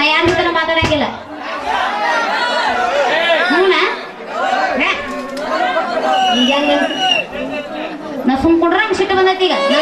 ನಾ ಯಾರ ಜೊತೆ ಮಾತಾಡಂಗಿಲ್ಲ? ಹೂನಾ? ಈಗ ನಾ ಸುಮ್ ಹಂಗ ಸಿಟ್ಟು ಬಂದೈತಿ ಈಗ. ನಾ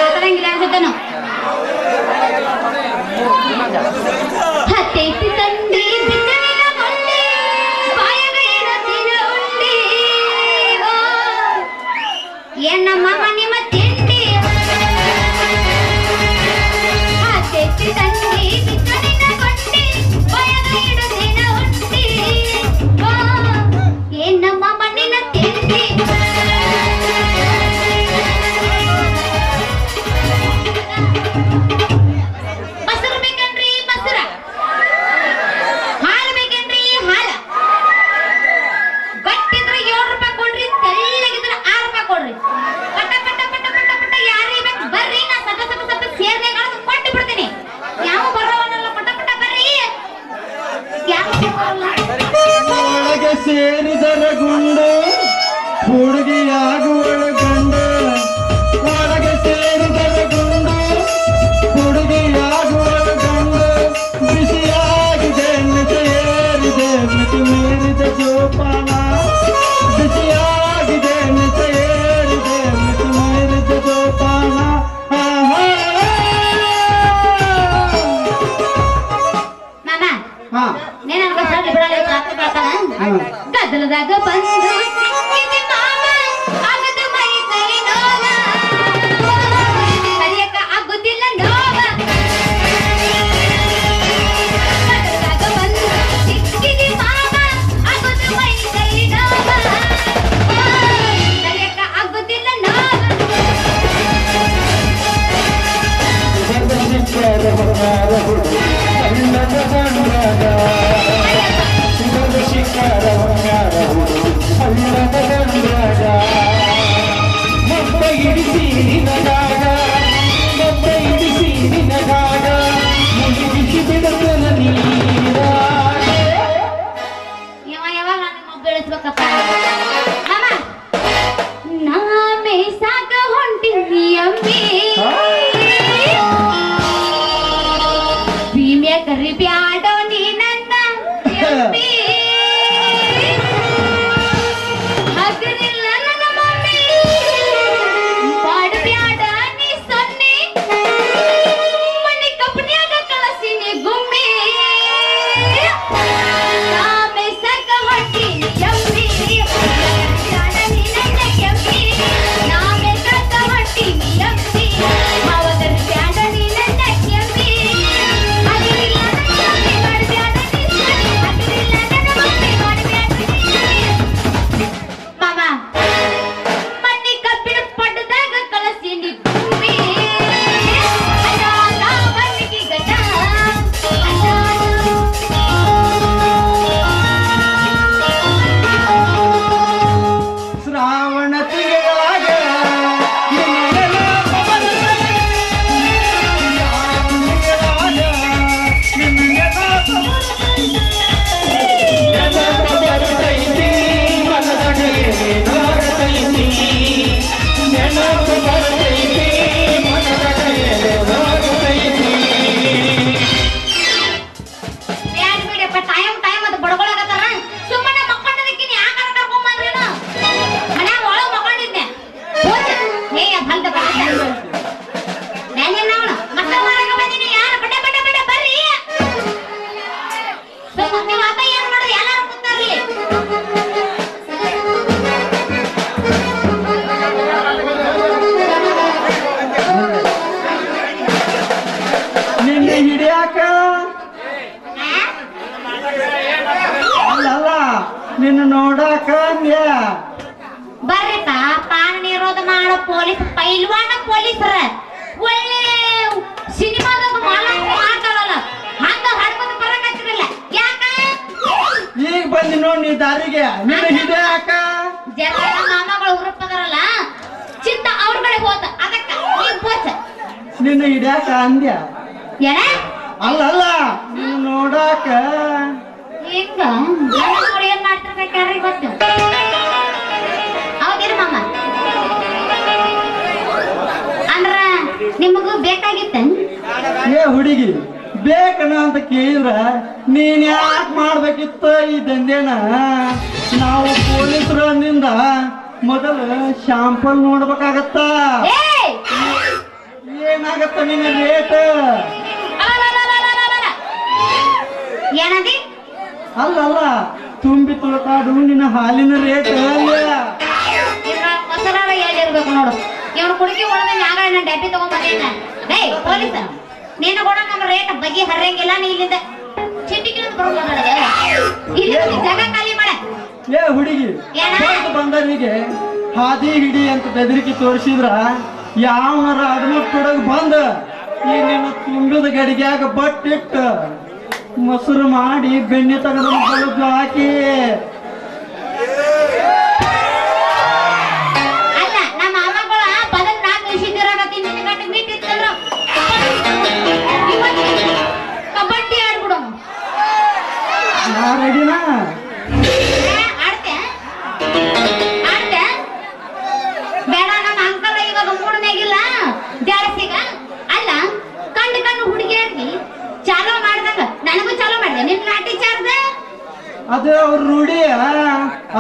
ಅದು ಅವ್ರ ರೂಢಿ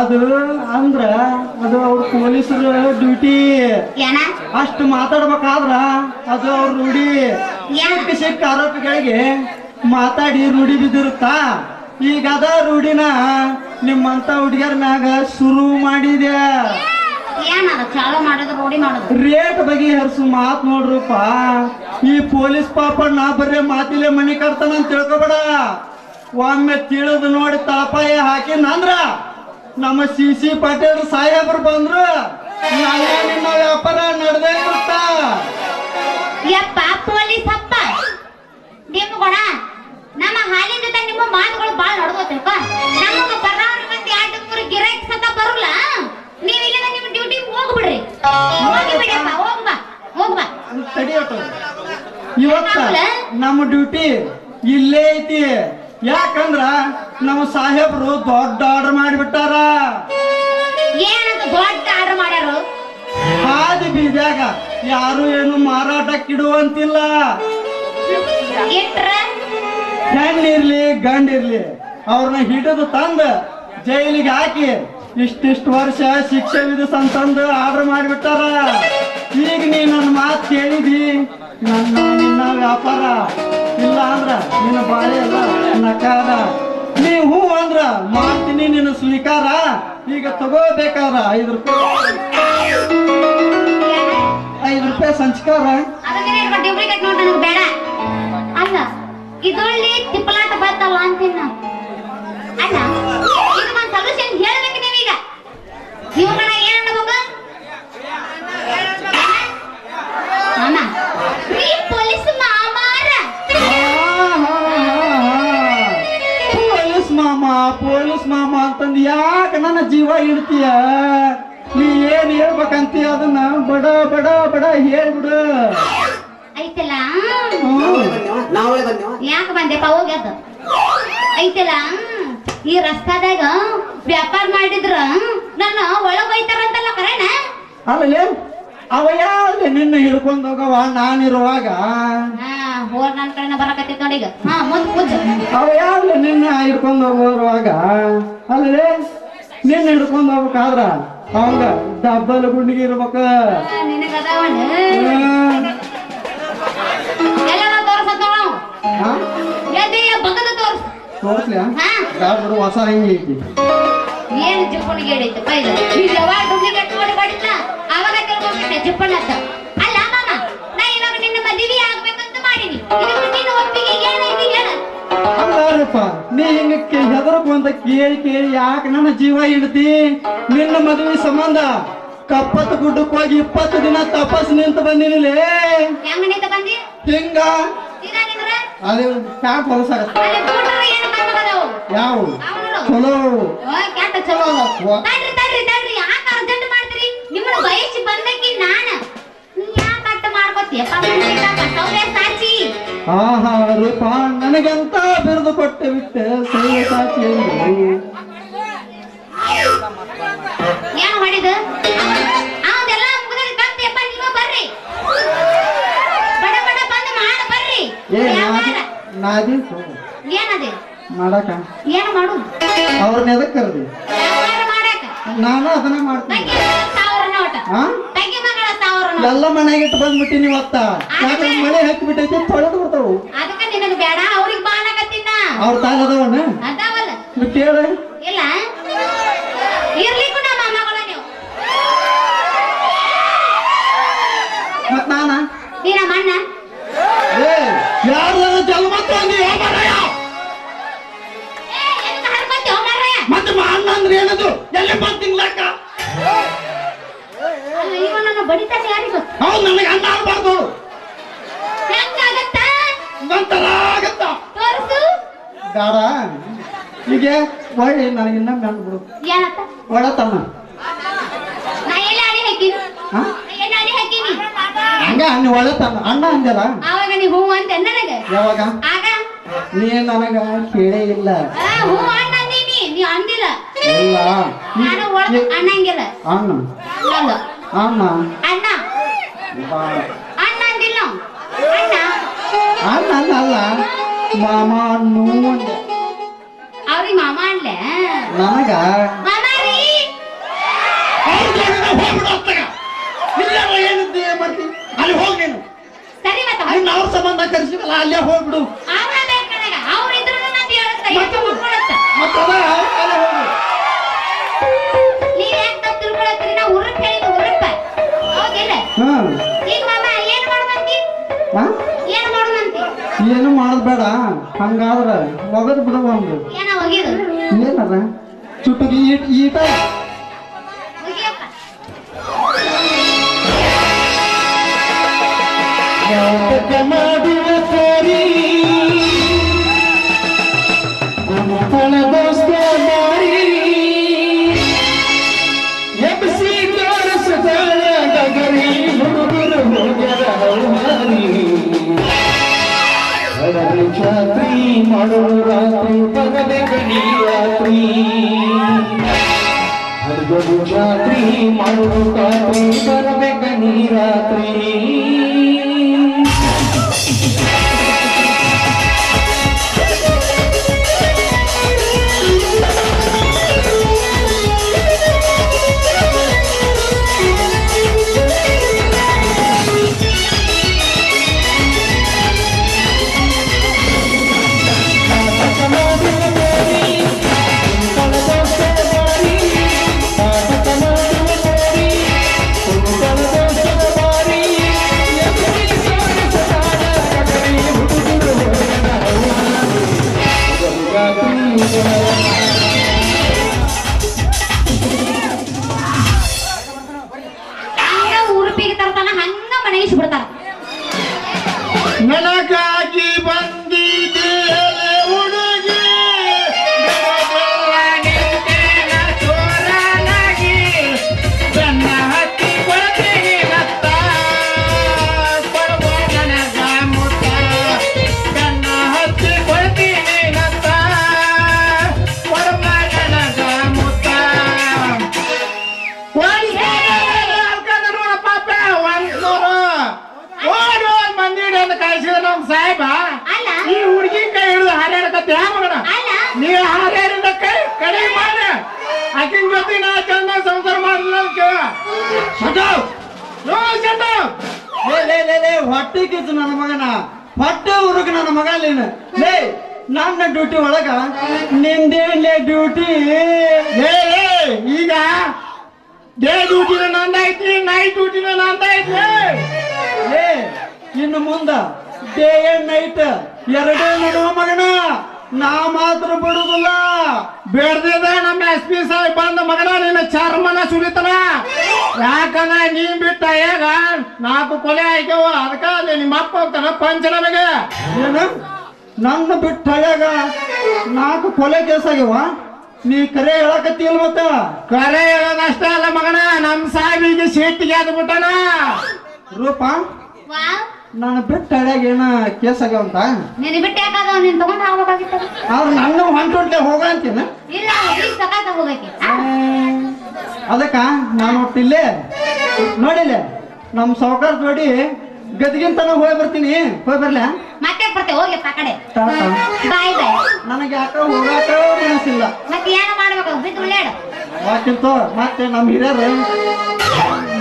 ಅದು ಅಂದ್ರ ಅದು ಅವ್ರ ಪೊಲೀಸರ ಡ್ಯೂಟಿ ಏನ? ಅಷ್ಟು ಮಾತಾಡ್ಬೇಕಾದ್ರ ಅದು ಅವ್ರ ರೂಢಿ. ಸಿಕ್ಕ ಸಿಕ್ಕ ಆರೋಪಿಗಳಿಗೆ ಮಾತಾಡಿ ರೂಢಿ ಬಿದ್ದಿರುತ್ತಾ? ಈಗ ಅದ ರೂಢಿನ ನಿಮ್ಮಂತ ಹುಡುಗಿಯರ ಮ್ಯಾಗ ಶುರು ಮಾಡಿದೆ ರೇಟ್ ಬಗ್ಗೆ ಹರಿಸು ಮಾತ್ ನೋಡ್ರಪ್ಪ ಈ ಪೊಲೀಸ್ ಪಾಪ ನಾ ಬರ್ರೆ ಮಾತಿಲೆ ಮನೆ ಕಟ್ತಾನ ಅಂತ ತಿಳ್ಕೊಬೇಡ. ಒಮ್ಮೆ ತಿಳಿದು ನೋಡಿ ತಳಪಾಯ ಹಾಕಿನಂದ್ರ ನಮ್ಮ ಸಿ ಸಿ ಪಾಟೀಲ್ ಸಾಹೇಬ್ರು ಬಂದ್ರು ನನ್ನ ನಿನ್ನ ವ್ಯಾಪಾರ ನಡೆದೇ ಇರುತ್ತ. ಯಪ್ಪ ಪೊಲೀಸ್ ಅಪ್ಪ ನಿಮ್ಮ ಗುಣ ನಮ್ಮ ಹಾಲಿನ ಜೊತೆ ನಿಮ್ಮ ಮಾತುಗಳು ಬಾಳ ನಡ್ಕೋತಿರ್ಪ ನಮಗ ಬರೋರ್ ಮತ್ತೆ ಎರಡು ಮೂರು ಗಿರಾಕಿ ಸತ ಬರಲ್ಲ. ನೀವ್ ಇಲ್ಲಿಂದ ನಿಮ್ಮ ಡ್ಯೂಟಿ ಹೋಗ್ಬಿಡ್ರಿ. ಹೋಗಿ ಬಿಡಪ್ಪ ಹೋಗ್ಬಾ ಹೋಗ್ಬಾ ತಡಿಯಟ ಇವತ್ತ ನಮ್ಮ ಡ್ಯೂಟಿ ಇಲ್ಲೇ ಐತಿ. ಯಾಕಂದ್ರ ನಮ್ಮ ಸಾಹೇಬ್ರು ದೊಡ್ಡ ಆರ್ಡರ್ ಮಾಡಿಬಿಟ್ಟಾರ. ಏನಂತ ದೊಡ್ಡ ಆರ್ಡರ್ ಮಾಡ್ಯಾರು? ಹಾದಿ ಬೀಜಾಗ ಯಾರು ಏನು ಮಾರಾಟಕ್ಕಿಡುವಂತಿಲ್ಲ ಹೆಣ್ಣಿರ್ಲಿ ಗಂಡಿರ್ಲಿ ಅವ್ರನ್ನ ಹಿಡಿದು ತಂದ ಜೈಲಿಗೆ ಹಾಕಿ ಇಷ್ಟಿಷ್ಟು ವರ್ಷ ಶಿಕ್ಷೆ ವಿಧಿಸಂತಂದು ಆರ್ಡರ್ ಮಾಡಿಬಿಟ್ಟಾರ. ಈಗ ನೀ ನನ್ನ ಮಾತು ಕೇಳಿದಿ? ನನ್ನ ನಿನ್ನ ವ್ಯಾಪಾರ, ಇಲ್ಲ ಅಂದ್ರ ನಿನ್ನ ಬಾಳೆ ಎಲ್ಲ ನಕಾರ ನೀ ಹೂ ಅಂದ್ರ ಮಾಡ್ತೀನಿ ನಿನ್ನ ಸ್ವೀಕಾರ ಈಗ ತಗೋಬೇಕಾದ್ರ ಐದು ರೂಪಾಯಿ. ಐದು ರೂಪಾಯಿ ಸಂಚಕಾರ. ನನಗೆ ಬೇಡ. ಅಲ್ಲ, ಇದೊಳ್ಳಿ ತಿಪ್ಪಲಾಟ ಬರ್ತಲ್ಲ ಅಂತೀನಿ ಅಲ್ಲ, ಇದು ಒಂದು ಸೊಲ್ಯೂಷನ್ ಹೇಳ್ಬೇಕು ನೀವೀಗ. ಇವ್ರನ್ನ ಏನ್ ಅನ್ಬೇಕು? ಮಾಮ. ನೀ ಪೊಲೀಸ್ ಮಾಮಾರ ಪೊಲೀಸ್ ಮಾಮ ಪೊಲೀಸ್ ಮಾಮ ಅಂತಂದು ಯಾಕೆ ನನ್ನ ಜೀವ ಇಡ್ತೀಯ ನೀ ಏನ್ ಹೇಳ್ಬೇಕಂತೀಯ ಅದನ್ನ? ಬಡ ಬಡ ಬಡ ಹೇಳ್ಬಿಡು. ಐತಲ್ಲ? ಯಾಕೆ ಬಂದೆಪ್ಪ? ಹೋಗ್ಯದ ಐತಲ್ಲ? ಈ ರಸ್ತಾದಾಗ ವ್ಯಾಪಾರ ಮಾಡಿದ್ರ ನಾನು ಒಳಗ್ ಒಯ್ತಾರಂತಲ್ಲ ಕರೆನ? ಅಲ್ಲೇ ಅವ ಯಾವ್ದು ನಿನ್ನ ಹಿಡ್ಕೊಂಡ್ ಹೋಗವ? ನಾನಿರುವಾಗ ಹೋರ್ ನನ್ ನೋಡಿ ಈಗ. ಹಾ ಮುಂದ್ ಅವ ಯಾವ್ದು ನಿನ್ನ ಹಿಡ್ಕೊಂಡ್ ಹೋಗುವಾಗ ಅಲ್ಲೇ ನಿನ್ನ ಹಿಡ್ಕೊಂಡ್ ಹೋಗ್ಬೇಕಾದ್ರ ಅವಂಗ ಡಬ್ಬಲ್ ಗುಂಡಿಗೆ ಇರ್ಬೇಕ. ತೋರ್ಸ್ಲಿ? ಹೊಸ ಹೆಂಗೆ ಐತಿ? ಏನ್ ಜಿಪ್ಪಣಿಗೆ ಗೇಡೈತೆ ಬೈದ. ಈಗ ಯಾವಾಗ ಡುಪ್ಲಿಕೇಟ್ ನೋಡಿ ಬಡಿತ? ಅವಾಗ ತಿಳ್ಕೊಂಡ್ಬಿಟ್ಟೆ ಜಿಪ್ಪಣ ಅಂತ ಅಲ್ಲ ಮಾಮ ನಾ ಇವಾಗ ನಿನ್ನ ಮದುವೆ ಆಗ್ಬೇಕಂತ ಮಾಡೀನಿ. ಇದಕ್ಕೆ ನಿನ್ನ ಒಪ್ಪಿಗೆ ಏನೈತಿ ಹೇಳ? ಅಲ್ಲಾರಪ್ಪ ನೀ ಹಿಂಗಕ್ಕೆ ಹೆದರಕು ಅಂತ ಕೇಳಿ ಕೇಳಿ ಯಾಕೆ ನನ್ನ ಜೀವ ಇಡ್ತಿ ನಿನ್ನ ಮದುವೆ ಸಂಬಂಧ ಕಪ್ಪತ್ತು ಗುಡ್ಡಕ್ಕೆ ಹೋಗಿ ಇಪ್ಪತ್ತು ದಿನ ತಪಸ್ ನಿಂತ ಬಂದಿನಿಲೇ. ಹೆಂಗ ಅದೇ ಕ್ಯಾಪ್ ಹೊಲಸಾಗತ್ತ? ಯಾವ? ಚಲೋ. ಚಲೋ. ಅದ. ವಾ. ತಡ್ರಿ ತಡ್ರಿ ತಡ್ರಿ. ಯಾಕೆ ಅರ್ಜೆಂಟ್ ಮಾಡ್ತೀರಿ? ನಿಮ್ಮನ್ನ ಬಯಸಿ ಬಂದಕ್ಕೆ ನಾನು. ಯಾಕೆ ಮಾಡ್ಕೋತೀಯಪ್ಪ ಸಾಚಿ. ಆಹಾ ರೂಪ ನನಗೆಂತ ಬಿರುದು ಕೊಟ್ಟೆ ಬಿಟ್ಟೆ ಸೈ ಸಾಚಿ. ಏನು ಮಾಡಿದ ಅವದೆಲ್ಲ ಮುಗಿದ ಕಂತಿಯಪ್ಪ ನೀವು ಬರ್ರಿ. ಬಡ ಬಡ ಬಂದು ಮಾಡ ಏ. ಏನದೆ? ಮಾಡಾಕ? ಏನು ಮಾಡು? ಅವ್ರನ್ನ ಎದಕ್ ಕರೆದಿ? ನಾನು ಅದನ್ನ ಮಾಡ್ತೀನಿ. ಹಾ ಎಲ್ಲ ಮನೆಗೆ ಇಟ್ಟು ಬಂದ್ಬಿಟ್ಟಿನಿ ಇವತ್ತ. ಯಾಕಂದ್ರೆ ಮಳೆ ಹತ್ತಿ ಬಿಟ್ಟೈತಿ ತೊಳೆದು ಬರ್ತಾವು ಅದಕ್ಕ ನಿನಗ ಬೇಡ ಅವ್ರಿಗೆ ಬಾಣಕತ್ತಿನ ಅವ್ರ ತಾನ ಅದಾವಣ್ಣ ಅದಾವಲ್ಲ. ನೀವು ಕೇಳ ಇಲ್ಲ. ಇರ್ಲಿಕ್ಕೂ ನಮ್ಮ ಮೊಮ್ಮಗಳ ನೀವು. ಮತ್ ನಾನ? ನೀ ನಮ್ಮ ಅಣ್ಣ ಏ ಯಾರ್ದಾರ ಜನ್ಮ ತಂದಿ ಮಾರಾಯ ಏ, ಮಾರ್ರೆ? ಮತ್ತೆ ಮಾ ಅಣ್ಣ ಅಂದ್ರೆ ಏನದು ಎಲ್ಲಿ ಬಂದು ತಿನ್ಲಾಕ ಅಲ್ಲ, ಇವ ನನ್ನ ಬಡಿತಾನೆ ಯಾರಿಗ್ ಗೊತ್ತು? ಹೌದು ನನಗೆ ಅಣ್ಣ ಅನ್ಬಾರ್ದು ಹೆಂಗಾಗತ್ತ? ನಂತರ ಆಗತ್ತ ತೋರ್ಸು. ಬೇಡ ಈಗ ಒಳ್ಳೆ ನನಗೆ ಇನ್ನೊಮ್ಮೆ ಅಂದ್ಬಿಡು ಏನತ್ತ? ಒಳ ತಮ್ಮ ನಾ ಎಲ್ಲಿ ಅಡಿ ಹಾಕಿನಿ? ಹಾ? ನಾ ಎಲ್ಲಿ ಅಡಿ ಹಾಕಿನಿ? ಹಂಗ ನೀ ಒಳ ತಮ್ಮ ಅಣ್ಣ ಅಂದಲ್ಲ ಆವಾಗ ನೀ ಹೂ ನನಗ ಯಾವಾಗ ಆಗ ನೀ ನನಗ ಕೇಳೇ ಇಲ್ಲ ಆ, ಹೂ ಅಣ್ಣ ಅಂದೀನಿ ನೀ ಇಲ್ಲ. ನಾನು ಒಳಗ ಅಣ್ಣ. ಅಲ್ಲ ಅಣ್ಣ. ಅಣ್ಣ. ಅಣ್ಣ ಅಂದಿಲ್ಲ ಅಣ್ಣ. ಅಣ್ಣ ಅಲ್ಲ ಅಲ್ಲ. ಮಾಮ ಅಣ್ಣು ಅಂದೆ. ಅವ್ರಿಗೆ ಮಾಮ ಅನ್ಲೆ? ನನಗ? ಮಾಮ ರೀ. ಏನಿದ್ದೆ ಮಾಡ್ತೀನಿ ಅಲ್ಲಿ ಹೋಗಿ ನೀನು. ಸರಿ ಮತ್ತ ಅವ್ರ ಸಂಬಂಧ ಕರೆಸಿವಲ್ಲ ಅಲ್ಲೇ ಹೋಗ್ಬಿಡು. ಅವ್ರ ಇದ್ರು ಮುಟ್ಕೊಳತ್ತ ಮತ್ತದ ಅಲ್ಲಿ ಹೋಗು. ನೀವ್ ಯಾಕೆ ತಪ್ಪು ತಿಳ್ಕೊಳತ್ರಿ ನಾ ಉರುಪ್ ಹೇಳಿದ್ದು ಹೌದಿಲ್ಲ? ಹಾ. ಈಗ ಮಾಮ ಏನ್ ಮಾಡುದಂತಿ? ಹಾ? ಏನ್ ಮಾಡುದಂತಿ? ಏನು ಮಾಡೋದ್ ಬೇಡ. ಹಂಗಾದ್ರ ಒಗದ್ ಬಿಡುವ ಒಂದು. ಏನ ಒಗಿದು ಏನದ? ಚುಟುಕಿ ಈಟ ಈಟ. ಒಗಿಯಪ್ಪ. ನಾಟಕ ಮಾಡುವ ಕೋರಿ ಜಾತ್ರಿ ಮಾಡೋಣ ರಾತ್ರಿ ಬಗದೆ ಗಣಿ ರಾತ್ರಿ ಹಡಗರು ಜಾತ್ರಿ ಮಾಡೋಣ ರಾತ್ರಿ ಬರಬೇಕ ನೀ ರಾತ್ರಿ ಆಗ್ಯಾವಂತ ನೀನು ಬಿಟ್ಟು ಯಾಕಾದ ನೀನ್ ತಗೊಂಡ್ ಹೋಗ್ಬೇಕಾಗಿತ್ತ ಆದ್ರೆ ನನ್ನ ಹೊಂಟೊಟ್ಲೆ ಹೋಗ ಅಂತೀನ? ಇಲ್ಲ ಈಗ ಸಕಾತ ಹೋಗಕ್ಕೆ ಅದಕ್ಕ ನಾನು ಒಟ್ಟಿಲ್ಲೇ. ನೋಡಿಲ್ಲ ನಮ್ಮ ಸಾವುಕಾರ ನೋಡಿ ಗದ್ಗಿಂತ ಹೋಗಿ ಬರ್ತೀನಿ. ಹೋಗಿ ಬರ್ಲ? ಮತ್ತೆ ಬರ್ತೆ ಹೋಗಿ ಆ ಕಡೆ. ಬಾಯ್ ಬಾಯ್. ನನಗೆ ಯಾಕ ಹೋಗಾಕ ಮನಸ್ಸಿಲ್ಲ. ಮತ್ತೆ ಏನು ಮಾಡ್ಬೇಕು? ಬಿದ್ದು ಉಳ್ಳಾಡು ಮತ್ತೆ ನಮ್ಮ ಹಿರಿಯರು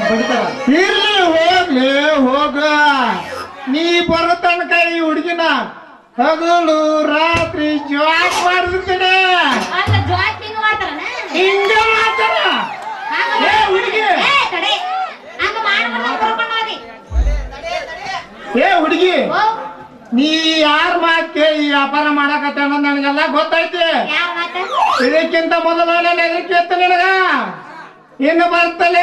ಬಡಿತಾರ ಇರ್ಲಿ ಹೋಗ್ಲಿ ಹೋಗ ನೀ ಬರೋ ತನಕ ಈ ಹುಡುಗಿನ ಹಗಲು ರಾತ್ರಿ ಅಲ್ಲ ಹಿಂಗ್ ಮಾಡ್ತಾರನ? ಹಿಂಗ ಮಾಡ್ತಾರ? ಏ, ಹುಡುಗಿ. ಏ ನೀ ಯಾರ ಮಾತ್ ಕೇಳಿ ಈ ವ್ಯಾಪಾರ ಮಾಡಕತ್ತ ಅನ್ನೋದು ನನಗೆಲ್ಲ ಗೊತ್ತೈತಿ. ಇದಕ್ಕಿಂತ ಮೊದಲು ನಾನು ಎದಕ್ಕೆ ನಿನಗ. ಇನ್ನು ಬರ್ತಲೇ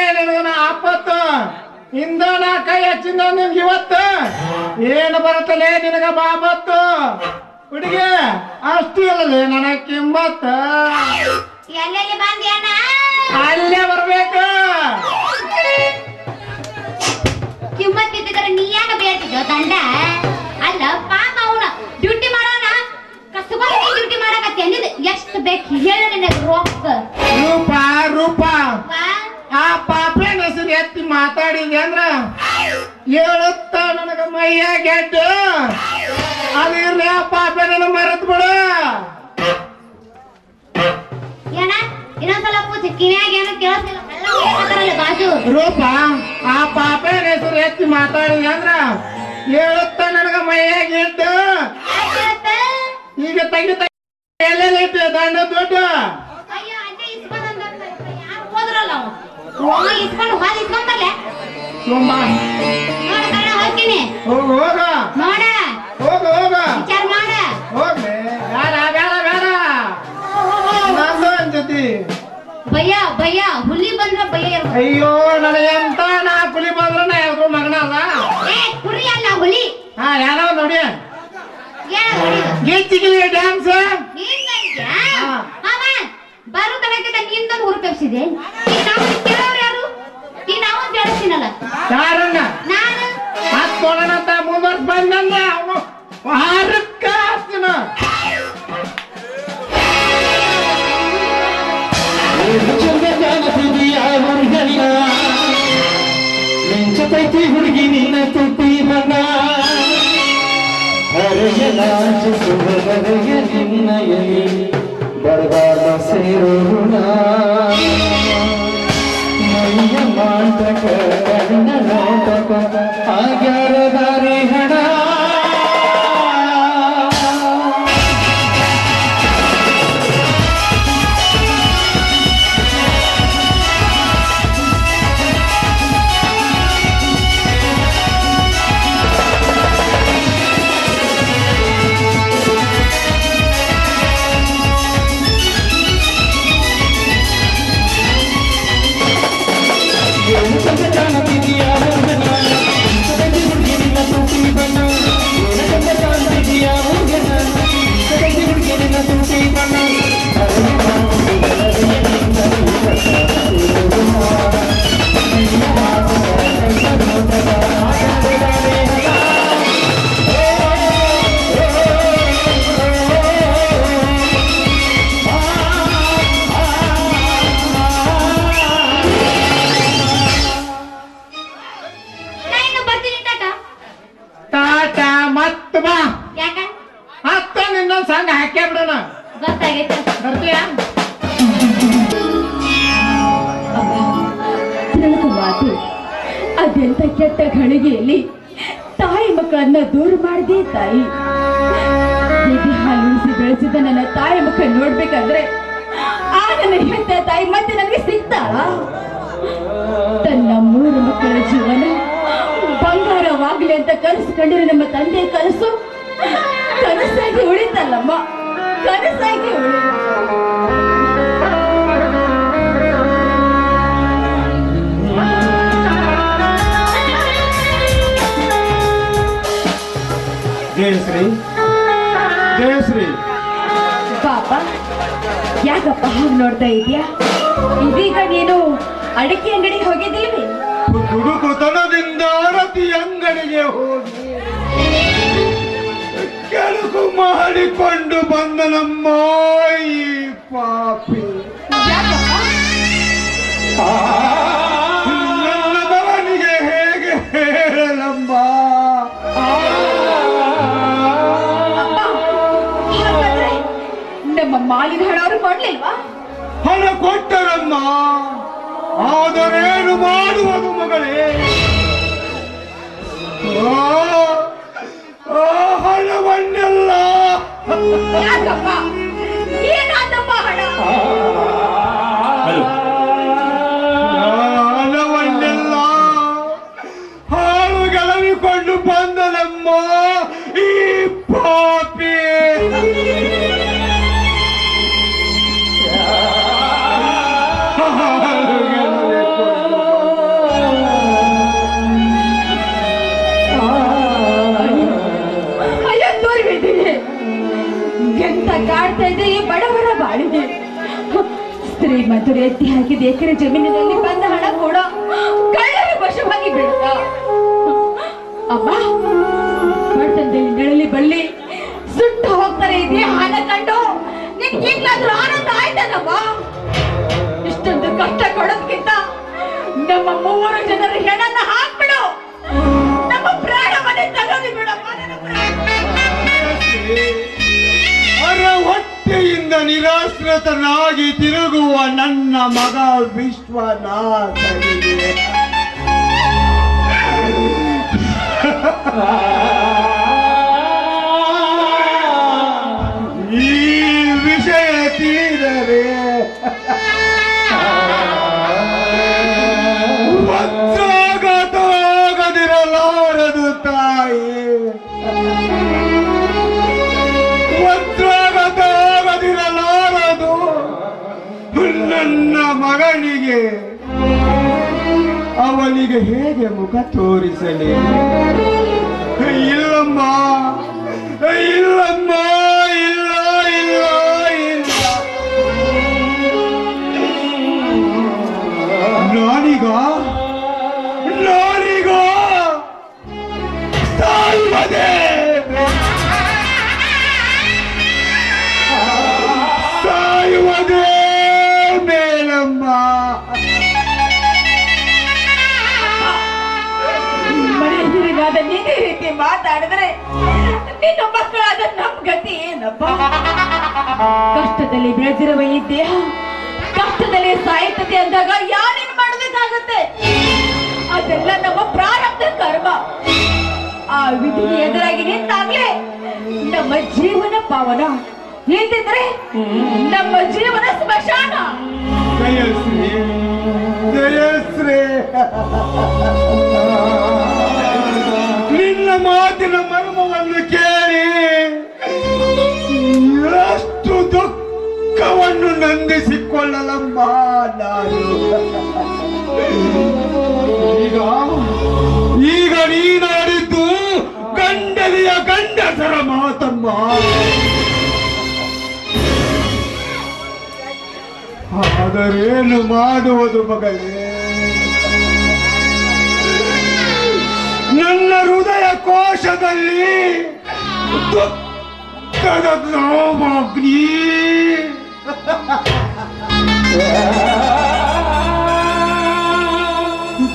ಮಕ್ಕಳನ್ನ ದೂರ ಮಾಡಿದೆ ತಾಯಿ. ಹಾಲುಣಿಸಿ ಬೆಳೆಸಿದ ನನ್ನ ತಾಯಿ ಮುಖ ನೋಡ್ಬೇಕಂದ್ರೆ ಆ ನನ್ನ ಹೆತ್ತ ತಾಯಿ ಮತ್ತೆ ನನಗೆ ಸಿಗ್ತಾಳ? ತನ್ನ ಮೂರು ಮಕ್ಕಳ ಜೀವನ ಬಂಗಾರವಾಗ್ಲಿ ಅಂತ ಕನಸು ಕಂಡಿರೋ ನಮ್ಮ ತಂದೆ ಕನಸು ಕನಸಾಗಿ ಉಳಿತಲ್ಲಮ್ಮ. ಕನಸಾಗಿ ಉಳಿ ಜಯಶ್ರೀ. ಜಯಶ್ರೀ. ಪಾಪ ಯಾಕಪ್ಪ ಹಾಗೆ ನೋಡ್ತಾ ಇದೀಯಾ ಇದೀಗ ನೀನು ಅಡಿಕೆ ಅಂಗಡಿಗೆ ಹೋಗಿದ್ದೀವಿ. ದುಡುಕುತನದಿಂದ ರತಿ ಅಂಗಡಿಗೆ ಹೋಗಿ. ಕೆಲಕು ಮಾಡಿಕೊಂಡು ಬಂದ ನಮ್ಮ ಪಾಪಿ. ನನ್ನ ಮಾಲಿನ ಹಣ ಅವರು ಕೊಡ್ಲಿಲ್ವಾ? ಹಣ ಕೊಟ್ಟರಮ್ಮ ಆದರೇನು ಮಾಡುವುದು ಮಗಳೇ? ಆ, ಆ ಹಣವನ್ನೆಲ್ಲ ಯಾಕಪ್ಪ? ಏನಾದಪ್ಪ ಹಣ? ಹಣವನ್ನೆಲ್ಲ ಬಂದನಮ್ಮ ಈ ಪಾಪಿ ಶ್ರೀಮಂತರು ಎತ್ತಿ ಹಾಕಿದ ಎಕರೆ ಜಮೀನಿನಲ್ಲಿ ಬಂದ ಹಣ ಕೂಡ ಕಳ್ಳರ ವಶವಾಗಿ ಬಿಡ್ತ ಅಮ್ಮ ಬಡತನದಲ್ಲಿ ನೆಳಲಿ ಬಳ್ಳಿ ಸುಟ್ಟು ಹೋಗ್ತಾರೆ ಇದೇ ಹಣ ಕಂಡು. ನಿನ್ ಈಗ್ಲಾದ್ರೂ ಆನಂದ ಆಯ್ತದಮ್ಮ ಇಷ್ಟೊಂದು ಕಷ್ಟ ಕೊಡೋದ್ಕಿಂತ ನಮ್ಮ ಮೂವರು ಜನರ ಹೆಣನ ಹಾಕ್ಬಿಡು. ನಮ್ಮ ಪ್ರಾಣವನ್ನೇ ತಗೋದು ಬಿಡಮ್ಮ ನನ್ನ ಪ್ರಾಣ ನಿರಾಶ್ರತನಾಗಿ ನಿರಾಶ್ರಿತನಾಗಿ ತಿರುಗುವ ನನ್ನ ಮಗ ವಿಶ್ವನಾಥನಿಗೆ. ಅವನಿಗೆ ಹೇಗೆ ಮುಖ ತೋರಿಸಲಿ? ಇಲ್ಲಮ್ಮ ಇಲ್ಲಮ್ಮ. ಮಾತಾಡಿದ್ರೆ ಮಕ್ಕಳಾದ ನಮ್ ಗತಿ ಏನಪ್ಪ? ಕಷ್ಟದಲ್ಲಿ ಬೆಳೆದಿರುವ ಈ ದೇಹ, ಕಷ್ಟದಲ್ಲಿ ಸಾಯ್ತದೆ ಅಂದಾಗ ಯಾರೇನ್ ಮಾಡಬೇಕಾಗುತ್ತೆ? ಅದೆಲ್ಲ ನಮ್ಮ ಪ್ರಾರಬ್ಧ ಕರ್ಮ. ಆ ವಿಧಿಗೆ ಎದುರಾಗಿ ನಿಂತಾಗ್ಲೇ ನಮ್ಮ ಜೀವನ ಪಾವನ. ನಿಂತಿದ್ರೆ ನಮ್ಮ ಜೀವನ ಸ್ಮಶಾನ. ಜಯಶ್ರೀ ಜಯಶ್ರೀ. ನಿನ್ನ ಮಾತಿನ ಮರ್ಮವನ್ನು ಕೇಳಿ ಎಷ್ಟು ದುಃಖವನ್ನು ನಂದಿಸಿಕೊಳ್ಳಲಮ್ಮ ನಾನು. ಈಗ ಈಗ ನೀನಾಡಿದ್ದು ಗಂಡಲಿಯ ಗಂಡಸರ ಮಾತಮ್ಮ. ಆದರೇನು ಮಾಡುವುದು ಮಗಳೇ? ನನ್ನ ಹೃದಯ ಕೋಶದಲ್ಲಿ ದುಃಖದ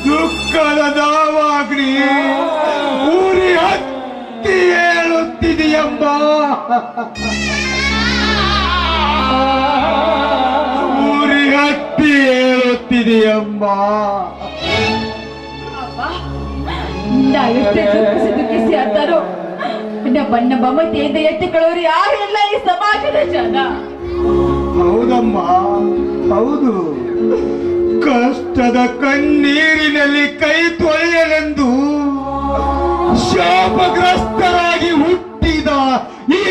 ದುಃಖದ ನಾವಾಗ್ನಿ ಊರಿ ಹತ್ತಿ ಹೇಳುತ್ತಿದೆಯಪ್ಪ ಊರಿ ಹತ್ತಿ ಹೇಳುತ್ತಿದೆಯಮ್ಮ ನಾ ಎಷ್ಟೇ ದುಃಖಿಸಿ ದುಃಖಿಸಿ ಅಂತಾರೋ ನಮ್ಮನ್ನ ಮಮತೆಯಿಂದ ಎತ್ತಿಕೊಳ್ಳೋರು ಯಾರು ಇಲ್ಲ ಈ ಸಮಾಜದ ಜನ. ಹೌದಮ್ಮ, ಹೌದು. ಕಷ್ಟದ ಕಣ್ಣೀರಿನಲ್ಲಿ ಕೈ ತೊಳೆಯಲೆಂದು ಶಾಪಗ್ರಸ್ತರಾಗಿ ಹುಟ್ಟಿದ ಈ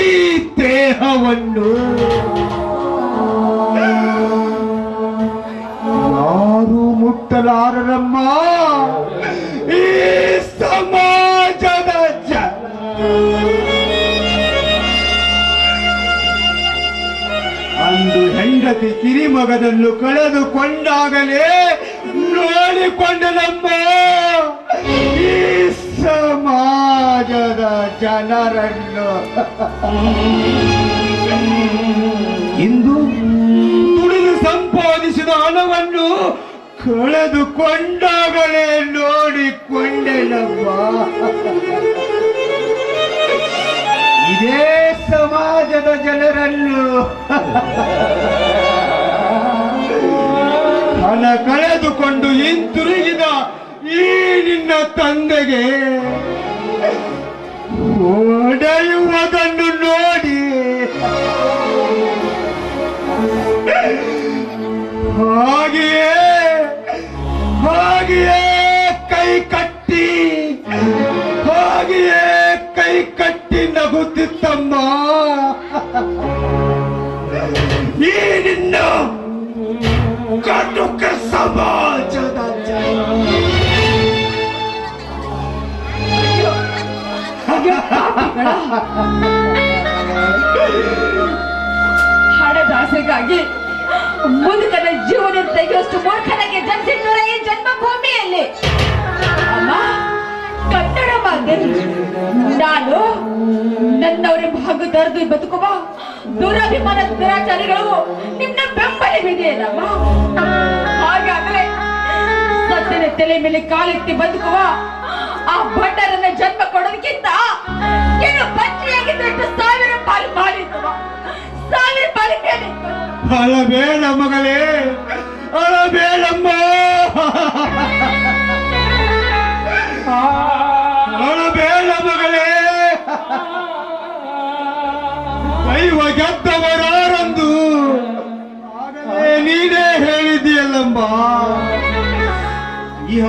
ದೇಹವನ್ನು ಯಾರು ಮುಟ್ಟಲಾರರಮ್ಮ? ಈ ಅಂದು ಹೆಂಡತಿ ಕಿರಿಮಗನನ್ನು ಕಳೆದುಕೊಂಡಾಗಲೇ ನೋಡಿಕೊಂಡನಮ್ಮ ಈ ಸಮಾಜದ ಜನರನ್ನು. ಇಂದು ತುಳಿದು ಸಂಪಾದಿಸಿದ ಹಣವನ್ನು ಕಳೆದುಕೊಂಡಾಗಲೇ ನೋಡಿಕೊಂಡೆನಮ್ಮ ಇದೇ ಸಮಾಜದ ಜನರನ್ನು ಹಣ ಕಳೆದುಕೊಂಡು ಹಿಂತಿರುಗಿದ ಈ ನಿನ್ನ ತಂದೆಗೆ ಓಡೆಯುವುದನ್ನು ಹಣದ ಆಸೆಗಾಗಿ ಮುದುಕನ ಜೀವನ ತೆಗೆಯುವಷ್ಟು ಮೂರ್ಖನಿಗೆ ಜನಿಸಿದ್ದರ ಈ ಜನ್ಮಭೂಮಿಯಲ್ಲಿ. ಅಮ್ಮ ಕನ್ನಡ ನಾನು ನನ್ನವರ ಭಾಗ ದರ್ದು ಬದುಕುವ ದುರಭಿಮಾನ ದುರಾಚಾರಿಗಳು ನಿನ್ನ ಬೆಂಬಲವಿದೆಯಲ್ಲಮ್ಮ. ಹಾಗಾದ್ರೆ ಸತ್ಯನ ತಲೆ ಮೇಲೆ ಕಾಲೆತ್ತಿ ಬದುಕುವ ಆ ಭಂಡರನ್ನ ಜನ್ಮ ಕೊಡೋದಕ್ಕಿಂತ ಏನು ಪತ್ನಿಯಾಗಿದ್ದಷ್ಟು ಸಾವಿರ ಪಾಲು ಮಾಡಿದ್ದುವ. ಸಾವಿರ ಪಾಲು ಅಳಬೇಡ ಮಗಳೇ, ಅಳಬೇಡಮ್ಮ. ಅಳಬೇಡ ಮಗಳೇ. ದೈವ ಗೆದ್ದವರಾರಂದು ನೀನೇ ಹೇಳಿದೆಯಲ್ಲಮ್ಮ ಇಹ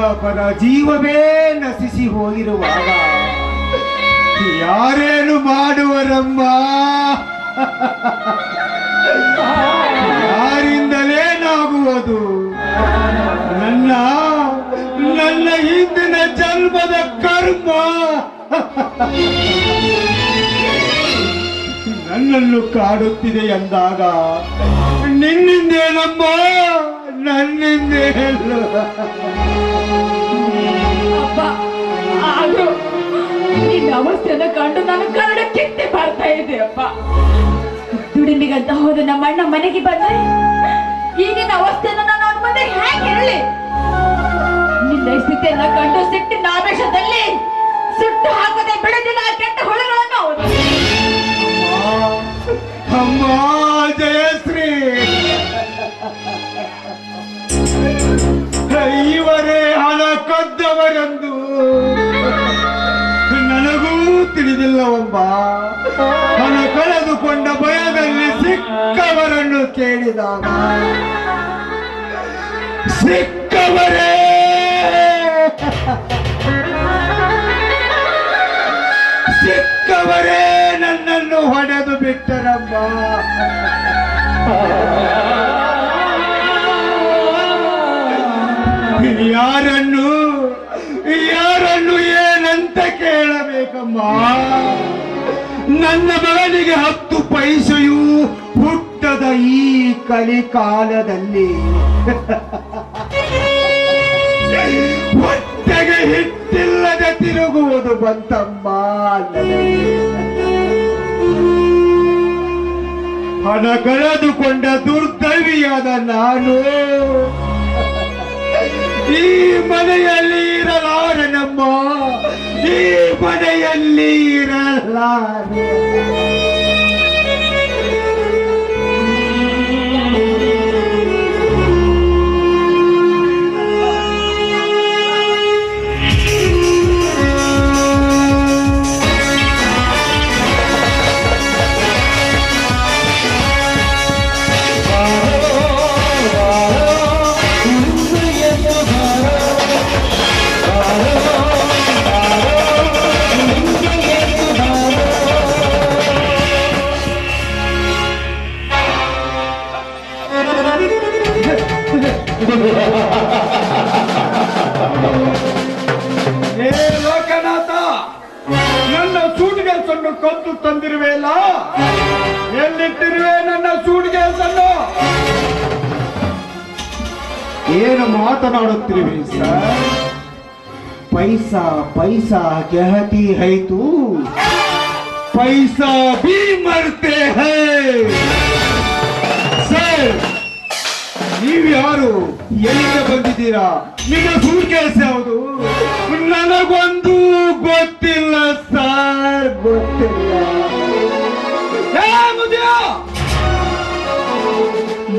ಜೀವವೇ ನಶಿಸಿ ಹೋಗಿರುವಾಗ ಯಾರೇನು ಮಾಡುವರಮ್ಮ? ಯಾರಿಂದಲೇನಾಗುವುದು ನನ್ನ ನನ್ನ ಹಿಂದಿನ ಜನ್ಮದ ಕರ್ಮ. ನನ್ನನ್ನು ಕಾಡುತ್ತಿದೆ ಎಂದಾಗ ನಿನ್ನಿಂದೇನಮ್ಮ ನನ್ನಿಂದೇನು ಅಪ್ಪ ಆದ್ರೂ ನಿನ್ನ ಅವಸ್ಥೆಯನ್ನ ಕಂಡು ನಾನು ಕನ್ನಡ ಕಿತ್ತೆ ಬರ್ತಾ ಇದೆ ಅಪ್ಪ ದುಡಿಮಿಗಂತ ಹೋದ ನಮ್ಮ ಅಣ್ಣ ಮನೆಗೆ ಬಂದ್ರೆ ಈಗಿನ ಅವಸ್ಥೆಯನ್ನು ನಾನು ಅವ್ರ ಮುಂದೆ ಹೇಗೆ ಹೇಳಿ ನಿನ್ನ ಸ್ಥಿತಿಯನ್ನ ಕಂಡು ಸಿಟ್ಟಿನ ಆವೇಶದಲ್ಲಿ ಸುಟ್ಟು ಹಾಕದೆ ಬಿಡದಿಲ್ಲ ಕೆಟ್ಟ ಹುಳುಗಳನ್ನು ಅಮ್ಮ ಜಯಶ್ರೀ. ಇವರೇ ಹಣ ಕದ್ದವರೆಂದು ನನಗೂ ತಿಳಿದಿಲ್ಲವೊಬ್ಬ ಹಣ ಕಳೆದುಕೊಂಡ ಭಯದಲ್ಲಿ ಸಿಕ್ಕವರನ್ನು ಕೇಳಿದಾಗ ಸಿಕ್ಕವರೇ! ಸಿಕ್ಕವರೇ ನನ್ನನ್ನು ಹೊಡೆದು ಬಿಟ್ಟರಮ್ಮ ಯಾರನ್ನು ಯಾರನ್ನು ಏನಂತ ಕೇಳಬೇಕಮ್ಮ? ನನ್ನ ಮಗನಿಗೆ ಹತ್ತು ಪೈಸೆಯು ಹುಟ್ಟದ ಈ ಕಲಿಕಾಲದಲ್ಲಿ. ಹೊಟ್ಟೆಗೆ ಹಿಟ್ಟಿಲ್ಲದೆ ತಿರುಗುವುದು ಬಂತಮ್ಮ ಹಣ ಕಳೆದುಕೊಂಡ ದುರ್ದೈವಿಯಾದ ನಾನು ಈ ಮನೆಯಲ್ಲಿ ಇರಲಾರನಮ್ಮ ಈ ಮನೆಯಲ್ಲಿ ಇರಲಾರೆ ಕೆಲಸನ್ನು ಕೊತ್ತು ತಂದಿರುವೆ ತಂದಿರುವೆಯಲ್ಲ ಎಲ್ಲಿಟ್ಟಿರುವೆ ನನ್ನ ಸೂಡಿಗೆಸನ್ನು ಏನು ಮಾತನಾಡುತ್ತಿರುವೆ ಸರ್? ಪೈಸಾ ಪೈಸಾ ಕೆಹತಿ ಹೈತು. ಪೈಸಾ ಭೀ ಮರ್ತೆ ಹೈ. ನೀವ್ಯಾರು ಎಲ್ಲಿಂದ ಬಂದಿದ್ದೀರಾ? ನಿಮ್ಮ ಸೂಟ್ ಕೆಲಸ ಯಾವುದು? ನನಗೊಂದು ಗೊತ್ತಿಲ್ಲ ಸರ್, ಗೊತ್ತಿಲ್ಲ. ಗೊತ್ತಿಲ್ಲ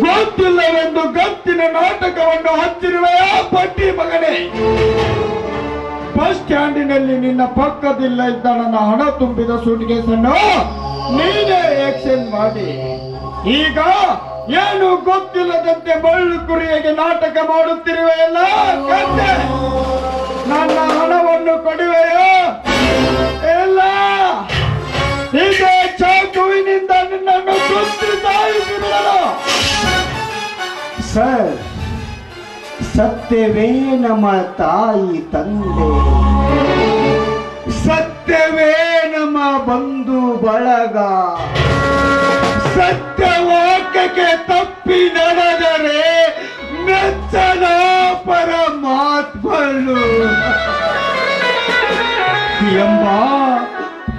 ಗೊತ್ತಿಲ್ಲವೆಂದು ಗತ್ತಿನ ನಾಟಕವನ್ನು ಹಚ್ಚಿರುವ ಪಟ್ಟಿ ಮಗನೇ? ಬಸ್ ಸ್ಟ್ಯಾಂಡಿನಲ್ಲಿ ನಿನ್ನ ಪಕ್ಕದಿಲ್ಲ ಇದ್ದ ನನ್ನ ಹಣ ತುಂಬಿದ ಸೂಟ್ಕೇಸನ್ನು ನೀನೇ ಆಕ್ಷನ್ ಮಾಡಿ. ಈಗ ಏನು ಗೊತ್ತಿಲ್ಲದಂತೆ ಬಳ್ಳು ಕುರಿಯಾಗಿ ನಾಟಕ ಮಾಡುತ್ತಿರುವೆಯಲ್ಲ? ಅಲ್ಲ ನನ್ನ ಹಣವನ್ನು ಕೊಡುವೆಯೋ? ಎಲ್ಲ ಹೀಗೆ ಚಾಕುವಿನಿಂದ ನಿನ್ನನ್ನು ಸಾಯಿಸಿರುವನು ಸರ್ ಸತ್ಯವೇ ನಮ್ಮ ತಾಯಿ ತಂದೆ. ಸತ್ಯವೇ ನಮ್ಮ ಬಂಧು ಬಳಗ. ಸತ್ಯವಾಕ್ಯಕ್ಕೆ ತಪ್ಪಿ ನಡೆದರೆ ಮೆಚ್ಚನ ಪರಮಾತ್ಮನು. ಎಂಬ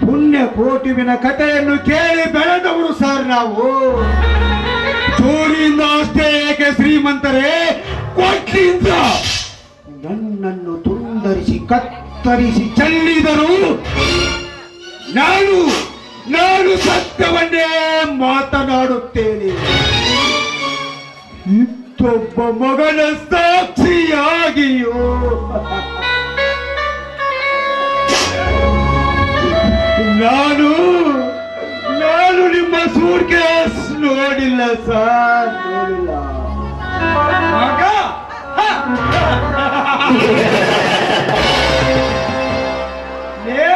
ಪುಣ್ಯ ಕೋಟಿವಿನ ಕಥೆಯನ್ನು ಕೇಳಿ ಬೆಳೆದವರು ಸರ್ ನಾವು. ಚೋರಿಯಿಂದ ಅಷ್ಟೇ ಏಕೆ ಶ್ರೀಮಂತರೇ? ಕೊಟ್ಟಿಂದ. ನನ್ನನ್ನು ತುಂಡರಿಸಿ ಕತ್ತರಿಸಿ ಚೆಲ್ಲಿದರು ನಾನು ನಾನು ಸತ್ಯವನ್ನೇ ಮಾತನಾಡುತ್ತೇನೆ. ಇತ್ತೊಬ್ಬ ಮಗನ ಸಾಕ್ಷಿಯಾಗಿಯೋ. ನಾನು ನಾನು ನಿಮ್ಮ ಸೂಟ್ಕೇಸ್ ನೋಡಿಲ್ಲ ಸರ್. ನೋಡಿಲ್ಲ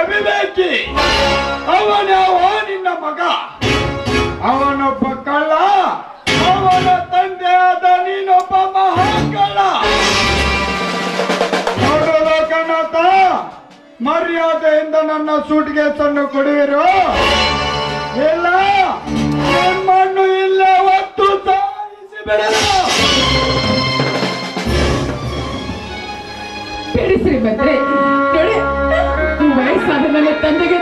ಅವಿವೇಕಿ ಅವನವ ನಿನ್ನ ಮಗ. ಅವನೊಬ್ಬ ಕಳ್ಳ, ಅವನ ತಂದೆ ಆದ ನೀನೊಬ್ಬ ಮಹಾಕಳ್ಳ. ನೋಡೋದ ಕಣ್ಣಾತ ಮರ್ಯಾದೆಯಿಂದ ನನ್ನ ಸೂಟ್ಗೇಸನ್ನು ಕೊಡುವಿರು. ಇಲ್ಲ ಮಣ್ಣು ಇಲ್ಲ ಒತ್ತು ಸಾಯಿಸಿ ಬಿಡಲು ಬೇಡ ಶ್ರೀಮಂತ್ರೆ ನೋಡಿ ವಯಸ್ಸಾದ ನನ್ನ ತಂದೆಗೆ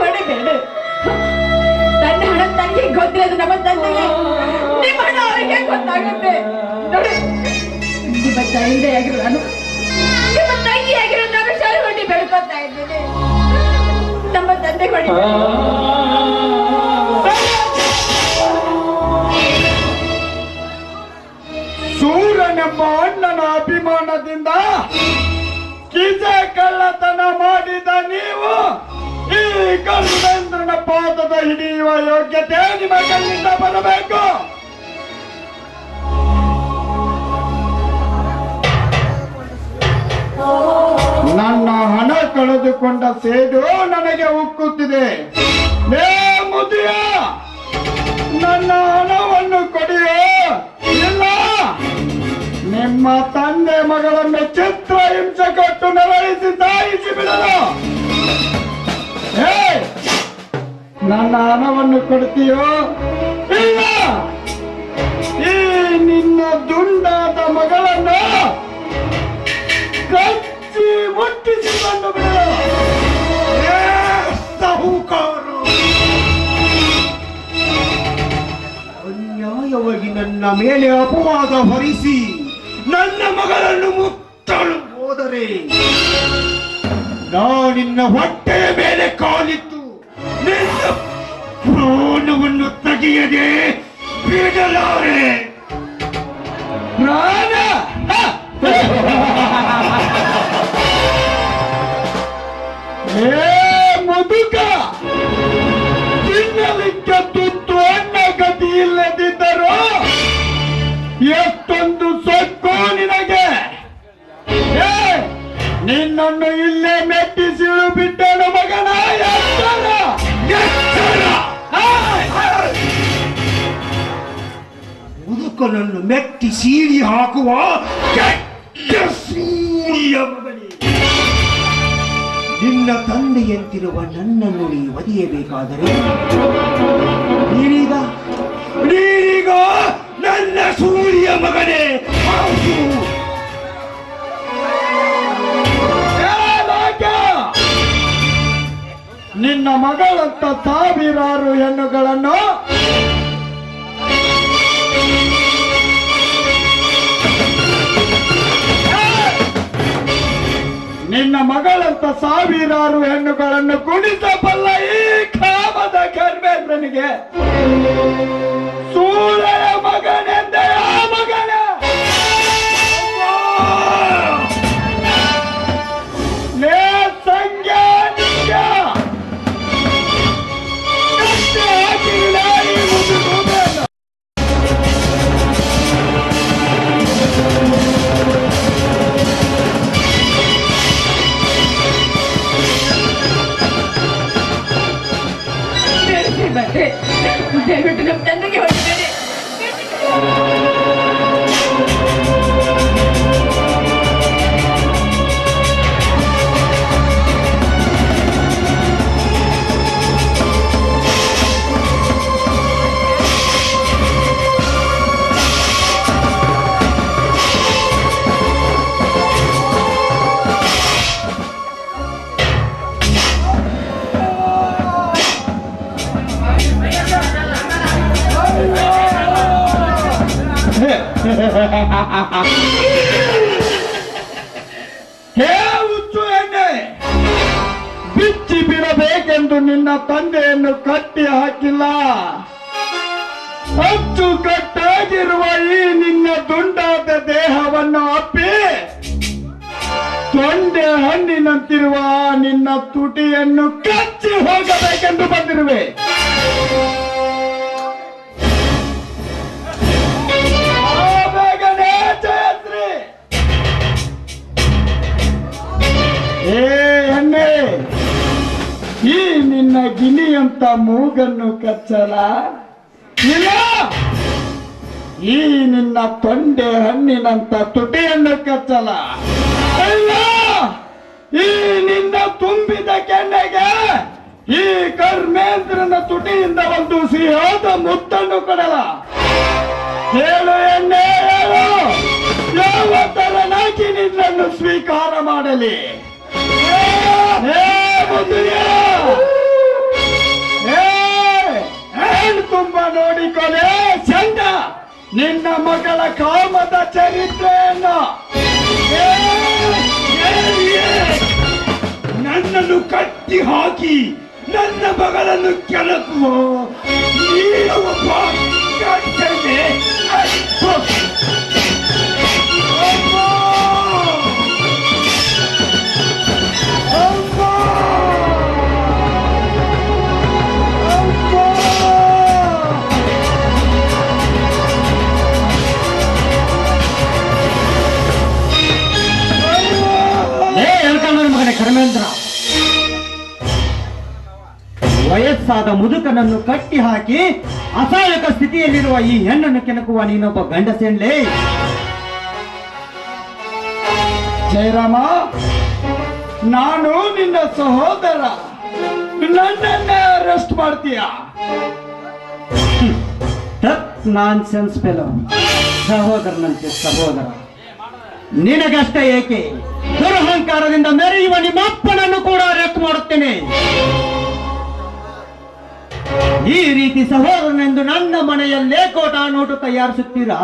ಹೊಡೆಬೇಡ ತನ್ನ ಹಣ ತಂಗಿ ಗೊತ್ತಿರೋದು ನಮ್ಮ ತಂದೆಗೆ. ನಿಮ್ಮ ಹಣ ಅವರಿಗೆ ಗೊತ್ತಾಗುತ್ತೆ. ನೋಡಿ, ನಿಮ್ಮ ತಂದೆ ಆಗಿರೋ ನಾನು, ನಿಮ್ಮ ತಂಗಿ ಆಗಿರೋ ನಾನು ಶಾಲೆ ಹೊಡಿ ಬೆಳ್ಕೊತಾ ಇದ್ದೀನಿ. ನಮ್ಮ ತಂದೆ ಕೊಡಿ. ಸೂರ್ಯನೆಂಬ ಅಣ್ಣನ ಅಭಿಮಾನದಿಂದ ಕಿಜೆ ಕಳ್ಳತನ ಮಾಡಿದ ನೀವು. ಈ ಗರುಡೇಂದ್ರನ ಪಾದದ ಹಿಡಿಯುವ ಯೋಗ್ಯತೆ ನಿಮ್ಮ ಕಣ್ಣಿಂದ ಬರಬೇಕು. ನನ್ನ ಹಣ ಕಳೆದುಕೊಂಡ ಸೇಡು ನನಗೆ ಉಕ್ಕುತ್ತಿದೆ. ಮುದಿಯ! ನನ್ನ ಹಣವನ್ನು ಕೊಡಿಯ ಇಲ್ಲ. ನಿಮ್ಮ ತಂದೆ ಮಗಳನ್ನು ಚಿತ್ರ ಹಿಂಸೆ ಕೊಟ್ಟು ನರಳಿಸಿ ಸಾಯಿಸಿ ಬಿಡಲು. ನನ್ನ ಹಣವನ್ನು ಕೊಡ್ತೀಯೋ? ಇಲ್ಲ! ಈ ನಿನ್ನ ದುಂಡಾದ ಮಗಳನ್ನು ಕಚ್ಚಿ ಮುಟ್ಟಿಸಿಕೊಂಡು ಅನ್ಯಾಯವಾಗಿ ನನ್ನ ಮೇಲೆ ಅಪವಾದ ಹೊರಿಸಿ ನನ್ನ ಮಗಳನ್ನು ಮುಟ್ಟಲು ಹೋದರೆ ನಾನಿನ್ನ ಹೊಟ್ಟೆಯ ಮೇಲೆ ಕಾಲಿತ್ತು ನಿನ್ನ ಪ್ರಾಣವನ್ನು ತೆಗೆಯದೆ ಬಿಡಲಾರೆ ಪ್ರಾಣ? ಮುದುಕ ತಿನ್ನಲಿಕ್ಕೆ ತುತ್ತು ಅನ್ನ ಗತಿ ಇಲ್ಲದಿದ್ದರೂ ಎಷ್ಟೊಂದು ಸೊಕ್ಕು ನಿನಗೆ ಏ, ನಿನ್ನನ್ನು ಇಲ್ಲೇ ಮೆಟ್ಟಿಸಿಳು ಬಿಟ್ಟನು ಮಗನ. ಮುದುಕನನ್ನು ಮೆಟ್ಟಿ ಸೀಳಿ ಹಾಕುವ ಸೂರ್ಯ ನಿನ್ನ ತಂದೆಯಂತಿರುವ ನನ್ನನ್ನು ನೀ ಒದಿಯಬೇಕಾದರೆ ನೀರೀಗ ನೀರೀಗ ನನ್ನ ಸೂರ್ಯ ಮಗನೇ. ಹೌದು. ನಿನ್ನ ಮಗಳಂತ ಸಾವಿರಾರು ಹೆಣ್ಣುಗಳನ್ನು ನಿನ್ನ ಮಗಳಂತ ಸಾವಿರಾರು ಹೆಣ್ಣುಗಳನ್ನು ಕುಣಿಸಬಲ್ಲ ಈ ಕಾಮದ ಕರ್ಮೇಂದ್ರನಿಗೆ. ಸೂರ್ಯ ಮಗನ ದಯವಿಟ್ಟು ಬಿಚ್ಚಿ ಬಿಡಬೇಕೆಂದು ನಿನ್ನ ತಂದೆಯನ್ನು ಕಟ್ಟಿ ಹಾಕಿಲ್ಲ. ಅಚ್ಚು ಕಟ್ಟಾಗಿರುವ ಈ ನಿನ್ನ ದುಂಡಾದ ದೇಹವನ್ನು ಅಪ್ಪಿ. ತೊಂಡೆ ಹಣ್ಣಿನಂತಿರುವ ನಿನ್ನ ತುಟಿಯನ್ನು ಕಚ್ಚಿ ಹೋಗಬೇಕೆಂದು ಬಂದಿರುವೆ. ನಿನ್ನ ಗಿನಿಯಂತ ಮೂಗನ್ನು ಕಚ್ಚಲ? ಇಲ್ಲ! ಈ ನಿನ್ನ ತೊಂಡೆ ಹಣ್ಣಿನಂತ ತುಟಿಯನ್ನು ಕಚ್ಚಲ? ಇಲ್ಲ! ಈ ನಿನ್ನ ತುಂಬಿದ ಕೆನ್ನೆಗೆ ಈ ಕರ್ಮೇಂದ್ರನ ತುಟಿಯಿಂದ ಒಂದು ಸಿಹಿಯಾದ ಮುತ್ತನ್ನು ಕೊಡಲ. ಹೇಳು, ಎಣ್ಣೆ ಹೇಳು. ಯಾವ ತರನಾಗಿ ನಿನ್ನನ್ನು ಸ್ವೀಕಾರ ಮಾಡಲಿ? ಹೇಳು ತುಂಬ ನೋಡಿಕೊಲೆ ಚಂದ ನಿನ್ನ ಮಗಳ ಕಾಮದ ಚರಿತ್ರೆಯನ್ನು. ನನ್ನನ್ನು ಕಟ್ಟಿ ಹಾಕಿ ನನ್ನ ಮಗಳನ್ನು ಕೆಲಕುವ ನೀನು ಕರ್ಮೇಂದ್ರ ವಯಸ್ಸಾದ ಮುದುಕನನ್ನು ಕಟ್ಟಿ ಹಾಕಿ ಅಸಹಾಯಕ ಸ್ಥಿತಿಯಲ್ಲಿರುವ ಈ ಹೆಣ್ಣನ್ನು ಕೆಣಕುವ ನೀನೊಬ್ಬ ಗಂಡಸೆಣ್ಲೆ. ಜಯರಾಮ, ನಾನು ನಿನ್ನ ಸಹೋದರ. ನನ್ನನ್ನ ಅರೆಸ್ಟ್ ಮಾಡ್ತೀಯ? ನಾನ್ ಸೆನ್ಸ್ ಫೆಲೋ ಸಹೋದರನಂತೆ ಸಹೋದರ. ನಿನಗಷ್ಟೇ ಏಕೆ? ದುರಹಂಕಾರದಿಂದ ಮೆರೆಯುವ ನಿಮ್ಮಪ್ಪನನ್ನು ಕೂಡ ರೆಕ್ ಮಾಡುತ್ತೇನೆ. ಈ ರೀತಿ ಸಹೋದರನೆಂದು ನನ್ನ ಮನೆಯಲ್ಲೇ ಕೋಟ ನೋಟು ತಯಾರಿಸುತ್ತೀರಾ?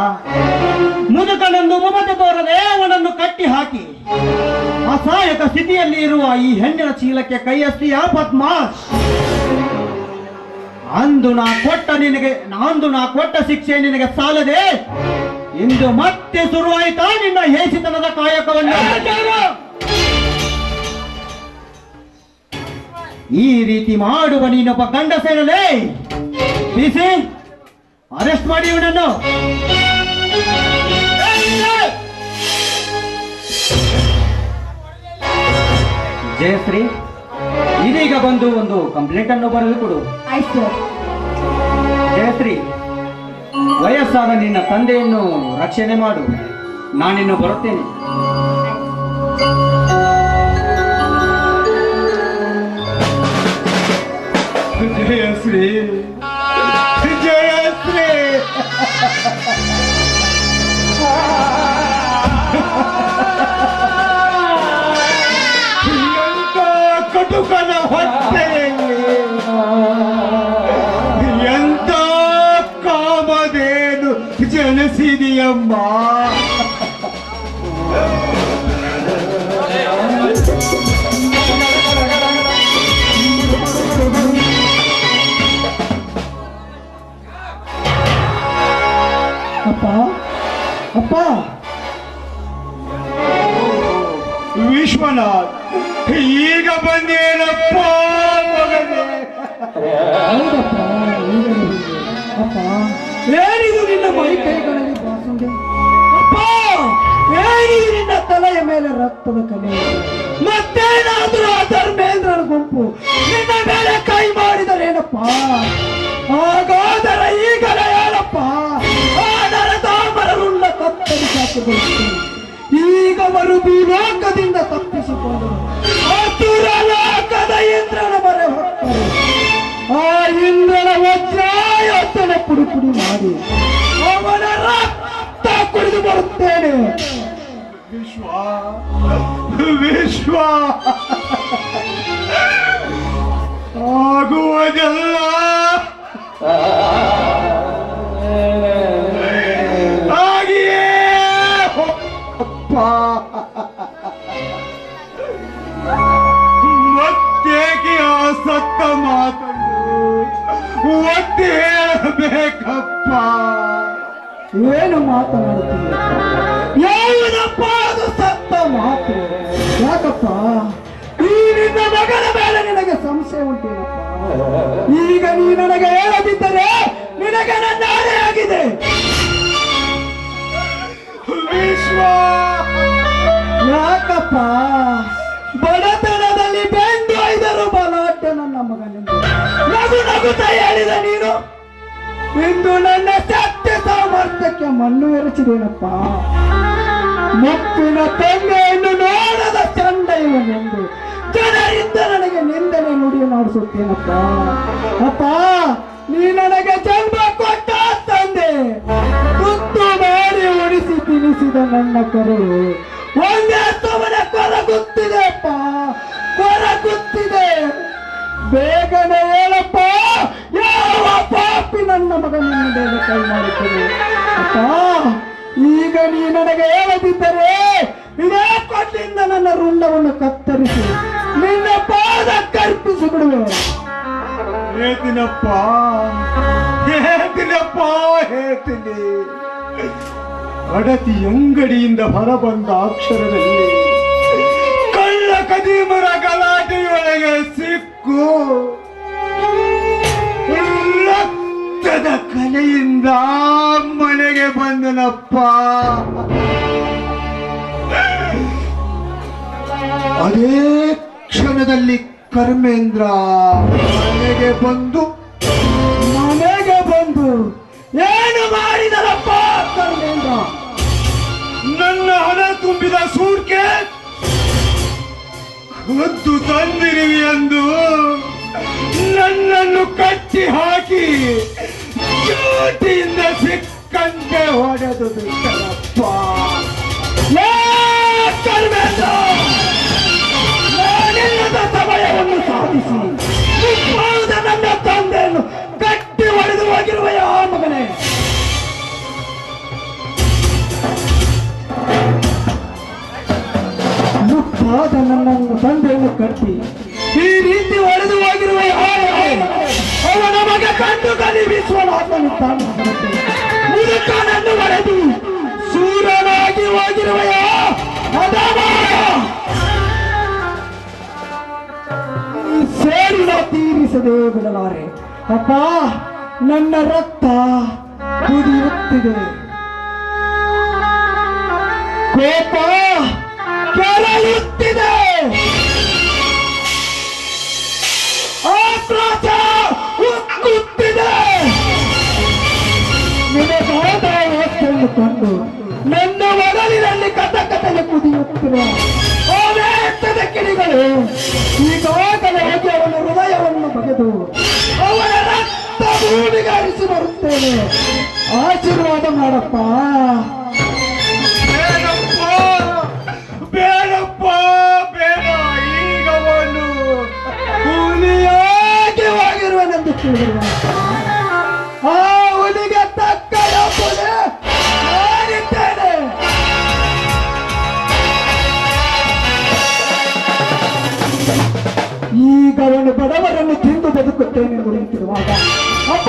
ಮುದುಕನೆಂದು ಮಮತೆ ತೋರದೆ ಅವನನ್ನು ಕಟ್ಟಿ ಹಾಕಿ ಅಸಹಾಯಕ ಸ್ಥಿತಿಯಲ್ಲಿ ಇರುವ ಈ ಹೆಣ್ಣಿನ ಚೀಲಕ್ಕೆ ಕೈಯಸ್ತಿಯ ಪದ್ಮ ಅಂದು ನಾ ಕೊಟ್ಟ ನಿನಗೆ ಅಂದು ನಾ ಕೊಟ್ಟ ಶಿಕ್ಷೆ ನಿನಗೆ ಸಾಲದೆ? ಇಂದು ಮತ್ತೆ ಶುರುವಾಯಿತಾ ನಿನ್ನ ಹೇಸಿತನದ ಕಾಯಕವನ್ನು? ಈ ರೀತಿ ಮಾಡುವ ನೀನೊಬ್ಬ ಗಂಡಸೇನಲೇ ಬಿಸಿ ಅರೆಸ್ಟ್ ಮಾಡಿ ಇವನನ್ನು. ಜಯಶ್ರೀ ಇದೀಗ ಬಂದು ಒಂದು ಕಂಪ್ಲೇಂಟ್ ಅನ್ನು ಬರೆದು ಕೊಡು. ಆಯ್ತು ಸರ್. ಜಯಶ್ರೀ ವಯಸ್ಸಾದ ನಿನ್ನ ತಂದೆಯನ್ನು ರಕ್ಷಣೆ ಮಾಡು. ನಾನಿನ್ನು ಬರುತ್ತೇನೆ. ಕಟುಕನ ಹೊಟ್ಟೆಯಲ್ಲಿ ಅಮ್ಮ. ಅಪ್ಪ ಅಪ್ಪ. ವಿಶ್ವನಾಥ್ ಈಗ ಬಂದೇನಪ್ಪ ಹೌದಪ್ಪ ಅಪ್ಪ ಏನಿದು ನಿನ್ನ ಮೈ ಕೈಗಳು ಬಾಸುಂಡೆ ಅಪ್ಪ ಏನಿದು ನಿನ್ನ ತಲೆಯ ಮೇಲೆ ರಕ್ತದ ಕಲೆ. ಮತ್ತೇನಾದ್ರೂ ಧರ್ಮೇಂದ್ರನ ಗುಂಪು ನಿನ್ನ ಮೇಲೆ ಕೈ ಮಾಡಿದರೆ ಮಾಡಿದರೇನಪ್ಪ ಹಾಗಾದರೆ ಈಗಲೇ ಹೇಳಪ್ಪ. ಆ ನರದಾಮರರುಳ್ಳ ಕತ್ತರಿಸಿ ಹಾಕಿಕೊಳ್ಳುತ್ತೇನೆ ಈಗ ಅವರು ಭೂಲೋಕದಿಂದ ತಪ್ಪಿಸಿಕೊಂಡು ಹತ್ತುರ ಲೋಕದ ಇಂದ್ರನ ಮರೆ ಹೊಕ್ಕರು. ಆ ಇಂದ್ರನ ವಜ್ರಾಯತನ ಪುಡಿ ಪುಡಿ ಮಾಡಿ ಅವನ ರಕ್ತ ಕುಡಿದು ಬರುತ್ತೇನೆ. ವಿಶ್ವ. ವಿಶ್ವ ಆಗುವುದೆಲ್ಲ. ಹಾಗೆಯೇ. ಅಪ್ಪ. ಮತ್ತೇಕೆ ಆ ಸತ್ತ ಮಾತನ್ನು ಒತ್ತಿ ಹೇಳಬೇಕಪ್ಪ. ಏನು ಮಾತನಾಡುತ್ತೀವಿ ಯಾವುದಪ್ಪ ಅದು ಸತ್ತ ಮಾತು. ಯಾಕಪ್ಪ? ಈ ನಿನ್ನ ಮಗನ ಮೇಲೆ ನಿನಗೆ ಸಂಶಯ ಉಂಟೇನಪ್ಪ? ಈಗ ನೀ ನನಗೆ ಹೇಳದಿದ್ದರೆ ನಿನಗೆ ನನ್ನ ಆಗಿದೆ. ವಿಶ್ವ! ಯಾಕಪ್ಪ? ಬಡತನದಲ್ಲಿ ಬೆಂದು ಐದರು ಬಲಾಟ್ಯ ನನ್ನ ಮಗನಿಂದ. ನಗು ನಗುತ್ತ ಹೇಳಿದ ನೀನು? ಇಂದು ನನ್ನ ಸತ್ಯ ಸಾಮರ್ಥ್ಯಕ್ಕೆ ಮಣ್ಣು ಎರಚಿದೇನಪ್ಪ? ಮುಪ್ಪಿನ ತಂದೆಯನ್ನು ನೋಡದ ಚಂದ ಇವನೆಂದು ಜನರಿಂದ ನನಗೆ ನಿಂದನೆ ನುಡಿ ಮಾಡಿಸುತ್ತೇನಪ್ಪ. ಅಪ್ಪ, ನೀ ನನಗೆ ಜನ್ಮ ಕೊಟ್ಟ ತಂದೆ ತುತ್ತು ಮಾಡಿ ಉಳಿಸಿ ತಿನಿಸಿದ ನನ್ನ ಕರು ಒಂದೇ ತವನೆ ಕೊರಗುತ್ತಿದೆ ಅಪ್ಪ. ಕೊರಗುತ್ತಿದೆ ಬೇಗನೆ ಹೇಳಪ್ಪ. ಯಾವ ಪಾಪಿ ನನ್ನ ಮಗನನ್ನು ಬೇಗ ಕೈ ಮಾಡುತ್ತದೆ ಅಪ್ಪ, ಈಗ ನೀ ನನಗೆ ಹೇಳದಿದ್ದರೆ ಇದೇ ಕೊಟ್ಟಿಂದ ನನ್ನ ರುಂಡವನ್ನು ಕತ್ತರಿಸಿ. ನಿನ್ನ ಪಾದ ಕರ್ಪಿಸಿ ಬಿಡುವೆ ಹೇಳ್ತೀನಪ್ಪ ಹೇಳ್ತೀನಪ್ಪ ಹೇಳ್ತೀನಿ ಅಡತಿ ಅಂಗಡಿಯಿಂದ ಹೊರಬಂದ ಅಕ್ಷರದಲ್ಲಿ ಕಳ್ಳ ಕದೀಮರ ಗಲಾಟೆಯೊಳಗೆ ಸಿಕ್ಕು ರಕ್ತದ ಕಲೆಯಿಂದ ಮನೆಗೆ ಬಂದನಪ್ಪ. ಅದೇ ಕ್ಷಣದಲ್ಲಿ ಕರ್ಮೇಂದ್ರ ಮನೆಗೆ ಬಂದು ಮನೆಗೆ ಬಂದು ಏನು ಮಾಡಿದರಪ್ಪ ಕರ್ಮೇಂದ್ರ? ನನ್ನ ಹಣ ತುಂಬಿದ ಸೂಟ್ಕೆ ಕದ್ದು ತಂದಿರುವಿ ಎಂದು ನನ್ನನ್ನು ಕಚ್ಚಿ ಹಾಕಿ ಜ್ಯೋತಿಯಿಂದ ಸಿಕ್ಕಂತೆ ಹೊಡೆದು ಬಿಟ್ಟರಪ್ಪ ಸಮಯವನ್ನು ಸಾಧಿಸಿ. ನನ್ನ ತಂದೆಯನ್ನು ಗಟ್ಟಿ ಹೊಡೆದು ಹೋಗಿರುವ ಯಾವ ಮಗನೇ. ಮುಪ್ಪಾದ ನನ್ನನ್ನು ತಂದೆಯನ್ನು ಕಟ್ಟಿ ಈ ರೀತಿ ಒಡೆದು ಹೋಗಿರುವ ಯಾವ ಮಗನೇ? ಅವನ ಮಗ ಕಂಡು ಕಲಿ ವಿಶ್ವನಾಥನಿದ್ದಾನೆ ಮುದುಕನನ್ನು ಹೊಡೆದು ಸೂರ್ಯನಾಗಿ ಹೋಗಿರುವ! ಸೇರಿನ ತೀರಿಸದೆ ಬಿಡಲಾರೆ ಅಪ್ಪ, ನನ್ನ ರಕ್ತ ಕುದಿಯುತ್ತಿದೆ ಕೋಪ ಕೆರಳುತ್ತಿದೆ ಉಕ್ಕುತ್ತಿದೆ. ನಿನಗಾದ ಅವಸ್ಥೆಯನ್ನು ಕಂಡು ನನ್ನ ಒಡಲಿನಲ್ಲಿ ಕಥಕಥನೆ ಕುದಿಯುತ್ತಿದೆ. ಅವೇತದ ಕಿಡಿಗಳು ಈಗಾಗಲೇ ಹೋಗಿ ಅವನ ಹೃದಯವನ್ನು ಬಗೆದು ಅವನ ರಕ್ತ ಭೂಮಿಗೆ ಹರಿಸಿ ಬರುತ್ತೇನೆ. ಆಶೀರ್ವಾದ ಮಾಡಪ್ಪ. ಆ ಈಗ ಅವನು ಬಡವರನ್ನು ತಿಂದು ಬದುಕುತ್ತೇನೆ ಎಂದು ನಿಂತಿರುವಾಗ ಅಪ್ಪ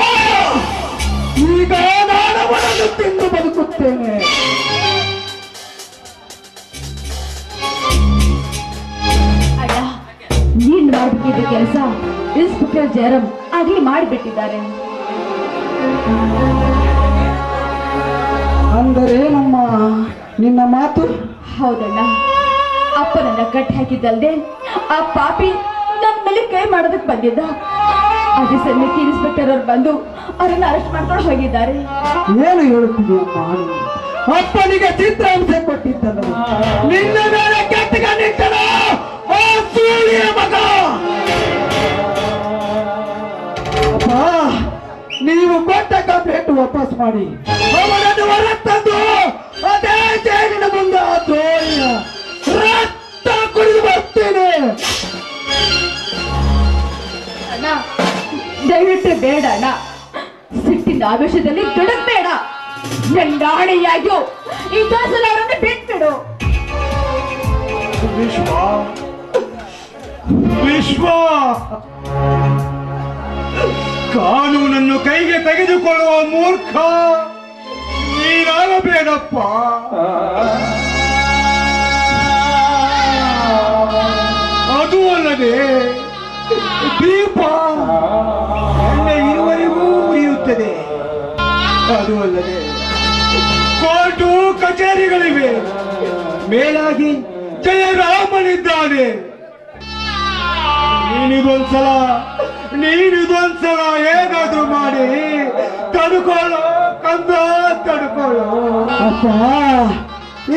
ಈಗ ನಾನು ಅವನ ನಾನು ತಿಂದು ಬದುಕುತ್ತೇನೆ. ನೀನ್ ಮಾಡ್ಬೇಕಿದ್ದ ಕೆಲಸ, ಇನ್ಸ್ಪೆಕ್ಟರ್ ಜಯರಾಮ್ ಆಗ್ಲೇ ಮಾಡಿಬಿಟ್ಟಿದ್ದಾರೆ. ಅಂದರೆ ನಮ್ಮ ನಿನ್ನ ಮಾತು? ಹೌದಣ್ಣ. ಅಪ್ಪನನ್ನ ಕಟ್ಟಿ ಹಾಕಿದ್ದಲ್ದೆ ಆ ಪಾಪಿ ನನ್ನ ಮೇಲೆ ಕೈ ಮಾಡೋದಕ್ಕೆ ಬಂದಿದ್ದ. ಅದೇ ಸಣ್ಣ ಇನ್ಸ್ಪೆಕ್ಟರ್ ಅವ್ರು ಬಂದು ಅವರನ್ನ ಅರೆಸ್ಟ್ ಮಾಡ್ಕೊಂಡು ಹೋಗಿದ್ದಾರೆ. ಏನು ನೀನು? ಅಪ್ಪನಿಗೆ ಚಿತ್ರಾಂಶ ಕೊಟ್ಟಿದ್ದಲ್ಲ. ನಿನ್ನ ಮೇಲೆ ಕೆಟ್ಟಗ ಮಗ! ಕೊಟ್ಟ ವಾಪಸ್ ಮಾಡಿ. ಅವನನ್ನು ಹೊರ ತಂದು ಅದೇ ಜೈಲಿನ ಮುಂದೆ ದೋಣಿಯ ರಕ್ತ ಕುಡಿದು ಬರ್ತೇನೆ. ಅಣ್ಣ ದಯವಿಟ್ಟು ಬೇಡ ಅಣ್ಣ. ಸಿಟ್ಟಿನ ಆವೇಶದಲ್ಲಿ ಬೇಡ ನನ್ನ ನಾಳೆಯಾಗ್ಯೂ ಈ ಸಲ ಅವರನ್ನು ಬಿಟ್ಬಿಡು. ವಿಶ್ವ ವಿಶ್ವ. ಕಾನೂನನ್ನು ಕೈಗೆ ತೆಗೆದುಕೊಳ್ಳುವ ಮೂರ್ಖ. ನೀನಾಗಬೇಡಪ್ಪ. ಅದು ಅಲ್ಲದೆ ದೀಪ ಇರುವರೆಗೂ ಉರಿಯುತ್ತದೆ. ಅದು ಅಲ್ಲದೆ ಕೋರ್ಟು ಕಚೇರಿಗಳಿವೆ. ಮೇಲಾಗಿ ಜಯರಾಮನಿದ್ದಾನೆ. ನೀನಿದೊಂದ್ಸಲ ನೀನಿದೊಂದ್ಸಲ ಹೇಗಾದ್ರೂ ಮಾಡಿ, ತಡ್ಕೊಳ್ಳೋ, ಕಂದ ತಡ್ಕೊಳ್ಳೋ. ಅಪ್ಪ,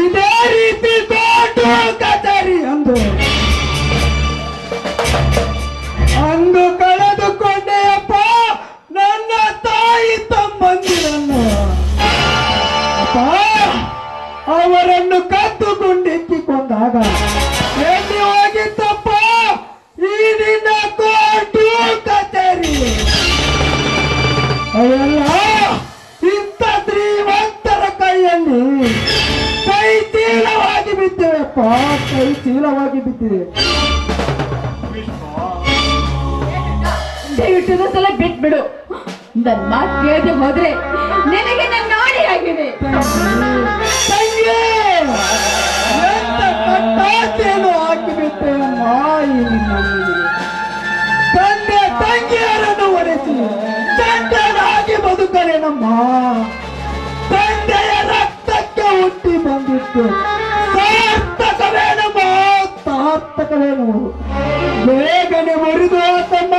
ಇದೇ ರೀತಿ ದೊಡ್ಡ ಕಚೇರಿ ಅಂದು. ಅಂದು ಕಳೆದುಕೊಂಡೆ ಅಪ್ಪ, ನನ್ನ ತಾಯಿ ತಮ್ಮಂದಿರನ್ನು. ಅಪ್ಪ, ಅವರನ್ನು ಕದ್ದುಕೊಂಡೆತ್ತಿಕೊಂಡಾಗ ಈ ನಿನ್ನ ಕೋರ್ಟು ಕಚೇರಿ ಅವೆಲ್ಲ ಇಂಥ ಶ್ರೀಮಂತರ ಕೈಯಲ್ಲಿ ಕೈ ಚೀಲವಾಗಿ ಬಿದ್ದಿರಪ್ಪ ಕೈ ಚೀಲವಾಗಿ ಬಿದ್ದಿದೆ. ದಯವಿಟ್ಟು ಸಲ ಬಿಟ್ಬಿಡು. ನನ್ ಮಾತು ಕೇಳದೆ ಹೋದ್ರೆ ನಿನಗೆ ನನ್ನ ನಾಡಿ ಆಗಿದೆ. ತಂಗಿ ಎಂತ ನಿನ್ನ ಮನೆಗೆ. ತಂದೆ, ತಂಗಿಯರನ್ನು ಒರೆಸಿ ಚಂಡನಾಗಿ ಬದುಕಲೇನಮ್ಮ ತಂದೆಯ ರಕ್ತಕ್ಕೆ ಹುಟ್ಟಿ ಬಂದಿತ್ತು. ಸಾರ್ಥಕವೇನಮ್ಮ ಸಾರ್ಥಕವೇನು ಬೇಗನೆ ಮುರಿದು ತಮ್ಮ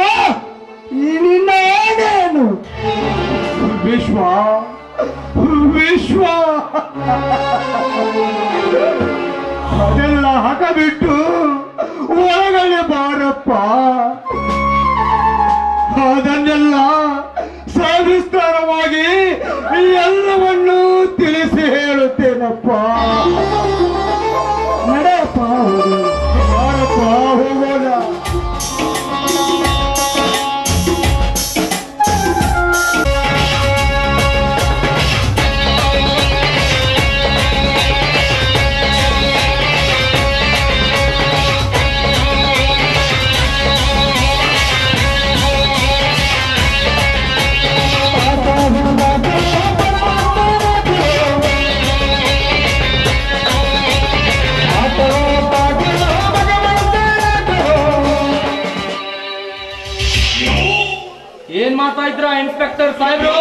ಈ ನಿನ್ನ ಏನೇನು ವಿಶ್ವ ವಿಶ್ವ. ಅದೆಲ್ಲ ಹಠ ಒಳಗಡೆ ಬಾರಪ್ಪ. ಅದನ್ನೆಲ್ಲ ಸವಿಸ್ತಾರವಾಗಿ ಎಲ್ಲವನ್ನೂ ತಿಳಿಸಿ ಹೇಳುತ್ತೇನಪ್ಪ. ಇನ್ಸ್ಪೆಕ್ಟರ್ ಸಾಹೇಬ್ರು.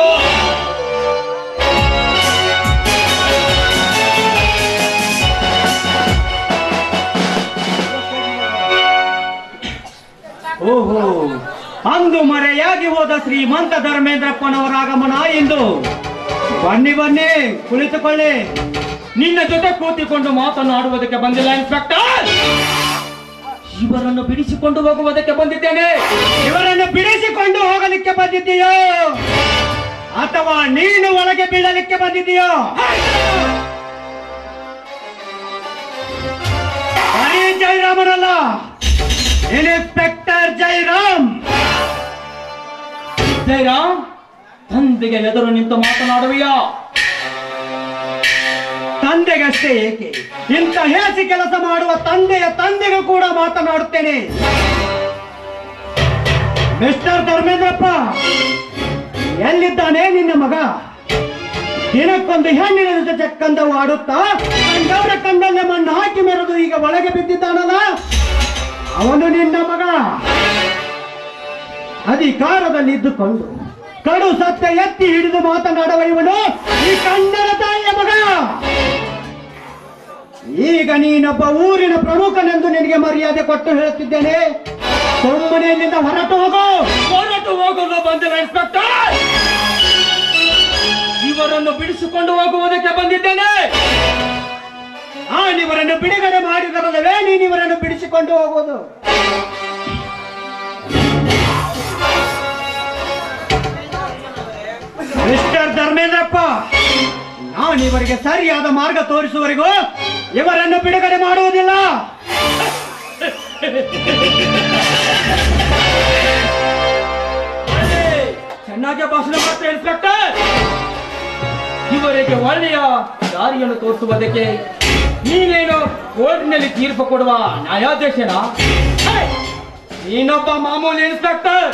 ಓಹೋ, ಅಂದು ಮರೆಯಾಗಿ ಹೋದ ಶ್ರೀಮಂತ ಧರ್ಮೇಂದ್ರಪ್ಪನವರ ಆಗಮನ ಎಂದು ಬನ್ನಿ ಬನ್ನಿ, ಕುಳಿತುಕೊಳ್ಳಿ. ನಿನ್ನ ಜೊತೆ ಕೂತಿಕೊಂಡು ಮಾತನಾಡುವುದಕ್ಕೆ ಬಂದಿಲ್ಲ, ಇನ್ಸ್ಪೆಕ್ಟರ್. ಇವರನ್ನು ಬಿಡಿಸಿಕೊಂಡು ಹೋಗುವುದಕ್ಕೆ ಬಂದಿದ್ದೇನೆ. ಇವರನ್ನು ಬಿಡಿಸಿಕೊಂಡು ಹೋಗಲಿಕ್ಕೆ ಬಂದಿದ್ದೀಯೋ? ಅಥವಾ ನೀನು ಒಳಗೆ ಬೀಳಲಿಕ್ಕೆ ಬಂದಿದ್ದೀಯೋ? ಜೈರಾಮರಲ್ಲ ಇನ್ಸ್ಪೆಕ್ಟರ್ ಜೈರಾಮ್! ಜೈರಾಮ್ ತಂದೆಗೆ ಎದುರು ನಿಂತು ಮಾತನಾಡುವಿಯಾ? ತಂದೆಗಷ್ಟೇ ಏಕೆ? ಇಂಥ ಹೇಸಿ ಕೆಲಸ ಮಾಡುವ ತಂದೆಯ ತಂದೆಗೂ ಕೂಡ ಮಾತನಾಡುತ್ತೇನೆ. ಮಿಸ್ಟರ್ ಧರ್ಮೇಂದ್ರಪ್ಪ, ಎಲ್ಲಿದ್ದಾನೆ ನಿನ್ನ ಮಗ? ದಿನಕ್ಕೊಂದು ಹೆಣ್ಣಿನ ಜೊತೆ ಕಂದವು ಆಡುತ್ತಾ ಕಂಡವರ ಕಂಡಲ್ಲೇ ಮಣ್ಣು ಹಾಕಿ ಮೆರೆದು ಈಗ ಒಳಗೆ ಬಿದ್ದಿದ್ದಾನಲ್ಲ? ಅವನು ನಿನ್ನ ಮಗ. ಅಧಿಕಾರದಲ್ಲಿ ಇದ್ದುಕೊಂಡು ಕಡು ಸತ್ತ ಎತ್ತಿ ಹಿಡಿದು ಮಾತನಾಡುವ ಇವನು ಈ ಕನ್ನಡ ತಾಯಿಯ ಮಗ. ಈಗ ನೀನೊಬ್ಬ ಊರಿನ ಪ್ರಮುಖನೆಂದು ನಿನಗೆ ಮರ್ಯಾದೆ ಕೊಟ್ಟು ಹೇಳುತ್ತಿದ್ದೇನೆ. ಸುಮ್ಮನೆಯಿಂದ ಹೊರಟು ಹೋಗು. ಹೊರಟು ಹೋಗಲು ಬಂದಿಲ್ಲ ಇನ್ಸ್ಪೆಕ್ಟರ್ ಇವರನ್ನು ಬಿಡಿಸಿಕೊಂಡು ಹೋಗುವುದಕ್ಕೆ ಬಂದಿದ್ದೇನೆ. ನಾನಿವರನ್ನು ಬಿಡುಗಡೆ ಮಾಡಿದರಲ್ಲವೇ ನೀನಿವರನ್ನು ಬಿಡಿಸಿಕೊಂಡು ಹೋಗುವುದು. ಮಿಸ್ಟರ್ ಧರ್ಮೇಂದ್ರಪ್ಪ ನಾನಿವರಿಗೆ ಸರಿಯಾದ ಮಾರ್ಗ ತೋರಿಸುವವರೆಗೂ ಇವರನ್ನು ಬಿಡುಗಡೆ ಮಾಡುವುದಿಲ್ಲ. ಚೆನ್ನಾಗಿ ಭಾಷಣ ಮಾಡ್ತಾರೆ ಇನ್ಸ್ಪೆಕ್ಟರ್ ಇವರಿಗೆ ಒಳ್ಳೆಯ ದಾರಿಯನ್ನು ತೋರಿಸುವುದಕ್ಕೆ ನೀನೇನು ಕೋರ್ಟ್ನಲ್ಲಿ ತೀರ್ಪು ಕೊಡುವ ನ್ಯಾಯಾಧೀಶನ! ನೀನೊಬ್ಬ ಮಾಮೂಲಿ ಇನ್ಸ್ಪೆಕ್ಟರ್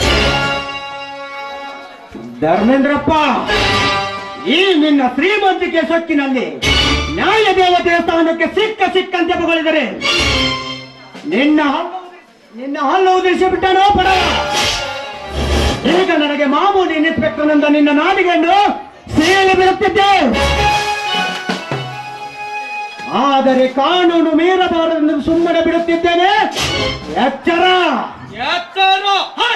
ಧರ್ಮೇಂದ್ರಪ್ಪ ಈ ನಿನ್ನ ಶ್ರೀಮಂತಿಕೆ ಸೊಕ್ಕಿನಲ್ಲಿ ನ್ಯಾಯದೇವ ದೇವಸ್ಥಾನಕ್ಕೆ ಸ್ಥಾನಕ್ಕೆ ಸಿಕ್ಕ ಸಿಕ್ಕಂತೆ ಬಗಳಿದರೆ ನಿನ್ನ ಹಲ್ಲು ನಿನ್ನ ಹಲ್ಲು ಉದ್ದೇಶ ಬಿಟ್ಟನೋ ಪಡ ಈಗ ನನಗೆ ಮಾಮೂಲಿ ಇನ್ಸ್ಪೆಕ್ಟರ್ನಿಂದ ನಿನ್ನ ನಾಡಿಗೆಂಡು ಸೇಲೆ ಬಿಡುತ್ತಿದ್ದೆ. ಆದರೆ ಕಾನೂನು ಮೀರಬಾರದೆಂದು ಸುಮ್ಮನೆ ಬಿಡುತ್ತಿದ್ದೇನೆ. ಎಚ್ಚರ. ಹೇ!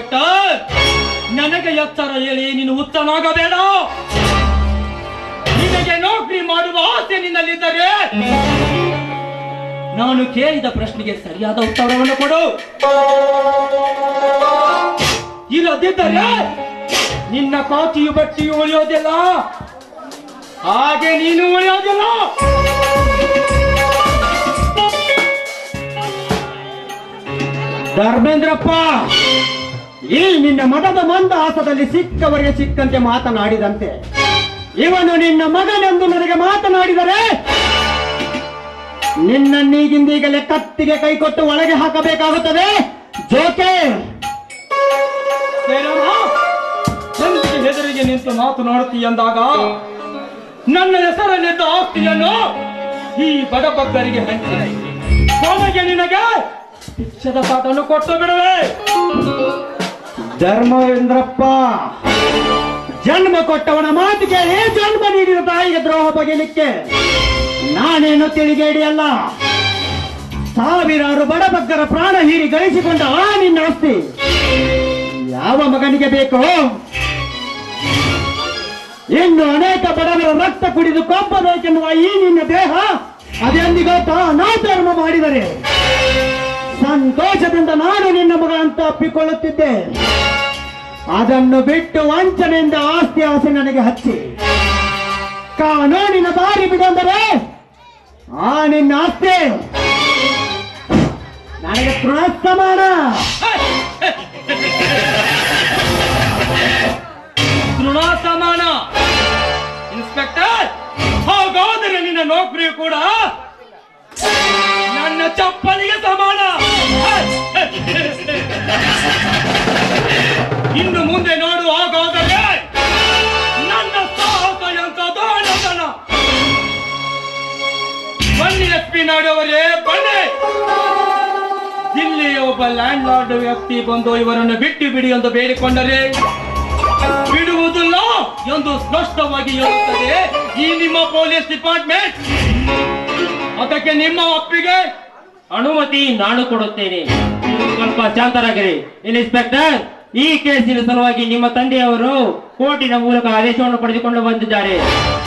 ಇನ್ಸ್ಪೆಕ್ಟರ್ ನನಗೆ ಎತ್ತರ ಹೇಳಿ ನೀನು ಉತ್ತನಾಗಬೇಡ ನಿನಗೆ ನೌಕರಿ ಮಾಡುವ ಆಸೆ ನಿನ್ನಲ್ಲಿದ್ದರೆ ನಾನು ಕೇಳಿದ ಪ್ರಶ್ನೆಗೆ ಸರಿಯಾದ ಉತ್ತರವನ್ನು ಕೊಡು. ಇಲ್ಲದಿದ್ದರೆ ನಿನ್ನ ಕಾತಿಯು ಬಟ್ಟಿಯು ಉಳಿಯೋದಿಲ್ಲ. ಹಾಗೆ ನೀನು ಉಳಿಯೋದಿಲ್ಲ. ಧರ್ಮೇಂದ್ರಪ್ಪ ಈ ನಿನ್ನ ಮಠದ ಮಂದಹಾಸದಲ್ಲಿ ಸಿಕ್ಕವರಿಗೆ ಸಿಕ್ಕಂತೆ ಮಾತನಾಡಿದಂತೆ, ಇವನು ನಿನ್ನ ಮಗನೆಂದು ನನಗೆ ಮಾತನಾಡಿದರೆ ನಿನ್ನನ್ನೀಗಿಂದೀಗಲೇ ಕತ್ತಿಗೆ ಕೈ ಕೊಟ್ಟು ಒಳಗೆ ಹಾಕಬೇಕಾಗುತ್ತದೆ. ಜೋಕೆ! ಹೆದರಿಗೆ ನಿಂತು ಮಾತನಾಡುತ್ತೀ ಎಂದಾಗ, ನನ್ನ ಹೆಸರಲ್ಲಿದ್ದ ಆಸ್ತಿಯನ್ನು ಈ ಬಡ ಭಕ್ತರಿಗೆ ಹಂಚಿದೆ ನಿನಗೆ ಶಿಕ್ಷದ ಪಾಠವನ್ನು ಕೊಟ್ಟು ಬಿಡುವೆ. ಧರ್ಮೇಂದ್ರಪ್ಪ ಜನ್ಮ ಕೊಟ್ಟವನ ಮಾತಿಗೆ ಏ ಜನ್ಮ ನೀಡಿದ ತಾಯಿಗೆ ದ್ರೋಹ ಬಗೆಯಲಿಕ್ಕೆ ನಾನೇನು ತಿಳಿಗೇಡಿಯಲ್ಲ ಸಾವಿರಾರು ಬಡಬಗ್ಗರ ಪ್ರಾಣ ಹೀರಿ ಗಳಿಸಿಕೊಂಡ ಆ ನಿನ್ನ ಆಸ್ತಿ ಯಾವ ಮಗನಿಗೆ ಬೇಕೋ? ಇನ್ನು ಅನೇಕ ಬಡವರ ರಕ್ತ ಕುಡಿದು ಕೊಬ್ಬಬೇಕೆನ್ನುವ ಈ ನಿನ್ನ ದೇಹ, ಅದೆಂದಿಗೋ ನಾ ಧರ್ಮ ಮಾಡಿದರೆ. ಸಂತೋಷದಿಂದ ನಾನು ನಿನ್ನ ಮಗ ಅಂತ ಅಪ್ಪಿಕೊಳ್ಳುತ್ತಿದ್ದೆ ಅದನ್ನು ಬಿಟ್ಟು ವಂಚನೆಯಿಂದ ಆಸ್ತಿ ಆಸೆ ನನಗೆ ಹಚ್ಚಿ. ಕಾನೂನಿನ ದಾರಿ ಬಿಡಂದರೆ ಆ ನಿನ್ನ ಆಸ್ತಿ. ನನಗೆ ತೃಣ ಸಮಾನ ತೃಣ ಸಮಾನ ಇನ್ಸ್ಪೆಕ್ಟರ್, ಹಾಗಾದರೆ ನಿನ್ನ ನೌಕರಿಯು ಕೂಡ ನನ್ನ ಚಪ್ಪಲಿಗೆ ಸಮಾನ. ಇನ್ನು ಮುಂದೆ ನೋಡು ಹಾಗಾದರೆ ನನ್ನ ಸಾಹಸ ಎಂತದೋ ಅನ್ನೋದನ್ನ ಬನ್ನಿ ಎಸ್ ಪಿ ನಾಡವರೇ, ಬನ್ನಿ. ಇಲ್ಲಿ ಒಬ್ಬ ಲ್ಯಾಂಡ್ ಲಾರ್ಡ್ ವ್ಯಕ್ತಿ ಬಂದು ಇವರನ್ನು ಬಿಟ್ಟು ಬಿಡಿ ಎಂದು ಬೇಡಿಕೊಂಡರೆ ಬಿಡುವುದಿಲ್ಲ ಎಂದು ಸ್ಪಷ್ಟವಾಗಿ ಹೇಳುತ್ತದೆ. ಈ ನಿಮ್ಮ ಪೊಲೀಸ್ ಡಿಪಾರ್ಟ್ಮೆಂಟ್, ಅದಕ್ಕೆ ನಿಮ್ಮ ಒಪ್ಪಿಗೆ ಅನುಮತಿ ನಾನು ಕೊಡುತ್ತೇನೆ. ಸ್ವಲ್ಪ ಶಾಂತರಾಗಿರಿ. ಇನ್ಸ್ಪೆಕ್ಟರ್, ಈ ಕೇಸಿನ ಸಲುವಾಗಿ ನಿಮ್ಮ ತಂದೆಯವರು ಕೋರ್ಟಿನ ಮೂಲಕ ಆದೇಶವನ್ನು ಪಡೆದುಕೊಂಡು ಬಂದಿದ್ದಾರೆ.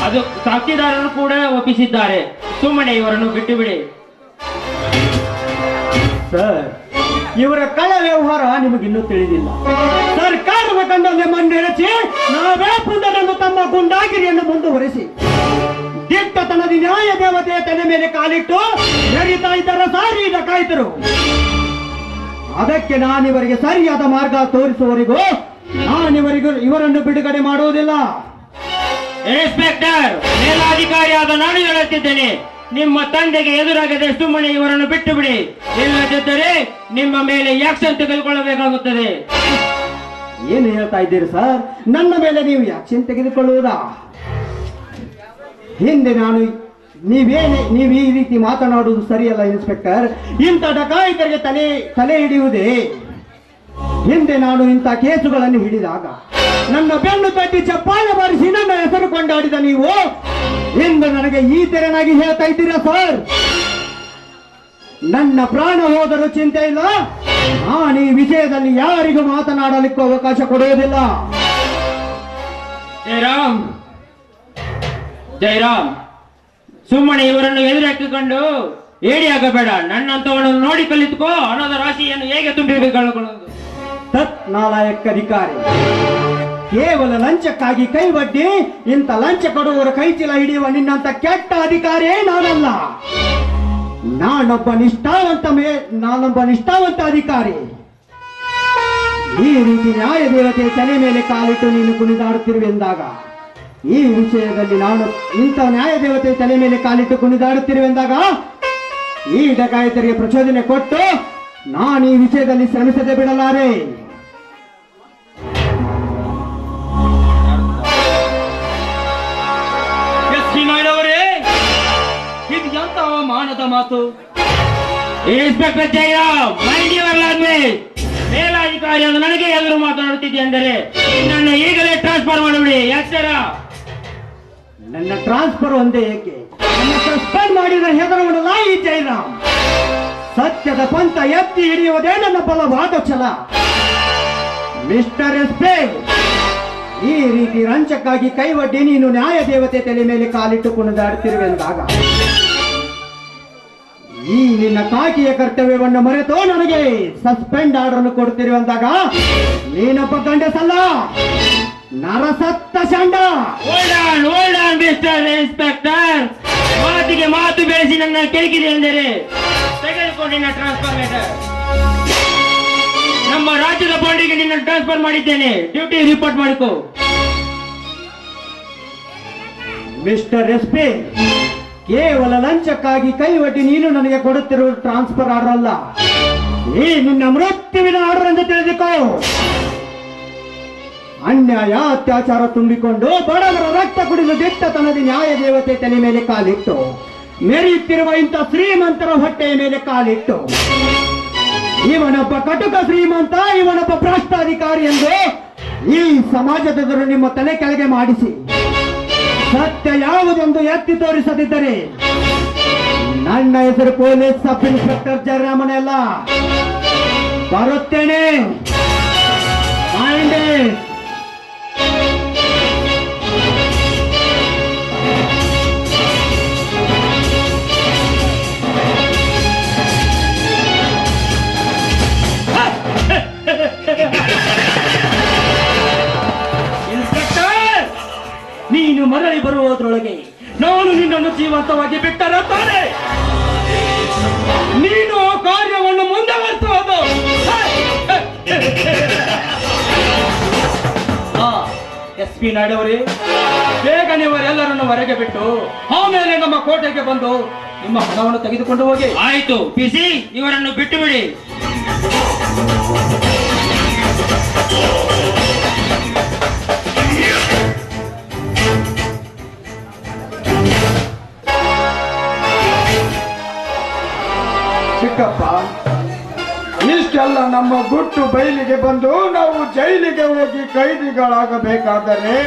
ಅದು ಸಾಕ್ಷಿದಾರರು ಕೂಡ ಒಪ್ಪಿಸಿದ್ದಾರೆ. ಸುಮ್ಮನೆ ಇವರನ್ನು ಬಿಟ್ಟು ಬಿಡಿ. ಸರ್ ಇವರ ಕಳ ವ್ಯವಹಾರ ನಿಮಗಿನ್ನೂ ತಿಳಿದಿಲ್ಲ. ಸರ್ಕಾರದ ಕಂಡಲ್ಲಿ ಮಣ್ಣೆರಚಿ ನಾವೇ ಪುಂಡರನ್ನು ತಮ್ಮ ಗುಂಡಾಗಿರಿಯನ್ನು ಮುಂದುವರೆಸಿ. ದಿಟ್ಟತನದ ನ್ಯಾಯ ದೇವತೆಯ ತಲೆ ಮೇಲೆ ಕಾಲಿಟ್ಟು ನಡೀತಾ ಇದ್ದರ ಸಾರಿ ಕಾಯ್ತರು. ಅದಕ್ಕೆ ನಾನಿವರಿಗೆ ಸರಿಯಾದ ಮಾರ್ಗ ತೋರಿಸುವವರಿಗೂ ನಾನಿವರಿಗೂ ಇವರನ್ನು ಬಿಡುಗಡೆ ಮಾಡುವುದಿಲ್ಲ. ಇನ್ಸ್ಪೆಕ್ಟರ್, ಮೇಲಾಧಿಕಾರಿಯಾದ ನಾನು ಹೇಳುತ್ತಿದ್ದೇನೆ. ನಿಮ್ಮ ತಂದೆಗೆ ಎದುರಾಗದೆ ಸುಮ್ಮನೆ ಇವರನ್ನು ಬಿಟ್ಟು ಬಿಡಿ ಇಲ್ಲದಿದ್ದರೆ ನಿಮ್ಮ ಮೇಲೆ ಆಕ್ಷನ್ ತೆಗೆದುಕೊಳ್ಳಬೇಕಾಗುತ್ತದೆ. ಏನು ಹೇಳ್ತಾ ಇದ್ದೀರಿ ಸರ್? ನನ್ನ ಮೇಲೆ ನೀವು ಆಕ್ಷನ್ ತೆಗೆದುಕೊಳ್ಳುವುದಾ? ಹಿಂದೆ ನಾನು ನೀವೇನೆ ನೀವು ಈ ರೀತಿ ಮಾತನಾಡುವುದು ಸರಿಯಲ್ಲ, ಇನ್ಸ್ಪೆಕ್ಟರ್. ಇಂಥ ಡಕಾಯಿತರಿಗೆ ತಲೆ ತಲೆ ಹಿಡಿಯುವುದೇ ಹಿಂದೆ ನಾನು ಇಂಥ ಕೇಸುಗಳನ್ನು ಹಿಡಿದಾಗ ನನ್ನ ಬೆನ್ನು ತಟ್ಟಿ ಚಪ್ಪಾಳೆ ಬಾರಿಸಿ ನನ್ನ ಹೆಸರು ಕೊಂಡಾಡಿದ ನೀವು, ಇಂದು ನನಗೆ ಈ ತೆರನಾಗಿ ಹೇಳ್ತಾ ಇದ್ದೀರಾ, ಸರ್? ನನ್ನ ಪ್ರಾಣ ಹೋದರೂ ಚಿಂತೆ ಇಲ್ಲ. ನಾನು ಈ ವಿಷಯದಲ್ಲಿ ಯಾರಿಗೂ ಮಾತನಾಡಲಿಕ್ಕೂ ಅವಕಾಶ ಕೊಡುವುದಿಲ್ಲ. ಜಯರಾಮ್ ಜಯರಾಮ್, ಸುಮ್ಮನೆ ಇವರನ್ನು ಎದುರಾಕಿಕೊಂಡು ಏಡಿ ಆಗಬೇಡ. ನನ್ನಂತವನನ್ನು ನೋಡಿ ಕಲಿತುಕೋ. ಹಣದ ರಾಶಿಯನ್ನು ಹೇಗೆ ತುಂಬಿಕೊಳ್ಳುವುದು ತತ್ ನಾಲಾಯಕ್ ಅಧಿಕಾರಿ ಕೇವಲ ಲಂಚಕ್ಕಾಗಿ ಕೈ ಒಡ್ಡಿ ಇಂಥ ಲಂಚ ಕೊಡುವವರ ಕೈ ಚೀಲ ಹಿಡಿಯುವ ನಿನ್ನಂತ ಕೆಟ್ಟ ಅಧಿಕಾರಿಯೇ ನಾನಲ್ಲ. ನಾನೊಬ್ಬ ನಿಷ್ಠಾವಂತ ಮೇ, ನಾನೊಬ್ಬ ನಿಷ್ಠಾವಂತ ಅಧಿಕಾರಿ. ಈ ರೀತಿ ನ್ಯಾಯ ದೇವತೆ ತಲೆ ಮೇಲೆ ಕಾಲಿಟ್ಟು ನೀನು ಕುಣಿದಾಡುತ್ತಿರುವೆಂದಾಗ ಈ ವಿಷಯದಲ್ಲಿ ನಾನು ಇಂಥ ನ್ಯಾಯ ದೇವತೆ ತಲೆ ಮೇಲೆ ಕಾಲಿಟ್ಟು ಕುಣಿದಾಡುತ್ತಿರುವೆಂದಾಗ ಈ ಡಕಾಯಿತರಿಗೆ ಪ್ರಚೋದನೆ ಕೊಟ್ಟು ನಾನು ಈ ವಿಷಯದಲ್ಲಿ ಶ್ರಮಿಸದೆ ಬಿಡಲಾರೆ. ಅವಮಾನದ ಮಾತು. ಇನ್ಸ್ಪೆಕ್ಟರ್ ಜಯರಾಮ್ ಮೈಂಡ್ ಮೇಲಾಧಿಕಾರಿ ಅಂದ್ರೆ ನನಗೆ ಎದುರು ಮಾತನಾಡುತ್ತಿದೆ ಅಂದರೆ ನನ್ನ ಈಗಲೇ ಟ್ರಾನ್ಸ್ಫರ್ ಮಾಡಿಬಿಡಿ. ಎಚ್ಚರ ನನ್ನ ಟ್ರಾನ್ಸ್ಫರ್ ಒಂದೇ ಏಕೆ? ನನ್ನ ಸಸ್ಪೆಂಡ್ ಮಾಡಿದ ಹೆದರುವುದಲ್ಲ ಈ ಜೈರಾಮ್ ಸತ್ಯದ ಪಂಥ ಎತ್ತಿ ಹಿಡಿಯುವುದೇ ನನ್ನ ಬಲವಾದ ಛಲ. ಮಿಸ್ಟರ್ ಎಸ್ ಪಿ ಈ ರೀತಿ ರಂಚಕ್ಕಾಗಿ ಕೈ ಒಡ್ಡಿ ನೀನು ನ್ಯಾಯ ದೇವತೆ ತಲೆ ಮೇಲೆ ಕಾಲಿಟ್ಟು ಕುಣಿದಾಡುತ್ತಿರುವೆಂದಾಗ ಈ ನಿನ್ನ ಕಾಕಿಯ ಕರ್ತವ್ಯವನ್ನು ಮರೆತು ನನಗೆ ಸಸ್ಪೆಂಡ್ ಆರ್ಡರ್ ಅನ್ನು ಅಂದಾಗ ನೀನೊಬ್ಬ ಗಂಡಸಲ್ಲ ನರಸತ್ತ ಚಂಡ ಮಿಸ್ಟರ್ ಇನ್ಸ್ಪೆಕ್ಟರ್ ಮಾತಿಗೆ ಮಾತು ಬೆಳೆಸಿ ನನ್ನ ಕೆಳಗಿದೆ ಎಂದರೆ ತೆಗೆದುಕೊಂಡು ನಿನ್ನ ಟ್ರಾನ್ಸ್ಫರ್ ಲೆಟರ್ ನಮ್ಮ ರಾಜ್ಯದ ಬಾಂಡಿಗೆ ನಿನ್ನ ಟ್ರಾನ್ಸ್ಫರ್ ಮಾಡಿದ್ದೇನೆ. ಡ್ಯೂಟಿ ರಿಪೋರ್ಟ್ ಮಾಡಿಕೋ. ಮಿಸ್ಟರ್ ಎಸ್ ಪಿ ಕೇವಲ ಲಂಚಕ್ಕಾಗಿ ಕೈ ಒಡ್ಡಿ ನೀನು ನನಗೆ ಕೊಡುತ್ತಿರುವ ಟ್ರಾನ್ಸ್ಫರ್ ಆರ್ಡರ್ ಅಲ್ಲ. ಈ ನಿನ್ನ ಮೃತ್ಯುವಿನ ಆರ್ಡರ್ ಎಂದು ತಿಳಿದುಕೋ. ಅನ್ಯಾಯ, ಅತ್ಯಾಚಾರ ತುಂಬಿಕೊಂಡು ಬಡವರ ರಕ್ತ ಕುಡಿದು ದಿಟ್ಟತನದ ನ್ಯಾಯ ದೇವತೆ ತಲೆ ಮೇಲೆ ಕಾಲಿಟ್ಟು, ಮೆರೆಯುತ್ತಿರುವ ಇಂಥ ಶ್ರೀಮಂತರ ಹೊಟ್ಟೆಯ ಮೇಲೆ ಕಾಲಿಟ್ಟು. ಇವನೊಬ್ಬ ಕಟುಕ ಶ್ರೀಮಂತ, ಇವನೊಬ್ಬ ಭ್ರಷ್ಟಾಧಿಕಾರಿ ಎಂದು ಈ ಸಮಾಜದವರು ನಿಮ್ಮ ತಲೆ ಕೆಳಗೆ ಮಾಡಿಸಿ. ಸತ್ಯ ಯಾವುದೊಂದು ಎತ್ತಿ ತೋರಿಸದಿದ್ದರೆ ನನ್ನ ಹೆಸರು ಪೊಲೀಸ್ ಸಬ್ ಇನ್ಸ್ಪೆಕ್ಟರ್ ಜಯರಾಮನೆಲ್ಲ ಬರುತ್ತೇನೆ. ನೀನು ಮರಳಿ ಬರುವುದರೊಳಗೆ ನಾನು ನಿನ್ನನ್ನು ಜೀವಂತವಾಗಿ ಬಿಟ್ಟರ ತಾನೆ ನೀನು ಆ ಕಾರ್ಯವನ್ನು ಮುಂದುವರಿಸುವುದು. ಎಸ್ ಪಿ ನಾಡವರೇ ಬೇಗ ನೀವರೆಲ್ಲರನ್ನು ಹೊರಗೆ ಬಿಟ್ಟು ಆಮೇಲೆ ನಮ್ಮ ಕೋಟೆಗೆ ಬಂದು ನಿಮ್ಮ ಹಣವನ್ನು ತೆಗೆದುಕೊಂಡು ಹೋಗಿ. ಆಯ್ತು ಬಿಸಿ ಇವರನ್ನು ಬಿಟ್ಟು ಬಿಡಿ. ಚಿಕ್ಕಪ್ಪ ಇಷ್ಟೆಲ್ಲ ನಮ್ಮ ಗುಟ್ಟು ಬಯಲಿಗೆ ಬಂದು ನಾವು ಜೈಲಿಗೆ ಹೋಗಿ ಕೈದಿಗಳಾಗಬೇಕಾದರೆ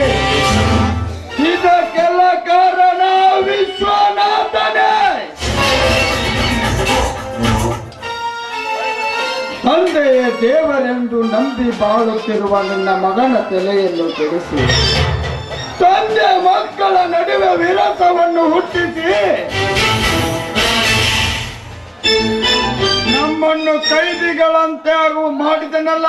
ಇದಕ್ಕೆಲ್ಲ ಕಾರಣ ವಿಶ್ವನಾಥನೇ. ತಂದೆಯೇ ದೇವರೆಂದು ನಂಬಿ ಬಾಳುತ್ತಿರುವ ನನ್ನ ಮಗನ ತಲೆಯನ್ನು ತಿಳಿಸಿ ತಂದೆ ಮಕ್ಕಳ ನಡುವೆ ವಿರಸವನ್ನು ಹುಟ್ಟಿಸಿ ನಮ್ಮನ್ನು ಕೈದಿಗಳಂತೆ ಆಗುವ ಮಾಡಿದನಲ್ಲ,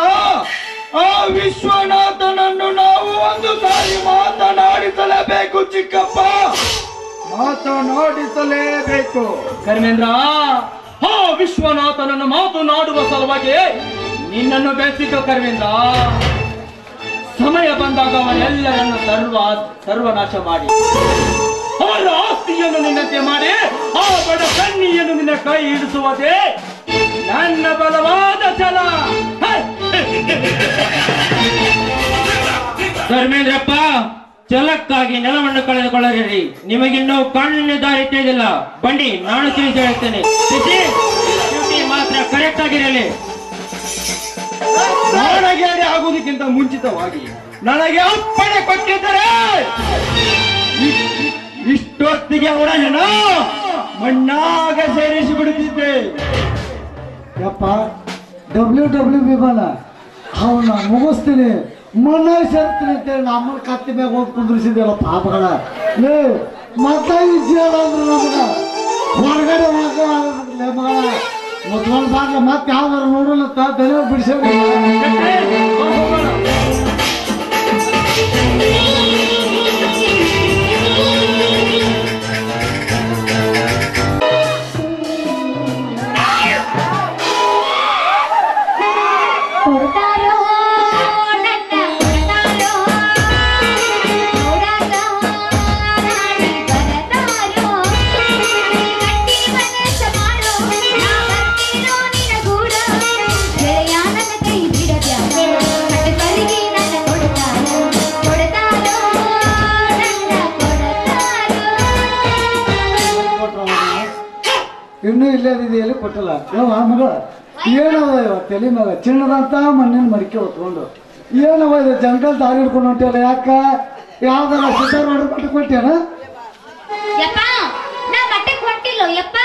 ಆ ವಿಶ್ವನಾಥನನ್ನು ನಾವು ಒಂದು ಸಾರಿ ಮಾತನಾಡಿಸಲೇಬೇಕು ಚಿಕ್ಕಪ್ಪ. ಮಾತನಾಡಿಸಲೇಬೇಕು. ಕರ್ಮೇಂದ್ರ, ಆ ವಿಶ್ವನಾಥನನ್ನು ಮಾತನಾಡುವ ಸಲುವಾಗಿ ನಿನ್ನನ್ನು ಬೆಳೆಸಿದ್ದು ಕರ್ಮೇಂದ್ರ. ಸಮಯ ಬಂದಾಗ ಅವನೆಲ್ಲರನ್ನು ಸರ್ವ ಸರ್ವನಾಶ ಮಾಡಿ ಅವರ ಆಸ್ತಿಯನ್ನು ನಿನ್ನತೆ ಮಾಡಿ ಆ ಬಡ ಕಣ್ಣಿಯನ್ನು ನಿನ್ನ ಕೈ ಹಿಡಿಸುವುದೇ ನನ್ನ ಬಲವಾದ ಛಲ. ಧರ್ಮೇಂದ್ರಪ್ಪ, ಛಲಕ್ಕಾಗಿ ನೆಲವನ್ನು ಕಳೆದುಕೊಳ್ಳದಿರಿ ನಿಮಗಿನ್ನೂ ಕಾನೂನಿನ ದಾರಿ ತಿಳಿದಿಲ್ಲ. ಬಂಡಿ ನಾನು ತಿಳಿಸಿ ಹೇಳ್ತೇನೆ ಮಾತ್ರ ಕರೆಕ್ಟ್ ಆಗಿರಲಿ. ನಾಣಗೇರಿ ಆಗುವುದಕ್ಕಿಂತ ಮುಂಚಿತವಾಗಿ ನನಗೆ ಅಪ್ಪಣೆ ಕೊಟ್ಟಿದ್ದರೆ ಇಷ್ಟೊತ್ತಿಗೆ ಅವರ ಹೆಣ ಮಣ್ಣಾಗ ಸೇರಿಸಿ ಬಿಡುತ್ತಿದ್ದೆ ಯಪ್ಪ ಡಬ್ಲ್ಯೂ ಡಬ್ಲ್ಯೂ ವಿಮಾನ ಅವನ್ನ ಮುಗಿಸ್ತೀನಿ ಮನ ಸೇರ್ತೀನಿ ಅಂತೇಳಿ ನಮ್ಮನ್ನ ಕತ್ತಿ ಮ್ಯಾಗ ಹೋಗಿ ಕುಂದ್ರಿಸಿದ್ಯಲ್ಲ ಪಾಪಗಳ ಲೇ ಮತ್ತ ಇಜ್ಜೇಳ ಅಂದ್ರೆ ನಮಗ ಹೊರಗಡೆ ಹೋಗಲೇ ಮಗಳ ಮುತ್ಕೊಂಡ್ ಬಾರ್ಲ ಮತ್ತೆ ಯಾವ್ದಾರು ನೋಡಲ್ಲ ತಲೆ ಬಿಡಿಸೋಣ ಇಲ್ಲೇ ಇದೆಯಲ್ಲಿ ಕೊಟ್ಟಿಲ್ಲ? ಯಾವ ಮಗಳ ಏನವ ಇವ ತಲೆ ಮಗ ಚಿನ್ನದಂತ ಮಣ್ಣಿನ ಮಡಿಕೆ ಹೊತ್ಕೊಂಡು. ಏನವ ಇದು ಜಂಗಲ್ ದಾರಿ ಹಿಡ್ಕೊಂಡು ಹೊಂಟಿಯಲ್ಲ ಯಾಕ? ಯಾವ್ದಾರ ಮಾಡಿ ಕೊಟ್ಟು ಕೊಟ್ಟೇನ ಯಪ್ಪ ನಾ ಬಟ್ಟೆಗೆ ಹೊಂಟಿಲ್ಲ ಯಪ್ಪ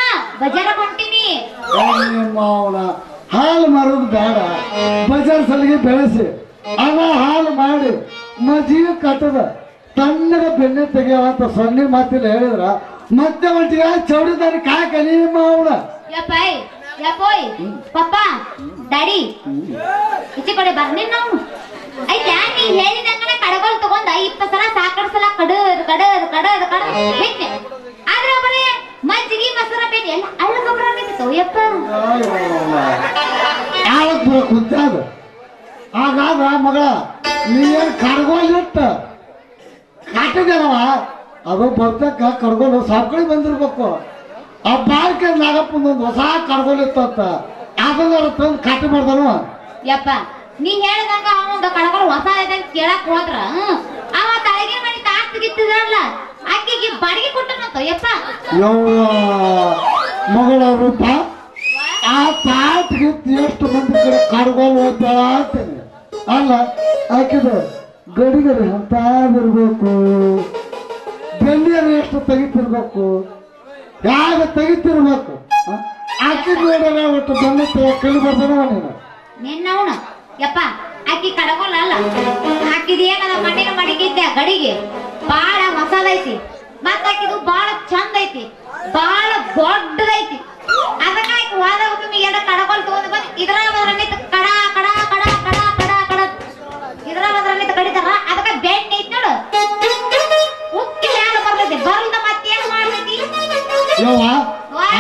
ಬಜಾರ ಹೊಂಟಿನಿ ನಿಮ್ಮ ಅವನ ಹಾಲು ಮಾರೋದು ಬೇಡ. ಬಜಾರ್ ಸಲಿಗೆ ಬೆಳೆಸಿ. ಅವ ಹಾಲು ಮಾಡಿ ಮಜ್ಜಿಗೆ ಕಟ್ಟದ. ತಣ್ಣಗ ಬೆಣ್ಣೆ ತೆಗಿಯವ ಅಂತ ಸೊನ್ನೆ ಮಾತಿಲ್ಲ ಹೇಳಿದ್ರ ಮತ್ತೆ ಒಂಟಿಗೆ ಚೌಡಿದಾರ ಕಾಯಕ ನಿಮ್ಮ ಅವಳ. ಯಪ್ಪಾಯ್ ಯಪ್ಪೋಯ್ ಪಪ್ಪ ಡ್ಯಾಡಿ ಈಚೆ ಕಡೆ ಬರ್ನಿ ನಾವು. ನೀ ಹೇಳಿದಂಗನೆ ಕಡಗೋಲ್ ತಗೊಂಡ ಇಪ್ಪತ್ತು ಸಲ ಕಡರ್ ಕಡರ್ ಕಡ ಬಿಟ್ಟೆ ಆದ್ರೆ ಬರೀ ಮಜ್ಜಿಗೆ ಮೊಸರ ಬೇಡಿ ಎಲ್ಲ ಅಳ್ಳ ಗೊಬ್ಬರ ಬೇಕಿತ್ತು ಯಪ್ಪ. ಯಾವತ್ ಬರೋ ಕುಂತಾದ ಹಾಗಾದ ಮಗಳ ನೀನ್ ಕಡಗೋಲ್ ಇಟ್ಟ? ಕಾಟಿದೇನವ ಅದು ಬರ್ತಕ್ಕ ಕಡ್ಗೋಲು ಸಾಕಳಿ ಬಂದಿರ್ಬೇಕು. ಆ ಬಾರ್ಕೆ ನಾಗಪ್ಪನ ಒಂದು ಹೊಸ ಕರ್ಗೋಲು ಇತ್ತಂತ ಅದನ್ನ ತಂದು ಕಾಟಿ ಮಾಡ್ದನು ಯಪ್ಪ ನೀ ಹೇಳಿದಂಗ ಅವನೊಂದು ಕಡಗೋಲ್ ಹೊಸ ಇದೆ ಅಂತ ಕೇಳಕ್ ಹೋದ್ರ. ಅವ ತಳಗಿನ ಮನೆ ತಾಟ್ ಅಕ್ಕಿಗೆ ಆಕೆಗೆ ಬಾಡಿಗೆ ಕೊಟ್ಟನಂತ ಯಪ್ಪ. ಮಗಳ ರೂಪ ಆ ತಾಟ್ಗೆ ಎಷ್ಟು ಮಂದಿ ಕಡೆ ಕಡ್ಗೋಲ್ ಹೋಗ್ತಾಳ ಅಂತೀನಿ. ಅಲ್ಲ ಆಕಿದ ಗಡಿಗರಿ ಅಂತಾದಿರ್ಬೇಕು ಬೆನ್ನಿಯನ್ನು ಎಷ್ಟು ತೆಗಿತಿರ್ಬೇಕು. ಯಾರ ತೆಗಿತಿರ್ಬೇಕು? ಆಕಿ ನೋಡಿದ್ರೆ ಒಟ್ಟು ಬಂದಿತ್ತು ಕಲಿ ಬರ್ತಾನೆ ನೀನು ನಿನ್ನವನ ಯಪ್ಪ ಆಕಿ ಕಡಗೋಲ್ಲ ಅಲ್ಲ? ಮಣ್ಣಿನ ಮಡಿಗಿದ್ದೆ ಗಡಿಗೆ. ಬಾಳ ಹೊಸದೈತಿ ಮತ್ತ ಆಕಿದು ಬಾಳ ಚಂದ ಐತಿ. ಬಾಳ ದೊಡ್ಡದೈತಿ. ಅದಕ್ಕ ಆಕಿ ಹೋದಾಗ ನಿಮಗೆ ಎಡ ಕಡಗೋಲ್ ತಗೊಂಡು ಬಂದು ಇದ್ರ ಯವ್ವ?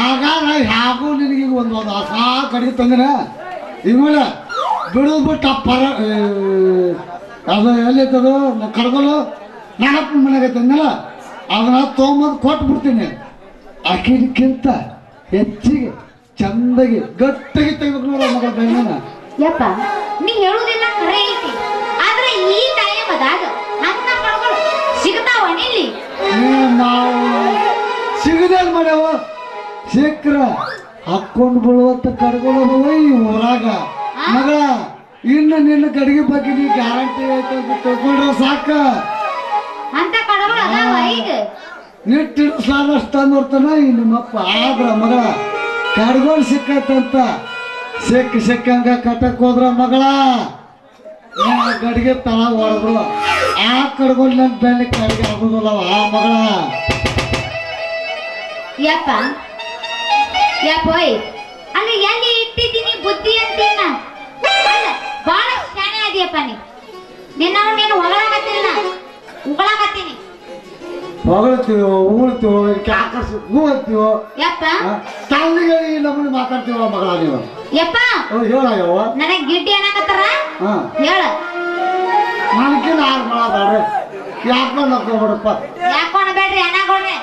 ಆಗಾಗ ಯಾಗೂ ನಿನಗೆ ಒಂದು ಒಂದು ಹೊಸ ಕಡಿತಂದ್ರೆ ತಂದಿನ? ಇವಳ ಬಿಡೋದು ಬಿಟ್ಟು ಆ ಪರ ಅದು ಎಲ್ಲಿತ್ತದು? ಕಡ್ಗೋಲು ನಾಗಪ್ಪನ ಮನೆಗೆ ತಂದಲ್ಲ ಅದನ್ನ ತೊಗೊಂಬಂದು ಕೊಟ್ಟು ಬಿಡ್ತೀನಿ ಆಕಿನಕ್ಕಿಂತ ಹೆಚ್ಚಿಗೆ ಚಂದಾಗಿ ಗಟ್ಟಿಗೆ ತೆಗಿಬೇಕು ನೋಡ ಮಗಳ ಬೆಣ್ಣನ ಯಪ್ಪ ನೀ ಖರೆ ಐತಿ ಆದ್ರೆ ಈ ಟೈಮ್ ಅದಾಗ ಸಿಗ್ತಾವ ನಾವು ಸಿಗದೆ ಮಾಡ್ಯಾವ? ಶೇಖರ ಹಾಕೊಂಡು ಬೀಳುವಂತ ಕಡ್ಗಳು ಈ ಊರಾಗ. ಮಗಳ ಇನ್ನು ನಿನ್ನ ಕಡಿಗೆ ಬಗ್ಗೆ ನೀ ಗ್ಯಾರಂಟಿ ಐತೆ ತಗೊಂಡ್ರ ಸಾಕ. ಅಂತ ಕಡಗೋಳು ಅದಾವ ಈಗ? ನಿಟ್ಟಿನ ಸಾಲಷ್ಟ ನೋಡ್ತಾನ ಈ ನಿಮ್ಮಪ್ಪ. ಆದ್ರ ಮಗ ಕಡ್ಗೋಲ್ ಸಿಕ್ಕತ್ತಂತ ಸಿಕ್ಕ ಸಿಕ್ಕಂಗ ಕಟ್ಟಕ್ ಹೋದ್ರ ಮಗಳ ನಿನ್ನ ಗಡಿಗೆ ತಳ ಹೊಡೆದ್ರು ಆ ಕಡ್ಗೋಲ್ ನನ್ ಬೆಲೆ ಕಡಿಗೆ ಆಗುದಿಲ್ಲವ ಆ ಮಗಳ. ಯಪ್ಪ. ಯಪ್ಪೋಯ್ ಅಲ್ಲಿ ಎಲ್ಲಿ ಇಟ್ಟಿದ್ದೀನಿ ಬುದ್ಧಿ ಅಂತೀನ? ಬಾಳ ಶಾಣೆ ಆದಿಯಪ್ಪ ನೀ. ನಿನ್ನ ನೀನು ಹೊಗಳಕತ್ತಿಲ್ಲ ಉಗಳಕತ್ತೀನಿ. ಹೊಗಳ್ತೀವೋ ಉಗುಳ್ತೀವೋ ಆಕರ್ಷ ಅಂತೀವೋ ಯಪ್ಪ. ತಂದಿಗೆ ಈ ನಮ್ಮನೆ ಮಾತಾಡ್ತೀವ ಮಗಳ ನೀವು? ಯಪ್ಪ. ಹೇಳ ಯವ್ವ. ನನಗ್ ಗಿಡ್ಡಿ ಅನ್ನಕತ್ತಾರ? ಹೇಳ. ನನಗಿನ ಆರು ಮಳ ಬೇಡ್ರಿ ಯಾಕೆ ನಕ್ಕೋಬಿಡಪ್ಪ ಯಾಕೋ ಬೇಡ್ರಿ ಅಣ್ಣಗೊಳ್ರಿ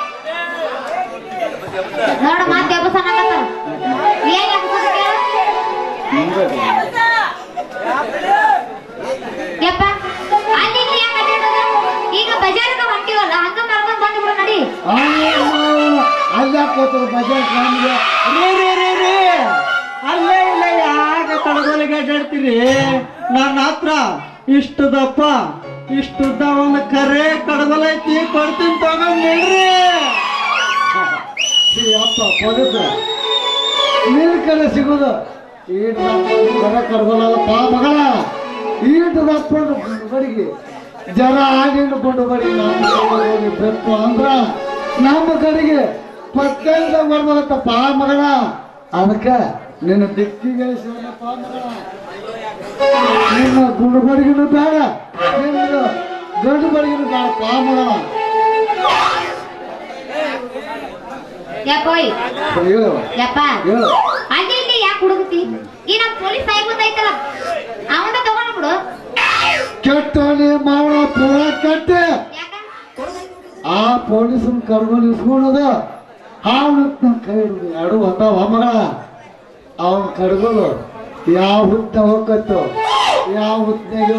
ನೋಡ ಮಾತ್ ಎಬ್ಬಸನ ಅಲ್ಲಿ? ಈಗ ಬಜಾರ್ಗ ಹೊಂಟಿವಲ್ಲ, ಹಂಗ ಮಾಡ್ಕೊಂಡು ಬಂದ್ಬಿಡು ನಡಿ. ಅಲ್ಲಿ ಬಜಾರ್ ನಮ್ಗೆ ರೇ ಅಲ್ಲೇ, ಇಲ್ಲ, ಯಾಕೆ ಕಡಗೋಲಿಗೆ ಅಡ್ಡಾಡ್ತೀರಿ? ನನ್ನ ಹತ್ರ ಇಷ್ಟು ದಪ್ಪ ಇಷ್ಟುದ್ದ ಒಂದು ಕರೆ ಕಡಗೋಲ ಐತಿ ಕೊಡ್ತೀನಿ ತಗೊಂಡ್ ಈ ಅಪ್ಪ ಪೊಲೀಸ ನಿನ್ ಕಡೆ ಸಿಗೋದು ಈಟ್ ಕರ್ಗೊಲ್ಲಪ್ಪ ಮಗಳ. ಈಟ್ ದಪ್ಕೊಂಡು ಬಡಿಗೆ ಜರ ಆಗಿಂಡ್ಕೊಂಡು ಬಡಿ ನಮ್ಮ ಬೆತ್ತು ಅಂದ್ರ ನಮ್ಮ ಕಡೆಗೆ ಪತ್ತೈದಾಗ ಪಾ ಮಗಳ. ಅದಕ್ಕೆ ನಿನ್ನ ದಿಕ್ಕಿಗೆ ನಿನ್ನ ಗುಂಡು ಬಡಿಗಿನ ಬೇಡ. ನಿನ್ನ ಗಂಡು ಬಡಿಗಿನೂ ಪಾ ಮಗಳ. ಯಪ್ಪ. ಅಲ್ಲಿ ಇಲ್ಲಿ ಯಾಕೆ ಹುಡುಗತಿ ಈ ಪೊಲೀಸ್ ಸಾಹೇಬ್ ಐತಲ್ಲ ಅವನ ತಗೊಂಡ್ಬಿಡು ಕೆಟ್ಟ ಪೂರ ಕೆಟ್ಟ. ಆ ಪೊಲೀಸನ್ ಕರ್ಕೊಂಡು ಇಸ್ಕೊಳೋದು ಅವನ ಕೈ ಹಿಡಿದು ಎರಡು ಒಂದವ ಮಗಳ. ಅವನ ಕಡ್ಗೋದು ಯಾವ ಹುತ್ತ ಹೋಗತ್ತೋ ಯಾವ ಹುತ್ತನಾಗ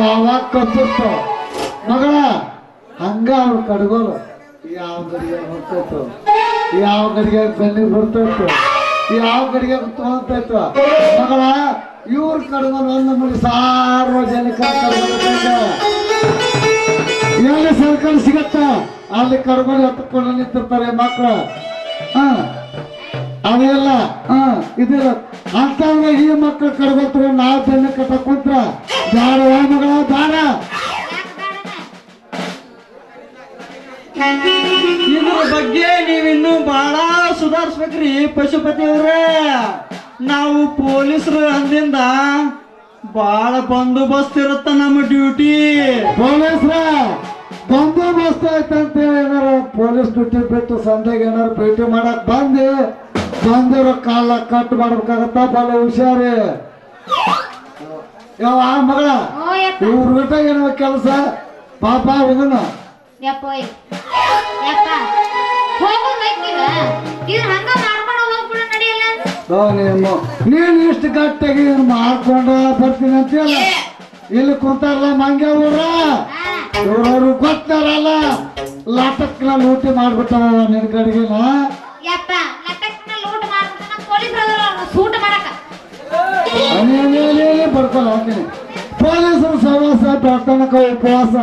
ಯಾವಾಗ ಕತ್ತುತ್ತೋ. ಮಗಳ ಹಂಗ ಅವ್ರು ಕಡ್ಗೋಲು ಯಾವ ಗಡಿಗೆ ಹೊರ್ತೈತೋ ಯಾವ ಗಡಿಗೆ ಬೆನ್ನಿ ಬರ್ತೈತು ಯಾವ ಗಡಿಗೆ ತೊಗೊಂತೈತೋ ಮಗಳ, ಇವ್ರ ಕಡಿಮೆ ಒಂದು ಮುಡಿ ಸಾರ್ವಜನಿಕ ಎಲ್ಲಿ ಸರ್ಕಾರ ಸಿಗತ್ತ? ಅಲ್ಲಿ ಕರ್ಕೊಂಡು ಹತ್ಕೊಂಡು ನಿಂತಿರ್ತಾರೆ ಮಕ್ಕಳು ಹ? ಅದೆಲ್ಲ ಹಾ, ಇದಿಲ್ಲ. ಅಂತವ್ರೆ ಈ ಮಕ್ಕಳು ಕಡ್ಕೊತ್ರ ನಾವು ಜನ ಕಟ್ಟ ಕುಂತ್ರ ಬ್ಯಾಡ ಮಗಳ? ಬ್ಯಾಡ ಇದ್ರ ಬಗ್ಗೆ ನೀವಿನ್ನೂ ಬಹಳ ಸುಧಾರಿಸ್ಬೇಕ್ರಿ ಪಶುಪತಿ ಅವ್ರೆ ನಾವು ಪೊಲೀಸರು ಅಂದಿಂದ ಬಹಳ ಬಂದೋಬಸ್ತ್ ಇರುತ್ತ ನಮ್ಮ ಡ್ಯೂಟಿ. ಪೊಲೀಸ್ರ ಬಂದೋಬಸ್ತ್ ಆಯ್ತಂತ ಏನಾರ ಪೊಲೀಸ್ ಡ್ಯೂಟಿ ಬಿಟ್ಟು ಸಂಜೆಗೆ ಏನಾರ ಭೇಟಿ ಮಾಡಕ್ ಬಂದು ಬಂದಿರೋ ಕಾಲ ಕಟ್ ಮಾಡ್ಬೇಕಾಗತ್ತ ಬಹಳ ಹುಷಾರಿ. ಯಾವ ಆ ಮಗಳ ಓ ಬಿಟ್ಟಾಗ ಇವ್ರ ಊಟ ಏನೋ ಕೆಲಸ? ಪಾಪ ಹೋಗೋಣ ಯಪ್ಪ ಓಯ್ ಯಪ್ಪ ಹೋಗು ಹಂಗ ಮಾಡ್ಕೊಂಡು ಹೋಗ್ಬಿಡು ನಡಿಯಲ್ಲ ನೀನು ಇಷ್ಟು ಗಟ್ಟಿಗೆ ಇವ್ನು ಮಾಡ್ಕೊಂಡ ಬರ್ತೀನಿ ಇಲ್ಲಿ ಕುಂತಾರಲ್ಲ ಮಂಗೆ ಇವ್ರವ್ರು ಗೊತ್ತಾರಲ್ಲ? ಲಾಟಕ್ನ ಲೂಟಿ ಮಾಡ್ಬಿಟ್ಟಾರ ನಿನ್ ಯಪ್ಪ ಲಟಕ್ನ ಲೂಟ್ ಮಾಡ್ಬಿಟ್ಟು ಪೊಲೀಸ್ ಪೊಲೀಸರು ಸೂಟ್ ಮಾಡಕ ಬರ್ಕೊಲ್ಲ ಹಾಕಿನಿ ಪೊಲೀಸರು ಸಹವಾಸ ಪ್ರಾರ್ಥನಕ ಉಪವಾಸ.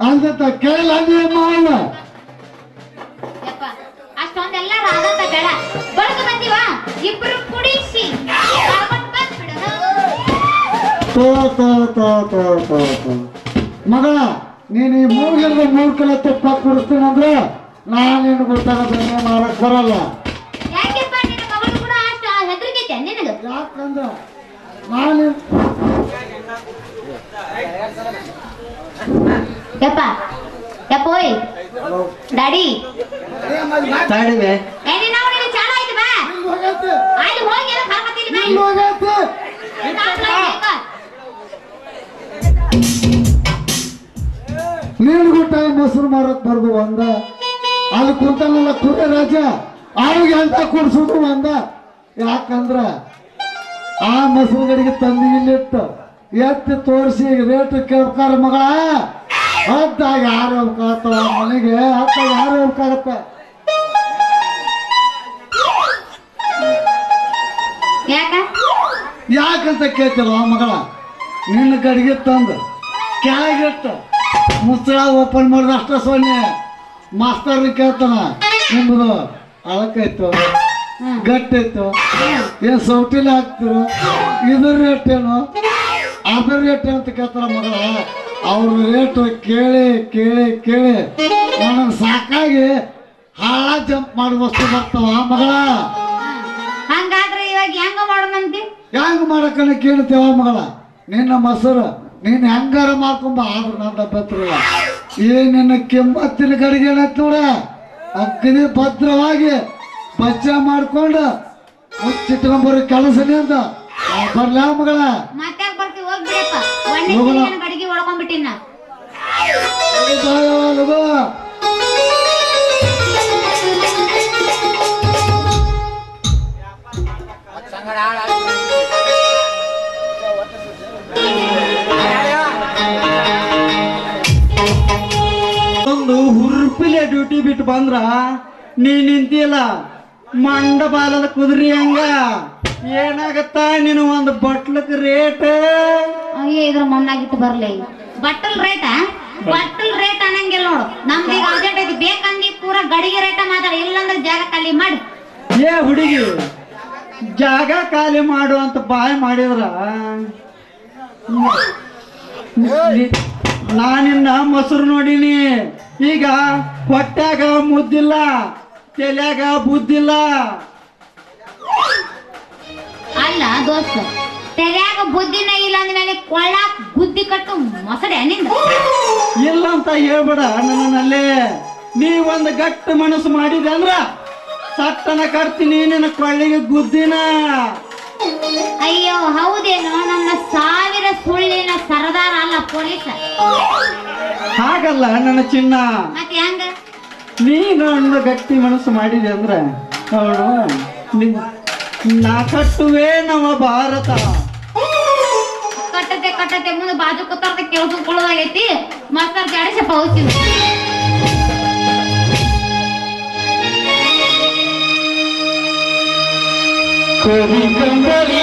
ಅಂತ ಕೇಳ ಯಪ್ಪ ಅಷ್ಟೊಂದೆಲ್ಲ ರಾದಂತ ಬೇಡ ಬಳಕ ಬಂದಿವ? ಇಬ್ರು ಕುಡಿಸಿ. ತೋ ತೋ ತೋ ತೋ ತೋ ತೋ. ಮಗಳ ನೀನು ಈ ಮೂಗಿಲ್ಲ ಮೂರ್ ಕಲೆ ತುಪ್ಪ ಕುಡಿಸ್ತೀನಂದ್ರೆ ನಾನು ನಾನೇನು ಗೊತ್ತಾಗೋದನ್ನೇ ಮಾಡಕ್ ಬರಲ್ಲ ನಿನಗ? ಯಾಕಂದ್ರೆ ನಾನು ಯಪ್ಪ ಯಪ್ಪ ಓಯ್. ಡ್ಯಾಡಿ ತಾಡಿವೆ. ಏ ನಿನ್ನ ಅವನಿಗೆ ಚಾಲ ಆಯ್ತು ಬಾ. ಅಲ್ಲಿ ಹೋಗಿ ಎಲ್ಲ ಕರ್ಕೊತೀನಿ ಬಾ. ಇಲ್ಲಿ ಹೋಗತ್ತೆ ನೀನು ಗುಟ್ಟ ಮೊಸರು ಮಾರಕ್ ಬರ್ದು ಒಂದ ಅಲ್ಲಿ ಕುಂತಲ್ಲ ಕುರೆ ರಾಜ? ಅವ್ರಿಗೆ ಅಂತ ಕುಡ್ಸುದು ಒಂದ ಯಾಕಂದ್ರ ಆ ಮೊಸರು ಗಡಿಗೆ ತಂದಿ ಇಲ್ಲಿಟ್ಟು ಎತ್ತಿ ತೋರಿಸಿ ರೇಟ್ ಕೇಳ್ಕಾರ ಮಗಳ. ಹತ್ತಾಗ ಯಾರು ಹೋಗ್ಕಾಗತ್ತವ ಮನೆಗೆ ಹತ್ತಾಗ ಯಾರು ಹೋಗ್ಕಾಗತ್ತ ಯಾಕ? ಯಾಕಂತ ಕೇಳ್ತಿಲ್ಲ ಮಗಳ? ನಿನ್ನ ಗಡಿಗೆ ತಂದು. ಕೆಳಗಿಟ್ಟು ಮುಚ್ಚಳ ಓಪನ್ ಮಾಡಿದ ಅಷ್ಟ ಸೊನ್ನೆ. ಮಾಸ್ತರ್ ಕೇಳ್ತಾನ? ನಿಮ್ಮದು ಅಳಕೈತು ಗಟ್ಟಿತ್ತು ಏನ್ ಸೌಟಿಲಿ ಹಾಕ್ತಿರು? ಇದ್ರ ರೇಟ್ ಏನು? ಅದ್ರ ರೇಟ್ ಅಂತ ಕೇಳ್ತಾರ ಮಗಳ? ಅವ್ರ ರೇಟ್ ಕೇಳಿ ಕೇಳಿ ಕೇಳಿ. ನನಗೆ ಸಾಕಾಗಿ ಹಾಳ ಜಂಪ್ ಮಾಡಿ ವಸ್ತು ಬರ್ತಾವ ಮಗಳ. ಹಂಗಾದ್ರೆ ಇವಾಗ ಹೆಂಗ ಮಾಡೋಣಂತಿ? ಹೆಂಗ್ ಮಾಡಕ್ಕನ ಕೇಳ್ತೇವ ಮಗಳ? ನಿನ್ನ ಮೊಸರು ನೀನ್ ಹೆಂಗಾರ ಮಾಡ್ಕೊಂಬ ಆದ್ರೂ ನನ್ನ ಪತ್ರ ಏ ನಿನ್ನ ಕೆಮ್ಮತ್ತಿನ ಕಡೆಗೆ ಏನೈತ್ ನೋಡ. ಅಗ್ನಿ ಭದ್ರವಾಗಿ ಬಚ್ಚ ಮಾಡ್ಕೊಂಡು ಮುಚ್ಚಿಟ್ಕೊಂಬರೋ ಕೆಲಸನೇ ಅಂತ ಬರ್ಲ ಮಗಳ? ಮತ್ತೆ ಹೋಗ್ಬಿಡಪ್ಪ ಒಂದೇ ಒಂದು ಹುರ್ಪಿಲೆ ಡ್ಯೂಟಿ ಬಿಟ್ಟು ಬಂದ್ರ ನೀ ನಿಂತಿಲ್ಲ ಮಂಡ ಬಾಲದ ಕುದುರಿ ಹಂಗ. ಏನಾಗತ್ತ ನೀನು ಒಂದು ಬಟ್ಲಕ್ ರೇಟ್ ಅಯ್ಯೋ ಇದ್ರ ಮಣ್ಣಾಗಿಟ್ಟು ಬರ್ಲಿ. ಬಟ್ಟಲ್ ರೇಟ ಬಟ್ಟಲ್ ರೇಟ್ ಅನ್ನಂಗಿಲ್ಲ ನೋಡು. ನಮ್ದು ಈಗ ಅರ್ಜೆಂಟ್ ಐತಿ. ಬೇಕಂಗಿ ಪೂರ ಗಡಿಗೆ ರೇಟ ಮಾತಾಡ. ಇಲ್ಲಂದ್ರೆ ಜಾಗ ಖಾಲಿ ಮಾಡಿ. ಏ ಹುಡುಗಿ ಜಾಗ ಖಾಲಿ ಮಾಡು ಅಂತ ಬಾಯ್ ಮಾಡಿದ್ರ. ನಾನಿನ್ನ ಮೊಸರು ನೋಡಿನಿ. ಈಗ ಹೊಟ್ಟೆಗ ಮುದ್ದಿಲ್ಲ. ತಲ್ಯಾಗ ಬುದ್ಧಿಲ್ಲ. ಅಲ್ಲ ದೋಸ್ತ ತೆರ್ಯಾಗ ಬುದ್ಧಿನ ಇಲ್ಲ ಅಂದ್ಮೇಲೆ ಕೊಳ್ಳ ಬುದ್ಧಿ ಕಟ್ಟು ಮೊಸಡೆ ನಿಂದ? ಇಲ್ಲ ಅಂತ ಹೇಳ್ಬೇಡ ನನ್ನಲ್ಲೇ. ನೀ ಒಂದು ಗಟ್ಟ ಮನಸ್ಸು ಮಾಡಿದೆ ಅಂದ್ರ ಸಟ್ಟನ ಕಟ್ತೀನಿ ನಿನ್ನ ಕೊಳ್ಳಿಗೆ ಬುದ್ಧಿನ? ಅಯ್ಯೋ ಹೌದೇನೋ ನನ್ನ ಸಾವಿರ ಸುಳ್ಳಿನ ಸರದಾರ ಅಲ್ಲ ಪೊಲೀಸ್? ಹಾಗಲ್ಲ ನನ್ನ ಚಿನ್ನ. ಮತ್ತೆ ಹೆಂಗ? ನೀನು ಅಂದ್ರೆ ಗಟ್ಟಿ ಮನಸ್ಸು ಮಾಡಿದೆ ಅಂದ್ರೆ ಅವಳು ನಿ- ಕಟ್ಟುವೆ ನಮ್ಮ ಭಾರತ. ಕಟ್ಟತೆ ಕಟ್ಟತೆ ಮುಂದೆ ಬಾಜು ಕೂತಾರ್ದ ಕೇಳಿಸ್ಕೊಳ್ಳೋದಾಗೈತಿ ಮಸ್ತಾರ್ ಜಾಡಿಸಪ್ಪ ಹೋಗ್ತೀವಿ ಕೋವಿ ಕರಿಕಂಬಳಿ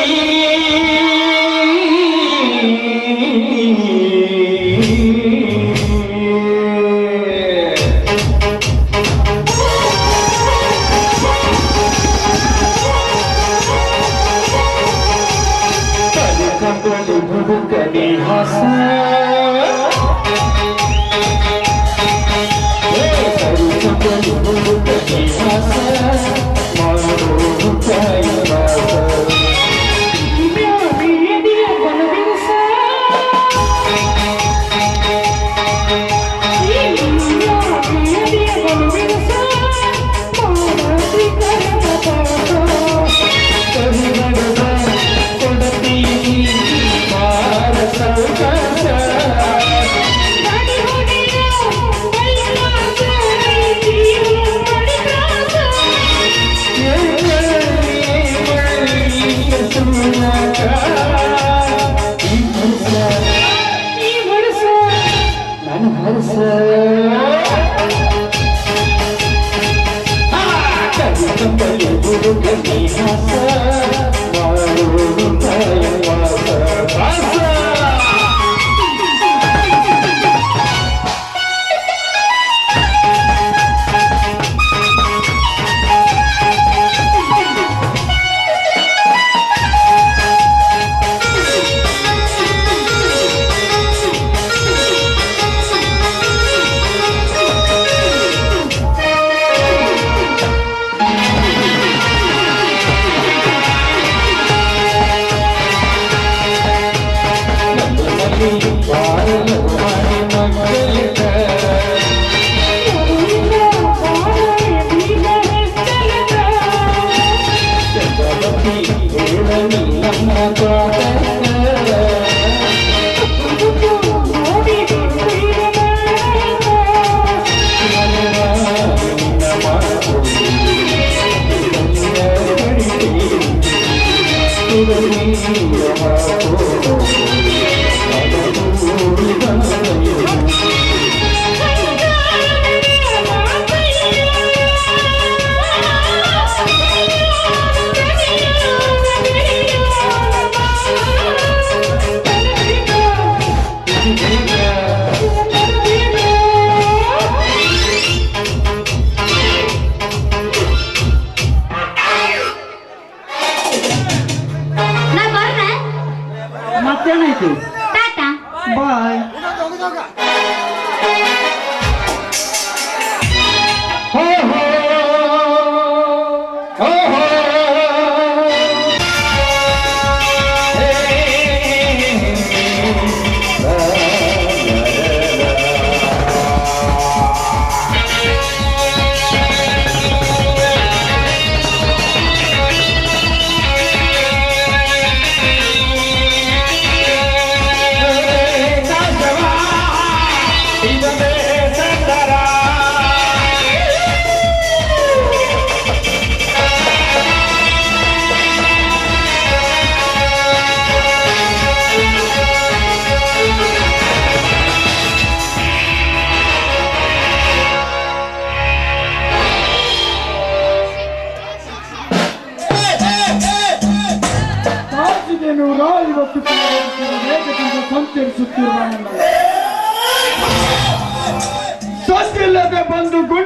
ಕಂಬಳಿ ಹುಡುಗನಿ ಹಾಸ ಮಾಡುವುದು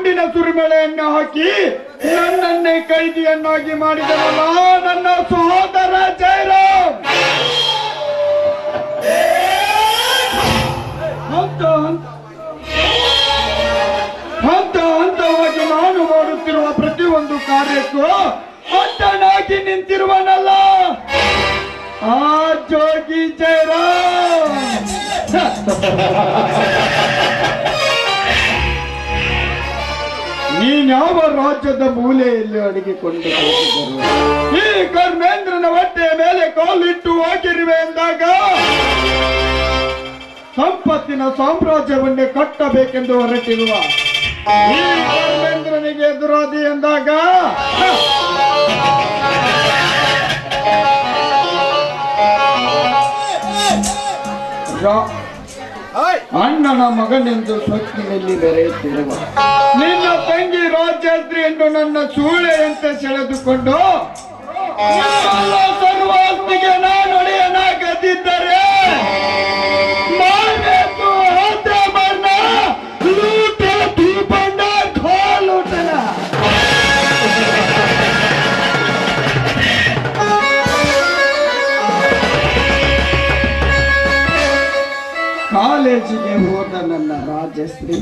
ಗುಂಡಿನ ಸುರಿಮಳೆಯನ್ನು ಹಾಕಿ ನನ್ನನ್ನೇ ಕೈದಿಯನ್ನಾಗಿ ಮಾಡಿದನಲ್ಲ ನನ್ನ ಸಹೋದರ ಜಯರಾಮ್ ಹಂತ ಹಂತ. ಹಂತ ಹಂತವಾಗಿ ನಾನು ಮಾಡುತ್ತಿರುವ ಪ್ರತಿಯೊಂದು ಕಾರ್ಯಕ್ಕೂ ಅಡ್ಡನಾಗಿ ನಿಂತಿರುವನಲ್ಲ. ಆ ಜೋಗಿ ಜಯರಾಮ್ ನೀನ್ಯಾವ ರಾಜ್ಯದ ಮೂಲೆಯಲ್ಲಿ ಅಡಗಿಕೊಂಡು ಈ ಕರ್ಮೇಂದ್ರನ ಹೊಟ್ಟೆಯ ಮೇಲೆ ಕಾಲಿಟ್ಟು ಹೋಗಿರುವೆ ಎಂದಾಗ ಸಂಪತ್ತಿನ ಸಾಮ್ರಾಜ್ಯವನ್ನೇ ಕಟ್ಟಬೇಕೆಂದು ಹೊರಟಿರುವ ಈ ಕರ್ಮೇಂದ್ರನಿಗೆ ಎದುರಾದಿ ಎಂದಾಗ ರಾ- ಅಣ್ಣನ ಮಗನೆಂದು ಸ್ವತ್ತಿನಲ್ಲಿ ಬೆರೆಯುತ್ತಿರುವ ನಿನ್ನ ತಂಗಿ ರಾಜಾತ್ರಿ ಎಂದು ನನ್ನ ಸೂಳೆಯಂತೆ ಸೆಳೆದುಕೊಂಡು ಸರ್ವಾಸ್ತಿಗೆ ನಾನು ಒಡೆಯನಾಗದಿದ್ದರೆ ಕಾಲೇಜಿಗೆ ಹೋದ ನನ್ನ ರಾಜಶ್ರೀ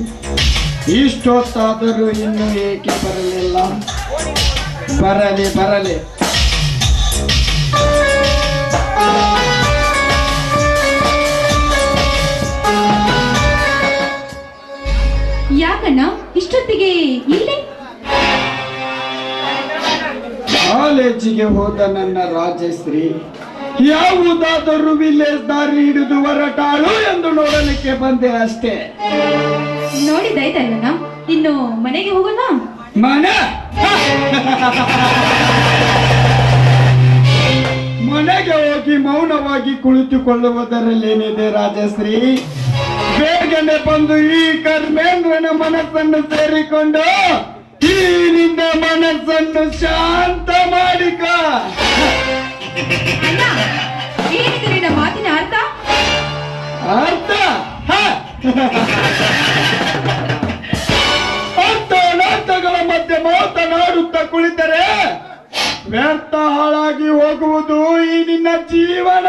ಇಷ್ಟೊತ್ತಾದರೂ ಇನ್ನು ಏಕೆ ಬರಲಿಲ್ಲ? ಬರಲಿ ಬರಲಿ. ಯಾಕಣ್ಣ ಇಷ್ಟೊತ್ತಿಗೆ ಇಲ್ಲಿ? ಕಾಲೇಜಿಗೆ ಹೋದ ನನ್ನ ರಾಜಶ್ರೀ ಯಾವುದಾದರೂ ವಿಲೇಜ್ ದಾರಿ ಹಿಡಿದು ಹೊರಟಾಳು ಎಂದು ನೋಡಲಿಕ್ಕೆ ಬಂದೆ ಅಷ್ಟೇ. ನೋಡಿದಾಯ್ತಲ್ಲ ಇನ್ನು ಮನೆಗೆ ಹೋಗೋಣ? ಮನೆ? ಮನೆಗೆ ಹೋಗಿ ಮೌನವಾಗಿ ಕುಳಿತುಕೊಳ್ಳುವುದರಲ್ಲೇನಿದೆ ರಾಜಶ್ರೀ? ಬೇಗನೆ ಬಂದು ಈ ಕರ್ಮೇಂದ್ರನ ಮನಸ್ಸನ್ನು ಸೇರಿಕೊಂಡು ಈ ನಿನ್ನ ಮನಸ್ಸನ್ನು ಶಾಂತ ಮಾಡಿಕ. ಏನಿದೆ ಮಾತಿನ ಅರ್ಥ? ಅರ್ಥ? ಹ! ಅರ್ಥ ಅನರ್ಥಗಳ ಮಧ್ಯೆ ಮಾತನಾಡುತ್ತಾ ಕುಳಿತರೆ, ವ್ಯರ್ಥ ಹಾಳಾಗಿ ಹೋಗುವುದು ಈ ನಿನ್ನ ಜೀವನ.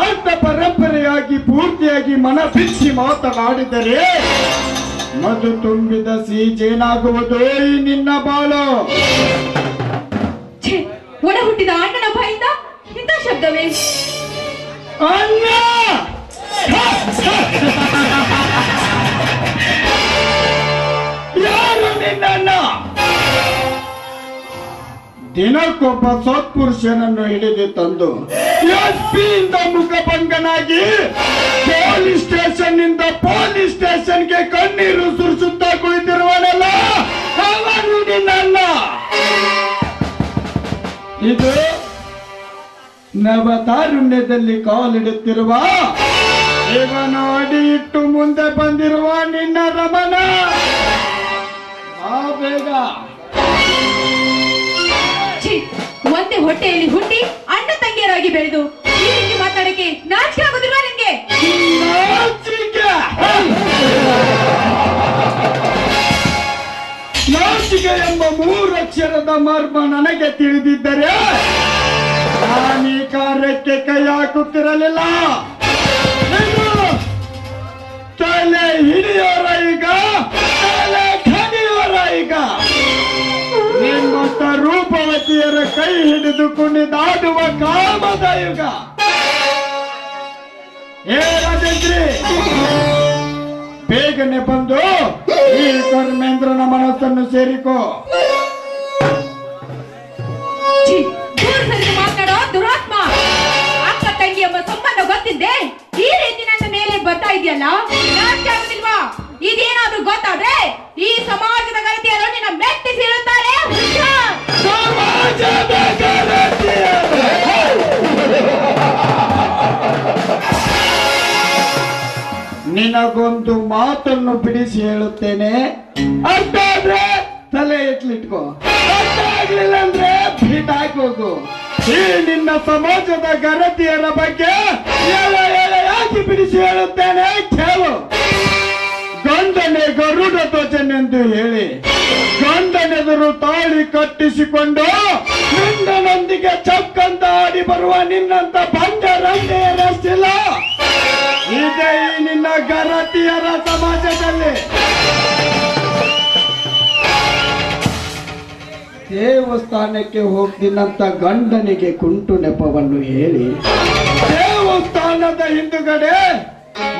ಅರ್ಥ ಪರಂಪರೆಯಾಗಿ, ಪೂರ್ತಿಯಾಗಿ ಮನ ಬಿಚ್ಚಿ ಮಾತನಾಡಿದರೆ, ಮದು ತುಂಬಿದ ಸೀಜೇನಾಗುವುದು ಈ ನಿನ್ನ ಬಾಳು. ಒಡ ಹುಟ್ಟಿದ ಅಣ್ಣನ ಬಾಯಿಂದ ಇಂಥ ಶಬ್ದವೇ? ಅಣ್ಣ! ಯಾರು ನಿನ್ನ ದಿನಕ್ಕೊಬ್ಬ ಸತ್ಪುರುಷನನ್ನು ಹಿಡಿದು ತಂದು ಎಸ್ ಪಿಯಿಂದ ಮುಖಭಂಗನಾಗಿ ಪೊಲೀಸ್ ಸ್ಟೇಷನ್ ಇಂದ ಪೊಲೀಸ್ ಸ್ಟೇಷನ್ಗೆ ಕಣ್ಣೀರು ಸುರಿಸುತ್ತಾ ಕುಳಿತಿರುವನಲ್ಲ, ಅವನು ನಿನ್ನಣ್ಣ! ಇದು ನವತಾರುಣ್ಯದಲ್ಲಿ ಕಾಲಿಡುತ್ತಿರುವ ಇವನ ಅಡಿ ಇಟ್ಟು ಮುಂದೆ ಬಂದಿರುವ ನಿನ್ನ ರಮಣ. ಆ ಬೇಗ. ಒಂದೇ ಹೊಟ್ಟೆಯಲ್ಲಿ ಹುಟ್ಟಿ ಅಣ್ಣ ತಂಗಿಯರಾಗಿ ಬೆಳೆದು ಈ ರೀತಿ ಮಾತಾಡಕ್ಕೆ ನಾಚಿಕೆ ಆಗುದಿಲ್ವಾ ನಿನ್ಗೆ? ನಾಚಿಕೆ. ನಾಚಿಕೆ ಎಂಬ ಮೂರಕ್ಷರದ ಮರ್ಮ ನನಗೆ ತಿಳಿದಿದ್ದರೆ ನಾನೀ ಕಾರ್ಯಕ್ಕೆ ಕೈ ಹಾಕುತ್ತಿರಲಿಲ್ಲ. ತಲೆ ಹಿಡಿಯೋರ ಈಗ, ತಲೆ ಕಡಿಯೋರ ಈಗ. ನಿಮ್ಮಂತ ರೂಪವತಿಯರ ಕೈ ಹಿಡಿದು ಕುಣಿದಾಡುವ ಕಾಮದ ಯುಗ. ರಾಜೇಂದ್ರಿ ಬೇಗನೆ ಬಂದು ಈ ಧರ್ಮೇಂದ್ರನ ಮನಸ್ಸನ್ನು ಸೇರಿಕೋ ಮಾತಾಡೋ ದುರಾತ್ಮ ಅಕ್ಕ ತಂಗಿ ಎಂಬ ಸಂಬಂಧ ಗೊತ್ತಿದ್ದೆ ಈ ರೀತಿ ನನ್ನ ಮೇಲೆ ಬರ್ತಾ ಇದೆಯಲ್ಲ ನಾಚಿಕೆ ಆಗುದಿಲ್ವಾ ಇದೇನಾದ್ರೂ ಗೊತ್ತಾದ್ರೆ ಈ ಸಮಾಜದ ಗರತಿಯರು ನಿನ್ನ ಮೆಟ್ಟಿಸಿರುತ್ತಾರೆ. ಸಮಾಜದ ಗೆಳತಿಯರು. ನಿನಗೊಂದು ಮಾತನ್ನು ಬಿಡಿಸಿ ಹೇಳುತ್ತೇನೆ. ಅರ್ಥ ಆದ್ರೆ ತಲೆ ಎತ್ಲಿಟ್ಕೋ. ಅರ್ಥ ಆಗ್ಲಿಲ್ಲ ಅಂದ್ರೆ ಭೀಟ್ ಹೋಗು ಈ ನಿನ್ನ ಸಮಾಜದ ಗರತಿಯರ ಬಗ್ಗೆ ಹೇಳ ಹೇಳ ಯಾಕೆ ಬಿಡಿಸಿ ಹೇಳುತ್ತೇನೆ. ಕೇಳು. ಗಂಡನೆ ಗರುಡ ಧ್ವಜನೆಂದು ಹೇಳಿ ಗಂಡನೆದುರು ತಾಳಿ ಕಟ್ಟಿಸಿಕೊಂಡು ಗಂಡನೊಂದಿಗೆ ಚಕ್ಕಂತ ಆಡಿ ಬರುವ ನಿನ್ನಂತ ಬಂಡ ರಂಡೆಯರಷ್ಟಿಲ್ಲ ಇದೇ ಈ ನಿನ್ನ ಗರತಿಯರ ಸಮಾಜದಲ್ಲಿ. ದೇವಸ್ಥಾನಕ್ಕೆ ಹೋಗ್ತೀನಂತ ಗಂಡನಿಗೆ ಕುಂಟು ನೆಪವನ್ನು ಹೇಳಿ. ದೇವಸ್ಥಾನದ ಹಿಂದುಗಡೆ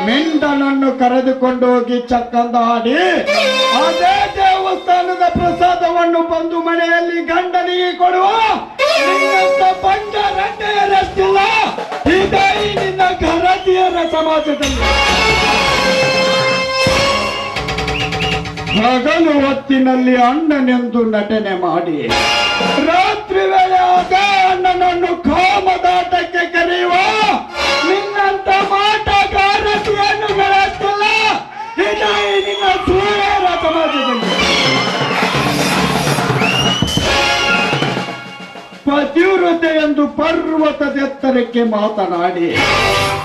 ಮೆಂಡನನ್ನು ಕರೆದುಕೊಂಡು ಹೋಗಿ ಚಕ್ಕಂದ ಆಡಿ ಅದೇ ದೇವಸ್ಥಾನದ ಪ್ರಸಾದವನ್ನು ಬಂದು ಮನೆಯಲ್ಲಿ ಗಂಡನಿಗೆ ಕೊಡುವ ಗರತಿಯರ ಸಮಾಜದಲ್ಲಿ. ಹಗಲು ಹೊತ್ತಿನಲ್ಲಿ ಅಣ್ಣನೆಂದು ನಟನೆ ಮಾಡಿ. ರಾತ್ರಿ ವೇಳೆ ಅದೇ ಅಣ್ಣನನ್ನು ಕಾಮದಾಟಕ್ಕೆ ಪತಿವ್ರತೆ ಎಂದು ಪರ್ವತದೆತ್ತರಕ್ಕೆ ಮಾತನಾಡಿ,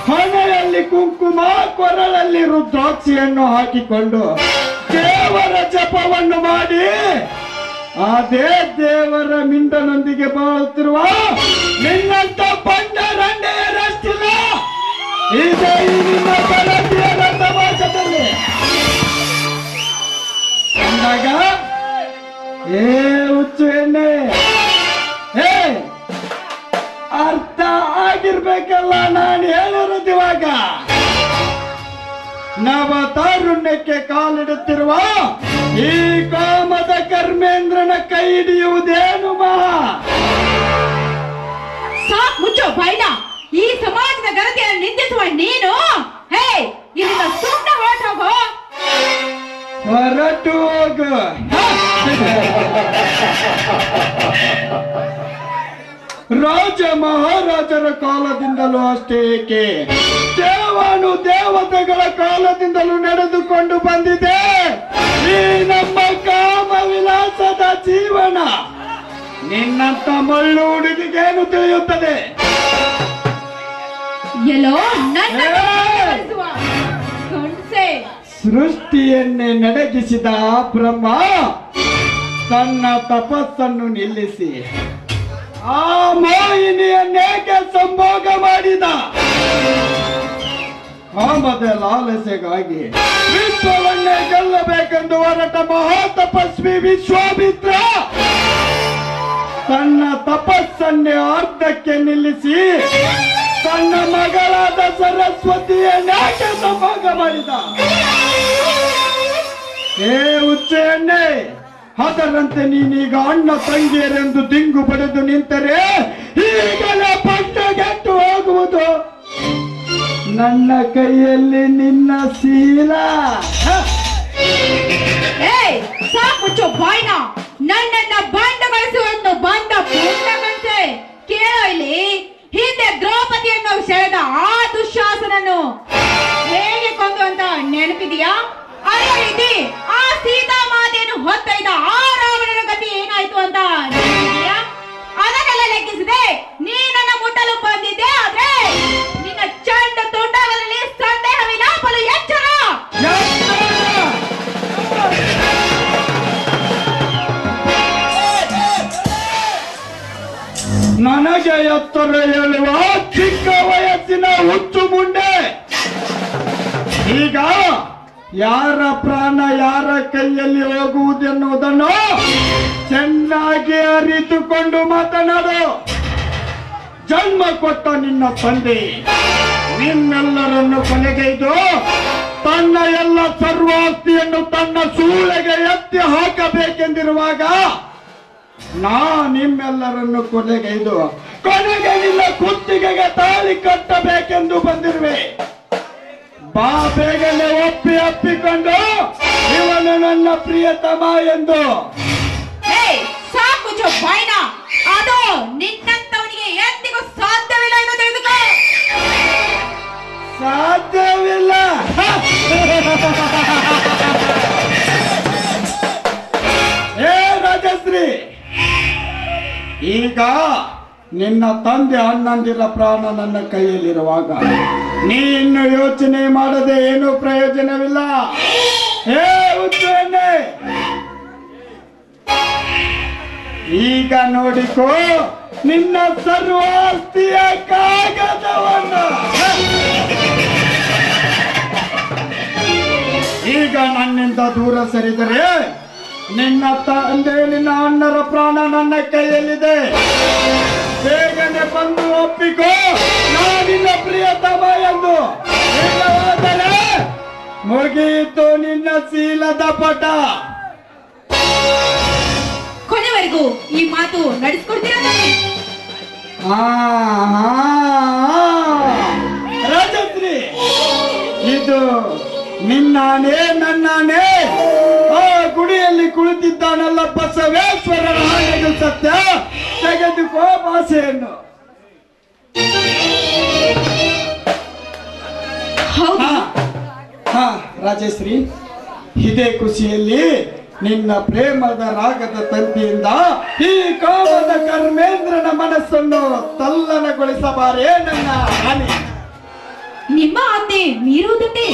ಹಣೆಯಲ್ಲಿ ಕುಂಕುಮ, ಕೊರಳಲ್ಲಿ ರುದ್ರಾಕ್ಷಿಯನ್ನು ಹಾಕಿಕೊಂಡು ದೇವರ ಜಪವನ್ನು ಮಾಡಿ, ಅದೇ ದೇವರ ಮಿಂಡನೊಂದಿಗೆ ಬಾಳುತ್ತಿರುವ ನಿನ್ನಂತ ಬಂಡ ರಂಡೆಯರಷ್ಟಿಲ್ಲ ಇದೆ ನಿನ್ನ ಸಮಾಜದಲ್ಲಿ ಏ ಹುಚ್ಚು ಎಣ್ಣೆ ಅರ್ಥ ಆಗಿರ್ಬೇಕಲ್ಲ ನಾನು ಹೇಳಿರೋದು ಇವಾಗ. ನವ ತಾರುಣ್ಯಕ್ಕೆ ಕಾಲಿಡುತ್ತಿರುವ ಈ ಕಾಮದ ಕರ್ಮೇಂದ್ರನ ಕೈ ಹಿಡಿಯುವುದೇನು ಮಹಾ? ಸಾಕ್ ಮುಚ್ಚೋ ಬಾಯ್ನ ಈ ಸಮಾಜದ ಗರತೆಯನ್ನು ನಿಂದಿಸುವ ನೀನು? ಹೇ ಇಲ್ಲಿಂದ ಸುಮ್ಮನೆ ಹೊರಟು ಹೋಗೋ. ಹೊರಟು ಹೋಗು ರಾಜ ಮಹಾರಾಜರ ಕಾಲದಿಂದಲೂ ಅಷ್ಟೇ ಏಕೆ? ದೇವಾನು ದೇವತೆಗಳ ಕಾಲದಿಂದಲೂ ನಡೆದುಕೊಂಡು ಬಂದಿದೆ. ಈ ನಮ್ಮ ಕಾಮ ವಿಲಾಸದ ಜೀವನ ನಿನ್ನಂತ ಮಳ್ಳು ಹುಡುಗಿಗೇನು ತಿಳಿಯುತ್ತದೆ? ಸೃಷ್ಟಿಯನ್ನೇ ನಡಗಿಸಿದ ಆ ಬ್ರಹ್ಮ ತನ್ನ ತಪಸ್ಸನ್ನು ನಿಲ್ಲಿಸಿ ಆ ಮೋಹಿನಿಯನ್ನೇಕೆ ಸಂಭೋಗ ಮಾಡಿದ? ಕಾಮದ ಲಾಲಸೆಗಾಗಿ ವಿಶ್ವವನ್ನೇ ಗೆಲ್ಲಬೇಕೆಂದು ಹೊರಟ ಮಹಾ ತಪಸ್ವಿ ವಿಶ್ವಾಮಿತ್ರ ತನ್ನ ತಪಸ್ಸನ್ನೇ ಅರ್ಧಕ್ಕೆ ನಿಲ್ಲಿಸಿ ತನ್ನ ಮಗಳಾದ ಸರಸ್ವತಿಯನ್ನೇಕೆ ಸಂಭೋಗ ಮಾಡಿದ. ಏ ಹುಚ್ಚೆಣ್ಣೆ ಅದರಂತೆ ನೀನೀಗ ಅಣ್ಣ ತಂಗಿಯರೆಂದು ದಿಂಗು ಪಡೆದು ನಿಂತರೆ ಈಗಲೇ ಪಟ್ಟಗೆಟ್ಟು ಹೋಗುವುದು. ನನ್ನ ಕೈಯಲ್ಲಿ ನಿನ್ನ ಶೀಲ. ಸಾಕ್ ಬಾಯ್ನ ನನ್ನನ್ನ ಬಂಡಗೊಳಿಸುವಂತ ಬಂದ ಪುಟ್ಟ ಗಂಟೆ ಕೇಳೋ ಇಲ್ಲಿ, ಹಿಂದೆ ದ್ರೌಪದಿಯನ್ನು ಸೆಳೆದ ಆ ದುಶ್ಯಾಸನನ್ನು ಹೇಗೆ ಕೊಂದು ಅಂತ ನೆನಪಿದೆಯಾ? ಅದೇ ಆ ಸೀತಾ ಮಾತೆಯನ್ನು ಹೊತ್ತೈದ ಆ ರಾವಣನ ಗತಿ ಏನಾಯ್ತು ಅಂತ ಅದನ್ನೆಲ್ಲ ಲೆಕ್ಕಿಸಿದೆ. ನೀನನ್ನ ಮುಟ್ಟಲು ಬಂದಿದ್ದೆ, ಆದ್ರೆ ನಿನ್ನ ಚಂಡ ತುಂಡಾಗದಲ್ಲಿ ಸಂದೇಹವಿಲ್ಲ, ಬಲು ಎಚ್ಚರ! ನನಗೆ ಎತ್ತರ ಹೇಳುವ ಚಿಕ್ಕ ವಯಸ್ಸಿನ ಹುಚ್ಚು ಮುಂಡೆ ಈಗ ಯಾರ ಪ್ರಾಣ ಯಾರ ಕೈಯಲ್ಲಿ ಹೋಗುವುದೆನ್ನುವುದನ್ನು ಚೆನ್ನಾಗಿ ಅರಿತುಕೊಂಡು ಮಾತನಾಡು. ಜನ್ಮ ಕೊಟ್ಟ ನಿನ್ನ ತಂದೆ ನಿಮ್ಮೆಲ್ಲರನ್ನು ಕೊನೆಗೈದು ತನ್ನ ಎಲ್ಲ ಸರ್ವಾಸ್ತಿಯನ್ನು ತನ್ನ ಸೂಳೆಗೆ ಎತ್ತಿ ಹಾಕಬೇಕೆಂದಿರುವಾಗ ನಾ ನಿಮ್ಮೆಲ್ಲರನ್ನು ಕೊನೆಗೈದು. ಕೊನೆಗೆ ನಿನ್ನ ಕುತ್ತಿಗೆಗೆ ತಾಳಿ ಕಟ್ಟಬೇಕೆಂದು ಬಂದಿರುವೆ. ಬೇಗನೆ ಒಪ್ಪಿ ಅಪ್ಪಿಕೊಂಡು ಇವನು ನನ್ನ ಪ್ರಿಯತಮ ಎಂದು. ಸಾಕು ಜೋ ಅದು ನಿನ್ನಂತವನಿಗೆ ಎಂದಿಗೂ ಸಾಧ್ಯವಿಲ್ಲ ಎಂದು ತಿಳಿದುಕೋ. ಸಾಧ್ಯವಿಲ್ಲ. ಏ ರಾಜಶ್ರೀ ಈಗ ನಿನ್ನ ತಂದೆ ಅಣ್ಣಂದಿರ ಪ್ರಾಣ ನನ್ನ ಕೈಯಲ್ಲಿರುವಾಗ. ನೀ ಇನ್ನು ಯೋಚನೆ ಮಾಡದೆ ಏನೂ ಪ್ರಯೋಜನವಿಲ್ಲ. ಏ ಈಗ ನೋಡಿಕೋ, ನಿನ್ನ ಸರ್ವಾಸ್ತಿಯ ಕಾಗದವನ್ನ. ಈಗ ನನ್ನಿಂದ ದೂರ ಸರಿದರೆ ನಿನ್ನ ತಂದೆ ನಿನ್ನ ಅಣ್ಣರ ಪ್ರಾಣ ನನ್ನ ಕೈಯಲ್ಲಿದೆ. ಬೇಗನೆ ಬಂದು ಒಪ್ಪಿಕೋ. ನಾನಿನ್ನ ಪ್ರಿಯತಮ ಎಂದು. ಮುಗಿಯಿತು ನಿನ್ನ ಶೀಲದ ಪಟ. ಕೊನೆವರೆಗೂ ಈ ಮಾತು ನಡೆಸ್ಕೊಡ್ತೀರಾ ಆ, ರಾಜಶ್ರೀ ಇದು ನಿನ್ನಾನೇ ನನ್ನಾನೇ. ಆ ಗುಡಿಯಲ್ಲಿ ಕುಳಿತಿದ್ದಾನಲ್ಲ ಬಸವೇಶ್ವರರ ಹಾಗೆ ಸತ್ಯ. ತೆಗೆದುಕೋ ಭಾಷೆಯನ್ನು. ಹಾ ಹಾ ರಾಜಶ್ರೀ ಇದೇ ಖುಷಿಯಲ್ಲಿ ನಿನ್ನ ಪ್ರೇಮದ ರಾಗದ ತಂತಿಯಿಂದ ಈ ಕಾಮದ ಕರ್ಮೇಂದ್ರನ ಮನಸ್ಸನ್ನು ತಲ್ಲನಗೊಳಿಸಬಾರೇ ನನ್ನ ರಾಣಿ ನಿಮ್ಮ ಆಜ್ಞೆ ಮೀರುವುದುಂಟೆ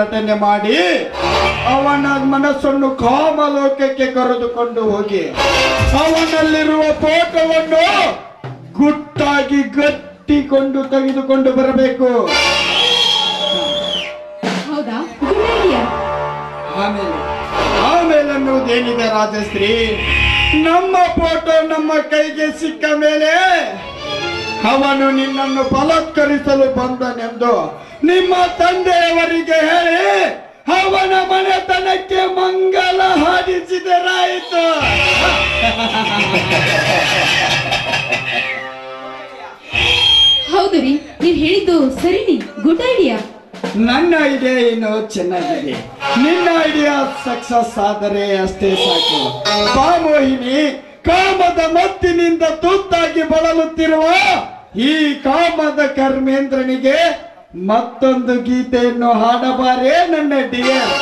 ನಟನೆ ಮಾಡಿ ಅವನ ಮನಸ್ಸನ್ನು ಕಾಮಲೋಕಕ್ಕೆ ಕರೆದುಕೊಂಡು ಹೋಗಿ ಅವನಲ್ಲಿರುವ ಫೋಟೋವನ್ನು ಗುಟ್ಟಾಗಿ ಗಟ್ಟಿಕೊಂಡು ತೆಗೆದುಕೊಂಡು ಬರಬೇಕು. ಆಮೇಲೆ ಆಮೇಲೆ ಅನ್ನುವುದೇನಿದೆ ರಾಜಶ್ರೀ? ನಮ್ಮ ಫೋಟೋ ನಮ್ಮ ಕೈಗೆ ಸಿಕ್ಕ ಮೇಲೆ ಅವನು ನಿನ್ನನ್ನು ಬಲತ್ಕರಿಸಲು ಬಂದನೆಂದು ನಿಮ್ಮ ತಂದೆಯವರಿಗೆ ಹೇಳಿ ಅವನ ಮನೆತನಕ್ಕೆ ಮಂಗಲ ಹಾಡಿಸಿದರಾಯಿತು ಹೌದು ರೀ ನೀವ್ ಹೇಳಿದ್ದು ಸರಿನಿ ಗುಡ್ ಐಡಿಯಾ. ನನ್ನ ಐಡಿಯಾ ಏನು? ಚೆನ್ನಾಗಿದೆ. ನಿನ್ನ ಐಡಿಯಾ ಸಕ್ಸಸ್ ಆದರೆ ಅಷ್ಟೇ ಸಾಕು. ಕಾಮೋಹಿನಿ ಕಾಮದ ಮತ್ತಿನಿಂದ ತುತ್ತಾಗಿ ಬಳಲುತ್ತಿರುವ ಈ ಕಾಮದ ಕರ್ಮೇಂದ್ರನಿಗೆ ಮತ್ತೊಂದು ಗೀತೆಯನ್ನು ಹಾಡಬಾರೇ ನನ್ನ ಡಿಯರ್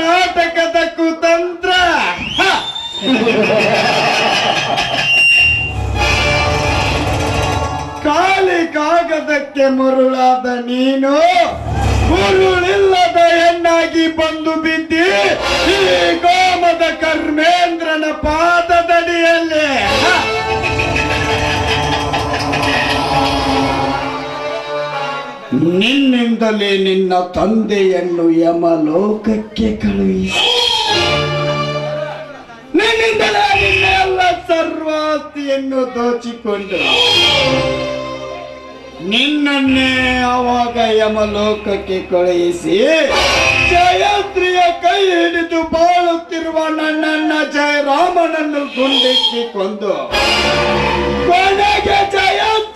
ನಾಟಕದ ಕುತಂತ್ರ. ಕಾಲಿ ಕಾಗದಕ್ಕೆ ಮರುಳಾದ ನೀನು ಹುರುಳಿಲ್ಲದ ಹೆಣ್ಣಾಗಿ ಬಂದು ಬಿದ್ದಿ ಈ ಗೋಮದ ಕರ್ಮೇಂದ್ರನ ಪಾದದಡಿಯಲ್ಲಿ. ನಿನ್ನಿಂದಲೇ ನಿನ್ನ ತಂದೆಯನ್ನು ಯಮಲೋಕಕ್ಕೆ ಕಳುಹಿಸಿ. ನಿನ್ನಿಂದಲೇ ನಿನ್ನ ಎಲ್ಲ ಸರ್ವಾಸ್ತಿಯನ್ನು ದೋಚಿಕೊಂಡು ನಿನ್ನನ್ನೇ ಆವಾಗ ಯಮಲೋಕಕ್ಕೆ ಕಳುಹಿಸಿ ಜಯತ್ರಿಯ ಕೈ ಹಿಡಿದು ಬಾಳುತ್ತಿರುವ ನನ್ನನ್ನ ಜಯರಾಮನನ್ನು ಗುಂಡಿಕ್ಕಿ ಕೊಂದು ಕೊನೆಗೆ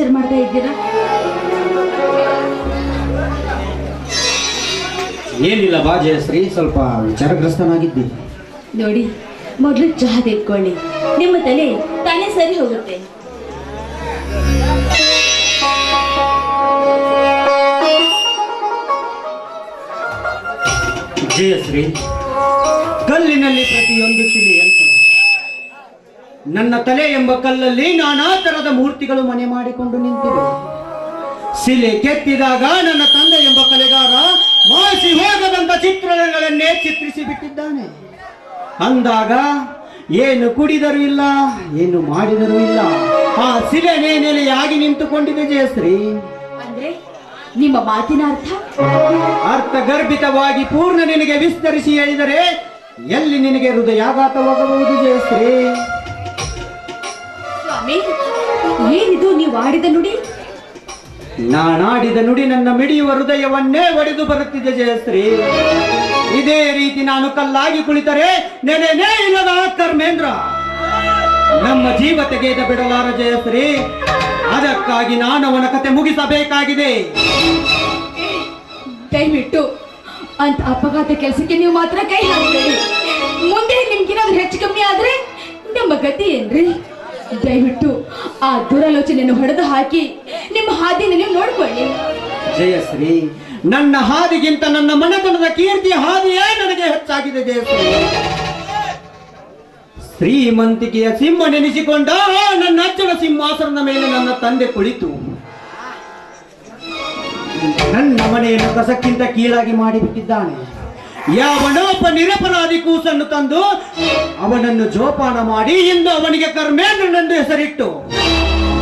ವಿಚಾರ ಮಾಡ್ತಾ ಇದ್ದೀರಾ? ಏನಿಲ್ಲ ಬಾ ಜಯಶ್ರೀ ಸ್ವಲ್ಪ ವಿಚಾರಗ್ರಸ್ತನಾಗಿದ್ದೆ. ನೋಡಿ ಮೊದಲು ಚಹಾ ತೆಗೆದುಕೊಳ್ಳಿ. ನಿಮ್ಮ ತಲೆ ತಾನೇ ಸರಿ ಹೋಗುತ್ತೆ. ಜಯಶ್ರೀ ಕಲ್ಲಿನಲ್ಲಿ ಪ್ರತಿಯೊಂದು ತಿಳಿಯಂತೆ ನನ್ನ ತಲೆ ಎಂಬ ಕಲ್ಲಲ್ಲಿ ನಾನಾ ತರದ ಮೂರ್ತಿಗಳು ಮನೆ ಮಾಡಿಕೊಂಡು ನಿಂತಿವೆ. ಶಿಲೆ ಕೆತ್ತಿದಾಗ ನನ್ನ ತಂದೆ ಎಂಬ ಕಲೆಗಾರ ಮಾಸಿ ಹೋಗದಂತ ಚಿತ್ರಗಳನ್ನೇ ಚಿತ್ರಿಸಿ ಬಿಟ್ಟಿದ್ದಾನೆ. ಅಂದಾಗ ಏನು ಕುಡಿದರೂ ಇಲ್ಲ ಏನು ಮಾಡಿದರೂ ಇಲ್ಲ. ಆ ಶಿಲೆನೇ ನೆಲೆಯಾಗಿ ನಿಂತುಕೊಂಡಿದೆ ಜಯಶ್ರೀ. ಅಂದ್ರೆ ನಿಮ್ಮ ಮಾತಿನ ಅರ್ಥ? ಅರ್ಥಗರ್ಭಿತವಾಗಿ ಪೂರ್ಣ ನಿನಗೆ ವಿಸ್ತರಿಸಿ ಹೇಳಿದರೆ ಎಲ್ಲಿ ನಿನಗೆ ಹೃದಯಾಘಾತವಾಗಬಹುದು ಜಯಶ್ರೀ? ಸ್ವಾಮಿ ಏನಿದು ನೀವು ಆಡಿದ ನುಡಿ? ನಾನಾಡಿದ ನುಡಿ ನನ್ನ ಮಿಡಿಯುವ ಹೃದಯವನ್ನೇ ಒಡೆದು ಬರುತ್ತಿದೆ ಜಯಶ್ರೀ. ಇದೇ ರೀತಿ ನಾನು ಕಲ್ಲಾಗಿ ಕುಳಿತರೆ ನೆನೆನೇ ಇಲ್ಲದ ಕರ್ಮೇಂದ್ರ. ನಮ್ಮ ಜೀವ ತೆಗೆದ ಬಿಡಲಾರ ಜಯಶ್ರೀ ಅದಕ್ಕಾಗಿ ನಾನು ಅವನ ಕತೆ ಮುಗಿಸಬೇಕಾಗಿದೆ. ದಯವಿಟ್ಟು ಅಂತ ಅಪಘಾತ ಕೆಲಸಕ್ಕೆ ನೀವು ಮಾತ್ರ ಕೈ ಹಾಕಬೇಡಿ. ಮುಂದೆ ನಿಮ್ಗೇನಾದ್ರೂ ಹೆಚ್ಚು ಕಮ್ಮಿ ಆದ್ರೆ ನಮ್ಮ ಗತಿ ಏನ್ರಿ? ದಯವಿಟ್ಟು ಆ ದುರಾಲೋಚನೆಯನ್ನು ಹೊಡೆದು ಹಾಕಿ ನಿಮ್ಮ ಹಾದಿನ ನೀವು ನೋಡ್ಕೊಳ್ಳಿ. ಜಯಶ್ರೀ ನನ್ನ ಹಾದಿಗಿಂತ ನನ್ನ ಮನೆತನದ ಕೀರ್ತಿ ಹಾದಿಯೇ ನನಗೆ ಹೆಚ್ಚಾಗಿದೆ ಜಯಶ್ರೀ ಶ್ರೀಮಂತಿಕೆಯ ಸಿಂಹ ನೆನೆಸಿಕೊಂಡ ನನ್ನ ಅಜ್ಜನ ಸಿಂಹಾಸನದ ಮೇಲೆ ನನ್ನ ತಂದೆ ಕುಳಿತು. ನನ್ನ ಮನೆಯನ್ನು ಕಸಕ್ಕಿಂತ ಕೀಳಾಗಿ ಮಾಡಿಬಿಟ್ಟಿದ್ದಾನೆ. ಯಾವನೊಬ್ಬ ನಿರಪರಾಧಿ ಕೂಸನ್ನು ತಂದು ಅವನನ್ನು ಜೋಪಾನ ಮಾಡಿ ಇಂದು ಅವನಿಗೆ ಕರ್ಮೇಂದ್ರನೆಂದು ಹೆಸರಿಟ್ಟು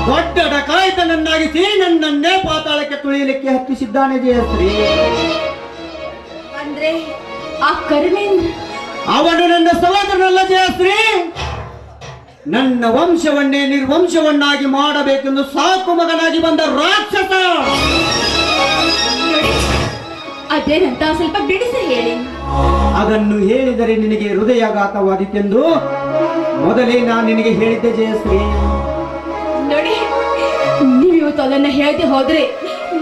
ದೊಡ್ಡ ಡಕಾಯಿತನನ್ನಾಗಿಸಿ ನನ್ನನ್ನೇ ಪಾತಾಳಕ್ಕೆ ತುಳಿಯಲಿಕ್ಕೆ ಹತ್ತಿಸಿದ್ದಾನೆ ಜಯಶ್ರೀ. ಅಂದ್ರೆ ಆ ಕರ್ಮೇಂದ್ರ? ಅವನು ನನ್ನ ಸಹೋದರನಲ್ಲ ಜಯಶ್ರೀ. ನನ್ನ ವಂಶವನ್ನೇ ನಿರ್ವಂಶವನ್ನಾಗಿ ಮಾಡಬೇಕೆಂದು ಸಾಕು ಮಗನಾಗಿ ಬಂದ ರಾಕ್ಷಸ. ಅದೇನಂತ ಸ್ವಲ್ಪ ಬಿಡಿಸಿ ಹೇಳಿ. ಅದನ್ನು ಹೇಳಿದರೆ ನಿನಗೆ ಹೃದಯಾಘಾತವಾದಿತ್ತೆಂದು ಮೊದಲೇ ನಾನು ನಿನಗೆ ಹೇಳಿದ್ದೆ ಜಯಶ್ರೀ. ನೋಡಿ ನೀವು ಇವತ್ತು ಅದನ್ನ ಹೇಳದೆ ಹೋದ್ರೆ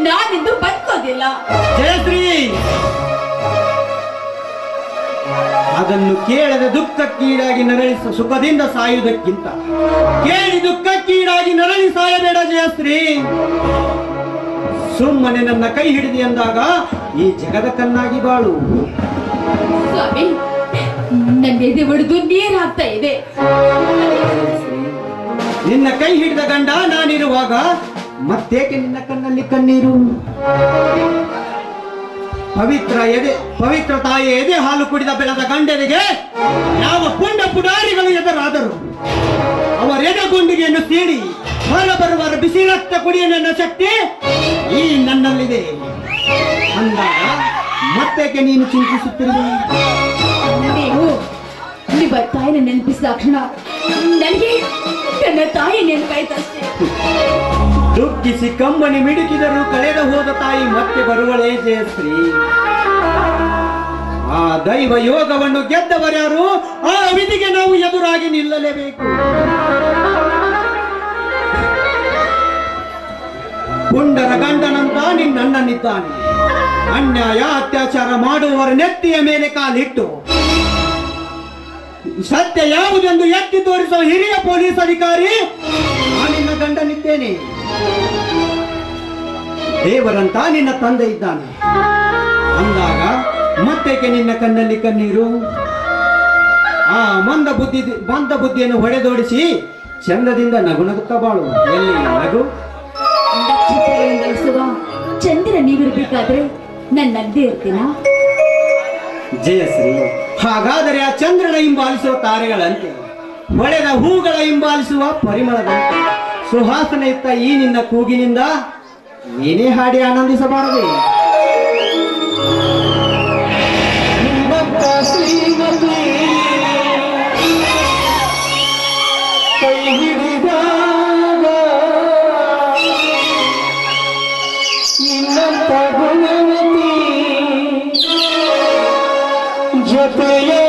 ನಾನಿಂದು ಬದುಕೋದಿಲ್ಲ. ಜಯಶ್ರೀ! ಅದನ್ನು ಕೇಳದ ದುಃಖಕ್ಕೀಡಾಗಿ ನರಳಿಸ ಸುಖದಿಂದ ಸಾಯುವುದಕ್ಕಿಂತ ಕೇಳಿ ದುಃಖಕ್ಕೀಡಾಗಿ ನರಳಿ ಸಾಯಬೇಡ ಜಯಶ್ರೀ. ಸುಮ್ಮನೆ ನನ್ನ ಕೈ ಹಿಡಿದಿ ಅಂದಾಗ ಈ ಜಗದ ಕನ್ನಾಗಿ ಬಾಳು. ಸ್ವಾಮಿ ನನ್ನ ಎದೆ ಒಡೆದು ನೀರಾಗ್ತಾ ಇದೆ. ನಿನ್ನ ಕೈ ಹಿಡಿದ ಗಂಡ ನಾನಿರುವಾಗ ಮತ್ತೇಕೆ ನಿನ್ನ ಕಣ್ಣಲ್ಲಿ ಕಣ್ಣೀರು? ಪವಿತ್ರ ಎದೆ ಪವಿತ್ರ ತಾಯಿ ಎದೆ ಹಾಲು ಕುಡಿದ ಬೆಳೆದ ಗಂಡನಿಗೆ ಯಾವ ಪುಂಡ ಪುಡಾರಿಗಳು ಎದುರಾದರು? ಅವರೆದ ಗುಂಡಿಗೆಯನ್ನು ತೀಡಿ ಹೊರ ಬರುವ ಬಿಸಿ ರಕ್ತ ಕುಡಿಯ ನನ್ನ ಶಕ್ತಿ ಈ ನನ್ನಲ್ಲಿದೆ. ಅಂದಾಗ ಮತ್ತೇಕೆ ನೀನು ಚಿಂತಿಸುತ್ತಿರುವ? ನೀವು ಇಲ್ಲಿ ತಾಯಿನ ನೆನಪಿಸಿದ ಕ್ಷಣ. ನನಗೆ ನನ್ನ ತಾಯಿ ನೆನಪಾಯ್ತಷ್ಟೇ. ದುಃಖಿಸಿ ಕಂಬನಿ ಮಿಡುಕಿದರು ಕಳೆದ ಹೋದ ತಾಯಿ ಮತ್ತೆ ಬರುವಳೇ ಜಯಶ್ರೀ. ಆ ದೈವ ಯೋಗವನ್ನು ಗೆದ್ದವರ್ಯಾರು ಆ ವಿಧಿಗೆ ನಾವು ಎದುರಾಗಿ ನಿಲ್ಲಲೇಬೇಕು. ಪುಂಡರ ಗಂಡನಂತ ನಿನ್ನಣ್ಣನಿದ್ದಾನೆ. ಅನ್ಯಾಯ, ಅತ್ಯಾಚಾರ ಮಾಡುವವರ ನೆತ್ತಿಯ ಮೇಲೆ ಕಾಲಿಟ್ಟು. ಸತ್ಯ ಯಾವುದೆಂದು ಎತ್ತಿ ತೋರಿಸುವ ಹಿರಿಯ ಪೊಲೀಸ್ ಅಧಿಕಾರಿ ನಿನ್ನ ಗಂಡನಿದ್ದೇನೆ. ದೇವರಂತ ನಿನ್ನ ತಂದೆ ಇದ್ದಾನೆ. ಅಂದಾಗ ಮತ್ತೇಕೆ ನಿನ್ನ ಕಣ್ಣಲ್ಲಿ ಕಣ್ಣೀರು? ಆ ಮಂದ ಬುದ್ಧಿ, ಮಂದ ಬುದ್ಧಿಯನ್ನು ಹೊಡೆದೋಡಿಸಿ ಚಂದದಿಂದ ನಗು ನಗುತ್ತಾ ಬಾಳು. ಎಲ್ಲಿ ನಗು? ಚಿತ್ರಗಳನ್ನು ನಡೆಸುವ ಚಂದಿರ ನೀವಿರ್ಬೇಕಾದ್ರೆ ನನ್ನದ್ದೇ ಇರ್ತೀನ? ಜಯಶ್ರೀ ಹಾಗಾದರೆ ಆ ಚಂದ್ರನ ಹಿಂಬಾಲಿಸುವ ತಾರೆಗಳಂತೆ, ಹೊಳೆದ ಹೂಗಳ ಹಿಂಬಾಲಿಸುವ ಪರಿಮಳದಂತೆ ಸುಹಾಸನೆಯುತ್ತ ಈ ನಿನ್ನ ಕೂಗಿನಿಂದ ಏನೇ ಹಾಡಿ ಆನಂದಿಸಬಾರದು? play.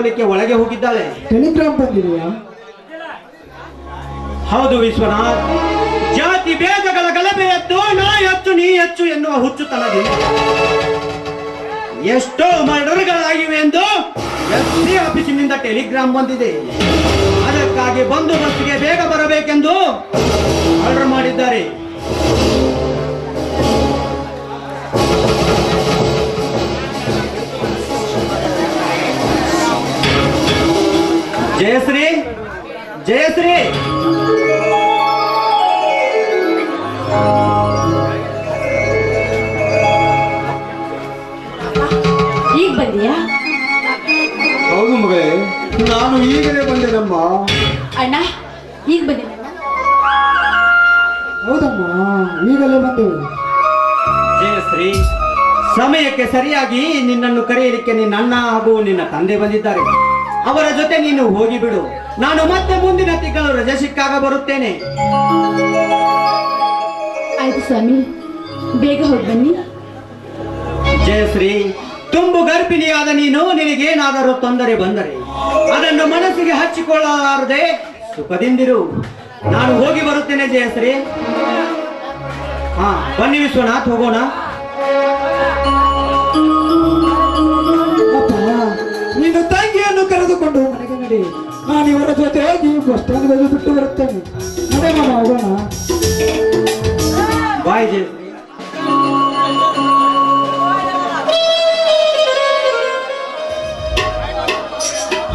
ಟೆಲಿಗ್ರಾಮ್ಲಿಕ್ಕೆ ಒಳಗೆ ಹೋಗಿದ್ದಾಳೆ. ಟೆಲಿಗ್ರಾಮ್ ಬಂದಿದೆಯಾ? ಹೌದು ವಿಶ್ವನಾಥ್. ಜಾತಿ ಭೇದಗಳ ಗಲಭೆ ಎದ್ದು ನಾ ಹೆಚ್ಚು ನೀ ಹೆಚ್ಚು ಎನ್ನುವ ಹುಚ್ಚುತನದಿಂದ. ಎಷ್ಟೋ ಮರ್ಡರ್ಗಳಾಗಿವೆ ಎಂದು ಎಸ್ ಡಿ ಆಫೀಸಿನಿಂದ ಟೆಲಿಗ್ರಾಮ್ ಬಂದಿದೆ. ಅದಕ್ಕಾಗಿ ಬಂದೋಬಸ್ತಿಗೆ ಬೇಗ ಬರಬೇಕೆಂದು ತಂದೆ ಬಂದಿದ್ದಾರೆ. ಅವರ ಜೊತೆ ನೀನು ಹೋಗಿ ಬಿಡು. ನಾನು ಮತ್ತೆ ಮುಂದಿನ ತಿಂಗಳು ರಜೆ ಸಿಕ್ಕಾಗ ಬರುತ್ತೇನೆ. ಆಯ್ತು ಸ್ವಾಮಿ. ಬೇಗ ಹೋಗಿ ಬನ್ನಿ. ಜಯಶ್ರೀ ತುಂಬು ಗರ್ಭಿಣಿಯಾದ ನೀನು ನಿನಗೇನಾದರೂ ತೊಂದರೆ ಬಂದರೆ ಅದನ್ನು ಮನಸ್ಸಿಗೆ ಹಚ್ಚಿಕೊಳ್ಳಲಾರದೆ ಸುಖದಿಂದಿರು. ನಾನು ಹೋಗಿ ಬರುತ್ತೇನೆ ಜಯಶ್ರೀ. ಹಾ ಬನ್ನಿ ವಿಶ್ವನಾಥ್ ಹೋಗೋಣ. ಇವರ ಜೊತೆ ಹೋಗಿ ಬಸ್ ಸ್ಟ್ಯಾಂಡ್ ಬಿಟ್ಟು ಬರುತ್ತೇನೆ. ಅದೇ ಮಾಮ ಹೋಗೋಣ. ಬಾಯ್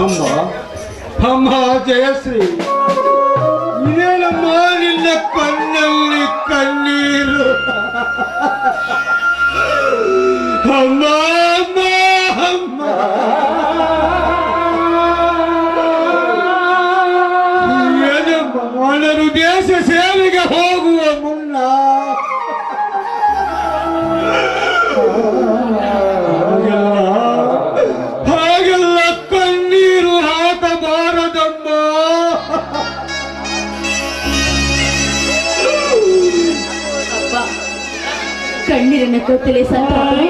ಅಮ್ಮ ಅಮ್ಮ ಜಯಶ್ರೀ ಕೊತ್ತಲೆ ಸಂತಾಪವೇ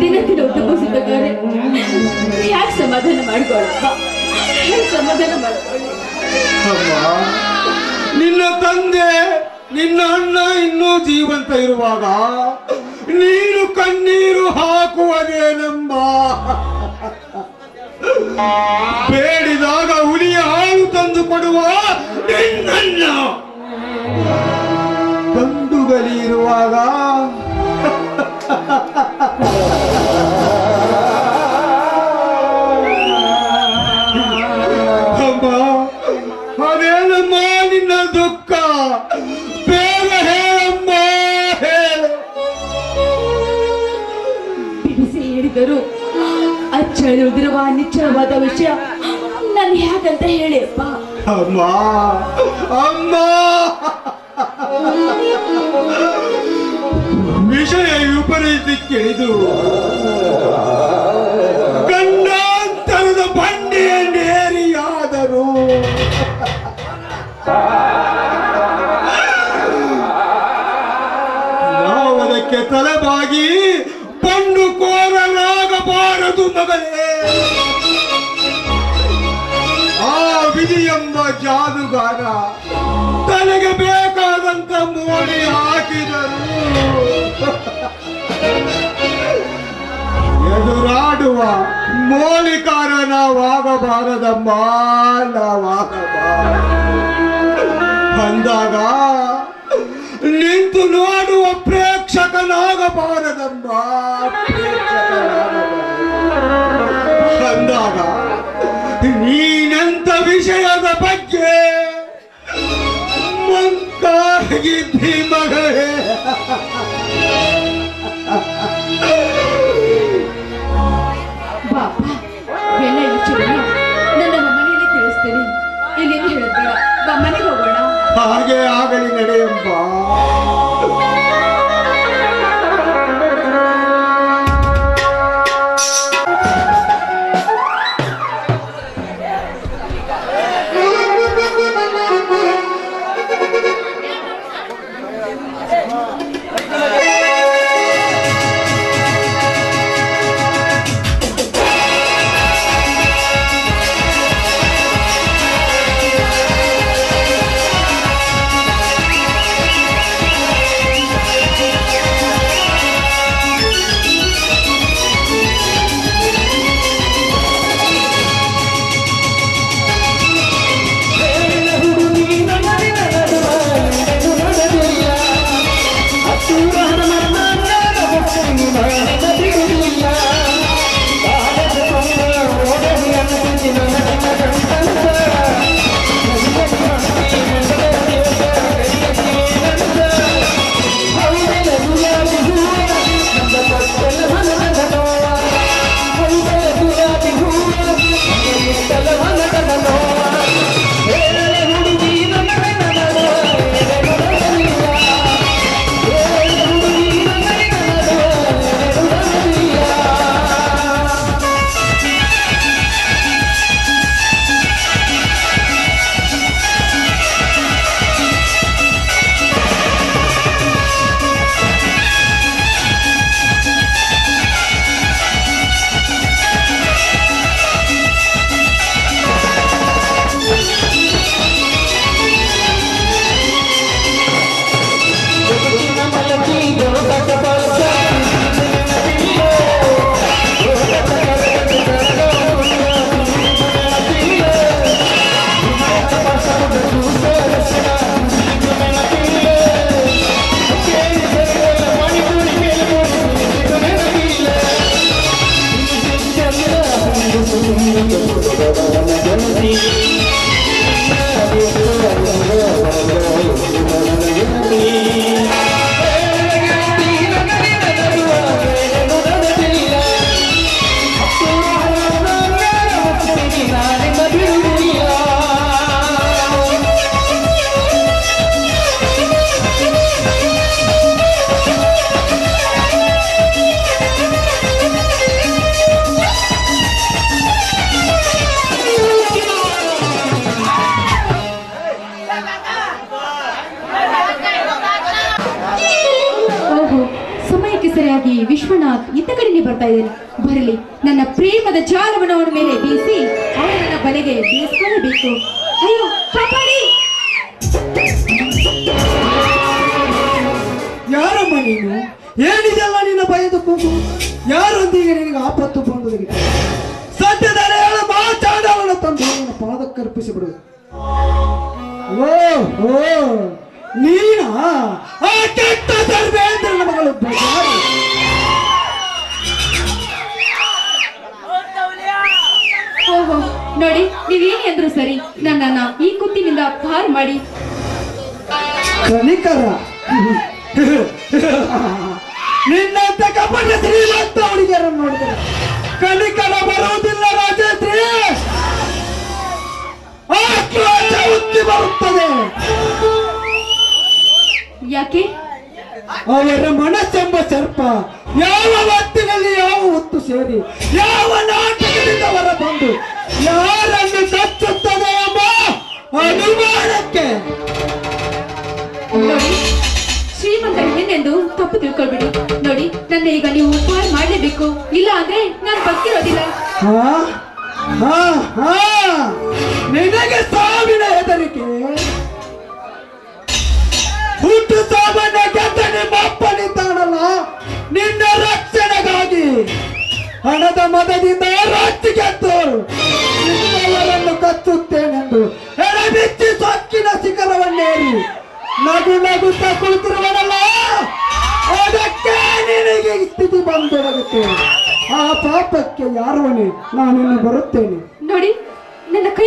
ದಿನ ದಿನ ಉದ್ದಗಿಸುತ್ತಾರೆ ಯಾಕೆ ಸಮಾಧಾನ ಮಾಡ್ಕೊಳ್ಳಪ್ಪ ಸಮಾಧಾನ ಮಾಡ್ಕೊಳ್ಳಿ ನಿನ್ನ ತಂದೆ, ನಿನ್ನ ಅಣ್ಣ ಇನ್ನೂ ಜೀವಂತ ಇರುವಾಗ ನೀನು ಕಣ್ಣೀರು ಹಾಕುವುದೇನಮ್ಮ ಬೇಡಿದಾಗ ಹುಲಿಯ ಹಾಲು ತಂದು ಕೊಡುವ ತಂದುಗಳಿರುವಾಗ ಕಂದುಗಲಿ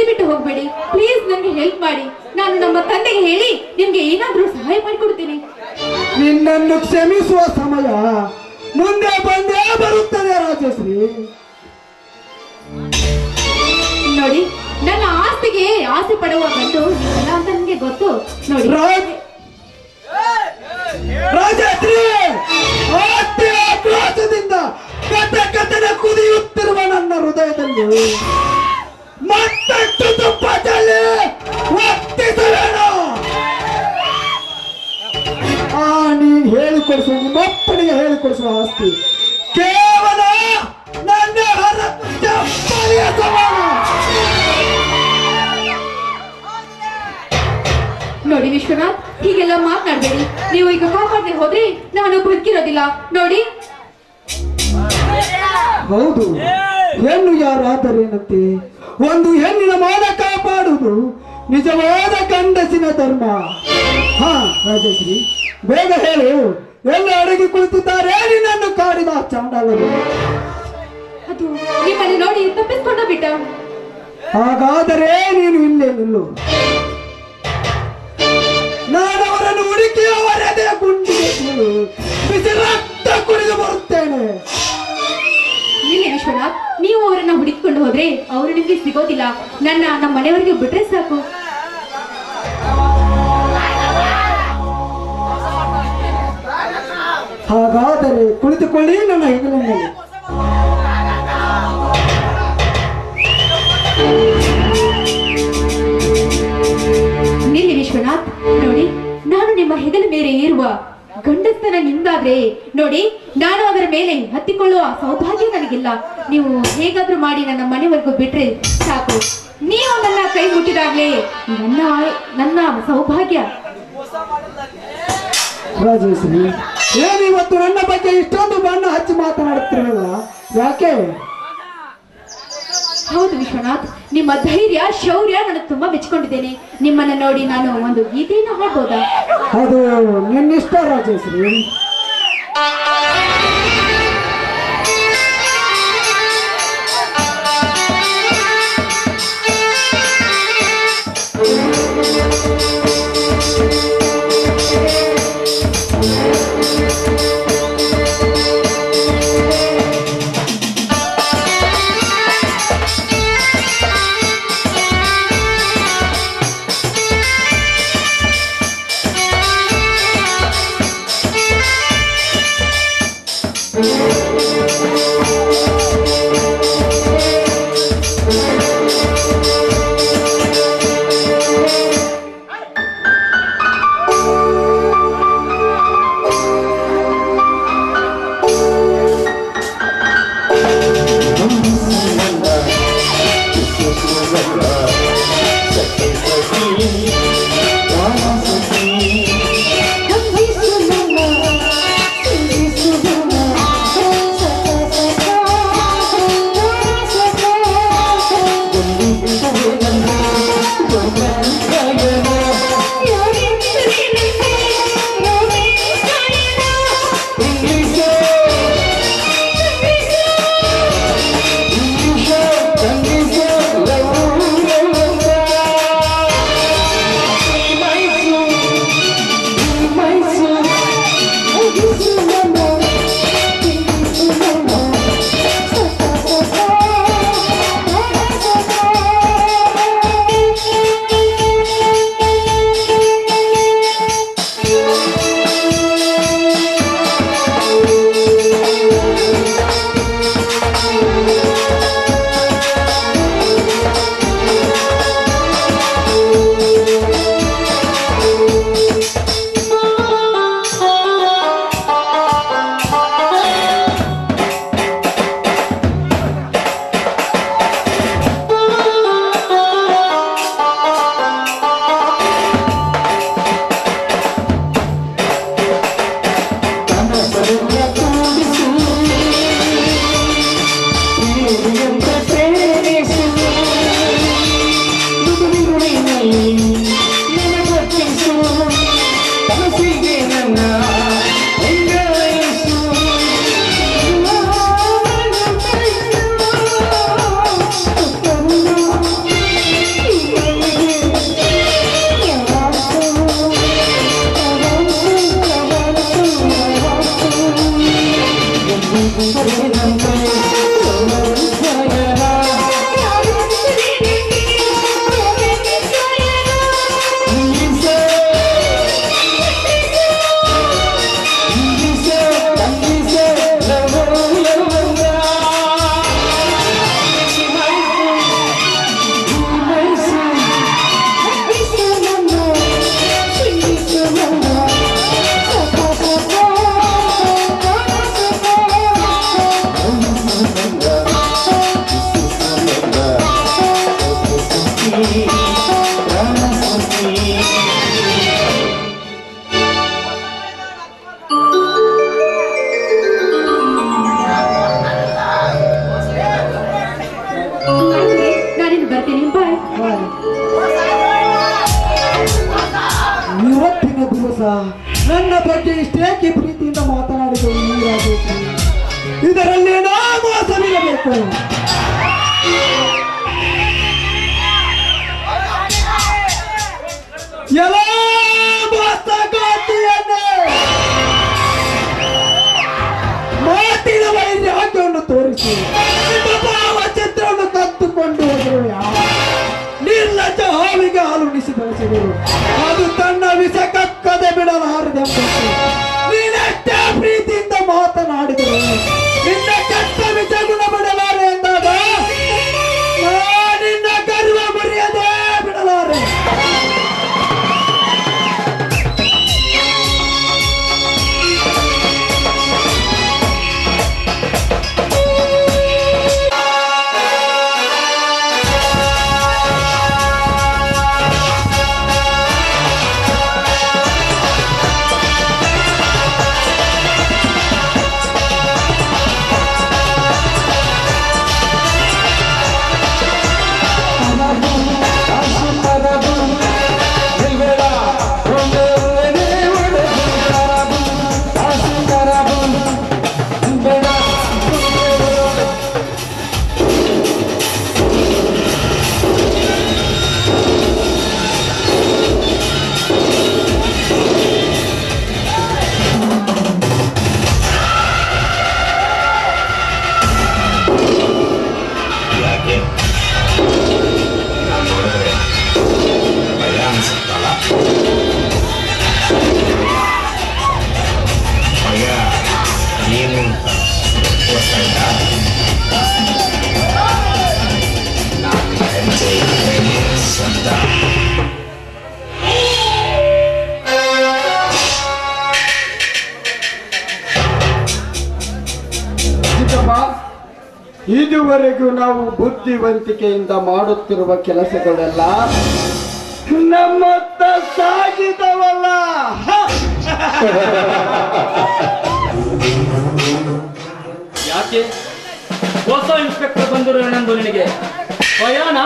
ಬಿಟ್ಟು ಹೋಗ್ಬೇಡಿ. ಪ್ಲೀಸ್ ನನಗೆ ಹೆಲ್ಪ್ ಮಾಡಿ. ನಾನು ನಮ್ಮ ತಂದೆಗೆ ಹೇಳಿ ನಿಮ್ಗೆ ಏನಾದ್ರೂ ಸಹಾಯ ಮಾಡಿಕೊಡ್ತೀನಿ. ನಿನ್ನನ್ನು ಕ್ಷಮಿಸುವ ಸಮಯ ಮುಂದೆ ಬಂದೇ ಬರುತ್ತದೆ ರಾಜಶ್ರೀ. ನೋಡಿ ನನ್ನ ಆಸ್ತಿಗೆ ಆಸೆ ಪಡುವ ಗಂಡು ಅಂತ ನನಗೆ ಗೊತ್ತು? ನೋಡಿ. ರಾಜ್ ರಾಜಶ್ರೀ! ಆಸ್ತಿ ಆಕ್ರೋಶದಿಂದ ಕಥ ಕಥನ ಕುದಿಯುತ್ತಿರುವ ನನ್ನ ಹೃದಯದಲ್ಲಿ. ಮತ್ತಷ್ಟು ತುಪ್ಪ ಚೆಲ್ಲಿ ಒತ್ತಿಸುವೆನು ಆ ನೀನ್ ಹೇಳಿಕೊಡಿಸುವ ಮಕ್ಕಳಿಗೆ ಹೇಳಿಕೊಡಿಸುವ ಆಸ್ತಿ. ಕೇವಲ ನನ್ನ ಚಪ್ಪಲಿಯ ಸಮಾನ. ನೋಡಿ ವಿಶ್ವನಾಥ್ ಹೀಗೆಲ್ಲ ಮಾತನಾಡಬೇಡಿ. ನೀವು ಈಗ ಕಾಪಾಡದೆ ಹೋದ್ರೆ ನಾನು ಬದುಕಿರೋದಿಲ್ಲ. ನೋಡಿ. ಹೌದು. ಹೆಣ್ಣು ಯಾರಾದರೇನಂತೆ? ಒಂದು ಹೆಣ್ಣಿನ ಮಾನ ಕಾಪಾಡುವುದು ನಿಜವಾದ ಗಂಡಸಿನ ಧರ್ಮ. ಹಾ ರಾಜಶ್ರೀ ಬೇಗ ಹೇಳು. ಎಲ್ಲ ಅಡಗಿ ಕುಳಿತಿದ್ದಾರೆ. ನಿನ್ನನ್ನು ಕಾಡಿದ ಚಾಂಡಾಲರು ಅದು ನಿಮ್ಮನ್ನು ನೋಡಿ ತಪ್ಪಿಸ್ಕೊಂಡ ಬಿಟ್ಟ. ಹಾಗಾದರೆ ನೀನು ಇಲ್ಲೇ ನಿಲ್ಲು. ನಾನು ಅವರನ್ನು ಹುಡುಕಿ ಅವರದೇ ಗುಂಡಿಗೆ ಬಿಸಿ ರಕ್ತ ಕುಡಿದು ಬರುತ್ತೇನೆ. ಇಲ್ಲಿ ವಿಶ್ವನಾಥ್ ನೀವು ಅವರನ್ನ ಹುಡುಕಿಕೊಂಡು ಹೋದ್ರೆ ಅವರು ನಿಮ್ಗೆ ಸಿಗೋದಿಲ್ಲ. ನನ್ನ ನಮ್ಮ ಮನೆಯವರಿಗೆ ಬಿಟ್ರೆ ಸಾಕು. ಹಾಗಾದರೆ ಕುಳಿತುಕೊಳ್ಳಿ ನನ್ನ ಹೆಗಲಿನಲ್ಲಿ. ನಿಲ್ಲಿ ವಿಶ್ವನಾಥ್ ನೋಡಿ ನಾನು ನಿಮ್ಮ ಹೆಗಲ ಮೇಲೆ ಏರುವ ಗಂಡಸ್ತನ ನಿಮ್ದಾದ್ರೆ ನೋಡಿ, ನಾನು ಅದರ ಮೇಲೆ ಹತ್ತಿಕೊಳ್ಳುವ ಸೌಭಾಗ್ಯ ನನಗಿಲ್ಲ. ನೀವು ಹೇಗಾದ್ರೂ ಮಾಡಿ ನನ್ನ ಮನೆವರೆಗೂ ಬಿಟ್ರೆ ಸಾಕು. ನೀವು ನನ್ನ ಕೈ ಮುಟ್ಟಿದಾಗ್ಲೇ ನನ್ನ ನನ್ನ ಸೌಭಾಗ್ಯ. ಇವತ್ತು ನನ್ನ ಬಗ್ಗೆ ಇಷ್ಟೊಂದು ಬಣ್ಣ ಹಚ್ಚಿ ಮಾತನಾಡುತ್ತಿರಲ್ಲ? ಯಾಕೆ? ಹೌದು ವಿಶ್ವನಾಥ್, ನಿಮ್ಮ ಧೈರ್ಯ, ಶೌರ್ಯ ನನಗೆ ತುಂಬಾ ಮೆಚ್ಕೊಂಡಿದ್ದೇನೆ. ನಿಮ್ಮನ್ನ ನೋಡಿ ನಾನು ಒಂದು ಗೀತೆಯನ್ನು ಹಾಡ್ಬೋದಾ? ಅದು ನಿನ್ನಿಷ್ಟ ರಾಜೇಶ್ರೀ ಎಲ್ಲ ಮಾತಿನ ವೈರಾಗ್ಯವನ್ನು ತೋರಿಸಿ. ನಿಮ್ಮ ಭಾವಚಿತ್ರವನ್ನು ಕತ್ತುಕೊಂಡು ಹೋದರು ನಿರ್ಲಜ್ಜ ಹಾವಿಗೆ ಹಾಲುಣಿಸಿ ಬೆಳೆಸಿದರು. ಅದು ತನ್ನ ವಿಷ ಕಕ್ಕದೆ ಬಿಡಲಾರದೆಂಬುದು ಬುದ್ಧಿವಂತಿಕೆಯಿಂದ ಮಾಡುತ್ತಿರುವ ಕೆಲಸಗಳೆಲ್ಲ ನಮ್ಮತ್ತ ಸಾಗಿದವಲ್ಲ. ಯಾಕೆ? ಹೊಸ ಇನ್ಸ್ಪೆಕ್ಟರ್ ಬಂದರು ನಂದು ನಿನಗೆ. ಭಯಾನ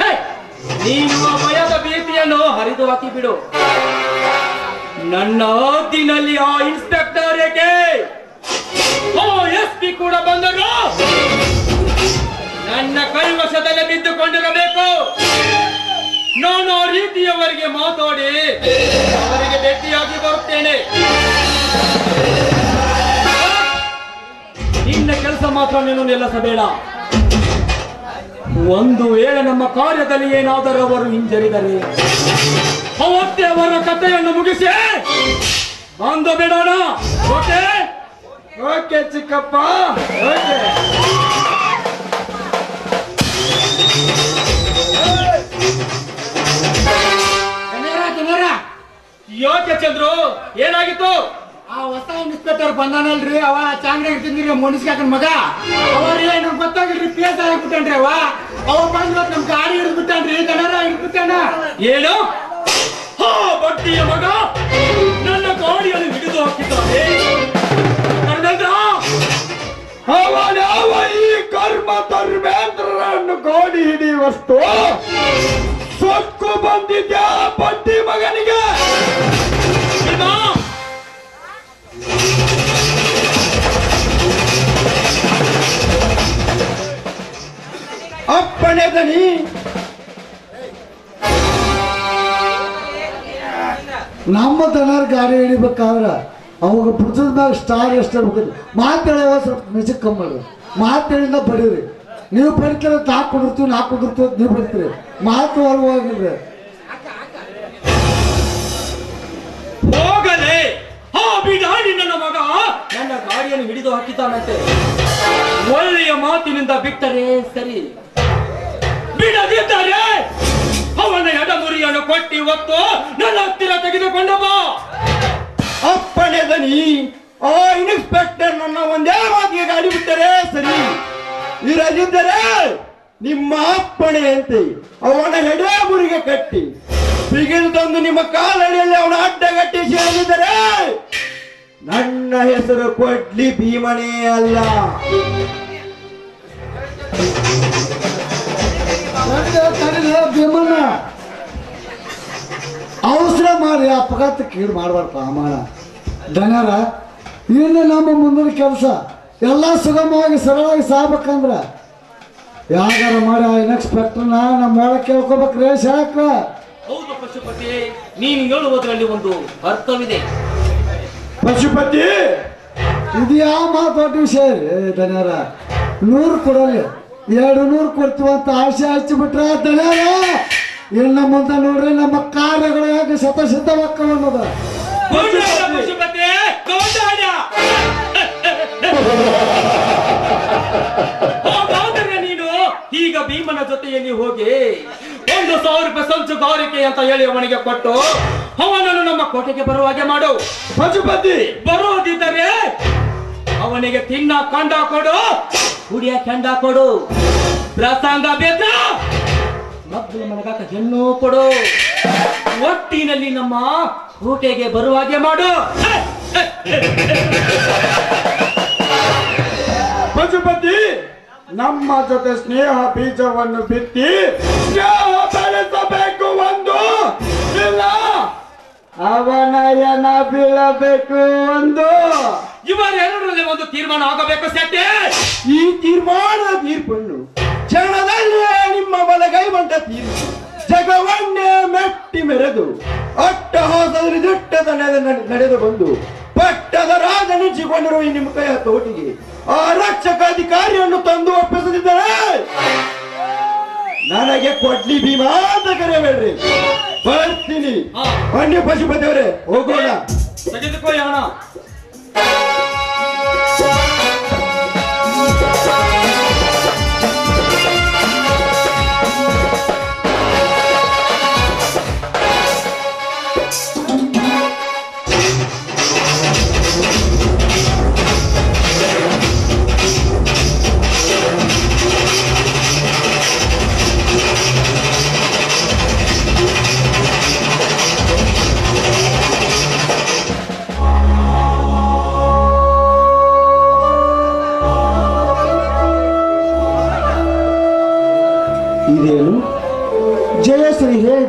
ಹೇ, ನೀನು ಭಯದ ಭೀತಿಯನ್ನು ಹರಿದು ಹಾಕಿ ಬಿಡು. ನನ್ನ ದಿನಲ್ಲಿ ಆ ಇನ್ಸ್ಪೆಕ್ಟರ್ ಏಕೆ? ಎಸ್ ಪಿ ಕೂಡ ಬಂದರು. ನನ್ನ ಕೈವಶದಲ್ಲಿ ಬಿದ್ದುಕೊಂಡಿರಬೇಕು ನಾನು ಆ ರೀತಿಯವರಿಗೆ ಮಾತಾಡಿ ಅವರಿಗೆ ಭೇಟಿಯಾಗಿ ಬರುತ್ತೇನೆ. ನಿನ್ನ ಕೆಲಸ ಮಾತ್ರ ನೀನು ನಿಲ್ಲಿಸಬೇಡ. ಒಂದು ವೇಳೆ ನಮ್ಮ ಕಾರ್ಯದಲ್ಲಿ ಏನಾದರೂ ಅವರು ಹಿಂಜರಿದರೆ, ಅವತ್ತೆ ಅವರ ಕಥೆಯನ್ನು ಮುಗಿಸಿ ಬಂದು ಬಿಡೋಣ. ಓಕೆ? ಓಕೆ ಚಿಕ್ಕಪ್ಪ ಓಕೆ. ಯೋಕೆ ಚಂದ್ರು? ಏನಾಗಿತ್ತು? ಆ ಹೊಸ ಇನ್ಸ್ಪೆಕ್ಟರ್ ಬಂದಾನಲ್ರಿ ಅವ ಚಾಂಗ್ರೆ ಇರ್ತಿದ್ರಿ ಮುನಿಸ್ಕಾಕನ್ ಮಗ. ಅವ್ರಿ ನಮ್ಗೆ ಗೊತ್ತಾಗಿಲ್ರಿ ಪೇಸ್ ಆಗಿಬಿಟ್ಟನ್ರಿ ಅವ. ಅವ ಬಂದ್ ಇವತ್ತು ನಮ್ ಗಾಡಿ ಹಿಡಿದ್ಬಿಟ್ಟನ್ರಿ ಕನ್ನಡ ಹಿಡಿದ್ಬಿಟ್ಟಾನ ಏನು? ಹಾ ಬಟ್ಟಿಯ ಮಗ. ನನ್ನ ಗಾಡಿಯಲ್ಲಿ ಹಿಡಿದು ಹಾಕಿದ್ದಾನೆ. ಅವನವ ಈ ಕರ್ಮ ಧರ್ಮೇಂದ್ರರನ್ನು ಗೋಡಿ ಹಿಡಿಯುವಷ್ಟು ಸೊಕ್ಕು ಬಂದಿದ್ಯಾ ಬಡ್ಡಿ ಮಗನಿಗೆ? ಅಪ್ಪಣೆ ದನಿ. ನಮ್ಮ ದನರ್ ಗಾಡಿ ಹಿಡಿಬೇಕಾದ್ರ ಅವಾಗ ಪುಸ್ತದ ಮ್ಯಾಗ ಸ್ಟಾರ್ ಎಷ್ಟು ಇರ್ಬೇಕು ಮಾತಾಡೋ ಸ್ವಲ್ಪ ಮೆಜಕ್ ಕಮ್ಮಿ ಮಾತಾಡಿಂದ ಬಡೀರಿ ನೀವು ಬರೀತೀರ ನಾ ಕುದಿರ್ತೀವಿ ನಾ ಕುದಿರ್ತೀವಿ ಅಂತ ನೀವು ಬರ್ತೀರಿ. ಮಾತು ಹೋಗಲೇ ಆ ಬಿಡಾಡಿ ನನ್ನ ಮಗ ನನ್ನ ಗಾಡಿಯನ್ನು ಹಿಡಿದು ಹಾಕಿದ್ದಾನಂತೆ. ಒಳ್ಳೆಯ ಮಾತಿನಿಂದ ಬಿಟ್ಟರೆ ಸರಿ. ಬಿಡದಿದ್ದರೆ ಅವನ ಎಡಮುರಿಯನ್ನು ಕೊಟ್ಟಿ ಹೊತ್ತು ನನ್ನ ಹತ್ತಿರ ತೆಗೆದುಕೊಂಡು ಅಪ್ಪಣೆ ದನಿ ಆ ಇನ್ಸ್ಪೆಕ್ಟರ್ ನನ್ನ ಒಂದೇ ಮಾತಿಗೆ ಗಾಡಿ ಬಿಟ್ಟರೆ ಸರಿ? ಇರದಿದ್ದರೆ ನಿಮ್ಮ ಅಪ್ಪಣೆ ಅಂತ. ಅವನ ಹೆಡೆ ಗುರಿಗೆ ಕಟ್ಟಿ. ಸಿಗಿಲ್ ತಂದು ನಿಮ್ಮ ಕಾಲಡಿಯಲ್ಲಿ ಅವನ ಅಡ್ಡಗಟ್ಟಿ ಸೇರಿದರೆ ನನ್ನ ಹೆಸರು ಕೊಡ್ಲಿ ಭೀಮನೇ ಅಲ್ಲ. ಅವಸರ ಮಾಡಿ ಅಪಘಾತ ಕೀಡು ಮಾಡಬಾರ್ದು ಅಮಾನ ದನರ ಇನ್ನು ನಮ್ಮ ಮುಂದಿನ ಕೆಲಸ. ಎಲ್ಲ ಸುಗಮವಾಗಿ ಸರಳವಾಗಿ ಸಾಬೇಕಂದ್ರೆ ಯಾವ್ದಾರ ಮಾಡಿ ಆ ಇನ್ಸ್ಪೆಕ್ಟರ್ನ ನಮ್ಮ ಒಳ ಕೇಳ್ಕೊಬೇಕು ರೇ ಶಾಕ್ರ ಹೌದು ಪಶುಪತಿ ನೀನು ಹೇಳುವುದರಲ್ಲಿ ಒಂದು ಅರ್ಥವಿದೆ. ಪಶುಪತಿ ಇದು ಯಾವ ಮಾತು ದೊಡ್ಡ ವಿಷಯ ರೀ ದನ್ಯಾರ ನೂರು ಕೊಡಲಿ. ಎರಡು ನೂರು ಕೊಡ್ತೀವಂತ ಆಸೆ ಹಚ್ಚಿಬಿಟ್ರ ದನ್ಯಾರ ಇನ್ನು ಮುಂದೆ ನೋಡ್ರಿ ನಮ್ಮ ಕಾರ್ಯಗಳು ಯಾಕೆ ಗೊಂಡಾಡ ಹಾಗಾದರೆ ನೀನು ಈಗ ಭೀಮನ ಜೊತೆಯಲ್ಲಿ ಹೋಗಿ ಒಂದು ಸಾವಿರ ರೂಪಾಯಿ ಸಂಚು ಗೌರಿಕೆ ಅಂತ ಹೇಳಿ ಅವನಿಗೆ ಕೊಟ್ಟು ಅವನನ್ನು ನಮ್ಮ ಕೋಟೆಗೆ ಬರುವ ಹಾಗೆ ಮಾಡು. ಪಶುಪತಿ. ಬರೋದಿದ್ದರೆ ಅವನಿಗೆ ತಿನ್ನ ಕಂಡ ಕೊಡು ಕುಡಿಯ ಕಂಡ ಕೊಡು. ಪ್ರಸಂಗ ಬೇಕ? ಮಕ್ಕಳು ಮನಗಾಕ ಹೆಣ್ಣು ಕೊಡು. ಒಟ್ಟಿನಲ್ಲಿ ನಮ್ಮ ಕೋಟೆಗೆ ಬರುವ ಹಾಗೆ ಮಾಡು. ಪಶುಪತಿ ನಮ್ಮ ಜೊತೆ ಸ್ನೇಹ ಬೀಜವನ್ನು ಬಿತ್ತಿ ಸ್ನೇಹ ಬೆಳೆಸಬೇಕು ಒಂದು. ಇಲ್ಲ ಅವನಯನ ಬೀಳಬೇಕು ಒಂದು. ಇವರೆರಡರಲ್ಲಿ ಒಂದು ತೀರ್ಮಾನ ಆಗಬೇಕು ಸತ್ಯ ಈ ತೀರ್ಮಾನ ತೀರ್ಪನ್ನು ಕ್ಷಣದಲ್ಲೇ ನಿಮ್ಮ ಬಲಗೈ ತೀರ್ಪು ಜಗವನ್ನೇ ಮೆಟ್ಟಿ ಮೆರೆದು ಅಟ್ಟಹಾಸದಲ್ಲಿ ದಿಟ್ಟದ ನಡೆ- ನಡೆದು ಬಂದು ಪಟ್ಟದ ರಾಜ ಈ ನಿಮ್ಮ ಕೈಯ ತೋಟಿಗೆ ಆ ರಕ್ಷಕ ಅಧಿಕಾರಿಯನ್ನು ತಂದು ಒಪ್ಪಿಸದಿದ್ದರೆ ನನಗೆ ಕೊಡ್ಲಿ ಭೀಮಾ ಅಂತ ಕರೆಯಬೇಡ್ರಿ. ಬರ್ತೀನಿ. ಪಶುಪತಿ ಅವರೇ ಹೋಗೋಣ. ತೆಗೆದುಕೋ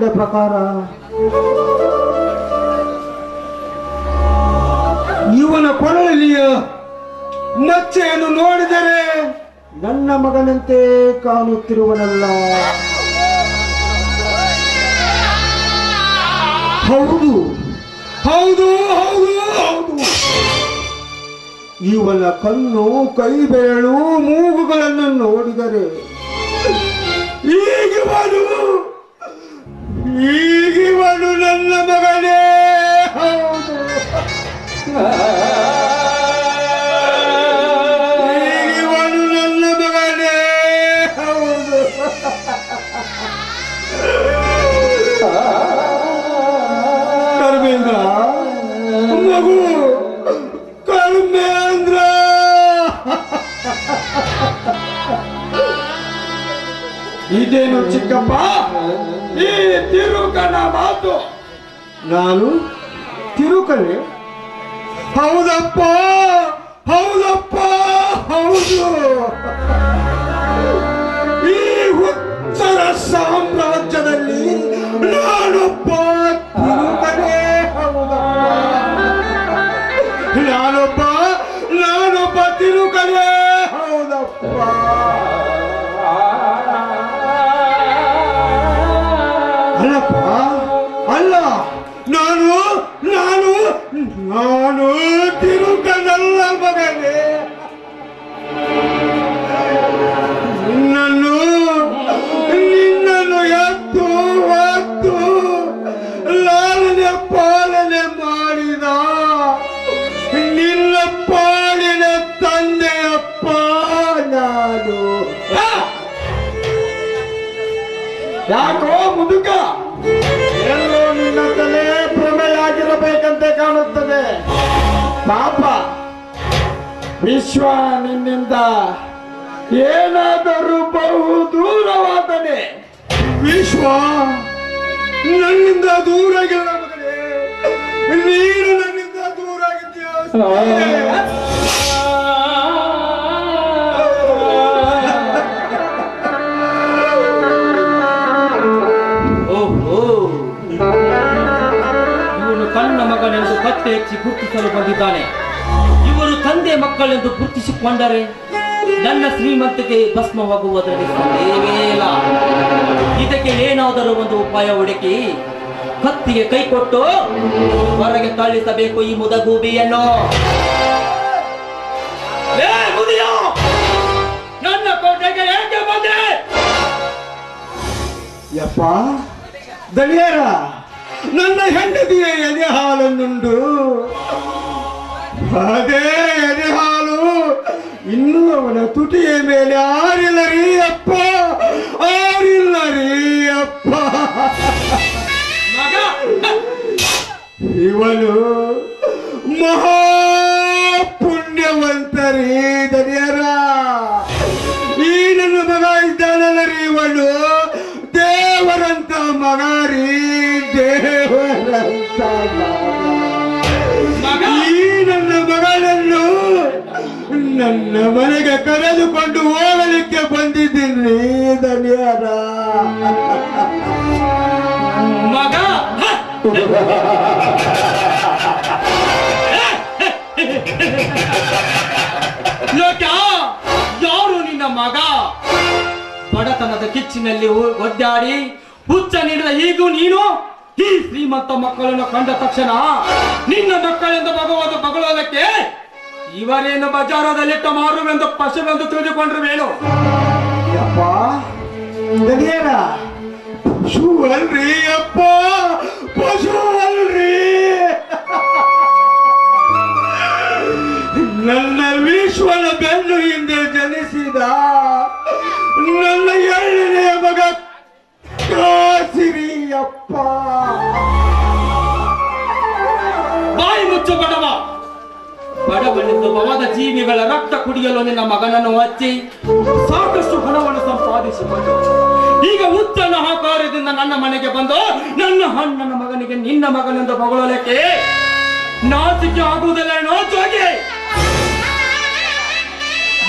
ಜಯಶ್ರೀ ಪ್ರಕಾರ ಇವನ ಕೊರಳಿಯ ಮಚ್ಚೆಯನ್ನು ನೋಡಿದರೆ ನನ್ನ ಮಗನಂತೆ ಕಾಣುತ್ತಿರುವನಲ್ಲ. ಹೌದು ಹೌದು ಹೌದು ಹೌದು. ಇವನ ಕಣ್ಣು, ಕೈ ಬೆರಳು, ಮೂಗುಗಳನ್ನು ನೋಡಿದರೆ ಈಗಿವನು ಈಗಿವನು ನನ್ನ ಮಗನೇ. ಹೌದು. ಈಗಿವನು ನನ್ನ ಮಗನೇ. ಹೌದು. ಕರ್ಮೇಂದ್ರ ಮಗು ಇದೇನು ಚಿಕ್ಕಪ್ಪ? ತಿರುಕನ ಮಾತು. ನಾನು ತಿರುಕನೆ? ಹೌದಪ್ಪ ಹೌದಪ್ಪ ಹೌದು. ಈ ಉತ್ತರ ಸಾಮ್ರಾಜ್ಯದಲ್ಲಿ ಪಾಪ. ವಿಶ್ವ ನಿನ್ನಿಂದ ಏನಾದರೂ ಬಹು ದೂರವಾದನೆ ವಿಶ್ವ ನನ್ನಿಂದ ದೂರಾಗಿಲ್ಲ ಮಗನೇ. ನೀನು ನನ್ನಿಂದ ದೂರಾಗಿದ್ದೀಯ ಓಹೋ ಹಚ್ಚಿ ಗುರುತಿಸಲು ಬಂದಿದ್ದಾನೆ. ಇವರು ತಂದೆ ಮಕ್ಕಳೆಂದು ಗುರುತಿಸಿಕೊಂಡರೆ ನನ್ನ ಶ್ರೀಮಂತಿಗೆ ಭಸ್ಮವಾಗುವುದರಲ್ಲಿ ಸಂದೇಹವೇ ಇದಕ್ಕೆ ಏನಾದರೂ ಒಂದು ಉಪಾಯ ಹುಡುಕಿ ಕತ್ತಿಗೆ ಕೈ ಕೊಟ್ಟು ಹೊರಗೆ ತಳ್ಳಿಸಬೇಕು ಈ ಮುದಗೂಬಿಯನ್ನು! ನನ್ನ ಯಪ್ಪ ದಳಿಯರ ನನ್ನ ಹೆಂಡತಿಯ ಎದೆ ಹಾಲನ್ನುಂಡು ಅದೇ ಎದೆ ಹಾಲು ಇನ್ನೂ ಅವನ ತುಟಿಯ ಮೇಲೆ ಆರಿಲ್ಲ ರೀ ಅಪ್ಪ. ಆರಿಲ್ಲ ರೀ ಅಪ್ಪ ಇವನು ಮಹಾ ಪುಣ್ಯವಂತರಿ ದನಿಯರ. ಈ ನನ್ನ ಮಗ ಇದ್ದಾನಲ್ಲ ರೀ ಇವನು. ದೇವರಂತ ಮಗ ರೀ. ಈ ನನ್ನ ಮಗಳನ್ನು ನನ್ನ ಮನೆಗೆ ಕರೆದುಕೊಂಡು ಹೋಗಲಿಕ್ಕೆ ಬಂದಿದ್ದೀನಿ ದನಿಯರ ಮಗ! ಲೋಕ ಯಾರು ನಿನ್ನ ಮಗ? ಬಡತನದ ಕಿಚ್ಚಿನಲ್ಲಿ ಒದ್ದಾಡಿ ಹುಚ್ಚ ನೀಡಿದ ಈಗೂ ನೀನು? ಈ ಶ್ರೀಮಂತ ಮಕ್ಕಳನ್ನು ಕಂಡ ತಕ್ಷಣ ನಿನ್ನ ಮಕ್ಕಳೆಂದು ಭಗವಂತ ಬಗಳುವುದಕ್ಕೆ ಇವರೇನು ಬಜಾರದಲ್ಲಿಟ್ಟ ಮಾರುವೆಂದು ಪಶುವೆಂದು ತಿಳಿದುಕೊಂಡ್ರುವೇನು ಯಪ್ಪ ದನಿಯರ ಪಶು ಅಲ್ರಿ ಅಪ್ಪ ಪಶು ಅಲ್ರಿ ನನ್ನ ವಿಶ್ವನ ಬೆನ್ನು ಹಿಂದೆ ಜನಿಸಿದ ನನ್ನ ಎರಡನೆಯ ಮಗ ಅಪ್ಪ ಬಾಯಿ ಮುಚ್ಚು ಬಡವ. ಬಡವನೆಂದು ಭವದ ಜೀವಿಗಳ ರಕ್ತ ಕುಡಿಯಲು ನಿನ್ನ ಮಗನನ್ನು ಹಚ್ಚಿ ಸಾಕಷ್ಟು ಹಣವನ್ನು ಸಂಪಾದಿಸಿಕೊಂಡು ಈಗ ಉತ್ತನ ಆಕಾರದಿಂದ ನನ್ನ ಮನೆಗೆ ಬಂದು ನನ್ನ ಹಣ್ಣನ ಮಗನಿಗೆ ನಿನ್ನ ಮಗನೆಂದು ಬಗಳಲಿಕ್ಕೆ ನಾಚಿಕೆ ಆಗುವುದಿಲ್ಲ ಜೋಗಿ.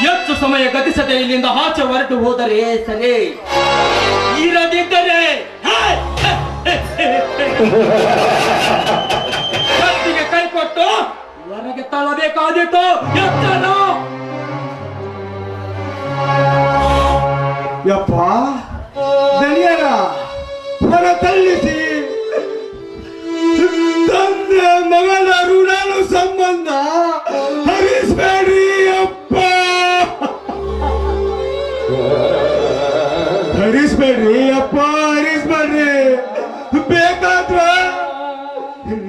ಹೆಚ್ಚು ಸಮಯ ಗತಿಸದೆ ಇಲ್ಲಿಂದ ಆಚೆ ಹೊರಟು ಹೋದರೆ ಸರಿ? ಇರದಿದ್ದರೆ. ಕತ್ತಿಗೆ ಕೈ ಕೊಟ್ಟು ಹೊರಗೆ ತಳ್ಳಬೇಕಾದಿತ್ತು ಎತ್ತನು ಯಪ್ಪ, ದನಿಯರ ಹೊರ ತಳ್ಳಿಸಿ. ತಂದೆ ಮಗನ ಋಣನು ಸಂಬಂಧ ಹರಿಸ್ಬೇಡ್ರಿ ಹರಿಸ್ಬೇಡ್ರಿ ಅಪ್ಪ ಹರಿಸ್ಬೇಡ್ರಿ ಬೇಕಾದ್ರ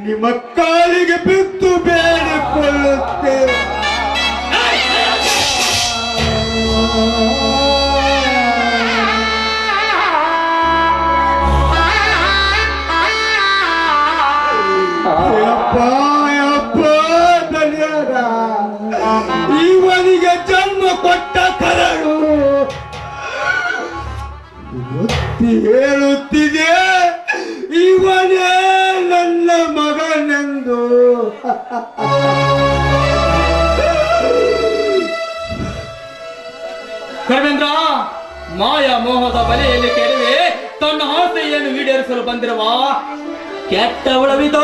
ನಿಮ್ಮ ಕಾಲಿಗೆ ಬಿದ್ದು ಬೇಡಿಕೊಳ್ಳುತ್ತೆ ಮೋಹದ ಬಲೆಯಲ್ಲಿ ಕೆಡವೆ, ತನ್ನ ಆಸೆಯನ್ನು ಈಡೇರಿಸಲು ಬಂದಿರುವ ಕೆಟ್ಟವಳವಿದು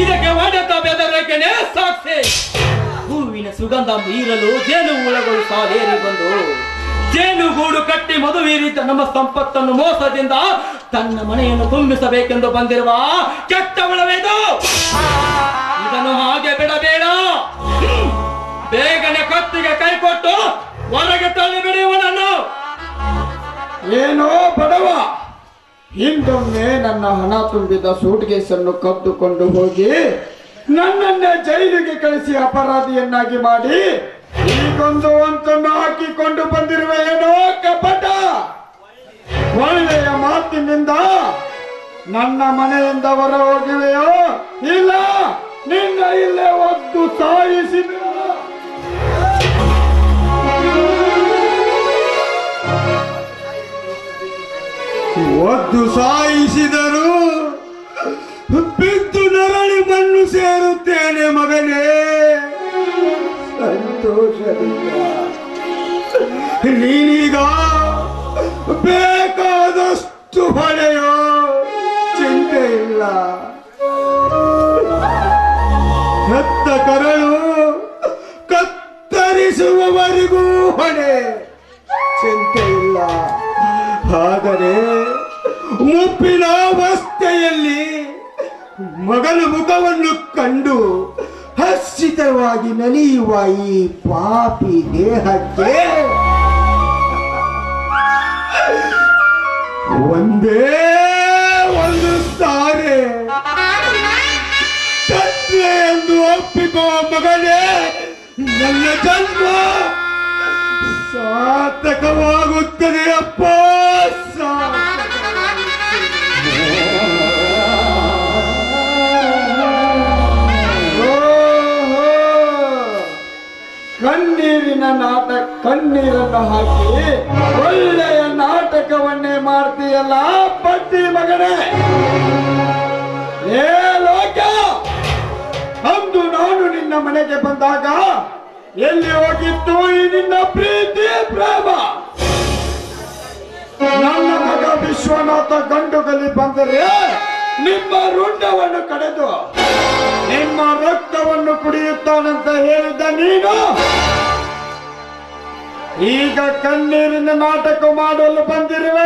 ಇದಕ್ಕೆ ಒಡೆತ ಬೆದರಿಕೆನೆ ಸಾಕ್ಷಿ. ಹೂವಿನ ಸುಗಂಧ ಮೀರಲು ಜೇನು ಹುಳಗಳು ಸಾಲೇರಿ ಬಂದು ಜೇನುಗೂಡು ಕಟ್ಟಿ ಮದುವೀರಿದ್ದ ನಮ್ಮ ಸಂಪತ್ತನ್ನು ಮೋಸದಿಂದ ತನ್ನ ಮನೆಯನ್ನು ತುಂಬಿಸಬೇಕೆಂದು ಬಂದಿರುವ ಕೆಟ್ಟವಳವೇದು ಇದನ್ನು ಹಾಗೆ ಬಿಡಬೇಡ. ಬೇಗನೆ ಕತ್ತಿಗೆ ಕೈ ಕೊಟ್ಟು ಹೊರಗೆ ತಳ್ಳಿ ಬಿಡುವನನ್ನು ಏನೋ ಬಡವ. ಹಿಂದೊಮ್ಮೆ ನನ್ನ ಹಣ ತುಂಬಿದ ಸೂಟ್ ಕೇಸನ್ನು ಕದ್ದುಕೊಂಡು ಹೋಗಿ ನನ್ನನ್ನೇ ಜೈಲಿಗೆ ಕಳಿಸಿ ಅಪರಾಧಿಯನ್ನಾಗಿ ಮಾಡಿ ಈಗೊಂದು ಅಂತನ್ನು ಹಾಕಿಕೊಂಡು ಬಂದಿರುವ ಏನೋ ಕಪಟ. ಒಳ್ಳೆಯ ಮಾತಿನಿಂದ ನನ್ನ ಮನೆಯಿಂದ ಹೊರ ಹೋಗಿವೆಯೋ ಇಲ್ಲ, ನಿನ್ನ ಇಲ್ಲೇ ಒದ್ದು ಸಾಯಿಸಿದ ಒದ್ದು ಸಾಯಿಸಿದರು ಬಿದ್ದು ನರಳಿ ಮಣ್ಣು ಸೇರುತ್ತೇನೆ ಮಗನೇ. ಸಂತೋಷದಿಂದ. ನೀನೀಗ ಬೇಕಾದಷ್ಟು ಹೊಳೆಯೋ ಚಿಂತೆ ಇಲ್ಲ. ಹೆತ್ತ ಕರಳು ಕತ್ತರಿಸುವವರೆಗೂ ಹೊಣೆ. ಚಿಂತೆ ಇಲ್ಲ. ಆದರೆ ಮುಪ್ಪಿನ ಅವಸ್ಥೆಯಲ್ಲಿ ಮಗನ ಮುಖವನ್ನು ಕಂಡು ಹರ್ಷಿತವಾಗಿ ನಲಿಯುವ ಈ ಪಾಪಿ ದೇಹಕ್ಕೆ ಒಂದೇ ಒಂದು ಸಾರೆ ತಂದೆ ಎಂದು ಒಪ್ಪಿಕೋ ಮಗನೇ ನನ್ನ ಜನ್ಮ ಸಾರ್ಥಕವಾಗುತ್ತದೆ ಅಪ್ಪ ನಾಟಕ ಕಣ್ಣೀರನ್ನು ಹಾಕಿ ಒಳ್ಳೆಯ ನಾಟಕವನ್ನೇ ಮಾಡ್ತೀಯಲ್ಲ ಪಟ್ಟಿ ಮಗನೇ. ಏ ಲೋಕ ಅಂದು ನಾನು ನಿನ್ನ ಮನೆಗೆ ಬಂದಾಗ ಎಲ್ಲಿ ಹೋಗಿತ್ತು ಈ ನಿನ್ನ ಪ್ರೀತಿ ಪ್ರೇಮ? ನನ್ನ ಮಗ ವಿಶ್ವನಾಥ ಗಂಡುಗಲಿ ಬಂದರೆ ನಿಮ್ಮ ರುಂಡವನ್ನು ಕಡೆದು ನಿಮ್ಮ ರಕ್ತವನ್ನು ಕುಡಿಯುತ್ತಾನಂತ ಹೇಳಿದ್ದ ನೀನು ಈಗ ಕಣ್ಣೀರಿನ ನಾಟಕ ಮಾಡಲು ಬಂದಿರುವ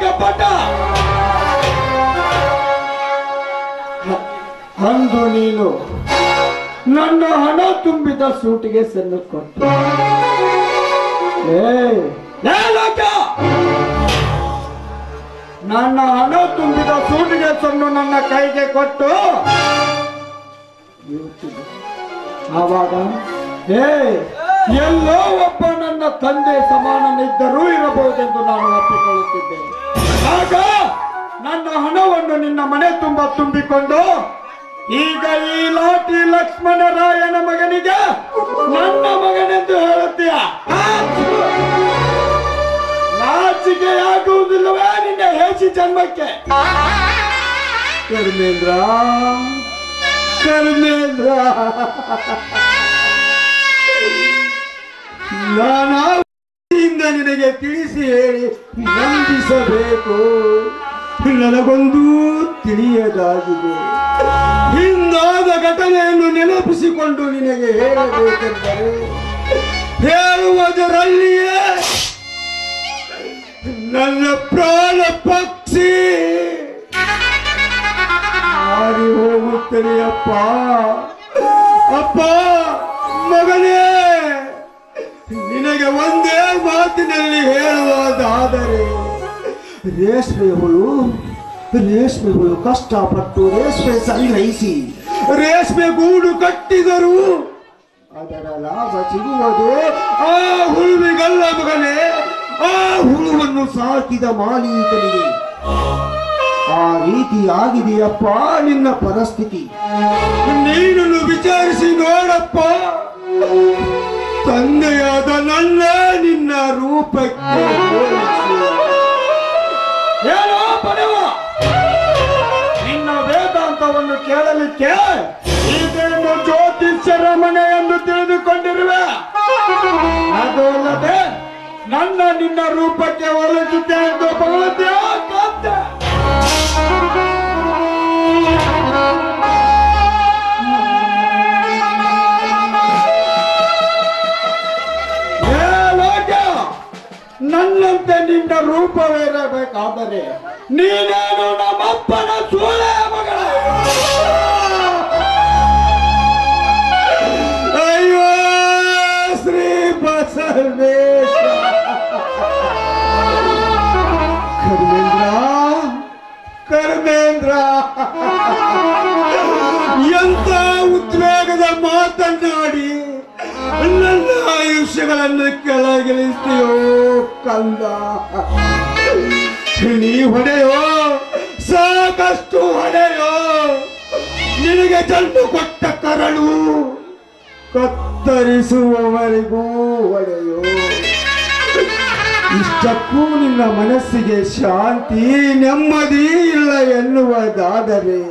ಕಪಟ ಅಂದು ನೀನು ನನ್ನ ಹಣ ತುಂಬಿದ ಸೂಟಿಗೆ ಸೆನ್ನು ಕೊಟ್ಟು! ನನ್ನ ಹಣ ತುಂಬಿದ ಸೂಟಿಗೆ ಸೊನ್ನು ನನ್ನ ಕೈಗೆ ಕೊಟ್ಟು. ಆವಾಗ ಏ ಎಲ್ಲೋ ಒಬ್ಬ ನನ್ನ ತಂದೆ ಸಮಾನನಿದ್ದರೂ ಇರಬಹುದೆಂದು ನಾನು ಒಪ್ಪಿಕೊಳ್ಳುತ್ತಿದ್ದೇನೆ. ಆಗ ನನ್ನ ಹಣವನ್ನು ನಿನ್ನ ಮನೆ ತುಂಬ ತುಂಬಿಕೊಂಡು, ಈಗ ಈ ಲಾಟಿ ಲಕ್ಷ್ಮಣರಾಯನ ಮಗನಿಗೆ ನನ್ನ ಮಗನೆಂದು ಹೇಳುತ್ತೀಯ? ನಾಚಿಕೆ ಆಗುವುದಿಲ್ಲವೇ ನಿನ್ನ ಹೇಸಿ ಜನ್ಮಕ್ಕೆ? ಕರ್ಮೇಂದ್ರ ಧರ್ಮೇಂದ್ರ ನಾನಾದಿಂದ ನಿನಗೆ ತಿಳಿಸಿ ಹೇಳಿ ನಂಬಿಸಬೇಕು ಬಂದು ತಿಳಿಯದಾಗಿದೆ. ಹಿಂದಾದ ಘಟನೆಯನ್ನು ನೆನಪಿಸಿಕೊಂಡು ನಿನಗೆ ಹೇಳಬೇಕೆಂದರೆ, ಹೇಳುವುದರಲ್ಲಿಯೇ ನನ್ನ ಪ್ರಾಣ ಪಕ್ಷಿ ಹಾರಿ ಹೋಗುತ್ತೇನೆ ಅಪ್ಪ. ಅಪ್ಪ, ಮಗನೇ ನಿನಗೆ ಒಂದೇ ಮಾತಿನಲ್ಲಿ ಹೇಳುವುದಾದರೆ ರೇಷ್ಮೆ ಹುಳು ರೇಷ್ಮೆ ಹುಳು ಕಷ್ಟಪಟ್ಟು ರೇಷ್ಮೆ ಸಂಗ್ರಹಿಸಿ ರೇಷ್ಮೆ ಗೂಡು ಕಟ್ಟಿದರು ಅದರ ಲಾಭ ಸಿಗುವುದು ಆ ಹುಳುವಿಗಲ್ಲ ಮಗನೇ, ಆ ಹುಳುವನ್ನು ಸಾಕಿದ ಮಾಲೀಕನಿಗೆ. ಆ ರೀತಿ ಆಗಿದೆಯಪ್ಪ ನಿನ್ನ ಪರಿಸ್ಥಿತಿ. ನೀನನ್ನು ವಿಚಾರಿಸಿ ನೋಡಪ್ಪ. ತಂದೆಯಾದ ನನ್ನ ನಿನ್ನ ರೂಪಕ್ಕೆ ನಿನ್ನ ವೇದಾಂತವನ್ನು ಕೇಳಲಿಕ್ಕೆ ಇದೇನು ಜ್ಯೋತಿಷ್ಯರ ಮನೆ ಎಂದು ತಿಳಿದುಕೊಂಡಿರುವೆ? ಅದು ಅಲ್ಲದೆ ನನ್ನ ನಿನ್ನ ರೂಪಕ್ಕೆ ಹೋಲಿಸುತ್ತೆ ಎಂದು ಭಗವತಿಯ ನನ್ನಂತೆ ನಿನ್ನ ರೂಪವೇರಬೇಕಾದರೆ ನೀನೇನು ನಮ್ಮಪ್ಪನ ಸೂಳೆ ಮಗಳ? ಅಯ್ಯೋ, ಶ್ರೀ ಬಸವೇಶ ಕರ್ಮೇಂದ್ರ ಕರ್ಮೇಂದ್ರ. ಎಂತ ಉದ್ವೇಗದ ಮಾತನ್ನಾಡಿ ನನ್ನ ಆಯುಷ್ಯಗಳನ್ನು ಕೆಳಗಿಳಿಸ್ತೀಯೋ? ಕಂದ ನೀ ಹೊಡೆಯೋ, ಸಾಕಷ್ಟು ಹೊಡೆಯೋ, ನಿನಗೆ ಜಂಡು ಕೊಟ್ಟ ಕರಳು ಕತ್ತರಿಸುವವರೆಗೂ ಹೊಡೆಯೋ. ಇಷ್ಟಕ್ಕೂ ನಿನ್ನ ಮನಸ್ಸಿಗೆ ಶಾಂತಿ ನೆಮ್ಮದಿ ಇಲ್ಲ ಎನ್ನುವುದಾದರೆ,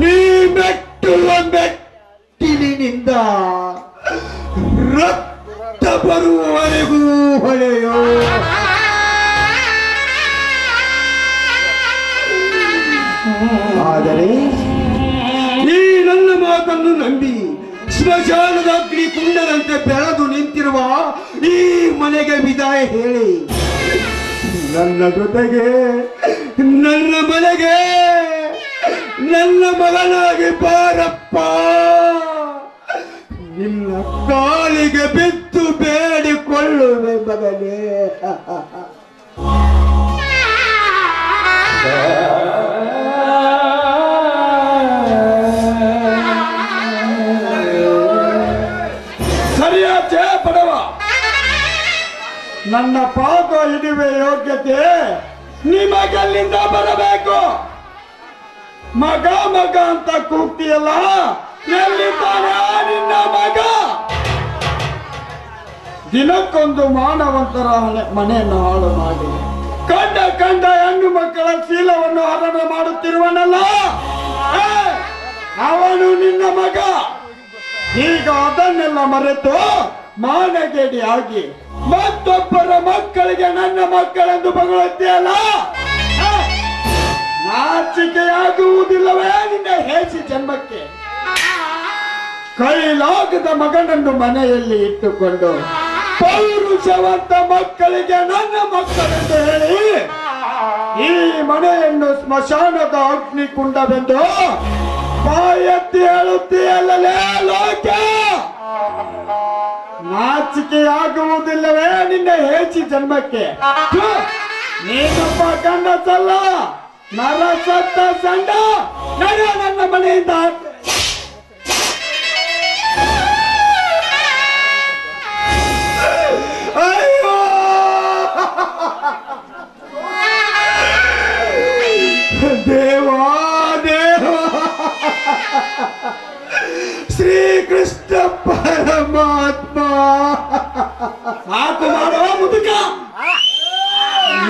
ನೀ ಮೆಟ್ಟುವ ಮೆಟ್ಟಿಲಿನಿಂದ ರಕ್ತ ಬರುವವರೆಗೂ ಹೊಳೆಯೋ ಆದರೆ ಈ ನನ್ನ ಮಾತನ್ನು ನಂಬಿ ಸ್ಮಶಾನದ ಕುಂಡದಂತೆ ಬೆಳೆದು ನಿಂತಿರುವ ಮನೆಗೆ ವಿದಾಯ ಹೇಳಿ. ನನ್ನ ಜೊತೆಗೆ, ನನ್ನ ಮನೆಗೆ, ನನ್ನ ಮಗನಾಗಿ ಬಾರಪ್ಪ. ನಿನ್ನ ಕಾಲಿಗೆ ಬಿದ್ದು ಬೇಡಿಕೊಳ್ಳುವೆ ಮಗನೇ. ಸರಿಯಾಚೆ ಪಡವ. ನನ್ನ ಪಾಪ ಹಿಡಿವೆ ಯೋಗ್ಯತೆ ನಿಮಗೆಲ್ಲಿಂದ ಬರಬೇಕು? ಮಗ ಮಗ ಅಂತ ಕೂಗ್ತಿಯಲ್ಲ? ಎಲ್ಲಿದ್ದಾನೆ ನಿನ್ನ ಮಗ? ದಿನಕ್ಕೊಂದು ಮಾನವಂತರ ಮನೆಯನ್ನು ಹಾಳು ಮಾಡಿ. ಕಂಡ ಕಂಡ ಹೆಣ್ಣು ಮಕ್ಕಳ ಶೀಲವನ್ನು ಹರಣ ಮಾಡುತ್ತಿರುವನಲ್ಲ? ಅವನು ನಿನ್ನ ಮಗ. ಈಗ ಅದನ್ನೆಲ್ಲ ಮರೆತು ಮಾನಗೇಡಿಯಾಗಿ ಮತ್ತೊಬ್ಬರ ಮಕ್ಕಳಿಗೆ ನನ್ನ ಮಕ್ಕಳೆಂದು ಬಗಳುತ್ತೀಯಲ್ಲ? ನಾಚಿಕೆಯಾಗುವುದಿಲ್ಲವೇ ನಿನ್ನ ಹೇಸಿ ಜನ್ಮಕ್ಕೆ? ಕೈಲಾಗದ ಮಗನನ್ನು ಮನೆಯಲ್ಲಿ ಇಟ್ಟುಕೊಂಡು, ಪೌರುಷವಂತ ಮಕ್ಕಳಿಗೆ ನನ್ನ ಮಕ್ಕಳೆಂದು ಹೇಳಿ, ಈ ಮನೆಯನ್ನು ಸ್ಮಶಾನದ ಅಗ್ನಿಕುಂಡವೆಂದು ಬಾಯತ್ತಿ ಹೇಳುತ್ತೀಯಲ್ಲಲೇ ಲೋಕ. ನಾಚಿಕೆಯಾಗುವುದಿಲ್ಲವೇ ನಿನ್ನ ಹೇಚಿ ಜನ್ಮಕ್ಕೆ. ನೀನೊಬ್ಬ ಗಂಡಸಲ್ಲ ನರ ಸತ್ತ ಸಂಡ, ನಡ ನನ್ನ ಮನೆಯಿಂದ ದೇವಾ ದೇವ. ಶ್ರೀಕೃಷ್ಣ ಪರಮಾತ್ಮ. ಸಾಕು ಮಾಡೋ ಮುದುಕ.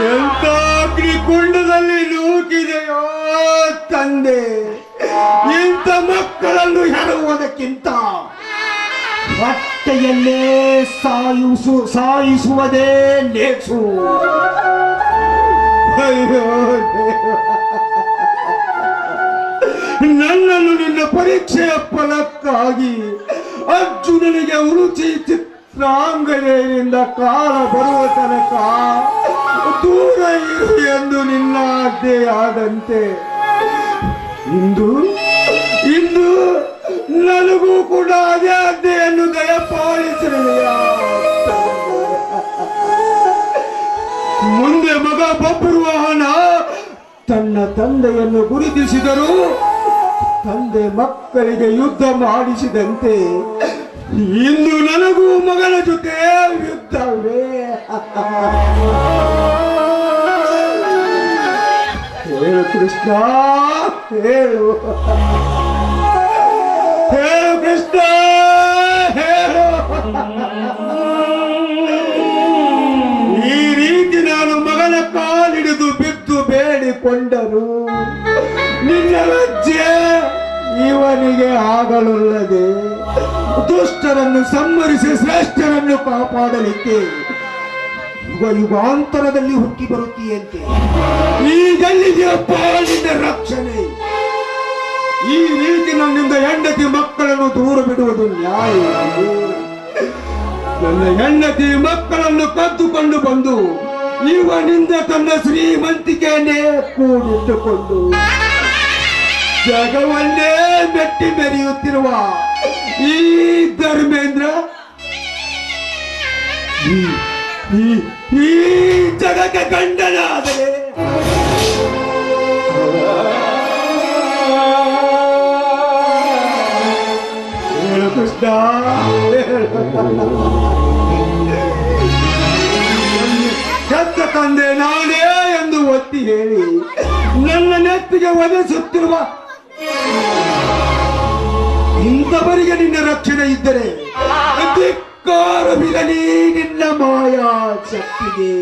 ಎಂತ ಅಗ್ನಿಕುಂಡದಲ್ಲಿ ನೂಕಿದೆಯೋ ತಂದೆ ಇಂಥ ಮಕ್ಕಳನ್ನು ಹೆರುವುದಕ್ಕಿಂತ ಹೊಟ್ಟೆಯಲ್ಲೇ ಸಾಯಿಸು, ಸಾಯಿಸುವುದೇ ನೇಚು. ನನ್ನನ್ನು ನಿನ್ನ ಪರೀಕ್ಷೆಯ ಫಲಕ್ಕಾಗಿ ಅರ್ಜುನನಿಗೆ ಉರುಚಿ ಚಿತ್ರಾಂಗನೆಯಿಂದ ಕಾಲ ಬರುವ ತನಕ ದೂರ ಎಂದು ನಿನ್ನ ಆಜ್ಞೆಯಾದಂತೆ ಇಂದು ಇಂದು ನನಗೂ ಕೂಡ ಅದೇ ಆಜ್ಞೆಯನ್ನು ದಯಪಾಲಿಸಿರುವೆಯ ಮುಂದೆ ಮಗ ಬಬ್ರುವಾಹನ ತನ್ನ ತಂದೆಯನ್ನು ಗುರುತಿಸಿದರು ತಂದೆ ಮಕ್ಕಳಿಗೆ ಯುದ್ಧ ಮಾಡಿಸಿದಂತೆ ಇಂದು ನನಗೂ ಮಗನ ಜೊತೆ ಯುದ್ಧವೇ. ಹೇಳು ಕೃಷ್ಣ, ಹೇಳು. ಹೇಳು ಕೃಷ್ಣ, ಹೇಳು. ಈ ರೀತಿ ನಾನು ಮಗನ ಕಾಲಿಡಿದು ಬಿದ್ದು ಬೇಡಿಕೊಂಡರು ನಿನ್ನ ಲಜ್ಜೆ ಇವನಿಗೆ ಆಗಲೊಲ್ಲದೆ ದುಷ್ಟರನ್ನು ಸಂಹರಿಸಿ ಶ್ರೇಷ್ಠರನ್ನು ಕಾಪಾಡಲಿಕ್ಕೆ ಯುಗ ಯುಗಾಂತರದಲ್ಲಿ ಹುಟ್ಟಿ ಬರುತ್ತೀಯಂತೆ. ಈಗಲ್ಲಿಗೆ ನಿನ್ನ ರಕ್ಷಣೆ. ಈ ರೀತಿ ನನ್ನಿಂದ ಹೆಂಡತಿ ಮಕ್ಕಳನ್ನು ದೂರ ಬಿಡುವುದು ನ್ಯಾಯ. ನನ್ನ ಹೆಂಡತಿ ಮಕ್ಕಳನ್ನು ಕದ್ದುಕೊಂಡು ಬಂದು ಇವನಿಂದ ತನ್ನ ಶ್ರೀಮಂತಿಕೆಯನ್ನೇ ಕೂಡಿಟ್ಟುಕೊಂಡು ಜಗವನ್ನೇ ಮೆಟ್ಟಿ ಮೆರೆಯುತ್ತಿರುವ ಈ ಧರ್ಮೇಂದ್ರ, ಈ ಜಗಕ್ಕೆ ಗಂಡನಾದರೆ. ಕೃಷ್ಣ. ಹೆತ್ತ ತಂದೆ ನಾನೇ ಎಂದು ಒತ್ತಿ ಹೇಳಿ ನನ್ನ ನೆತ್ತಿಗೆ ಒದಿಸುತ್ತಿರುವ ಇಂಥವರಿಗೆ ನಿನ್ನ ರಕ್ಷಣೆ ಇದ್ದರೆ ಧಿಕ್ಕಾರವಿರಲಿ ನಿನ್ನ ಮಾಯಾ ಶಕ್ತಿಗೆ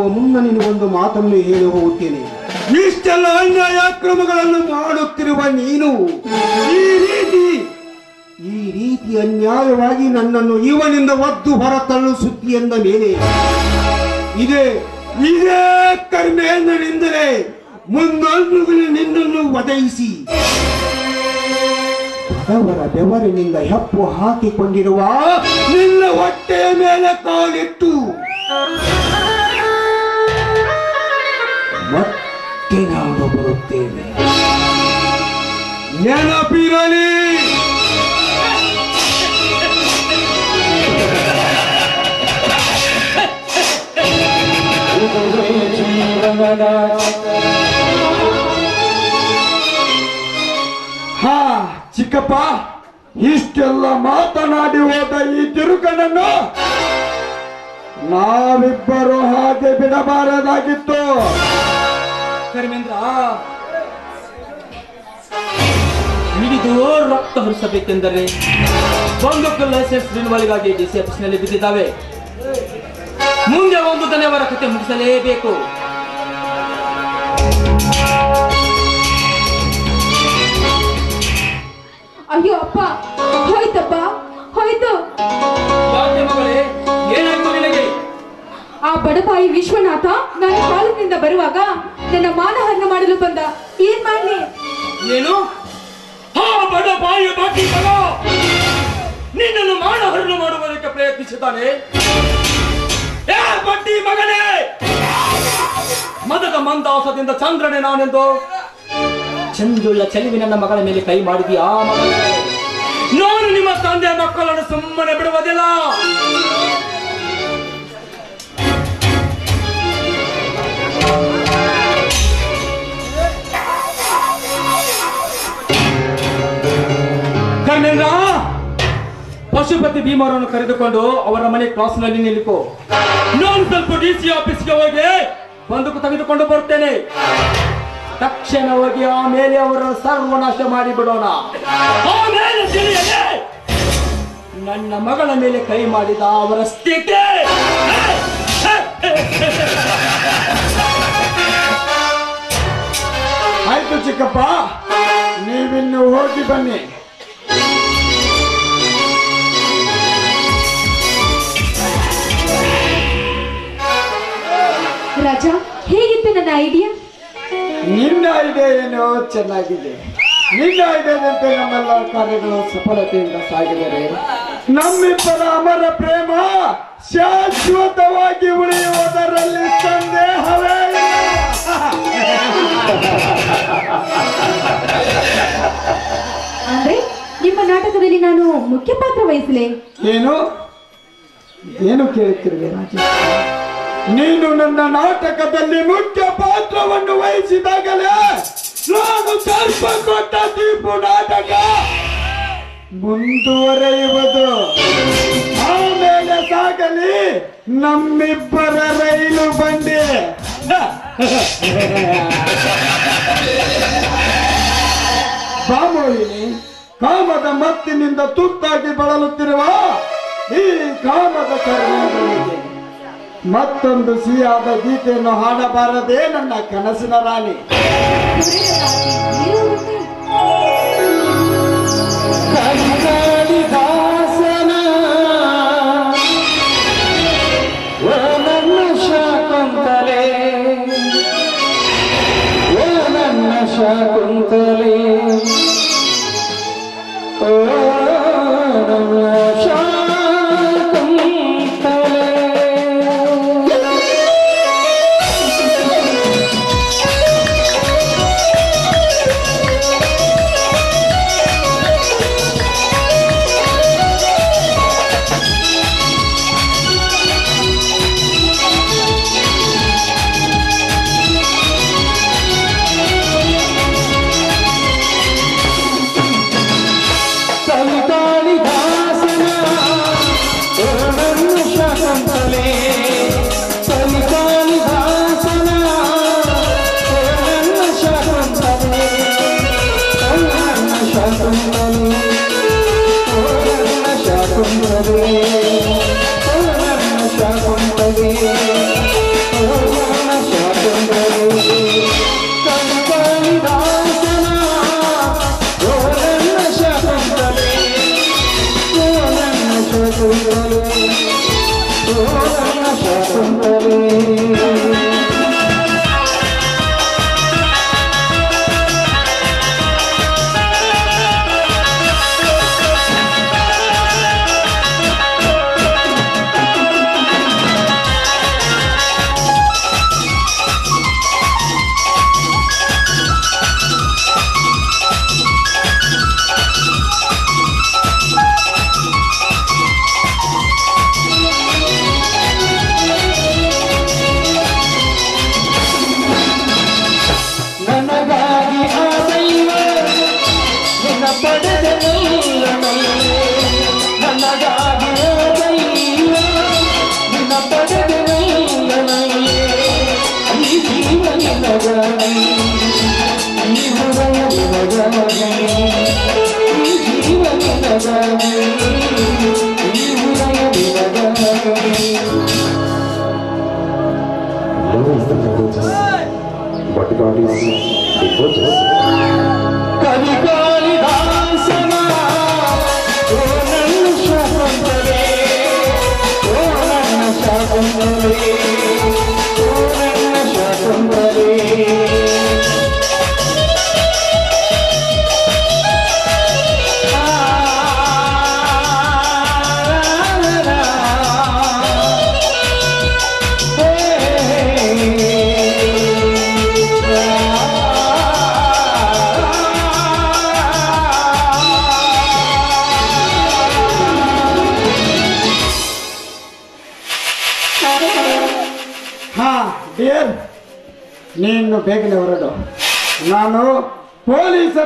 ಹೋಗುವ ಮುನ್ನ ನಿನಗೊಂದು ಮಾತನ್ನು ಹೇಳಿ ಹೋಗುತ್ತೇನೆ. ಇಷ್ಟೆಲ್ಲ ಅನ್ಯಾಯ ಕ್ರಮಗಳನ್ನು ಮಾಡುತ್ತಿರುವ ನೀನು, ಈ ರೀತಿ ಈ ರೀತಿ ಅನ್ಯಾಯವಾಗಿ ನನ್ನನ್ನು ಇವನಿಂದ ಒದ್ದು ಹೊರತಳ್ಳು ಸುದ್ದಿ ಎಂದ ಮೇಲೆ, ಇದೇ ಇದೇ ಕರ್ಮೇಂದ್ರನಿಂದಲೇ ಮುಂದೊಂದು ನಿನ್ನನ್ನು ಒದಗಿಸಿ. ಬಡವರ ಬೆವರಿನಿಂದ ಹೆಪ್ಪು ಹಾಕಿಕೊಂಡಿರುವ ನಿನ್ನ ಹೊಟ್ಟೆಯ ಮೇಲೆ ಕಾಲಿಟ್ಟು. ಮತ್ತೆ ನಾನು ಬರುತ್ತೇನೆ. ನೆನಪಿರಲಿ. ಹಾ ಚಿಕ್ಕಪ್ಪ ಇಷ್ಟೆಲ್ಲ ಮಾತನಾಡಿ ಹೋದ ಈ ತಿರುಗನನ್ನು ನಾವಿಬ್ಬರು ಹಾಗೆ ಬಿಡಬಾರದಾಗಿತ್ತು. ಧರ್ಮೇಂದ್ರ ಹಿಡಿದು ರಕ್ತ ಹರಿಸಬೇಕೆಂದರೆ ಬಂದೂಕು ಲೈಸೆನ್ಸ್ ರಿನ್ವಲ್ಗಾಗಿ ಡಿ ಸಿ ಆಫೀಸ್ನಲ್ಲಿ ಬಿದ್ದಿದ್ದಾವೆ. ಮುಂದೆ ಒಂದು ದನೆಯವರ ಕತೆ ಮುಗಿಸಲೇಬೇಕು. ಅಯ್ಯೋ ಅಪ್ಪ ಹೋಯ್ತಪ್ಪ ಹೋಯ್ತು. ಮಗಳೇ ಆ ಬಡಪಾಯಿ ವಿಶ್ವನಾಥ ನಾನು ಕಾಲೇಜಿನಿಂದ ಬರುವಾಗ ನನ್ನ ಮಾನಹರಣ ಮಾಡಲು ಬಂದ. ಏನ್ ಮಾಡ್ಲಿ? ಏನು ನಿನ್ನನ್ನು ಮಾನಹರಣ ಮಾಡುವುದಕ್ಕೆ ಪ್ರಯತ್ನಿಸಿದ್ದಾನೆ. ಬಡ್ಡಿ ಮಗನೇ? ಮದದ ಮಂದಾಸದಿಂದ ಚಂದ್ರನೆ ನಾನೆಂದು. ಚಂದುಳ್ಳ ಚೆಲುವಿ ನನ್ನ ಮಗಳ ಮೇಲೆ ಕೈ ಮಾಡಿದಿ ಆ ಮಗಳ ನಾನು ನಿಮ್ಮ ತಂದೆ ಮಕ್ಕಳನ್ನು ಸುಮ್ಮನೆ ಬಿಡುವುದಿಲ್ಲ. ಪಶುಪತಿ ಭೀಮರನ್ನು ಕರೆದುಕೊಂಡು ಅವರ ಮನೆ ಕ್ಲಾಸ್ನಲ್ಲಿ ನಿಲ್ಲಿಕೋ. ನಾನು ಸ್ವಲ್ಪ ಡಿ ಸಿ ಆಫೀಸ್ಗೆ ಹೋಗಿ ಬಂದು ತೆಗೆದುಕೊಂಡು ಬರ್ತೇನೆ. ತಕ್ಷಣ ಹೋಗಿ ಆಮೇಲೆ ಅವರ ಸರ್ವನಾಶ ಮಾಡಿ ಬಿಡೋಣ ನನ್ನ ಮಗಳ ಮೇಲೆ ಕೈ ಮಾಡಿದ ಅವರ ಸ್ಥಿತಿ. ಆಯ್ತು ಚಿಕ್ಕಪ್ಪ, ನೀವಿನ್ನು ಹೋಗಿ ಬನ್ನಿ. ರಾಜ ಹೇಗಿತ್ತು ನನ್ನ ಐಡಿಯಾ ನಿನ್ನ ಐಡಿಯಾ ಏನೋ ಚೆನ್ನಾಗಿದೆ. ನಿನ್ನ ಐಡಿಯಾದಂತೆ ನಮ್ಮೆಲ್ಲ ಕಾರ್ಯಗಳು ಸಫಲತೆಯಿಂದ ಸಾಗಿದರೆ ನಮ್ಮಿಬ್ಬರ ಅಮರ ಪ್ರೇಮ ಶಾಶ್ವತವಾಗಿ ಉಳಿಯುವುದರಲ್ಲಿ ಸಂದೇಹವೇ. ಅಂದ್ರೆ ನಿಮ್ಮ ನಾಟಕದಲ್ಲಿ ನಾನು ಮುಖ್ಯ ಪಾತ್ರ ವಹಿಸಲೇ? ಏನು? ಏನು ಕೇಳುತ್ತಿರುವೆ ರಾಜ? ನೀನು ನನ್ನ ನಾಟಕದಲ್ಲಿ ಮುಖ್ಯ ಪಾತ್ರವನ್ನು ವಹಿಸಿದಾಗಲೇ ನಾನು ಸ್ವಲ್ಪ ಕೊಟ್ಟ ತೀರ್ಪು ನಾಟಕ ಮುಂದುವರೆಯುವುದು. ಆಮೇಲೆ ಸಾಗಲಿ, ನಮ್ಮಿಬ್ಬರ ರೈಲು ಬಂಡಿ. ಬಾಮೋಹಿನಿ ಕಾಮದ ಮತ್ತಿನಿಂದ ತುತ್ತಾಗಿ ಬಳಲುತ್ತಿರುವ ಈ ಕಾಮದ ಕರ್ಣಗಳಿಗೆ. ಮತ್ತೊಂದು ಸಿಹಿಯಾದ ಗೀತೆಯನ್ನು ಹಾಡಬಾರದೇ ನನ್ನ ಕನಸಿನ ರಾಣಿ. ಆ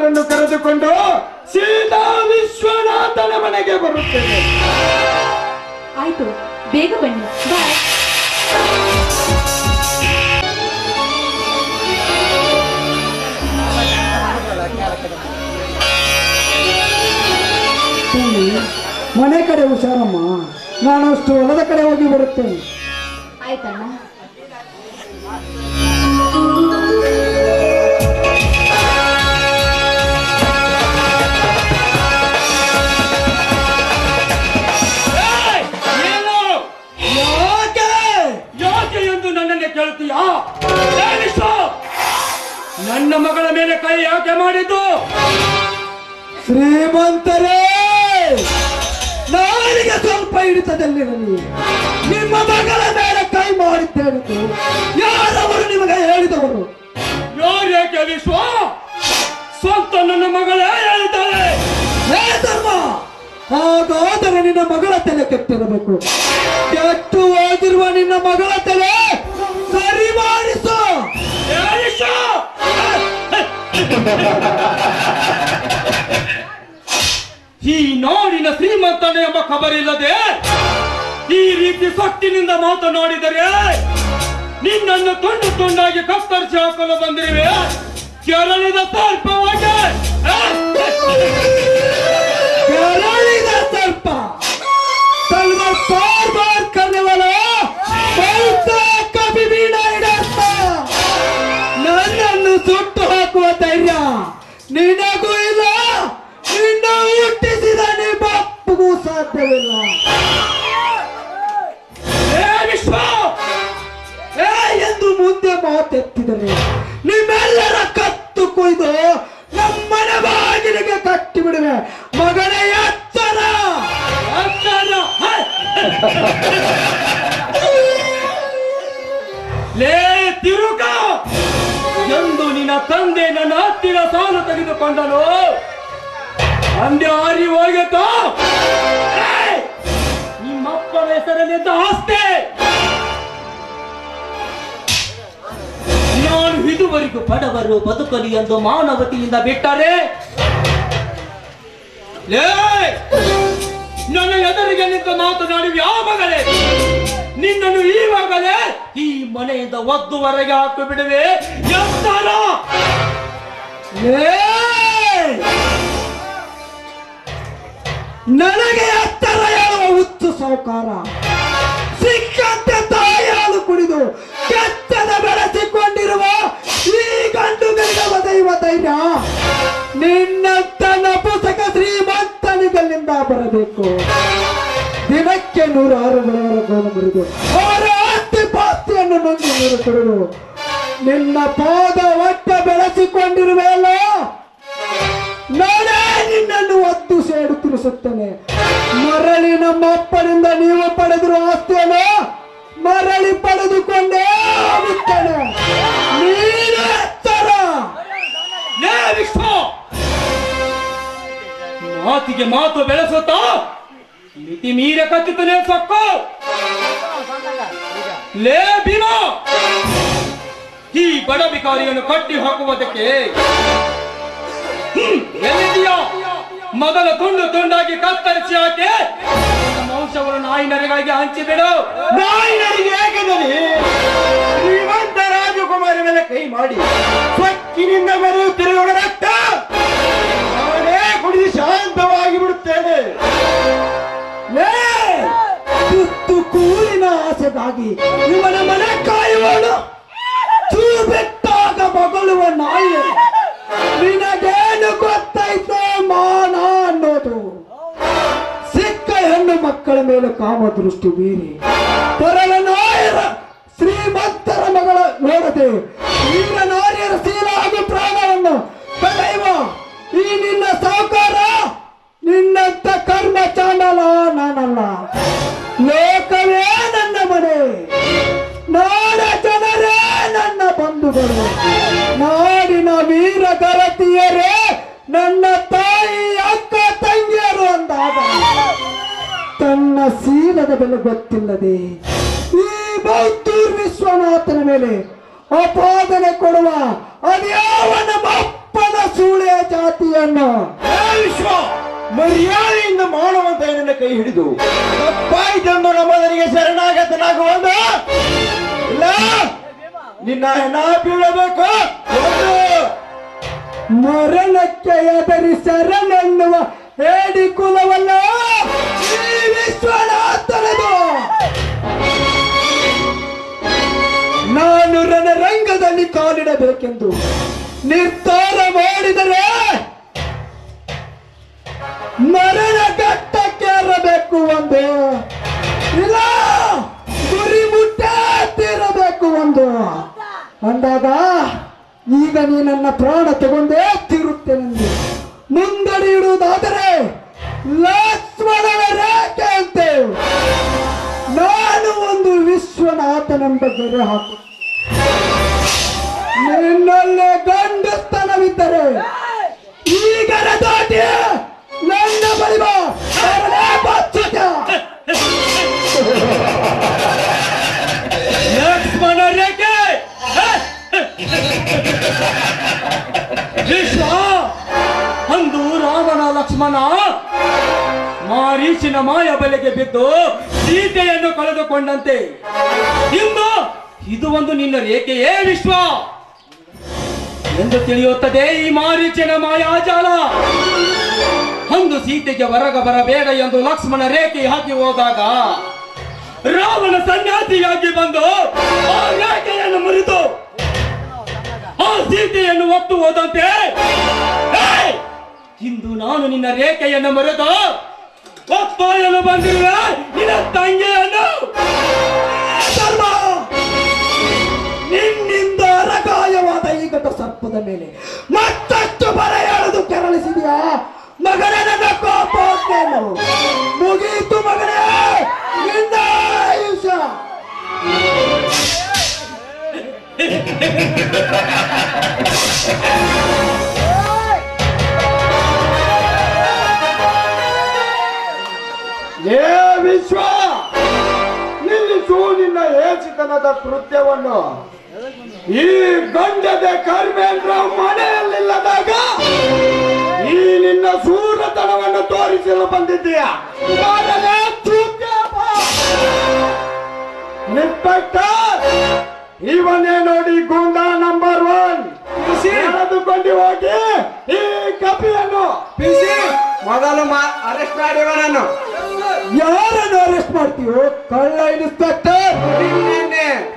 ಪೊಲೀಸರನ್ನು ಕರೆದುಕೊಂಡು ಸೀತಾ ವಿಶ್ವನಾಥನ ಮನೆಗೆ ಬರುತ್ತೇನೆ. ಆಯ್ತು ಬೇಗ ಬನ್ನಿ. ಬಾಯ್. ಮನೆ ಕಡೆ ಹುಷಾರಮ್ಮ. ನಾನು ಅಷ್ಟು ಹೊಲದ ಕಡೆ ಹೋಗಿ ಬರುತ್ತೇನೆ. ಆಯ್ತಣ್ಣ. ನನ್ನ ಮಗಳ ಮೇಲೆ ಕೈ ಯಾಕೆ ಮಾಡಿದ್ದು? ಶ್ರೀಮಂತರೇ ನಾಲಿಗೆ ಸ್ವಲ್ಪ ಹಿಡಿತದಲ್ಲಿ ನಿಮ್ಮ ಮಗಳ ಮೇಲೆ ಕೈ ಮಾಡಿದ್ದೇನೆ ಯಾರವರು ನಿಮಗೆ ಹೇಳಿದವರು? ಯಾರ್ಯಾಕೆ ವಿಶ್ವ? ಸ್ವಂತ ನನ್ನ ಮಗಳೇ ಹೇಳಿದ್ದಾಳೆ. ಹೇ ಧರ್ಮ ಹಾಗಾದರೆ ನಿನ್ನ ಮಗಳ ತಲೆ ಕೆಟ್ಟಿರಬೇಕು. ಕೆಟ್ಟು ಹೋಗಿರುವ ನಿನ್ನ ಮಗಳ ತಲೆ ಸರಿ ಮಾಡಿಸು! ಈ ನಾಡಿನ ಶ್ರೀಮಂತನ ಎಂಬ ಖಬರಿಲ್ಲದೆ ಈ ರೀತಿ ಸೊಕ್ಕಿನಿಂದ ಮಾತನಾಡಿದರೆ ನಿನ್ನನ್ನು ತುಂಡು ತುಂಡಾಗಿ ಕತ್ತರಿಸಿ ಹಾಕಲು ಬಂದಿರುವೆ. ಕೆರಳಿದ ಸರ್ಪವಾಗಿ ಕೆರಳಿದ ಸರ್ಪ. ತಲ್ವ ಸಾಧ್ಯವಿಲ್ಲ. ಎಂದು ಮುಂದೆ ಮಾತೆತ್ತಿದರೆ ನಿಮ್ಮೆಲ್ಲರ ಕತ್ತು ಕೊಯ್ದು ನಮ್ಮನ ಬಾಗಿಲಿಗೆ ಕಟ್ಟಿ ಬಿಡುವೆ ಮಗನೇ, ಎತ್ತರ! ಎತ್ತರ! ಲೇ, ತಿರುಗ! ಎಂದು ನಿನ್ನ ತಂದೆ ನನ್ನ ಹತ್ತಿರ ಸಾಲು ತೆಗೆದುಕೊಂಡನು. ಅಂದೆ ಹಾರಿ ಹೋಗಿತ್ತು! ನಿಮ್ಮಪ್ಪನ ಹೆಸರಲ್ಲಿದ್ದ ಆಸ್ತಿ ನಾನು ಇದುವರೆಗೂ ಬಡವರು ಬದುಕಲಿ ಎಂದು ಮಾನವತಿಯಿಂದ ಬಿಟ್ಟರೆ. ನನ್ನ ಎದುರಿಗೆ ನಿಂತು ಮಾತನಾಡಿ ಯಾವ ಮಗಳೇ ನಿನ್ನನ್ನು ಈವಾಗಲೇ ಈ ಮನೆಯಿಂದ ಒದ್ದುವರೆಗೆ ಹಾಕಿ ಬಿಡುವೆ ಎಂತಾರ! ನನಗೆ ಎತ್ತರ ಹೇಳುವ ಹುಚ್ಚು ಸಹಕಾರ ಸಿಕ್ಕಂತೆ ತಾಯಿಯಾಲು ಕುಡಿದು ಕೆತ್ತದ ಬೆಳೆಸಿಕೊಂಡಿರುವ ಈ ಬೆಳಗವ ದೈವ ಧೈರ್ಯ. ತನ್ನ ಪುಸ್ತಕ ಶ್ರೀಮಂತನಿಗಲ್ಲಿಂದ ಬರಬೇಕು. ದಿನಕ್ಕೆ ನೂರಾರು ನೂರಾರು ಬಡವರ ಮುರಿದು ಅವರ ಆಸ್ತಿ ಪಾಸ್ತಿಯನ್ನು ನೀರು ಕುಡಿದು ನಿನ್ನ ಪಾದ ಒಟ್ಟ ನಾನೇ ನಿನ್ನನ್ನು ಒತ್ತು ಸೇಡು ತಿಳಿಸುತ್ತೇನೆ ಮರಳಿ ನಮ್ಮ ಅಪ್ಪನಿಂದ ನೀವು ಪಡೆದಿರುವ ಆಸ್ತಿಯನ್ನು ಮರಳಿ ಪಡೆದುಕೊಂಡೇ ಆಗುತ್ತೇನೆ ಮಾತಿಗೆ ಮಾತು ಬೆಳೆಸುತ್ತಾ? ಮಿತಿ ಮೀರ ಕಚ್ಚುತ್ತಾನೆ ಸೊಕ್ಕು! ಲೇ ಭೀಮ! ಈ ಬಡ ಬಿಕಾರಿಯನ್ನು ಕಟ್ಟಿ ಹಾಕುವುದಕ್ಕೆ ಎಲ್ಲಿದೆಯೋ? ಮೊದಲ ತುಂಡು ತುಂಡಾಗಿ ಕತ್ತರಿಸಿ ಹಾಕಿ ನನ್ನ ಹಂಚಿ ನಾಯಿನರಿಗಾಗಿ ಹಂಚಿಬಿಡು ನಾಯಿನರಿಗೆ ಏಕದಲ್ಲಿ ಶ್ರೀಮಂತ ರಾಜಕುಮಾರಿ ಮೇಲೆ ಕೈ ಮಾಡಿ. ಸೊಕ್ಕಿನಿಂದ ಮೆರೆಯುತ್ತಿರುವ ರಕ್ತ. ನಾನೇ ಕುಡಿದು ಶಾಂತವಾಗಿ ಬಿಡುತ್ತೇನೆ. ತುತ್ತು ಕೂಲಿನ ಆಸೆಗಾಗಿ ಇವನ ಮನೆ ಕಾಯುವಳು. ಚೂ ಬಿಟ್ಟಾಗ ಬಗಲುವ ನಾಯಿ. ನಿನಗೇನು ಗೊತ್ತೈತೆ ಮಾನ ಅನ್ನೋದು. ಸಿಕ್ಕ ಹೆಣ್ಣು ಮಕ್ಕಳ ಮೇಲೆ ಕಾಮ ದೃಷ್ಟಿ ಬೀರಿ ಪರಲ ನಾಯರ ಶ್ರೀಮಂತರ ಮಗಳ ನೋಡದೆ ವೀರ ನಾರಿಯರ ಶೀಲ ಹಾಗೂ ಪ್ರಾಣವನ್ನು ಕಳೆಯುವ ಈ ನಿನ್ನ ಸಾಹುಕಾರ ನಿನ್ನಂತ ಕರ್ಮ ಚಾಂಡಲ ನಾನಲ್ಲ. ಲೋಕವೇ ನನ್ನ ಮನೆ. ನಾಡ ಜನರೇ ನನ್ನ ಬಂಧುಗಳು, ನಾಡಿನ ವೀರ ಗರತಿಯರೇ ನನ್ನ ತಾಯಿ, ಅಕ್ಕ, ತಂಗಿಯರು ಅಂದಾಗ, ತನ್ನ ಸೀಲದ ಬೆಲೆ ಗೊತ್ತಿಲ್ಲದೆ ಈ ಬೌದ್ಧೂರ್ ವಿಶ್ವನಾಥನ ಮೇಲೆ ಅಪಾದನೆ ಕೊಡುವ ಅದ್ಯಾವನ ಮಪ್ಪನ ಸೂಳೆಯ ಜಾತಿಯನ್ನು ಮರ್ಯಾದೆಯಿಂದ ಮಾಡುವಂತ ನನ್ನ ಕೈ ಹಿಡಿದು ತಪ್ಪಾಯಿತೆಂದು ನಮ್ಮದರಿಗೆ ಶರಣಾಗತನಾಗುವಂತ ಇಲ್ಲ ನಿನ್ನ ಹೆಣ ಬೀಳಬೇಕು. ಮರಣಕ್ಕೆ ಎದರಿ ಶರಣೆನ್ನುವ ಹೇಡಿ ಕುಲವಲ್ಲ ವಿಶ್ವನಾಥನದು ನಾನು ರಣರಂಗದಲ್ಲಿ ಕಾಲಿಡಬೇಕೆಂದು ನಿರ್ಧಾರ ಮಾಡಿದರೆ ಮರಣ ಘಟ್ಟಕ್ಕೆ ಇರಬೇಕು ಒಂದು. ಇಲ್ಲ. ಅಂದಾಗ ಈಗ ನೀ ನನ್ನ ಪ್ರಾಣ ತಗೊಂಡೇ ಮುಂದಡಿ ಇಡುವುದಾದರೆ ಲಕ್ಷ್ಮಣನ ರೇಖೆ ನಾನು ಒಂದು ವಿಶ್ವನಾಥನೆಂಬ ಗೆರೆ ಹಾಕು ನಿನ್ನಲ್ಲೇ ಗಂಡಸ್ತನವಿದ್ದರೆ ಈಗ ದಾಟಿ ನನ್ನ ಬಳಿ ವಿಶ್ವ ಅಂದು ರಾವಣ ಲಕ್ಷ್ಮಣ ಮಾರೀಚಿನ ಮಾಯ ಬಲೆಗೆ ಬಿದ್ದು ಸೀತೆಯನ್ನು ಕಳೆದುಕೊಂಡಂತೆ. ಇಂದು ಇದು ಒಂದು ನಿನ್ನ ರೇಖೆಯೇ ವಿಶ್ವ. ಎಂದು ತಿಳಿಯುತ್ತದೆ ಈ ಮಾರೀಚನ ಮಾಯಾಜಾಲ. ಅಂದು ಸೀತೆಗೆ ಹೊರಗ ಬರಬೇಡ ಎಂದು ಲಕ್ಷ್ಮಣ ರೇಖೆ ಹಾಕಿ ಹೋದಾಗ ರಾವಣ ಸನ್ಯಾಸಿಯಾಗಿ ಬಂದು ಆ ರೇಖೆಯನ್ನು ಮುರಿದು ಸೀತೆಯನ್ನು ಒತ್ತು ಹೋದಂತೆ! ಇಂದು ನಾನು ನಿನ್ನ ರೇಖೆಯನ್ನು ಮರೆತು ಒತ್ತಾಯಲು ಬಂದಿರುವ ನಿನ್ನ ತಂಗಿಯನ್ನು. ಧರ್ಮ! ನಿನ್ನಿಂದ ಅರಗಾಯವಾದ ಈ ಘಟ ಸರ್ಪದ ಮೇಲೆ ಮತ್ತಷ್ಟು ಬರ ಎಳೆದು ಕೆರಳಿಸಿದೆಯಾ. ಮಗನೇ ಮುಗೀತು ಮಗನೇ. ಏ ವಿಶ್ವ! ನಿಲ್ಲಿಸು ನಿನ್ನ ಏಚಿತನದ ಕೃತ್ಯವನ್ನು. ಈ ಗಂಡದ ಕರ್ಮೇಂದ್ರ ಮನೆಯಲ್ಲಿಲ್ಲದಾಗ ಈ ನಿನ್ನ ಸೂರತನವನ್ನು ತೋರಿಸಲು ಬಂದಿದ್ದೀಯ. ಇನ್ಸ್ಪೆಕ್ಟರ್ ಇವನೇ ನೋಡಿ ಗೂಂಡ ನಂಬರ್ ಒನ್ ಎಳೆದುಕೊಂಡು ಹೋಗಿ ಈ ಕಪಿಯನ್ನು. ಮೊದಲು ಅರೆಸ್ಟ್ ಮಾಡಿವನನ್ನು ಯಾರನ್ನು ಅರೆಸ್ಟ್ ಮಾಡ್ತೀಯೋ? ಕಳ್ಳ ಇನ್ಸ್ಪೆಕ್ಟರ್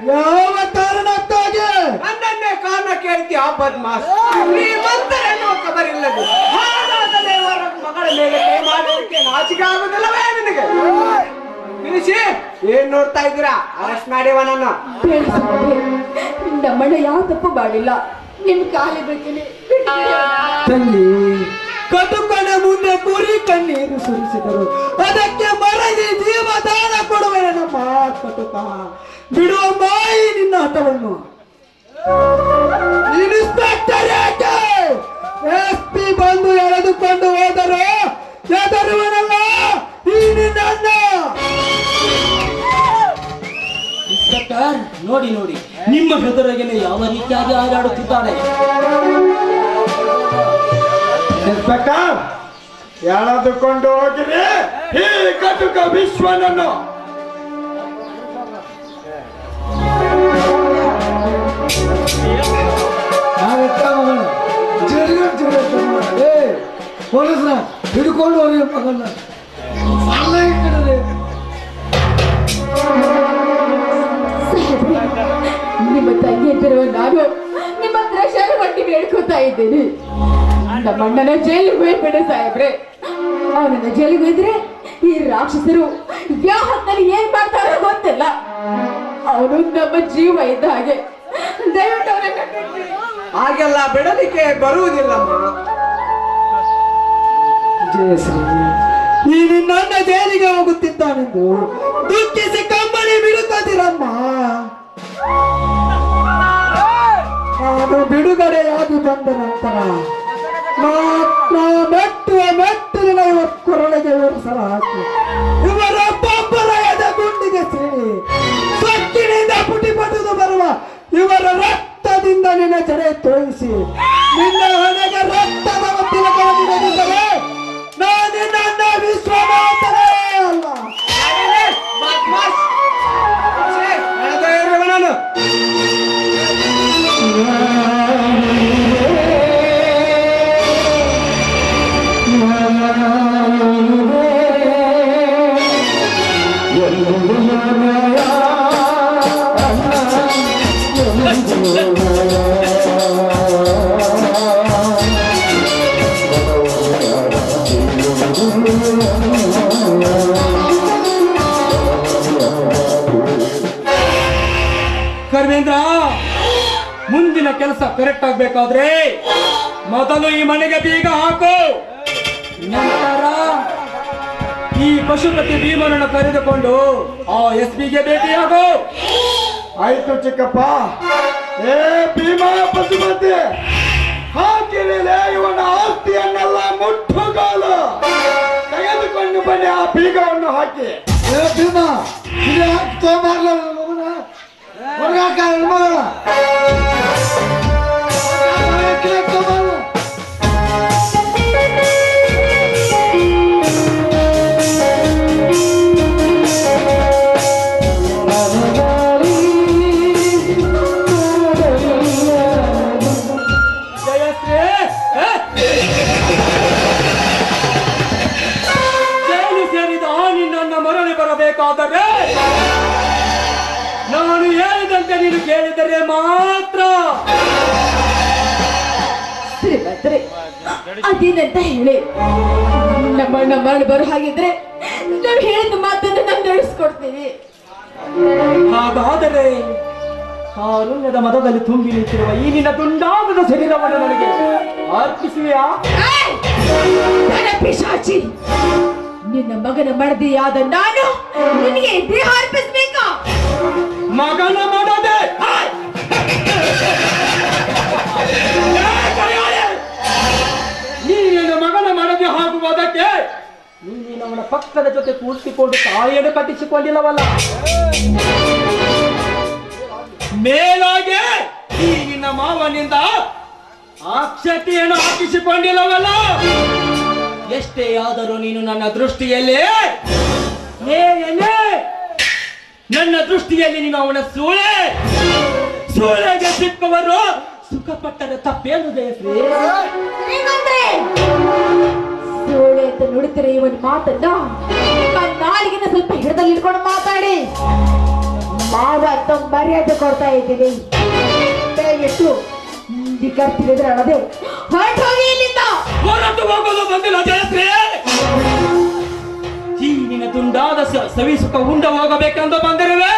ಯಾವ ಕಾರಣಕ್ಕಾಗಿ? ನನ್ನನ್ನೇ ಕಾರಣ ಕೇಳ್ತೀಯ ಬದ್ಮಾಸ್ ನೀ ಮಂತರನ್ನು ಖಬರಿಲ್ಲದು. ಹಾಗಾದರೆ ಇವರ ಮಗಳ ಮೇಲೆ ಕೈ ಮಾಡೋದಕ್ಕೆ ನಾಚಿಕೆ ಆಗುದಿಲ್ಲವೇ ನಿನಗೆ? ನಿಲ್ಲಿಸಿ ಏನ್ ನೋಡ್ತಾ ಇದ್ದೀರಾ? ಅರೆಸ್ಟ್ ಮಾಡಿವ ನನ್ನ ನಮ್ಮಣ್ಣ ಯಾವ ತಪ್ಪು ಮಾಡಿಲ್ಲ. ನಿಮ್ ಕಾಲಿ ಬೇಕೇನೆ ತಂಗಿ ಕಟುಕನ ಮುಂದೆ ಕುರಿ ಕಣ್ಣೀರು ಸುರಿಸಿದರು. ಅದಕ್ಕೆ ಮರಳಿ ಜೀವದಾನ ಕೊಡುವೆ ನಮ್ಮ ಕಟುಕ ಬಿಡುವ ಮಾಯಿ ನಿನ್ನ ಹಠವನ್ನು. ಇನ್ಸ್ಪೆಕ್ಟರ್ ಯಾಕೆ? ಎಸ್ ಪಿ ಬಂದು ಎಳೆದುಕೊಂಡು ಹೋದರು ಎದರುವನಲ್ಲ ಇನ್ಸ್ಪೆಕ್ಟರ್ ನೋಡಿ ನೋಡಿ. ನಿಮ್ಮ ಹೆದರಗೆನೆ ಯಾವ ರೀತಿಯಾಗಿ ಹಾರಾಡುತ್ತಿದ್ದಾನೆ? ಇನ್ಸ್ಪೆಕ್ಟರ್ ಯಾರಾದುಕೊಂಡು ಹೋಗಿರಿ ಈ ಕಟುಕ ವಿಶ್ವನನ್ನು. ಪೊಲೀಸ್ರ ಹಿಡ್ಕೊಂಡು ಹೋಗಿ ಕಡೆ ನಿಮ್ಮ ತಂಗಿ ಎದ್ದಿರುವ ನಾನು ನಿಮ್ಮ ಹತ್ರ ಶರಣಿ ಹೇಳ್ಕೊತಾ ಇದ್ದೀನಿ. ನಮ್ಮ ಅಣ್ಣನ ಜೈಲಿಗೆ ಹೋಗ್ಬೇಡ ಸಾಹೇಬ್ರೆ. ಅವನನ್ನ ಜೈಲಿಗೆ ಹೋದ್ರೆ ಈ ರಾಕ್ಷಸರು ಯಾವ ಏನು ಏನ್ ಮಾಡ್ತಾರೋ ಗೊತ್ತಿಲ್ಲ. ಅವನು ನಮ್ಮ ಜೀವ ಇದ್ದ ಹಾಗೆ. ದಯವಿಟ್ಟು. ಹಾಗೆಲ್ಲ ಬಿಡಲಿಕ್ಕೆ ಬರುವುದಿಲ್ಲ ಜಯಶ್ರೀ ಈ ನನ್ನ ಜೈಲಿಗೆ ಹೋಗುತ್ತಿದ್ದಾನೆಂದು ದುಃಖಿಸಿ ಕಂಬಳಿ ಬಿಡುತ್ತದಿರಮ್ಮ ನಾನು ಬಿಡುಗಡೆಯಾಗಿ ಬಂದ ನಂತರ ಮಾತ್ರ ಮೆಟ್ಟುವ ಮೆಟ್ಟಿನ ಕೊರಳಿಗೆ ಸಲ ಹಾಕಿ ಇವರ ಎದೆ ಗುಂಡಿಗೆ ಸೇರಿ ಸೊಕ್ಕಿನಿಂದ ಪುಟಿಪಟುದು ಬರುವ ಇವರ ರಕ್ತದಿಂದ ನಿನ್ನ ಜಡೆ ತೋರಿಸಿ ನಿನ್ನ ಹಣೆಗೆ ರಕ್ತದ ತಿಲಕವಾಗಿರದಿದ್ದರೆ ನಾನು ನನ್ನ ವಿಶ್ವನಾಥನೇ ಅಲ್ಲ ನಾನು ಕೆಲಸ ಕರೆಕ್ಟ್ ಆಗ್ಬೇಕಾದ್ರೆ ಮೊದಲು ಈ ಮನೆಗೆ ಬೀಗ ಹಾಕು. ನಂತರ ಈ ಪಶುಪತಿ ಭೀಮನನ್ನು ಕರೆದುಕೊಂಡು ಆ ಎಸ್ ಪಿಗೆ ಭೇಟಿಯಾಗು. ಆಯ್ತು ಚಿಕ್ಕಪ್ಪ. ಏ ಭೀಮ ಪಶುಪತಿ ಹಾಕಿರಲೇ ಇವನ ಆಸ್ತಿಯನ್ನೆಲ್ಲ ಮುಟ್ಟುಗಾಲು. ತೆಗೆದುಕೊಂಡು ಬನ್ನಿ ಆ ಬೀಗವನ್ನು ಹಾಕಿ. ಏ ಭೀಮ ಇದು ಯಾಕೆ ತಗೊಂಬರ್ಲ ಮಗನ ಕೇಳಿದರೆ ಮಾತ್ರ. ಶ್ರೀಮಂತರೆ ಅದೇನಂತ ಹೇಳಿ? ನಮ್ಮಣ್ಣ ಮರಳಿ ಬರೋ ಹಾಗಿದ್ರೆ ನಾವು ಹೇಳಿದ ಮಾತನ್ನು ನಾವು ನಡೆಸ್ಕೊಡ್ತೀವಿ. ಹಾಗಾದರೆ ಕಾರುಣ್ಯದ ಮದದಲ್ಲಿ ತುಂಬಿ ನಿಂತಿರುವ ಈ ನಿನ್ನ ದುಂಡಾದ ಶರೀರವನ್ನು ನನಗೆ ಅರ್ಪಿಸುವೆಯಾ? ಪಿಶಾಚಿ! ನಿನ್ನ ಮಗನ ಮಡದಿಯಾದ ನಾನು ನಿನಗೆ ದೇಹ ಅರ್ಪಿಸ್ಬೇಕಾ ಪಕ್ಕದ ಜೊತೆ ಕೂಡಿಸಿಕೊಂಡು ತಾಯಿಯನ್ನು ಕಟ್ಟಿಸಿಕೊಂಡಿಲ್ಲವಲ್ಲ? ಮೇಲಾಗೆ ಈ ನಿನ್ನ ಮಾವನಿಂದ ಆಕ್ಷತೆಯನ್ನು ಹಾಕಿಸಿಕೊಂಡಿಲ್ಲವಲ್ಲ? ಎಷ್ಟೇ ಆದರೂ ನೀನು ನನ್ನ ದೃಷ್ಟಿಯಲ್ಲಿ ನನ್ನ ದೃಷ್ಟಿಯಲ್ಲಿ ನೀನು ಅವನ ಸೂಳೆ, ಸೂಳೆಗೆ ಸಿಕ್ಕವರು ಸುಖಪಟ್ಟರೆ ತಪ್ಪೇನು ಶ್ರೀಮಂತ್ರೆ ಸೋಳೆ ಅಂತ ನುಡಿತಿರೋ ಇವನ್ ಮಾತನ್ನ. ನಿಮ್ಮ ನಾಲಿಗೆನ ಸ್ವಲ್ಪ ಹಿಡದಲ್ಲಿ ಇಟ್ಕೊಂಡು ಮಾತಾಡಿ. ಮಾವ ಅಂತ ಮರ್ಯಾದೆ ಕೊಡ್ತಾ ಇದ್ದೀನಿ. ದಯವಿಟ್ಟು ಹಿಂದಿಕರ್ ತಿಳಿದ್ರೆ ಅಳದೆ. ಹೊರಟೋಗಿ ಇಲ್ಲಿಂದ. ಹೊರಟು ಹೋಗೋದು ಬಂದಿಲ್ಲ ಜಯಶ್ರೀ ಚೀನಿನ ತುಂಡಾದ ಸ- ಸವಿ ಸುಖ ಉಂಡ ಹೋಗಬೇಕಂತ ಬಂದಿರುವೆ.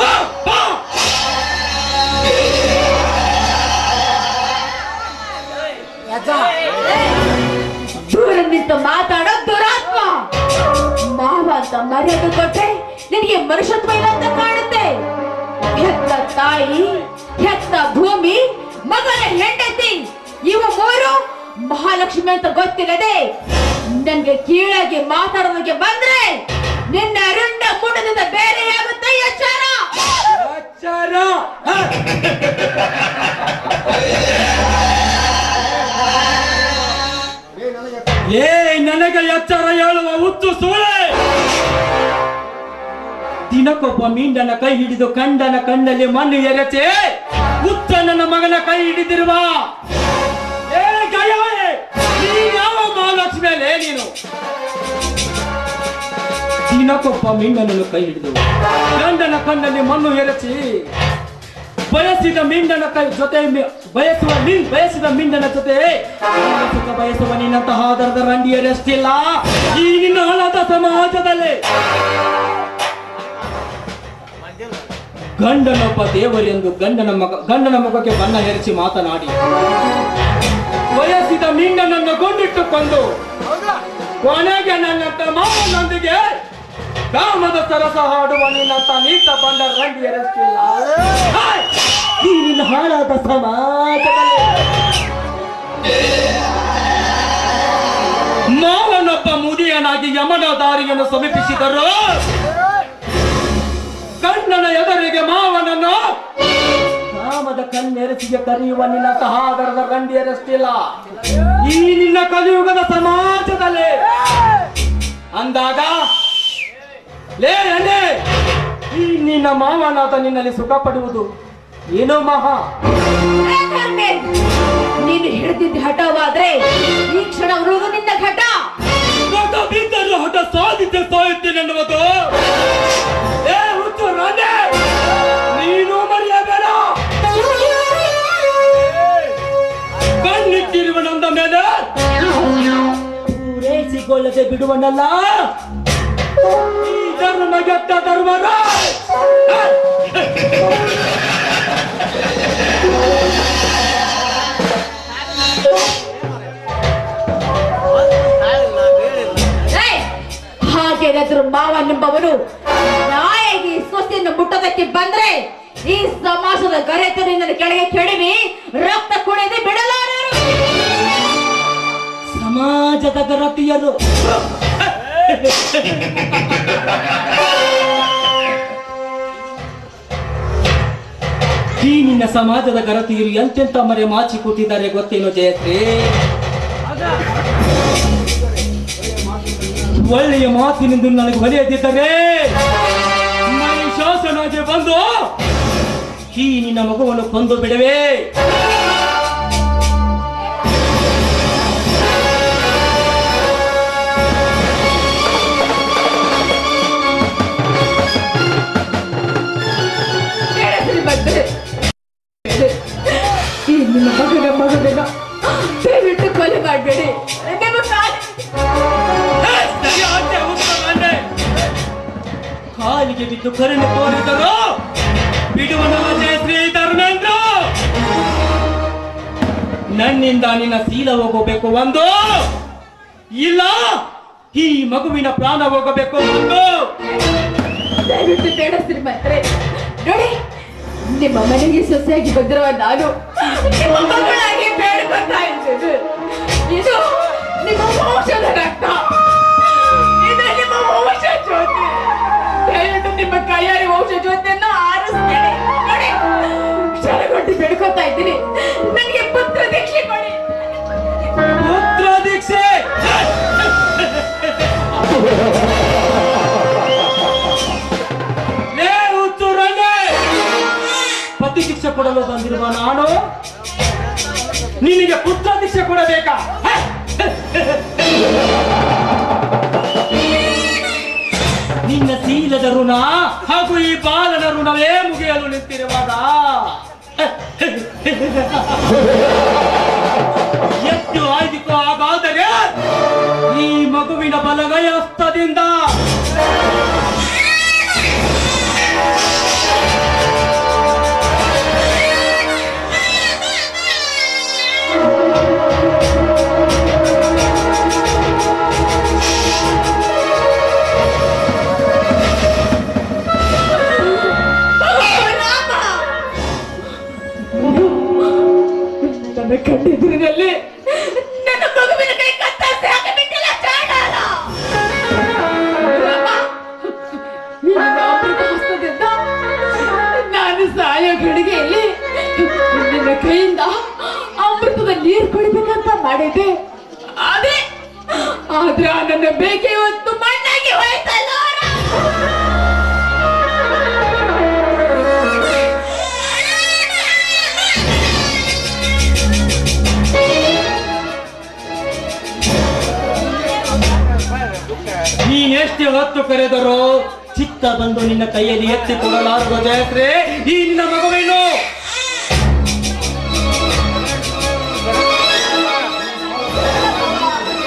ಹಾ, ದೂರ ಮಾತಾಡೋ ದುರಾತ್ಮ ಮಾವ ಅಂತ ಮರ್ಯಾದೆ ಕೊಟ್ಟೆ ನಿನಗೆ ಮನುಷ್ಯತ್ವ ಇಲ್ಲ ಅಂತ ಕಾಣುತ್ತೆ ಹೆತ್ತ ತಾಯಿ ಹೆತ್ತ ಭೂಮಿ ಮಗನ ಹೆಂಡತಿ ಇವ ಮೂರು ಮಹಾಲಕ್ಷ್ಮಿ ಅಂತ ಗೊತ್ತಿಲ್ಲದೆ ನನ್ಗೆ ಕೀಳಾಗಿ ಮಾತಾಡೋದಕ್ಕೆ ಬಂದ್ರೆ ನಿನ್ನ ರುಂಡ ಮುಡದಿಂದ ಬೇರೆಯಾಗುತ್ತೆ ಎಚ್ಚಾರ ಎಚ್ಚರ. ಹಾ. ಏ ನನಗೆ ಎಚ್ಚರ ಹೇಳುವ ಹುಚ್ಚು ಸೂಳೆ ದಿನಕ್ಕೊಬ್ಬ ಮೀಂಡನ ಕೈ ಹಿಡಿದು ಕಂಡನ ಕಣ್ಣಲ್ಲಿ ಮಣ್ಣು ಎರಚೆ! ನನ್ನ ಮಗನ ಕೈ ಹಿಡಿದಿರುವ! ಏ ಗಯವೇ ನೀ ಯಾವ ನೀನು? ದಿನಕ್ಕೊಬ್ಬ ಮೀಂಡನನ್ನು ಕೈ ಹಿಡಿದು ಗಂಡನ ಕಣ್ಣಲ್ಲಿ ಮಣ್ಣು ಎರಚಿ! ಬಯಸಿದ ಮಿಂಡನ ಜೊತೆ ಬಯಸುವ ಮಿನ್ ಬಯಸಿದ ಮಿಂಡನ ಜೊತೆ ಸುಖ ಬಯಸುವ ನಿನ್ನಂತಹ ಆಧಾರದ ರಂಡಿಯರಷ್ಟಿಲ್ಲ ಈ ನಿನ್ನ ಹಣದ ಸಮಾಜದಲ್ಲಿ ಗಂಡನೊಬ್ಬ ದೇವರೆಂದು ಗಂಡನ ಮಗ ಗಂಡನ ಮಗಕ್ಕೆ ಬಣ್ಣ ಎರಚಿ ಮಾತನಾಡಿ. ಬಯಸಿದ ಮಿಂಡನನ್ನು ಕೊಂಡಿಟ್ಟುಕೊಂಡು ಕೊನೆಗೆ ನನ್ನ ಮಾವನೊಂದಿಗೆ ಕಾಮದ ಸರಸ ಹಾಡುವ ನಿನ್ನಂತ ನೀತ ಬಂದ ಹಾಯ್! ಈ ನಿನ್ನ ಹಾಳಾದ ಸಮಾಜದಲ್ಲಿ. ಮಾವನೊಬ್ಬ ಮುದಿಯನಾಗಿ ಯಮನ ದಾರಿಯನ್ನು ಸಮೀಪಿಸಿದರು ಕಣ್ಣನ ಎದುರಿಗೆ ಮಾವನನ್ನು ಕಾಮದ ಕಣ್ಣೆರಸಿಗೆ ಕರೆಯುವ ನಿನ್ನ ಸಹಾದರದ ಗಂಡಿಯರಷ್ಟಿಲ್ಲ ಈ ನಿನ್ನ ಕಲಿಯುಗದ ಸಮಾಜದಲ್ಲಿ. ಅಂದಾಗ ಲೇ ಈ ನಿನ್ನ ಮಾವನಾದ ನಿನ್ನಲ್ಲಿ ಸುಖ ಪಡುವುದು ಏನೋ ಮಹಾ. ನೀನು ಹಿಡಿದಿದ್ದ ಹಠವಾದ್ರೆ ಈ ಕ್ಷಣ ಉರುವುದು ನಿನ್ನ ಘಟ. ಬಿದ್ದರೂ ಹಠ ಸಾಧಿಸಿ ಏ ಹುಚ್ಚು ರಾಣೆ ನೀನು ಮರೆಯಬೇಡ. ಕಣ್ಣಿಟ್ಟಿರುವ ನಂದ ಮೇಲೆ ಪೂರೈಸಿಕೊಳ್ಳದೆ ಬಿಡುವನಲ್ಲ. ಈ ಧರ್ಮಗೆಟ್ಟ ಧರ್ಮರ ಏಯ್! ಹಾಗೇನಾದ್ರೂ ಮಾವನೆಂಬವನು ನಾಯಿಗೆ ಸೊಸೆಯನ್ನು ಮುಟ್ಟದಕ್ಕೆ ಬಂದ್ರೆ ಈ ಸಮಾಜದ ಗರೆತನಿಂದ ಕೆಳಗೆ ಕೆಡವಿ ರಕ್ತ ಕುಡಿದು ಬಿಡಲಾರರು. ಸಮಾಜದ ಗರತಿಯರು. ಈ ನಿನ್ನ ಸಮಾಜದ ಗರತಿಯರು ಎಂತೆಂತ ಮರೆ ಮಾಚಿ ಕೂತಿದ್ದಾರೆ ಗೊತ್ತೇನು ಜಯತ್ರಿ ಒಳ್ಳೆಯ ಮಾತಿನಿಂದ ನನಗೆ ಹೊಲೆಯದಿದ್ದರೆ ಮೈ ಶಾಸನಾಗೆ ಬಂದು ಈ ನಿನ್ನ ಮಗುವನ್ನು ಕೊಂದು ಬಿಡವೇ. ನಿಮ್ಮ ಮಗನ ಮಗನ. ದಯವಿಟ್ಟು ಕೊಲೆ ಮಾಡಬೇಡಿ. ನಿಮ್ಮ. ಕಾಲಿಗೆ ಬಿದ್ದು ಕರೆನು ಕೋರಿದರು ಬಿಡುವನಲ್ಲ ಜಯಶ್ರೀ ಧರ್ಮೇಂದ್ರ. ನನ್ನಿಂದ ನಿನ್ನ ಸೀಲ ಹೋಗಬೇಕು ಒಂದು. ಇಲ್ಲ ಈ ಮಗುವಿನ ಪ್ರಾಣ ಹೋಗಬೇಕು ಒಂದು. ದಯವಿಟ್ಟು ಬೇಡ ಶ್ರೀಮಂತ್ರೆ. ನೋಡಿ ನಿಮ್ಮ ಮನೆಗೆ ಸೊಸೆಯಾಗಿ ಬಂದಿರುವ ನಾನು ನಿಮ್ಮ ಮಗಳಾಗಿ ಬೇಡ್ಕೊತಾ ಇದ್ದೇನೆ. ಇದು ನಿಮ್ಮ ವಂಶದ ರಕ್ತ. ಇದು ನಿಮ್ಮ ವಂಶ ಜ್ಯೋತಿ. ದಯವಿಟ್ಟು ನಿಮ್ಮ ಕೈಯಾರಿ ವಂಶ ಜ್ಯೋತಿಯನ್ನು ಆರಿಸ್ಬೇಡಿ ನೋಡಿ ಕ್ಷಣಗೊಂಡು ಬೇಡ್ಕೊತಾ ಇದ್ದೀನಿ. ನನಗೆ ಪುತ್ರ ದೀಕ್ಷೆ ಕೊಡಿ. ಪುತ್ರ ದೀಕ್ಷೆ! ಶಿಕ್ಷೆ ಕೊಡಲು ಬಂದಿರುವ ನಾನು, ನಿನಗೆ ಪುತ್ರ ದೀಕ್ಷೆ ಕೊಡಬೇಕಾ? ನಿನ್ನ ಶೀಲದ ಋಣ ಹಾಗೂ ಈ ಬಾಲನ ಋಣವೇ ಮುಗಿಯಲು ನಿಂತಿರುವಾಗ ಎಷ್ಟು ಆಯ್ದಿತ್ತು ಹಾಗಾದರೆ ಈ ಮಗುವಿನ ಬಲಗೈ ಹಸ್ತದಿಂದ. ನನ್ನ ಕಣ್ಣಿದ್ರಿನಲ್ಲಿ ನನ್ನ ಮಗುವಿನ ಕೈ ನಾನು ಸಾಯೋ ಘಳಿಗೆಯಲ್ಲಿ ನಿನ್ನ ಕೈಯಿಂದ ಅಮೃತದ ನೀರು ಕುಡಿಬೇಕಂತ ಮಾಡಿದ್ದೆ. ಆದ್ರೆ ಆದ್ರೆ ನನ್ನ ಬೇಕೆ ಇವತ್ತು ಮಣ್ಣಾಗಿ ಹೋಯ್ತಲ್ಲ. ನೀನೆಷ್ಟೇ ಹೊತ್ತು ಕರೆದರೂ ಚಿತ್ತ ಬಂದು ನಿನ್ನ ಕೈಯಲ್ಲಿ ಎತ್ತಿ ಕೊಡಲಾರದು ಜಯತ್ರೆ ಈ ನಿನ್ನ ಮಗುವೇನು?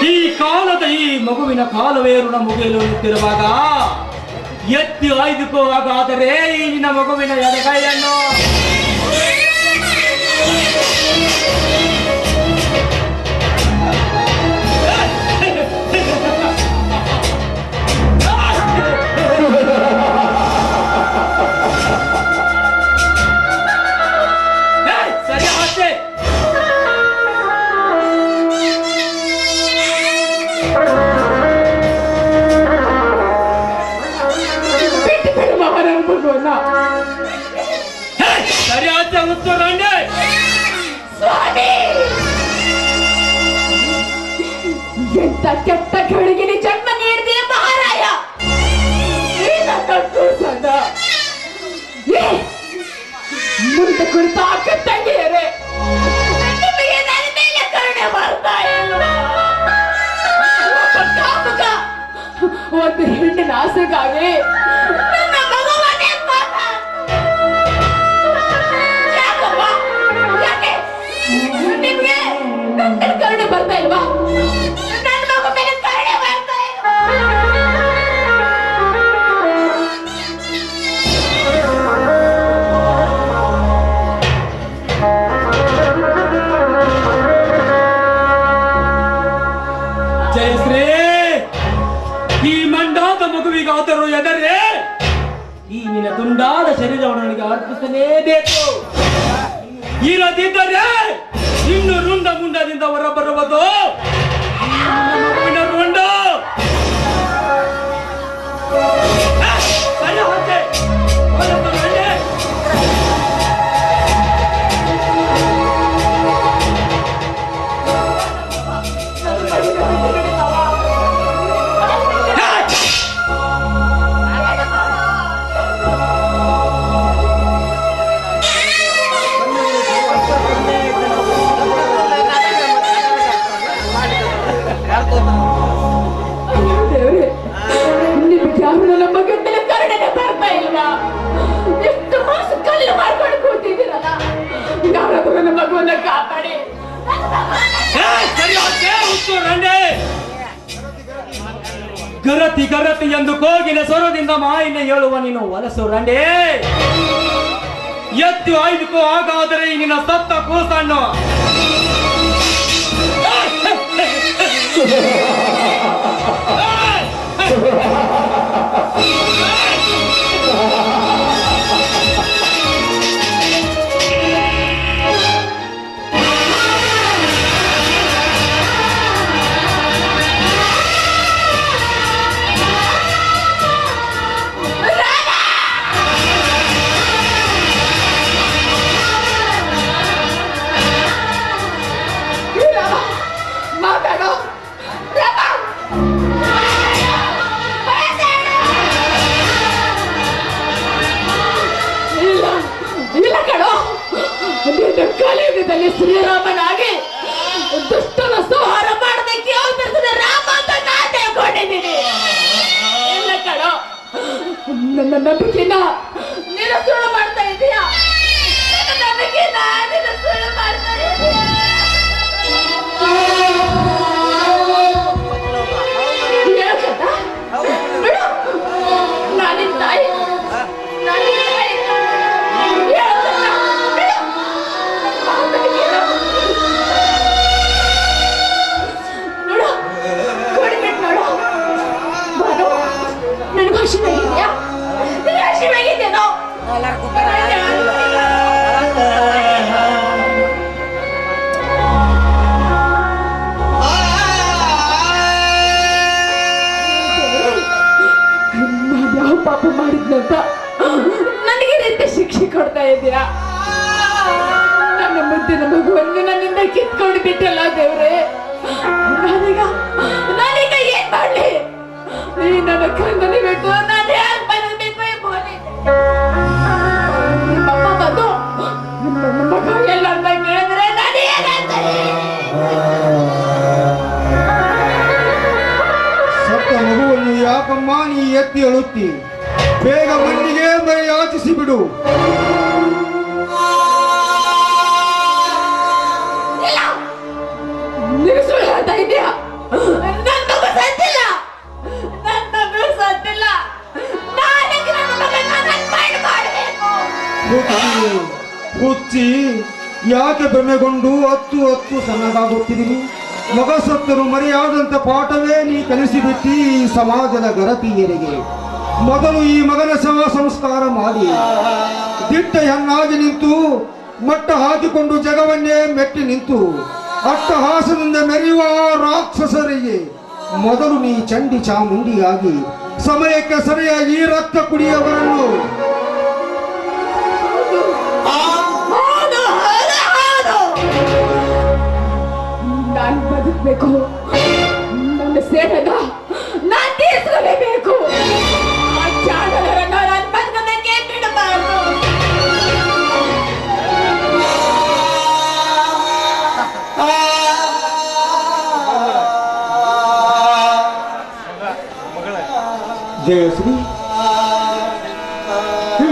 ಈ ಕಾಲದ ಈ ಮಗುವಿನ ಕಾಲವೇರುಣ ಮುಗಿಯಲು ನಿಂತಿರುವಾಗ ಎತ್ತಿ ಆಯ್ದುಕೋವಾಗಾದರೆ ಈ ನಿನ್ನ ಮಗುವಿನ ಎಡಗೈಯನ್ನು ಎಂತ ಕೆಟ್ಟ ಘಳಿಗೆಲಿ ಜನ್ಮ ನೀಡಿದೆ ಮಹಾರಾಯ ಮುಂದೆ ಕುಳಿತ ಅಕ್ಕ ತಂಗಿಯರೇ. ನಿಮಗೆ ನನ್ನ ಮೇಲೆ ಕರುಣೆ ಬರ್ತಾ ಇಲ್ಲ. ಒಬ್ಬ ಹೆಣ್ಣಿನ ಆಸೆಗಾಗಿ beber ಗರತಿ ಗರತಿ ಎಂದು ಕೋಗಿಲ ಸ್ವರದಿಂದ ಮಾಯಿನ ಹೇಳುವ ನೀನು ವಲಸು ರಂಡೆ. ಎತ್ತು ಹಾಗಾದರೆ ನಿನ್ನ ಸತ್ತ ರಾಮ, ಕಲಿಯುಗದಲ್ಲಿ ಶ್ರೀರಾಮನಾಗಿ ದುಷ್ಟನ ಸಂಹಾರ ಮಾಡೋದಕ್ಕೆ ಅವತರಿಸಿದ ರಾಮ ಅಂತ ನಾನು ತಿಳ್ಕೊಂಡಿದ್ದೀನಿ ನನ್ನ ನಂಬಿಕೆನ ನನಗೆ ರೀತಿ ಶಿಕ್ಷೆ ಕೊಡ್ತಾ ಇದೆಯಾ ನನ್ನ ಮುದ್ದಿನ ಮಗುವನ್ನು ನನ್ನಿಂದ ಕಿತ್ಕೊಂಡು ಬಿಟ್ಟಲ್ಲ ದೇವ್ರೆ. ನಾನೀಗ ನಾನೀಗ ಏನ್ ಮಾಡ್ಲಿ? ಈ ನನ್ನ ಕಂದನೆ ಬೇಕು ನಾನು ಯಾರು ನನ್ನ ಮಗ ಎಲ್ಲ ಅಂತ ಕೇಳಿದ್ರೆ ನಾನು ಏನಂತಾರೆ ಯಾಕಮ್ಮ ನೀ ಎತ್ತಿ ಅಳುತ್ತಿ? ಬೇಗ ಮಣ್ಣಿಗೆ ಯಾಚಿಸಿ ಬಿಡು ಹುಚ್ಚಿ ಯಾಕೆ ಬೆಮೆಗೊಂಡು ಹತ್ತು ಹತ್ತು ಸಣ್ಣದಾಗುತ್ತಿದ್ದೀನಿ ಮಗ ಸತ್ತರು ಮರೆಯಾದಂತ ಪಾಠವೇ ನೀ ಕಲಿಸಿಬಿಟ್ಟಿ ಈ ಸಮಾಜದ ಗರತಿಯರಿಗೆ. ಮೊದಲು ಈ ಮಗನ ಶವ ಸಂಸ್ಕಾರ ಮಾಡಿ. ದಿಟ್ಟ ಹೆಣ್ಣಾಗಿ ನಿಂತು, ಮಟ್ಟ ಹಾಕಿಕೊಂಡು ಜಗವನ್ನೇ ಮೆಟ್ಟಿ ನಿಂತು. ಅಟ್ಟಹಾಸದಿಂದ ಮೆರೆಯುವ ರಾಕ್ಷಸರಿಗೆ ಮೊದಲು ನೀ ಚಂಡಿ ಚಾಮುಂಡಿಯಾಗಿ, ಸಮಯಕ್ಕೆ ಸರಿಯಾಗಿ ರಕ್ತ ಕುಡಿಯವರನ್ನು ನಾನು ಬದುಕಬೇಕು. ನನ್ನ ಸೇಡನ ಜಯಶ್ರೀ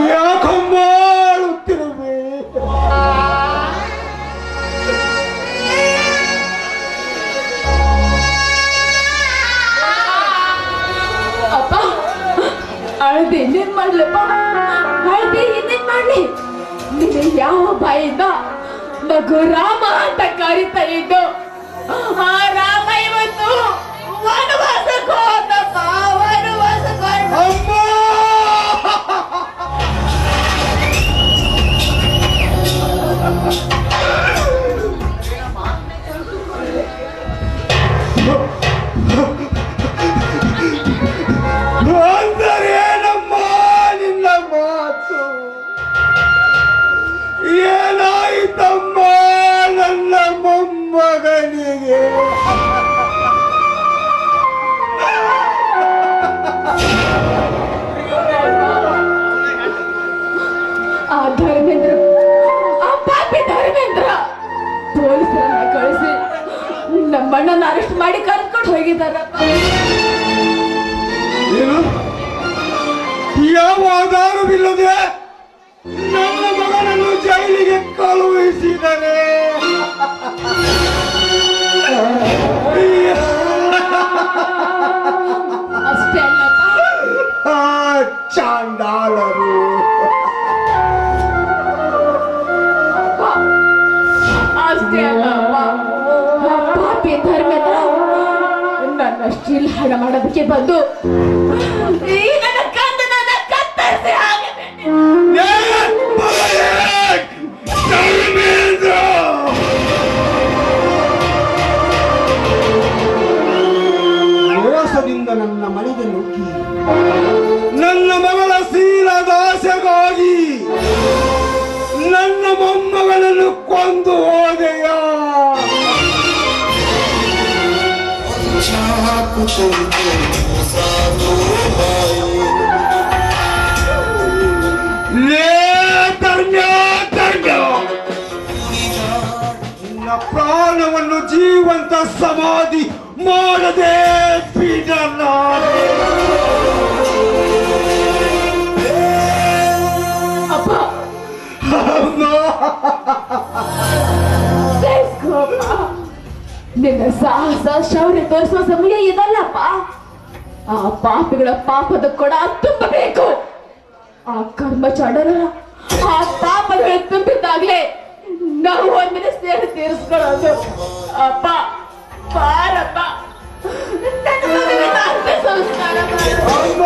ಯಾಕಮ್ಮ ಅಳುತ್ತಿರುವೆ? ಅಪ್ಪ ಅಳದೆ ಇನ್ನೇನ್ ಮಾಡ್ಲಪ್ಪ ಅಳದೆ ಇನ್ನೇನ್ ಮಾಡ್ಲಿ ನಿನ್ನ ಯಾವ ಬಾಯಿಂದ ನಗು ರಾಮ ಅಂತ ಕರಿತಾ ಇದ್ದು ನಮ್ಮಣ್ಣನ ಅರೆಸ್ಟ್ ಮಾಡಿ ಕರ್ಕೊಂಡು ಹೋಗಿದ್ದಾರಪ್ಪ. ಏನು? ಯಾವ ಆಧಾರವಿಲ್ಲದೆ ನನ್ನ ಮಗನನ್ನು ಜೈಲಿಗೆ ಕಳುಹಿಸಿದರೆ ಅಷ್ಟೇ ಹಣ ಮಾಡೋದಕ್ಕೆ ಬಂದು! ಮೋಸದಿಂದ ನನ್ನ ಮನೆಗೆ ನುಗ್ಗಿ ನಿನ್ನ ಪ್ರಾಣವನ್ನು ಜೀವಂತ ಸಮಾಧಿ ಮಾಡದೆ ಬಿಡಲಾರೆ ಅಪ್ಪ ಅಮ್ಮ ಸಹಿಸ್ಕೊಪ್ಪ. ನಿನ್ನ ಸಾಹಸ ಶೌರ್ಯ ತೋರಿಸುವ ಸಮಯ ಇದಲ್ಲಪ್ಪ ಆ ಪಾಪಿಗಳ ಪಾಪದ ಕೊಡ ತುಂಬಬೇಕು ಆ ಕರ್ಮ ಚಡರ ಆ ಪಾಪಗಳು ತುಂಬಿದ್ದಾಗ್ಲೇ ನಾವು ಒಂದಿನ ಸೇರಿ ತೀರಿಸ್ಕೊಳ್ಳೋದು ಅಪ್ಪ ಪಾರಪ್ಪ ಸಂಸ್ಕಾರ ಮಾಡು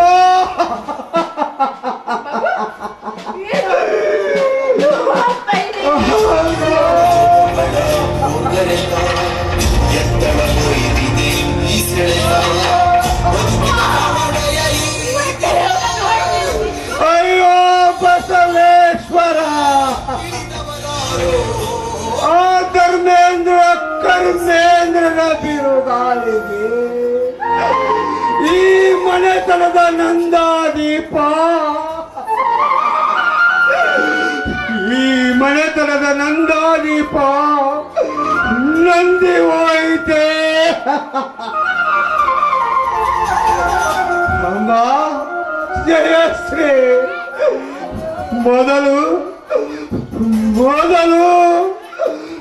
ಧರ್ಮೇಂದ್ರನ ಬಿರುಗಾಳಿಗೆ ಈ ಮನೆತನದ ನಂದಾದೀಪ. ಈ ಮನೆತನದ ನಂದಾದೀಪ ನಂದಿ ಹೋಯಿತೆ. ಅಮ್ಮ ಜಯಶ್ರೀ ಮೊದಲು ಮೊದಲು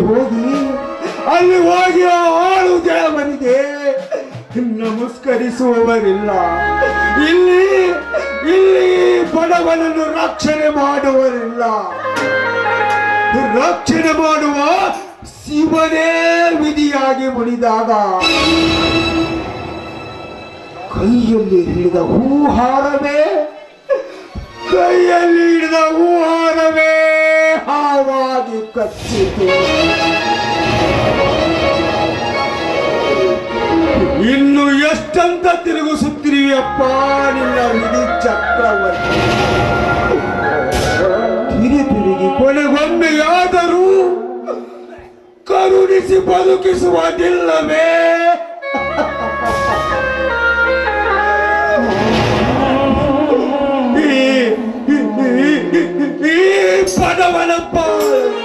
ಹೋಗಿ. ಅಲ್ಲಿ ಹೋಗಿ ಆಳು ದೇವನಿಗೆ ನಮಸ್ಕರಿಸುವವರಿಲ್ಲ ಇಲ್ಲಿ ಇಲ್ಲಿ ಬಡವನನ್ನು ರಕ್ಷಣೆ ಮಾಡುವರಿಲ್ಲ ರಕ್ಷಣೆ ಮಾಡುವ ಶಿವನೇ ವಿಧಿಯಾಗಿ ಮುಡಿದಾಗ ಕೈಯಲ್ಲಿ ಹಿಡಿದ ಹೂಹಾರವೇ ಕೈಯಲ್ಲಿ ಹಿಡಿದ ಹೂಹಾರವೇ ಹಾವಾಗಿ ಕಚ್ಚಿತು. ಇನ್ನು ಎಷ್ಟಂತ ತಿರುಗಿಸುತ್ತಿರುವಿಯಪ್ಪ ನಿನ್ನ ವಿಧಿ ಚಕ್ರವರ್ತಿ? ತಿರುಗಿ ತಿರುಗಿ ಕೊನೆಗೊಮ್ಮೆಯಾದರೂ ಕರುಣಿಸಿ ಬದುಕಿಸುವುದಿಲ್ಲವೇ? ಬಡವನ ಪಾಲು ನಾವು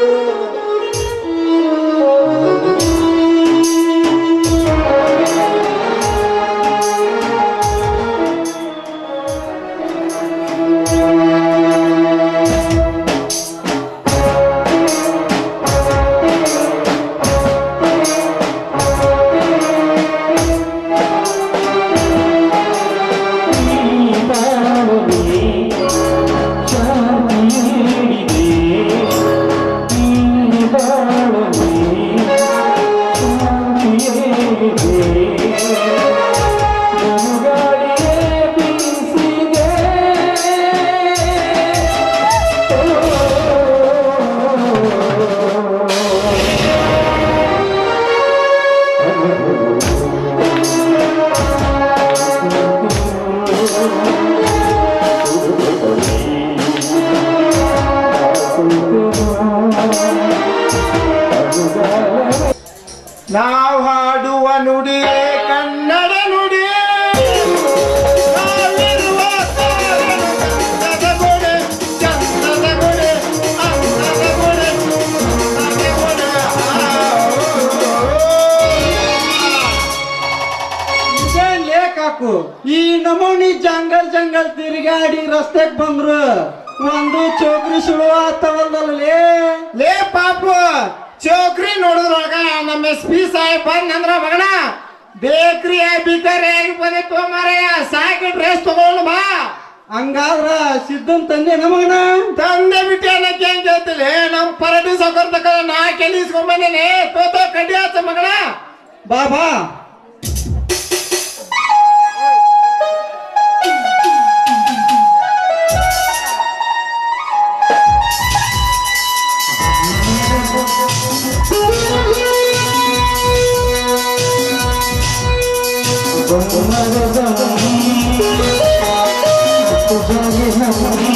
ಜಂಗಲ್ ತಿರುಗಾಡಿ ರಸ್ತೆಗ್ ಬಂದ್ರು. ಒಂದು ಚೌಕ್ರಿ ಸುಳುವ ಲೇ. ಪಾಪು ಚೌಕ್ರಿ ನೋಡಿದ್ರಾಗ ನಮ್ಮ ಎಸ್ ಪಿ ಸಾಹೇಬ್ ಬಂದ್ರ ಮಗಣ ಬೇಕ್ರಿ ಬಿಕರಿ ಆಗಿ ಬಂದಿತ್ತು ಮಾರಯ್ಯ ಸಾಕಿ ಡ್ರೆಸ್ ತಗೊಂಡು ಬಾ. ಹಂಗಾದ್ರ ಸಿದ್ದನ್ ತಂದೆ ನಮಗಣ ತಂದೆ ಬಿಟ್ಟು ಅನ್ನಕ್ಕೆ ಹೆಂಗ್ ಕೇಳ್ತಿಲ್ಲ? ನಮ್ ಪರಟಿ ಸೌಕರ್ ತಕ ನಾ ಕೆಲಿಸ್ಕೊಂಬಂದೇನೆ ತೋತ ಕಡ್ಡಿ ಆತ ಮಗಣ ಬಾ ಏನಿದು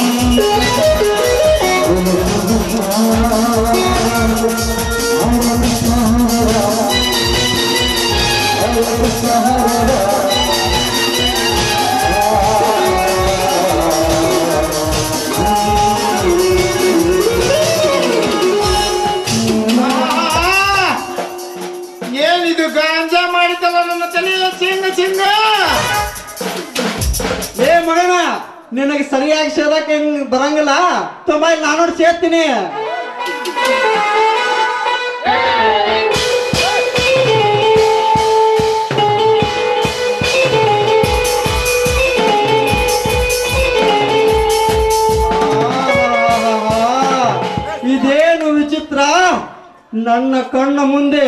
ನಿನಗೆ ಸರಿಯಾಗಿ ಸೇದಕ್ಕೆ ಹೆಂಗ್ ಬರಂಗಿಲ್ಲ. ತುಂಬ ನಾನು ಸೇರ್ತೀನಿ. ಇದೇನು ವಿಚಿತ್ರ? ನನ್ನ ಕಣ್ಣ ಮುಂದೆ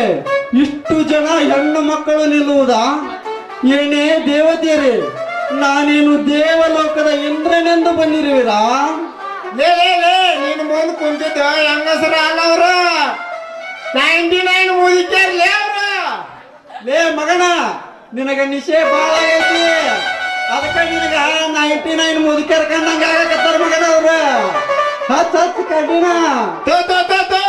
ಇಷ್ಟು ಜನ ಹೆಣ್ಣು ಮಕ್ಕಳು ನಿಲ್ಲುವುದಾ? ಏನೇ ದೇವತೆಯರೇ. ನಾನೇನು ದೇವಲೋಕದ ಇಂದ್ರನೆಂದು ಬಂದಿರುವಿರಾ? ಲೇ ಲೇ ಲೇ ನೀನು ಮುಂದೆ ಕುಂತಿದ್ದ ಹೆಂಗಸರ ಅಲ್ಲ ಅವರು? ನೈಂಟಿ ನೈನ್ ಮುಗಿತಾರ್ಲೇ ಅವರು. ಲೇ ಮಗನ ನಿನಗ ನಿಶೆ ಬಾಳ ಐತಿ. ಅದಕ್ಕೆ ನಿನಗ ನೈಂಟಿ ನೈನ್ ಮುದುಕರ್ ಕಂಡಂಗ ಆಗಕತ್ತಾರ ಮಗನ ಅವ್ರ. ಹತ್ತು ಹತ್ತು ಕಡಿನ ತೋ ತೋ ತೋ ತೋ.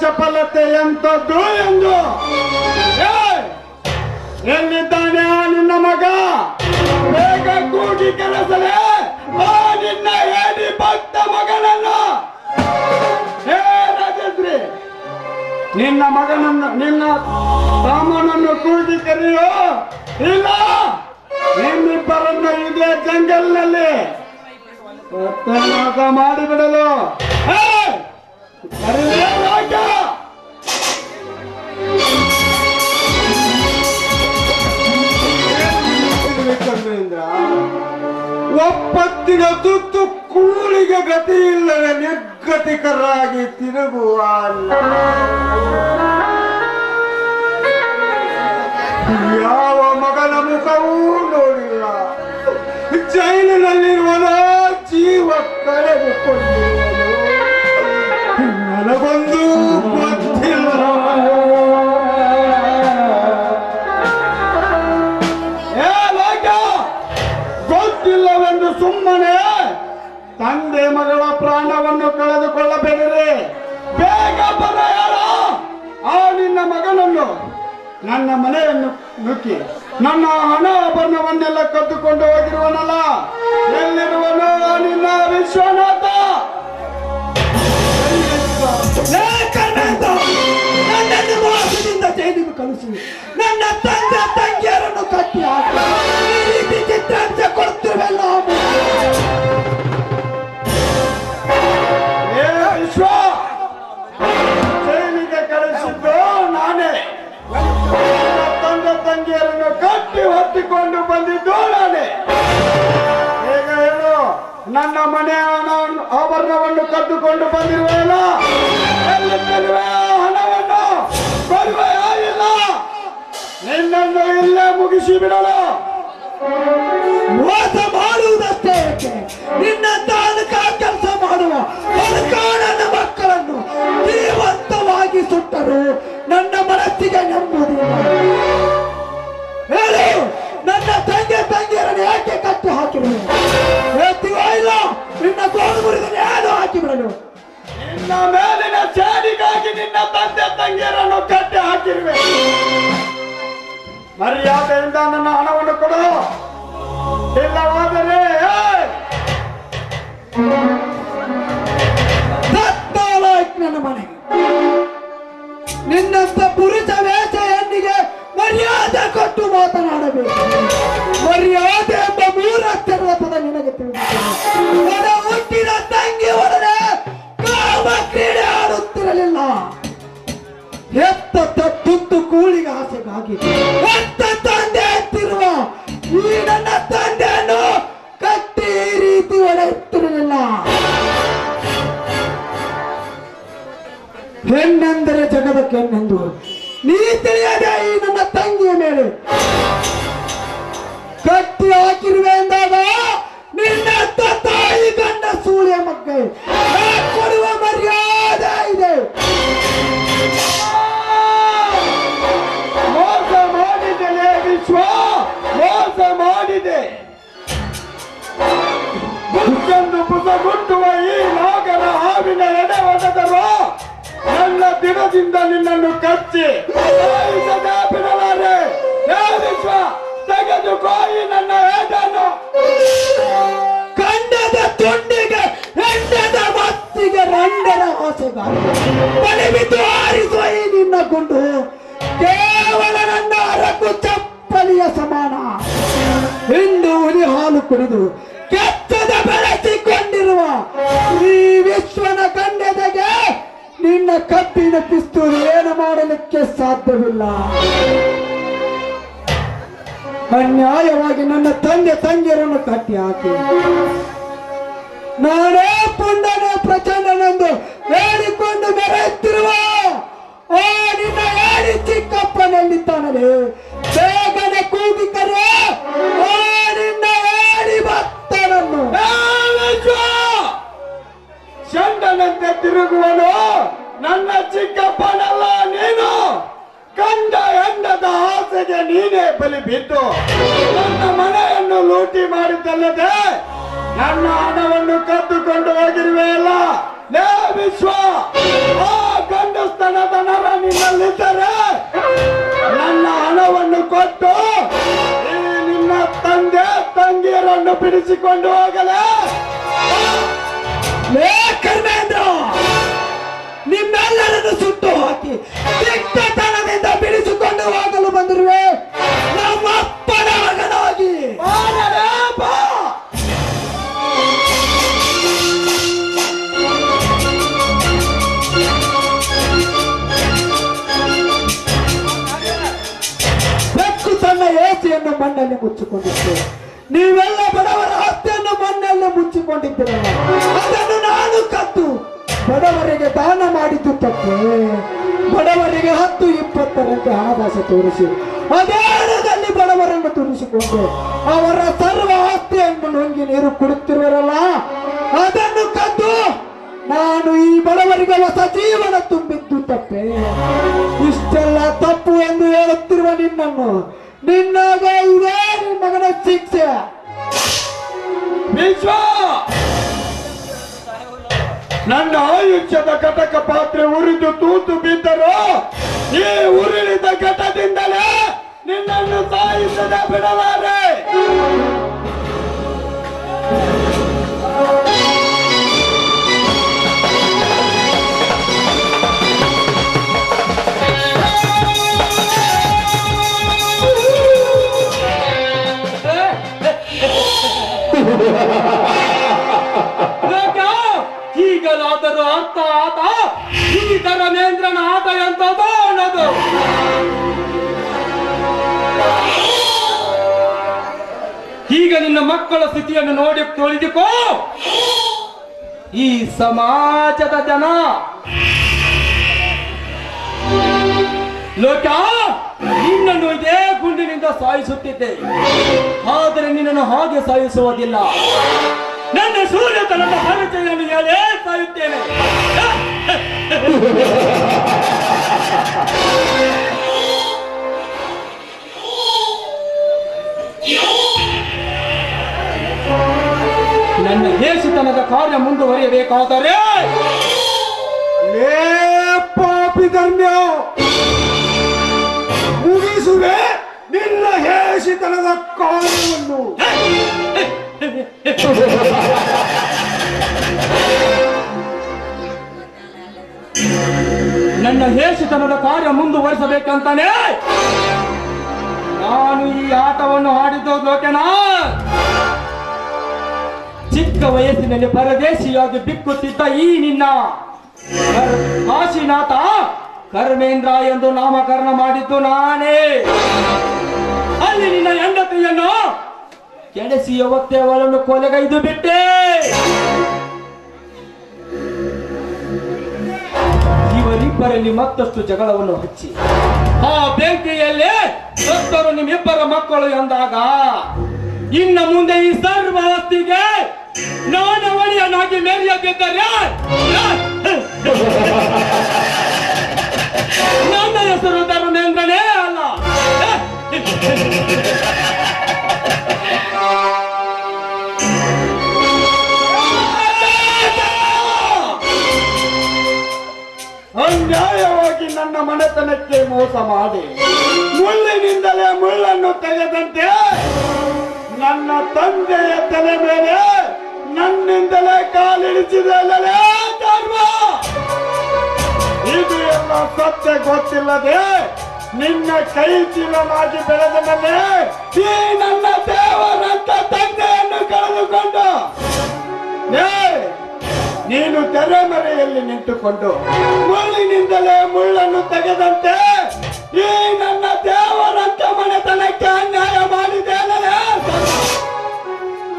ಚಪಲತೆ ಎಂತದ್ದು ಎಂದು! ಎಲ್ಲಿದ್ದಾನೆ ಆ ನಿನ್ನ ಮಗ ಬೇಗ ಕೂಗಿ ಕೆಲಸಲೇ ಆ ನಿನ್ನ ಹೇಳಿ ಭಕ್ತ ಮಗನನ್ನ ಹೇ ರಾಜೇಂದ್ರಿ, ನಿನ್ನ ಮಗನನ್ನು, ನಿನ್ನ ಸಾಮಾನನ್ನು ಕೂಗಿ ಕರೆಯೋ ಇಲ್ಲ, ನಿಮ್ಮಿಬ್ಬರನ್ನು ಇದೆ ಜಂಗಲ್ನಲ್ಲಿ ಮಾಡಿಬಿಡಲು! ಕರೆಯೋ! ಒಪ್ಪತ್ತಿನ ತುತ್ತು ಕೂಳಿಗೆ ಗತಿ ಇಲ್ಲದೆ ನಿರ್ಗತಿಕರಾಗಿ ತಿರುಗುವ ಯಾವ ಮಗನ ಮುಖವೂ ನೋಡಿಲ್ಲ. ಜೈಲಿನಲ್ಲಿರುವನೋ ಜೀವ ಕಳೆದುಕೊಂಡಿರುವನು ನನಗೊಂದು ಗೊತ್ತಿಲ್ಲ! ಗೊತ್ತಿಲ್ಲವೆಂದು ಸುಮ್ಮನೆ ತಂದೆ ಮಗಳ ಪ್ರಾಣವನ್ನು ಕಳೆದುಕೊಳ್ಳಬೇಡಿರಿ. ಬೇಗ ಬರ ಹೇಳ ಆ ನಿನ್ನ ಮಗನನ್ನು, ನನ್ನ ಮನೆಯನ್ನು ನುಗ್ಗಿ ನನ್ನ ಹಣ ಆಭರಣವನ್ನೆಲ್ಲ ಕದ್ದುಕೊಂಡು ಹೋಗಿರುವನಲ್ಲ. ಎಲ್ಲಿರುವನೋ? ನಿನ್ನ ವಿಶ್ವನಾಥ. ಕರ್ಮೇಂದ್ರ, ನನ್ನನ್ನು ಮೋಸದಿಂದ ಜೈಲಿಗೆ ಕಳಿಸಿ ನನ್ನ ತಂದೆ ತಂಗಿಯರನ್ನು ಕಟ್ಟಿ ಹಾಕಿ. ಈ ರೀತಿ ಚಿತ್ರಾಂಶ ಕೊಡ್ತಿರುವೆಲ್ಲ ವಿಶ್ವ ಜೈಲಿಗೆ ಕಳಿಸಿದ್ದು ನಾನೇ. ತಂದೆ ತಂಗಿಯರನ್ನು ಕಟ್ಟಿ ಹೊತ್ತಿಕೊಂಡು ಬಂದಿದ್ದು ನಾನೇ. ನನ್ನ ಮನೆಯ ಆಭರಣವನ್ನು ಕದ್ದುಕೊಂಡು ಬಂದಿರುವೆಯಲ್ಲ? ಹಣವನ್ನು? ಬರುವೆಯಾಗಿಲ್ಲ ನಿನ್ನನ್ನು ಇಲ್ಲೇ ಮುಗಿಸಿ ಬಿಡಲು ಮೋಸ ಮಾಡುವುದಷ್ಟೇ ನಿನ್ನ ತಾಲೂಕ ಕೆಲಸ ಮಾಡುವ ನನ್ನ ಮಕ್ಕಳನ್ನು ಜೀವಂತವಾಗಿ ಸುಟ್ಟರು ನನ್ನ ಮನಸ್ಸಿಗೆ ನಂಬುವುದಿಲ್ಲ. ಹೇಳಿ! ನನ್ನ ತಂದೆ ತಂಗಿಯರನ್ನು ಯಾಕೆ ಕಟ್ಟಿ ಹಾಕಿರುವೆ? ಹೇಳ್ತೀವ ಇಲ್ಲ ನಿನ್ನ ಗೋಳು ಮುರಿದನ್ನು ಯಾರು ಹಾಕಿ ಬಿಡಲು ನಿನ್ನ ಮೇಲಿನ ಚಾಡಿಗಾಗಿ ನಿನ್ನ ತಂದೆ ತಂಗಿಯರನ್ನು ಕಟ್ಟಿ ಹಾಕಿರುವೆ. ಮರ್ಯಾದೆಯಿಂದ ನನ್ನ ಹಣವನ್ನು ಕೊಡು. ಇಲ್ಲವಾದರೆ ನನ್ನ ಮನೆ ನಿನ್ನಂತ ಪುರುಷ ವೇಷ ಹೆಣ್ಣಿಗೆ ಮರ್ಯಾದೆ ಕೊಟ್ಟು ಮಾತನಾಡಬೇಕು. ಮರ್ಯಾದೆ ಎಂಬ ಮೂರಕ್ಷರದ ಪದ ನಿನಗೆ ತಿಳಿದಿದೆ ಹುಟ್ಟಿನ ತಂಗಿ ಒಡನೆ ಕಾಮ ಕ್ರೀಡೆ ಆಡುತ್ತಿರಲಿಲ್ಲ. ಹೆತ್ತ ತುತ್ತು ಕೂಳಿಗೆ ಆಸೆಗಾಗಿ ಎತ್ತ ತಂದೆ ಎತ್ತಿರುವ ಈ ನನ್ನ ತಂದೆಯನ್ನು ಕಟ್ಟಿ ರೀತಿ ಒಡೆಯುತ್ತಿರಲಿಲ್ಲ. ಹೆಣ್ಣೆಂದರೆ ಜಗದ ಕೆಣ್ಣೆಂದು ನೀ ತಿಳಿಯದೆ ಈ ನನ್ನ ತಂಗಿಯ ಮೇಲೆ. ಕಟ್ಟಿ ಹಾಕಿರುವೆ ನಿನ್ನ ತಾಯಿ ಗಂಡ ಸೂರ್ಯ ಮಗ್ಗೆ ಕೊಡುವ ಮರ್ಯಾದೆ ಇದೆ. ಮೋಸ ಮಾಡಿದೆ ವಿಶ್ವ, ಮೋಸ ಮಾಡಿದೆ. ಬುಕ್ಕಂದು ಬುಸಗುಟ್ಟುವ ಈ ನಾಗರ ಹಾವಿನ ಎಡೆ ಒಡೆದರು ನನ್ನ ದಿನದಿಂದ ನಿನ್ನನ್ನು ಕಚ್ಚಿ. ಬಿಡಲಾರೆ ವಿಶ್ವ ತೆಗೆದುಕೋ ಈ ನನ್ನ ಏಟನ್ನು ಕಂಡದ ತುಂಡಿಗೆ ಹೆಂಡದ ಮತ್ತಿಗೆ ರಂಡರ ಆಸೆಗಾಗಿ ಬಲಿ ಬಿದ್ದು ಆರಿಸುವ ಈ ನಿನ್ನ ಗುಂಡು ಕೇವಲ ನನ್ನ ಅರಕು ಚಪ್ಪಲಿಯ ಸಮಾನ ಇಂದು ಹುಲಿ ಹಾಲು ಕುಡಿದು ಕೆತ್ತದ ಬೆಳೆಸಿಕೊಂಡಿರುವ ಈ ವಿಶ್ವನ ಕಂಡದಗೆ ನಿನ್ನ ಕಬ್ಬಿನ ಪಿಸ್ತೂರಿ ಏನು ಮಾಡಲಿಕ್ಕೆ ಸಾಧ್ಯವಿಲ್ಲ? ಅನ್ಯಾಯವಾಗಿ ನನ್ನ ತಂದೆ ತಂಗಿಯರನ್ನು ಕಟ್ಟಿ ಹಾಕಿ. ನಾನೇ ಪುಂಡನೆ ಪ್ರಚಂಡನೆಂದು ಹೇಳಿಕೊಂಡು ಮೆರೆಯುತ್ತಿರುವ ಆ ನಿನ್ನ ಹೇಳಿ ಚಿಕ್ಕಪ್ಪನಲ್ಲಿದ್ದಾನೆ ಬೇಗನೆ ಕೂಗಿ ಕರೆ ಆ ನಿನ್ನ ಹೇಳಿ ಭಕ್ತನನ್ನು. ಚಂಡನಂತೆ ತಿರುಗುವನು. ನನ್ನ ಚಿಕ್ಕಪ್ಪನಲ್ಲ ನೀನು. ಕಂಡ ಹೆಂಡದ ಆಸೆಗೆ ನೀನೇ ಬಲಿ ಬಿದ್ದು ನನ್ನ ಮನೆಯನ್ನು ಲೂಟಿ ಮಾಡಿದ್ದಲ್ಲದೆ ನನ್ನ ಹಣವನ್ನು ಕದ್ದುಕೊಂಡು ಹೋಗಿರುವೆಯಲ್ಲ ಲೇ ವಿಶ್ವ, ಆ ಸ್ಥಳದ ನರ ನಿನ್ನಲ್ಲಿದ್ದರೆ ನನ್ನ ಹಣವನ್ನು ಕೊಟ್ಟು ನಿನ್ನ ತಂದೆ ತಂಗಿಯರನ್ನು ಬಿಡಿಸಿಕೊಂಡು ಹೋಗಲೇ. ಲೇ ಕರ್ಮೇಂದ್ರ ನಿಮ್ಮೆಲ್ಲರನ್ನು ಸುಟ್ಟು ಹಾಕಿ ತಿಕ್ತತನದಿಂದ ಬಿಡಿಸಿಕೊಂಡು ಹೋಗಲು ಬಂದಿರುವೆ. ನಮ್ಮ ಅಪ್ಪನ ಮಗನಾಗಿ. ಬೆಕ್ಕು ತನ್ನ ಏಸಿಯನ್ನು ಮಣ್ಣಲ್ಲಿ ಮುಚ್ಚಿಕೊಂಡಿತ್ತು. ನೀವೆಲ್ಲ ಬಡವರ ಆಸ್ತಿಯನ್ನು ಮಣ್ಣಲ್ಲಿ ಮುಚ್ಚಿಕೊಂಡಿದ್ದೀರಲ್ಲ ಅದನ್ನು ನಾನು ಕದ್ದು. ಬಡವರಿಗೆ ದಾನ ಮಾಡಿದ್ದು ತಪ್ಪು. ಬಡವರಿಗೆ ಹತ್ತು ಇಪ್ಪತ್ತರಂತೆ ಆಭಾಸ ತೋರಿಸಿ. ಅದೇ ಹಣದಲ್ಲಿ ಬಡವರನ್ನು ತುರಿಸಿಕೊಂಡು ಅವರ ಸರ್ವ ಆಸ್ತಿಯನ್ನು ನುಂಗಿ ನೀರು ಕುಡುತ್ತಿರುವರಲ್ಲ ಅದನ್ನು ಕದ್ದು. ನಾನು ಈ ಬಡವರಿಗೆ ಹೊಸ ಜೀವನ ತುಂಬಿದ್ದು ತಪ್ಪೆ. ಇಷ್ಟೆಲ್ಲ ತಪ್ಪು ಎಂದು ಹೇಳುತ್ತಿರುವ ನಿನ್ನನ್ನು ನಿನ್ನಾಗ ಇದೇ ನಿನ್ನಗನ ಶಿಕ್ಷೆ. ವಿಶ್ವ! ನನ್ನ ಆಯುಷ್ಯದ ಘಟಕ ಪಾತ್ರೆ ಉರಿದು ತೂತು ಬಿದ್ದರು ಈ ಉರುಳಿದ ಘಟದಿಂದಲೇ ನಿನ್ನನ್ನು ಸಾಯಿಸದೆ ಬಿಡಲಾರೆ. ಅರ್ಥ ಆತ ಈ ಧರ್ಮೇಂದ್ರನ ಆಟ ಅನ್ನೋದು ಈಗ ನಿನ್ನ ಮಕ್ಕಳ ಸ್ಥಿತಿಯನ್ನು ನೋಡಿ ತೊಳಿದುಕೋ. ಈ ಸಮಾಜದ ಜನ. ಲೋಕ, ನಿನ್ನನ್ನು ಇದೇ ಗುಂಡಿನಿಂದ ಸಾಯಿಸುತ್ತಿದ್ದೆ. ಆದರೆ ನಿನ್ನನ್ನು ಹಾಗೆ ಸಾಯಿಸುವುದಿಲ್ಲ. ನನ್ನ ಸೂರ್ಯ ಸೂರ್ಯತನದ ಭಾರತೆಯನ್ನು ಹೇಳೇ ಕಾಯುತ್ತೇನೆ ನನ್ನ ದೇಶತನದ ಕಾರ್ಯ ಮುಂದುವರಿಯಬೇಕಾದರೆ ಪಾಪಿ ಮುಗಿಸುವೆ ನಿನ್ನ ಹೇಸಿತನದ ಕಾರ್ಯವನ್ನು. ನನ್ನ ಹೇಸಿತನದ ಕಾರ್ಯ ಮುಂದುವರಿಸಬೇಕಂತಾನೆ. ನಾನು ಈ ಆಟವನ್ನು ಆಡಿದ್ದು ಲೋಕನಾ ಚಿಕ್ಕ ವಯಸ್ಸಿನಲ್ಲಿ ಪರದೇಶಿಯಾಗಿ ಬಿಕ್ಕುತ್ತಿದ್ದ ಈ ನಿನ್ನ ಕಾಶಿನಾಥ ಕರ್ಮೇಂದ್ರ ಎಂದು ನಾಮಕರಣ ಮಾಡಿದ್ದು ನಾನೇ. ಅಲ್ಲಿ ನಿನ್ನ ಹೆಂಡತಿಯನ್ನು ಕೆಡಿಸಿ ಯಾವತ್ತೇ ಅವಳನ್ನು ಕೊಲೆಗೈದು ಬಿಟ್ಟೆ. ಇವರಿಬ್ಬರಲ್ಲಿ ಮತ್ತಷ್ಟು ಜಗಳವನ್ನು ಹಚ್ಚಿ. ಆ ಬೆಂಕಿಯಲ್ಲಿ ಸತ್ತರು ನಿಮ್ಮಿಬ್ಬರ ಮಕ್ಕಳು ಎಂದಾಗ, ಇನ್ನು ಮುಂದೆ ಈ ಸರ್ವ ಆಸ್ತಿಗೆ ನಾನು ಒಳಿಯನಾಗಿ ಮೆರೆಯದಿದ್ದರೆ ನನ್ನ ಹೆಸರು ಧರ್ಮೇಂದ್ರನೇ ಅಲ್ಲ. ಅನ್ಯಾಯವಾಗಿ ನನ್ನ ಮನೆತನಕ್ಕೆ ಮೋಸ ಮಾಡಿ ಮುಳ್ಳಿನಿಂದಲೇ ಮುಳ್ಳನ್ನು ತೆಗೆದಂತೆ ನನ್ನ ತಂದೆಯ ತಲೆ ಮೇಲೆ ನನ್ನಿಂದಲೇ ಕಾಲಿಡಿಸಿದೆ ಅಲ್ಲಲೇ ಧರ್ಮ ಇದು ಎಲ್ಲ ಸತ್ಯ ಗೊತ್ತಿಲ್ಲದೆ ನಿನ್ನ ಕೈ ಚೀಲನಾಗಿ ಬೆಳೆದ ಮೇಲೆ ಈ ನನ್ನ ದೇವರಂತ ತಂದೆಯನ್ನು ಕಳೆದುಕೊಂಡು ಏ ನೀನು ತೆರೆಮರೆಯಲ್ಲಿ ನಿಂತುಕೊಂಡು ಮುಳ್ಳಿನಿಂದಲೇ ಮುಳ್ಳನ್ನು ತೆಗೆದಂತೆ ಈ ನನ್ನ ದೇವರಂತ ಮನೆತನಕ್ಕೆ ಅನ್ಯಾಯ ಮಾಡಿದೆ?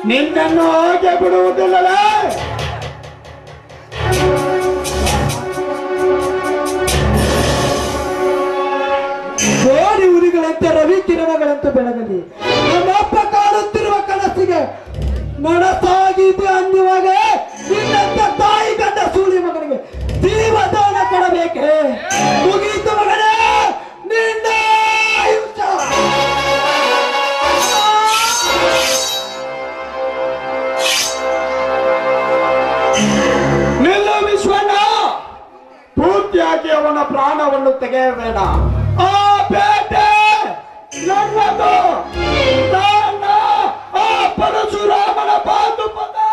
ನಿನ್ನನ್ನು ಹಾಗೆ ಬಿಡುವುದಿಲ್ಲ ಕೋಡಿ ಉರಿಗಳಂತೆ ರವಿ ಕಿರಣಗಳಂತೆ ಬೆಳಗಲಿ ನಮ್ಮಪ್ಪ ಕಾಡುತ್ತಿರುವ ಕನಸಿಗೆ ನನಸಾಗಿದೆ ಅನ್ನುವಾಗ ನಿನ್ನಂತ ತಾಯಿ ಕಂಡ ಸೂಳಿ ಮಗನಿಗೆ ಜೀವದಾನ ಕೊಡಬೇಕೆ? ಮುಗೀತು ಮಗನೇ, ನಿನ್ನ. ನಿಲ್ಲು ಅವನ ಪ್ರಾಣವನ್ನು ತೆಗೆಯಬೇಡ. ಆ ಬೇಟೆ ನನ್ನದು. ನನ್ನ ಆ ಪರಶುರಾಮನ ಪಾದುಪದ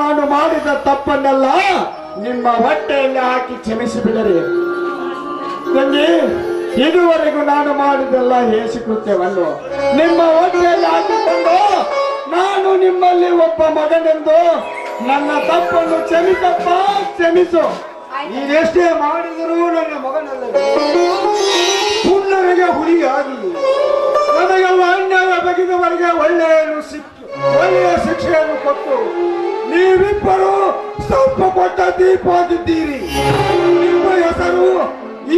ನಾನು ಮಾಡಿದ ತಪ್ಪನ್ನೆಲ್ಲ ನಿಮ್ಮ ಹೊಟ್ಟೆಯಲ್ಲಿ ಹಾಕಿ ಕ್ಷಮಿಸಿ ಬಿಡರಿ. ತಂಗಿ ಇದುವರೆಗೂ ನಾನು ಮಾಡಿದೆಲ್ಲ ಹೇಸಿಕೃತ್ಯವನ್ನು ನಿಮ್ಮ ಹೊಟ್ಟೆಯಲ್ಲಿ ಹಾಕಿಕೊಂಡು ನಾನು ನಿಮ್ಮಲ್ಲಿ ಒಬ್ಬ ಮಗನೆಂದು ನನ್ನ ತಪ್ಪನ್ನು ಕ್ಷಮಿಸಪ್ಪ ಕ್ಷಮಿಸು. ನೀನೆಷ್ಟೇ ಮಾಡಿದರೂ ನನ್ನ ಮಗನಲ್ಲ ಪುಣ್ಯನಿಗೆ ಹುಲಿಯಾಗಿ ನನಗೆಲ್ಲ ಅನ್ಯಾಯ ಬಗೆದವರಿಗೆ ಒಳ್ಳೆಯನ್ನು ಸಿಕ್ಕು ಒಳ್ಳೆಯ ಶಿಕ್ಷೆಯನ್ನು ಕೊಟ್ಟು ನೀವಿಬ್ಬರು ಸ್ವಲ್ಪ ಕೊಟ್ಟ ದೀಪವಾಗಿದ್ದೀರಿ. ನಿಮ್ಮ ಹೆಸರು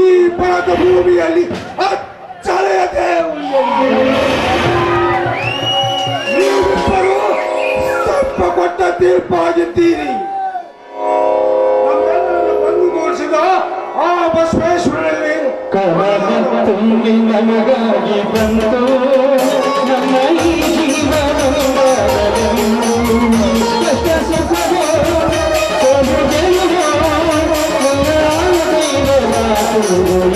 ಈ ಭಾರತ ಭೂಮಿಯಲ್ಲಿ ಅಚ್ಚಳೆಯದೆ. ನೀವಿಬ್ಬರು ಸ್ವಲ್ಪ ಕೊಟ್ಟ ದೀಪ ನಮ್ಮೆಲ್ಲರನ್ನು ಒಂದುಗೂಡಿಸಿದ ಆ ಬಸವೇಶ್ವರಲ್ಲಿ ತುಂಗಿ ನಮಗಾಗಿ ಬಂತು. ನಮ್ಮ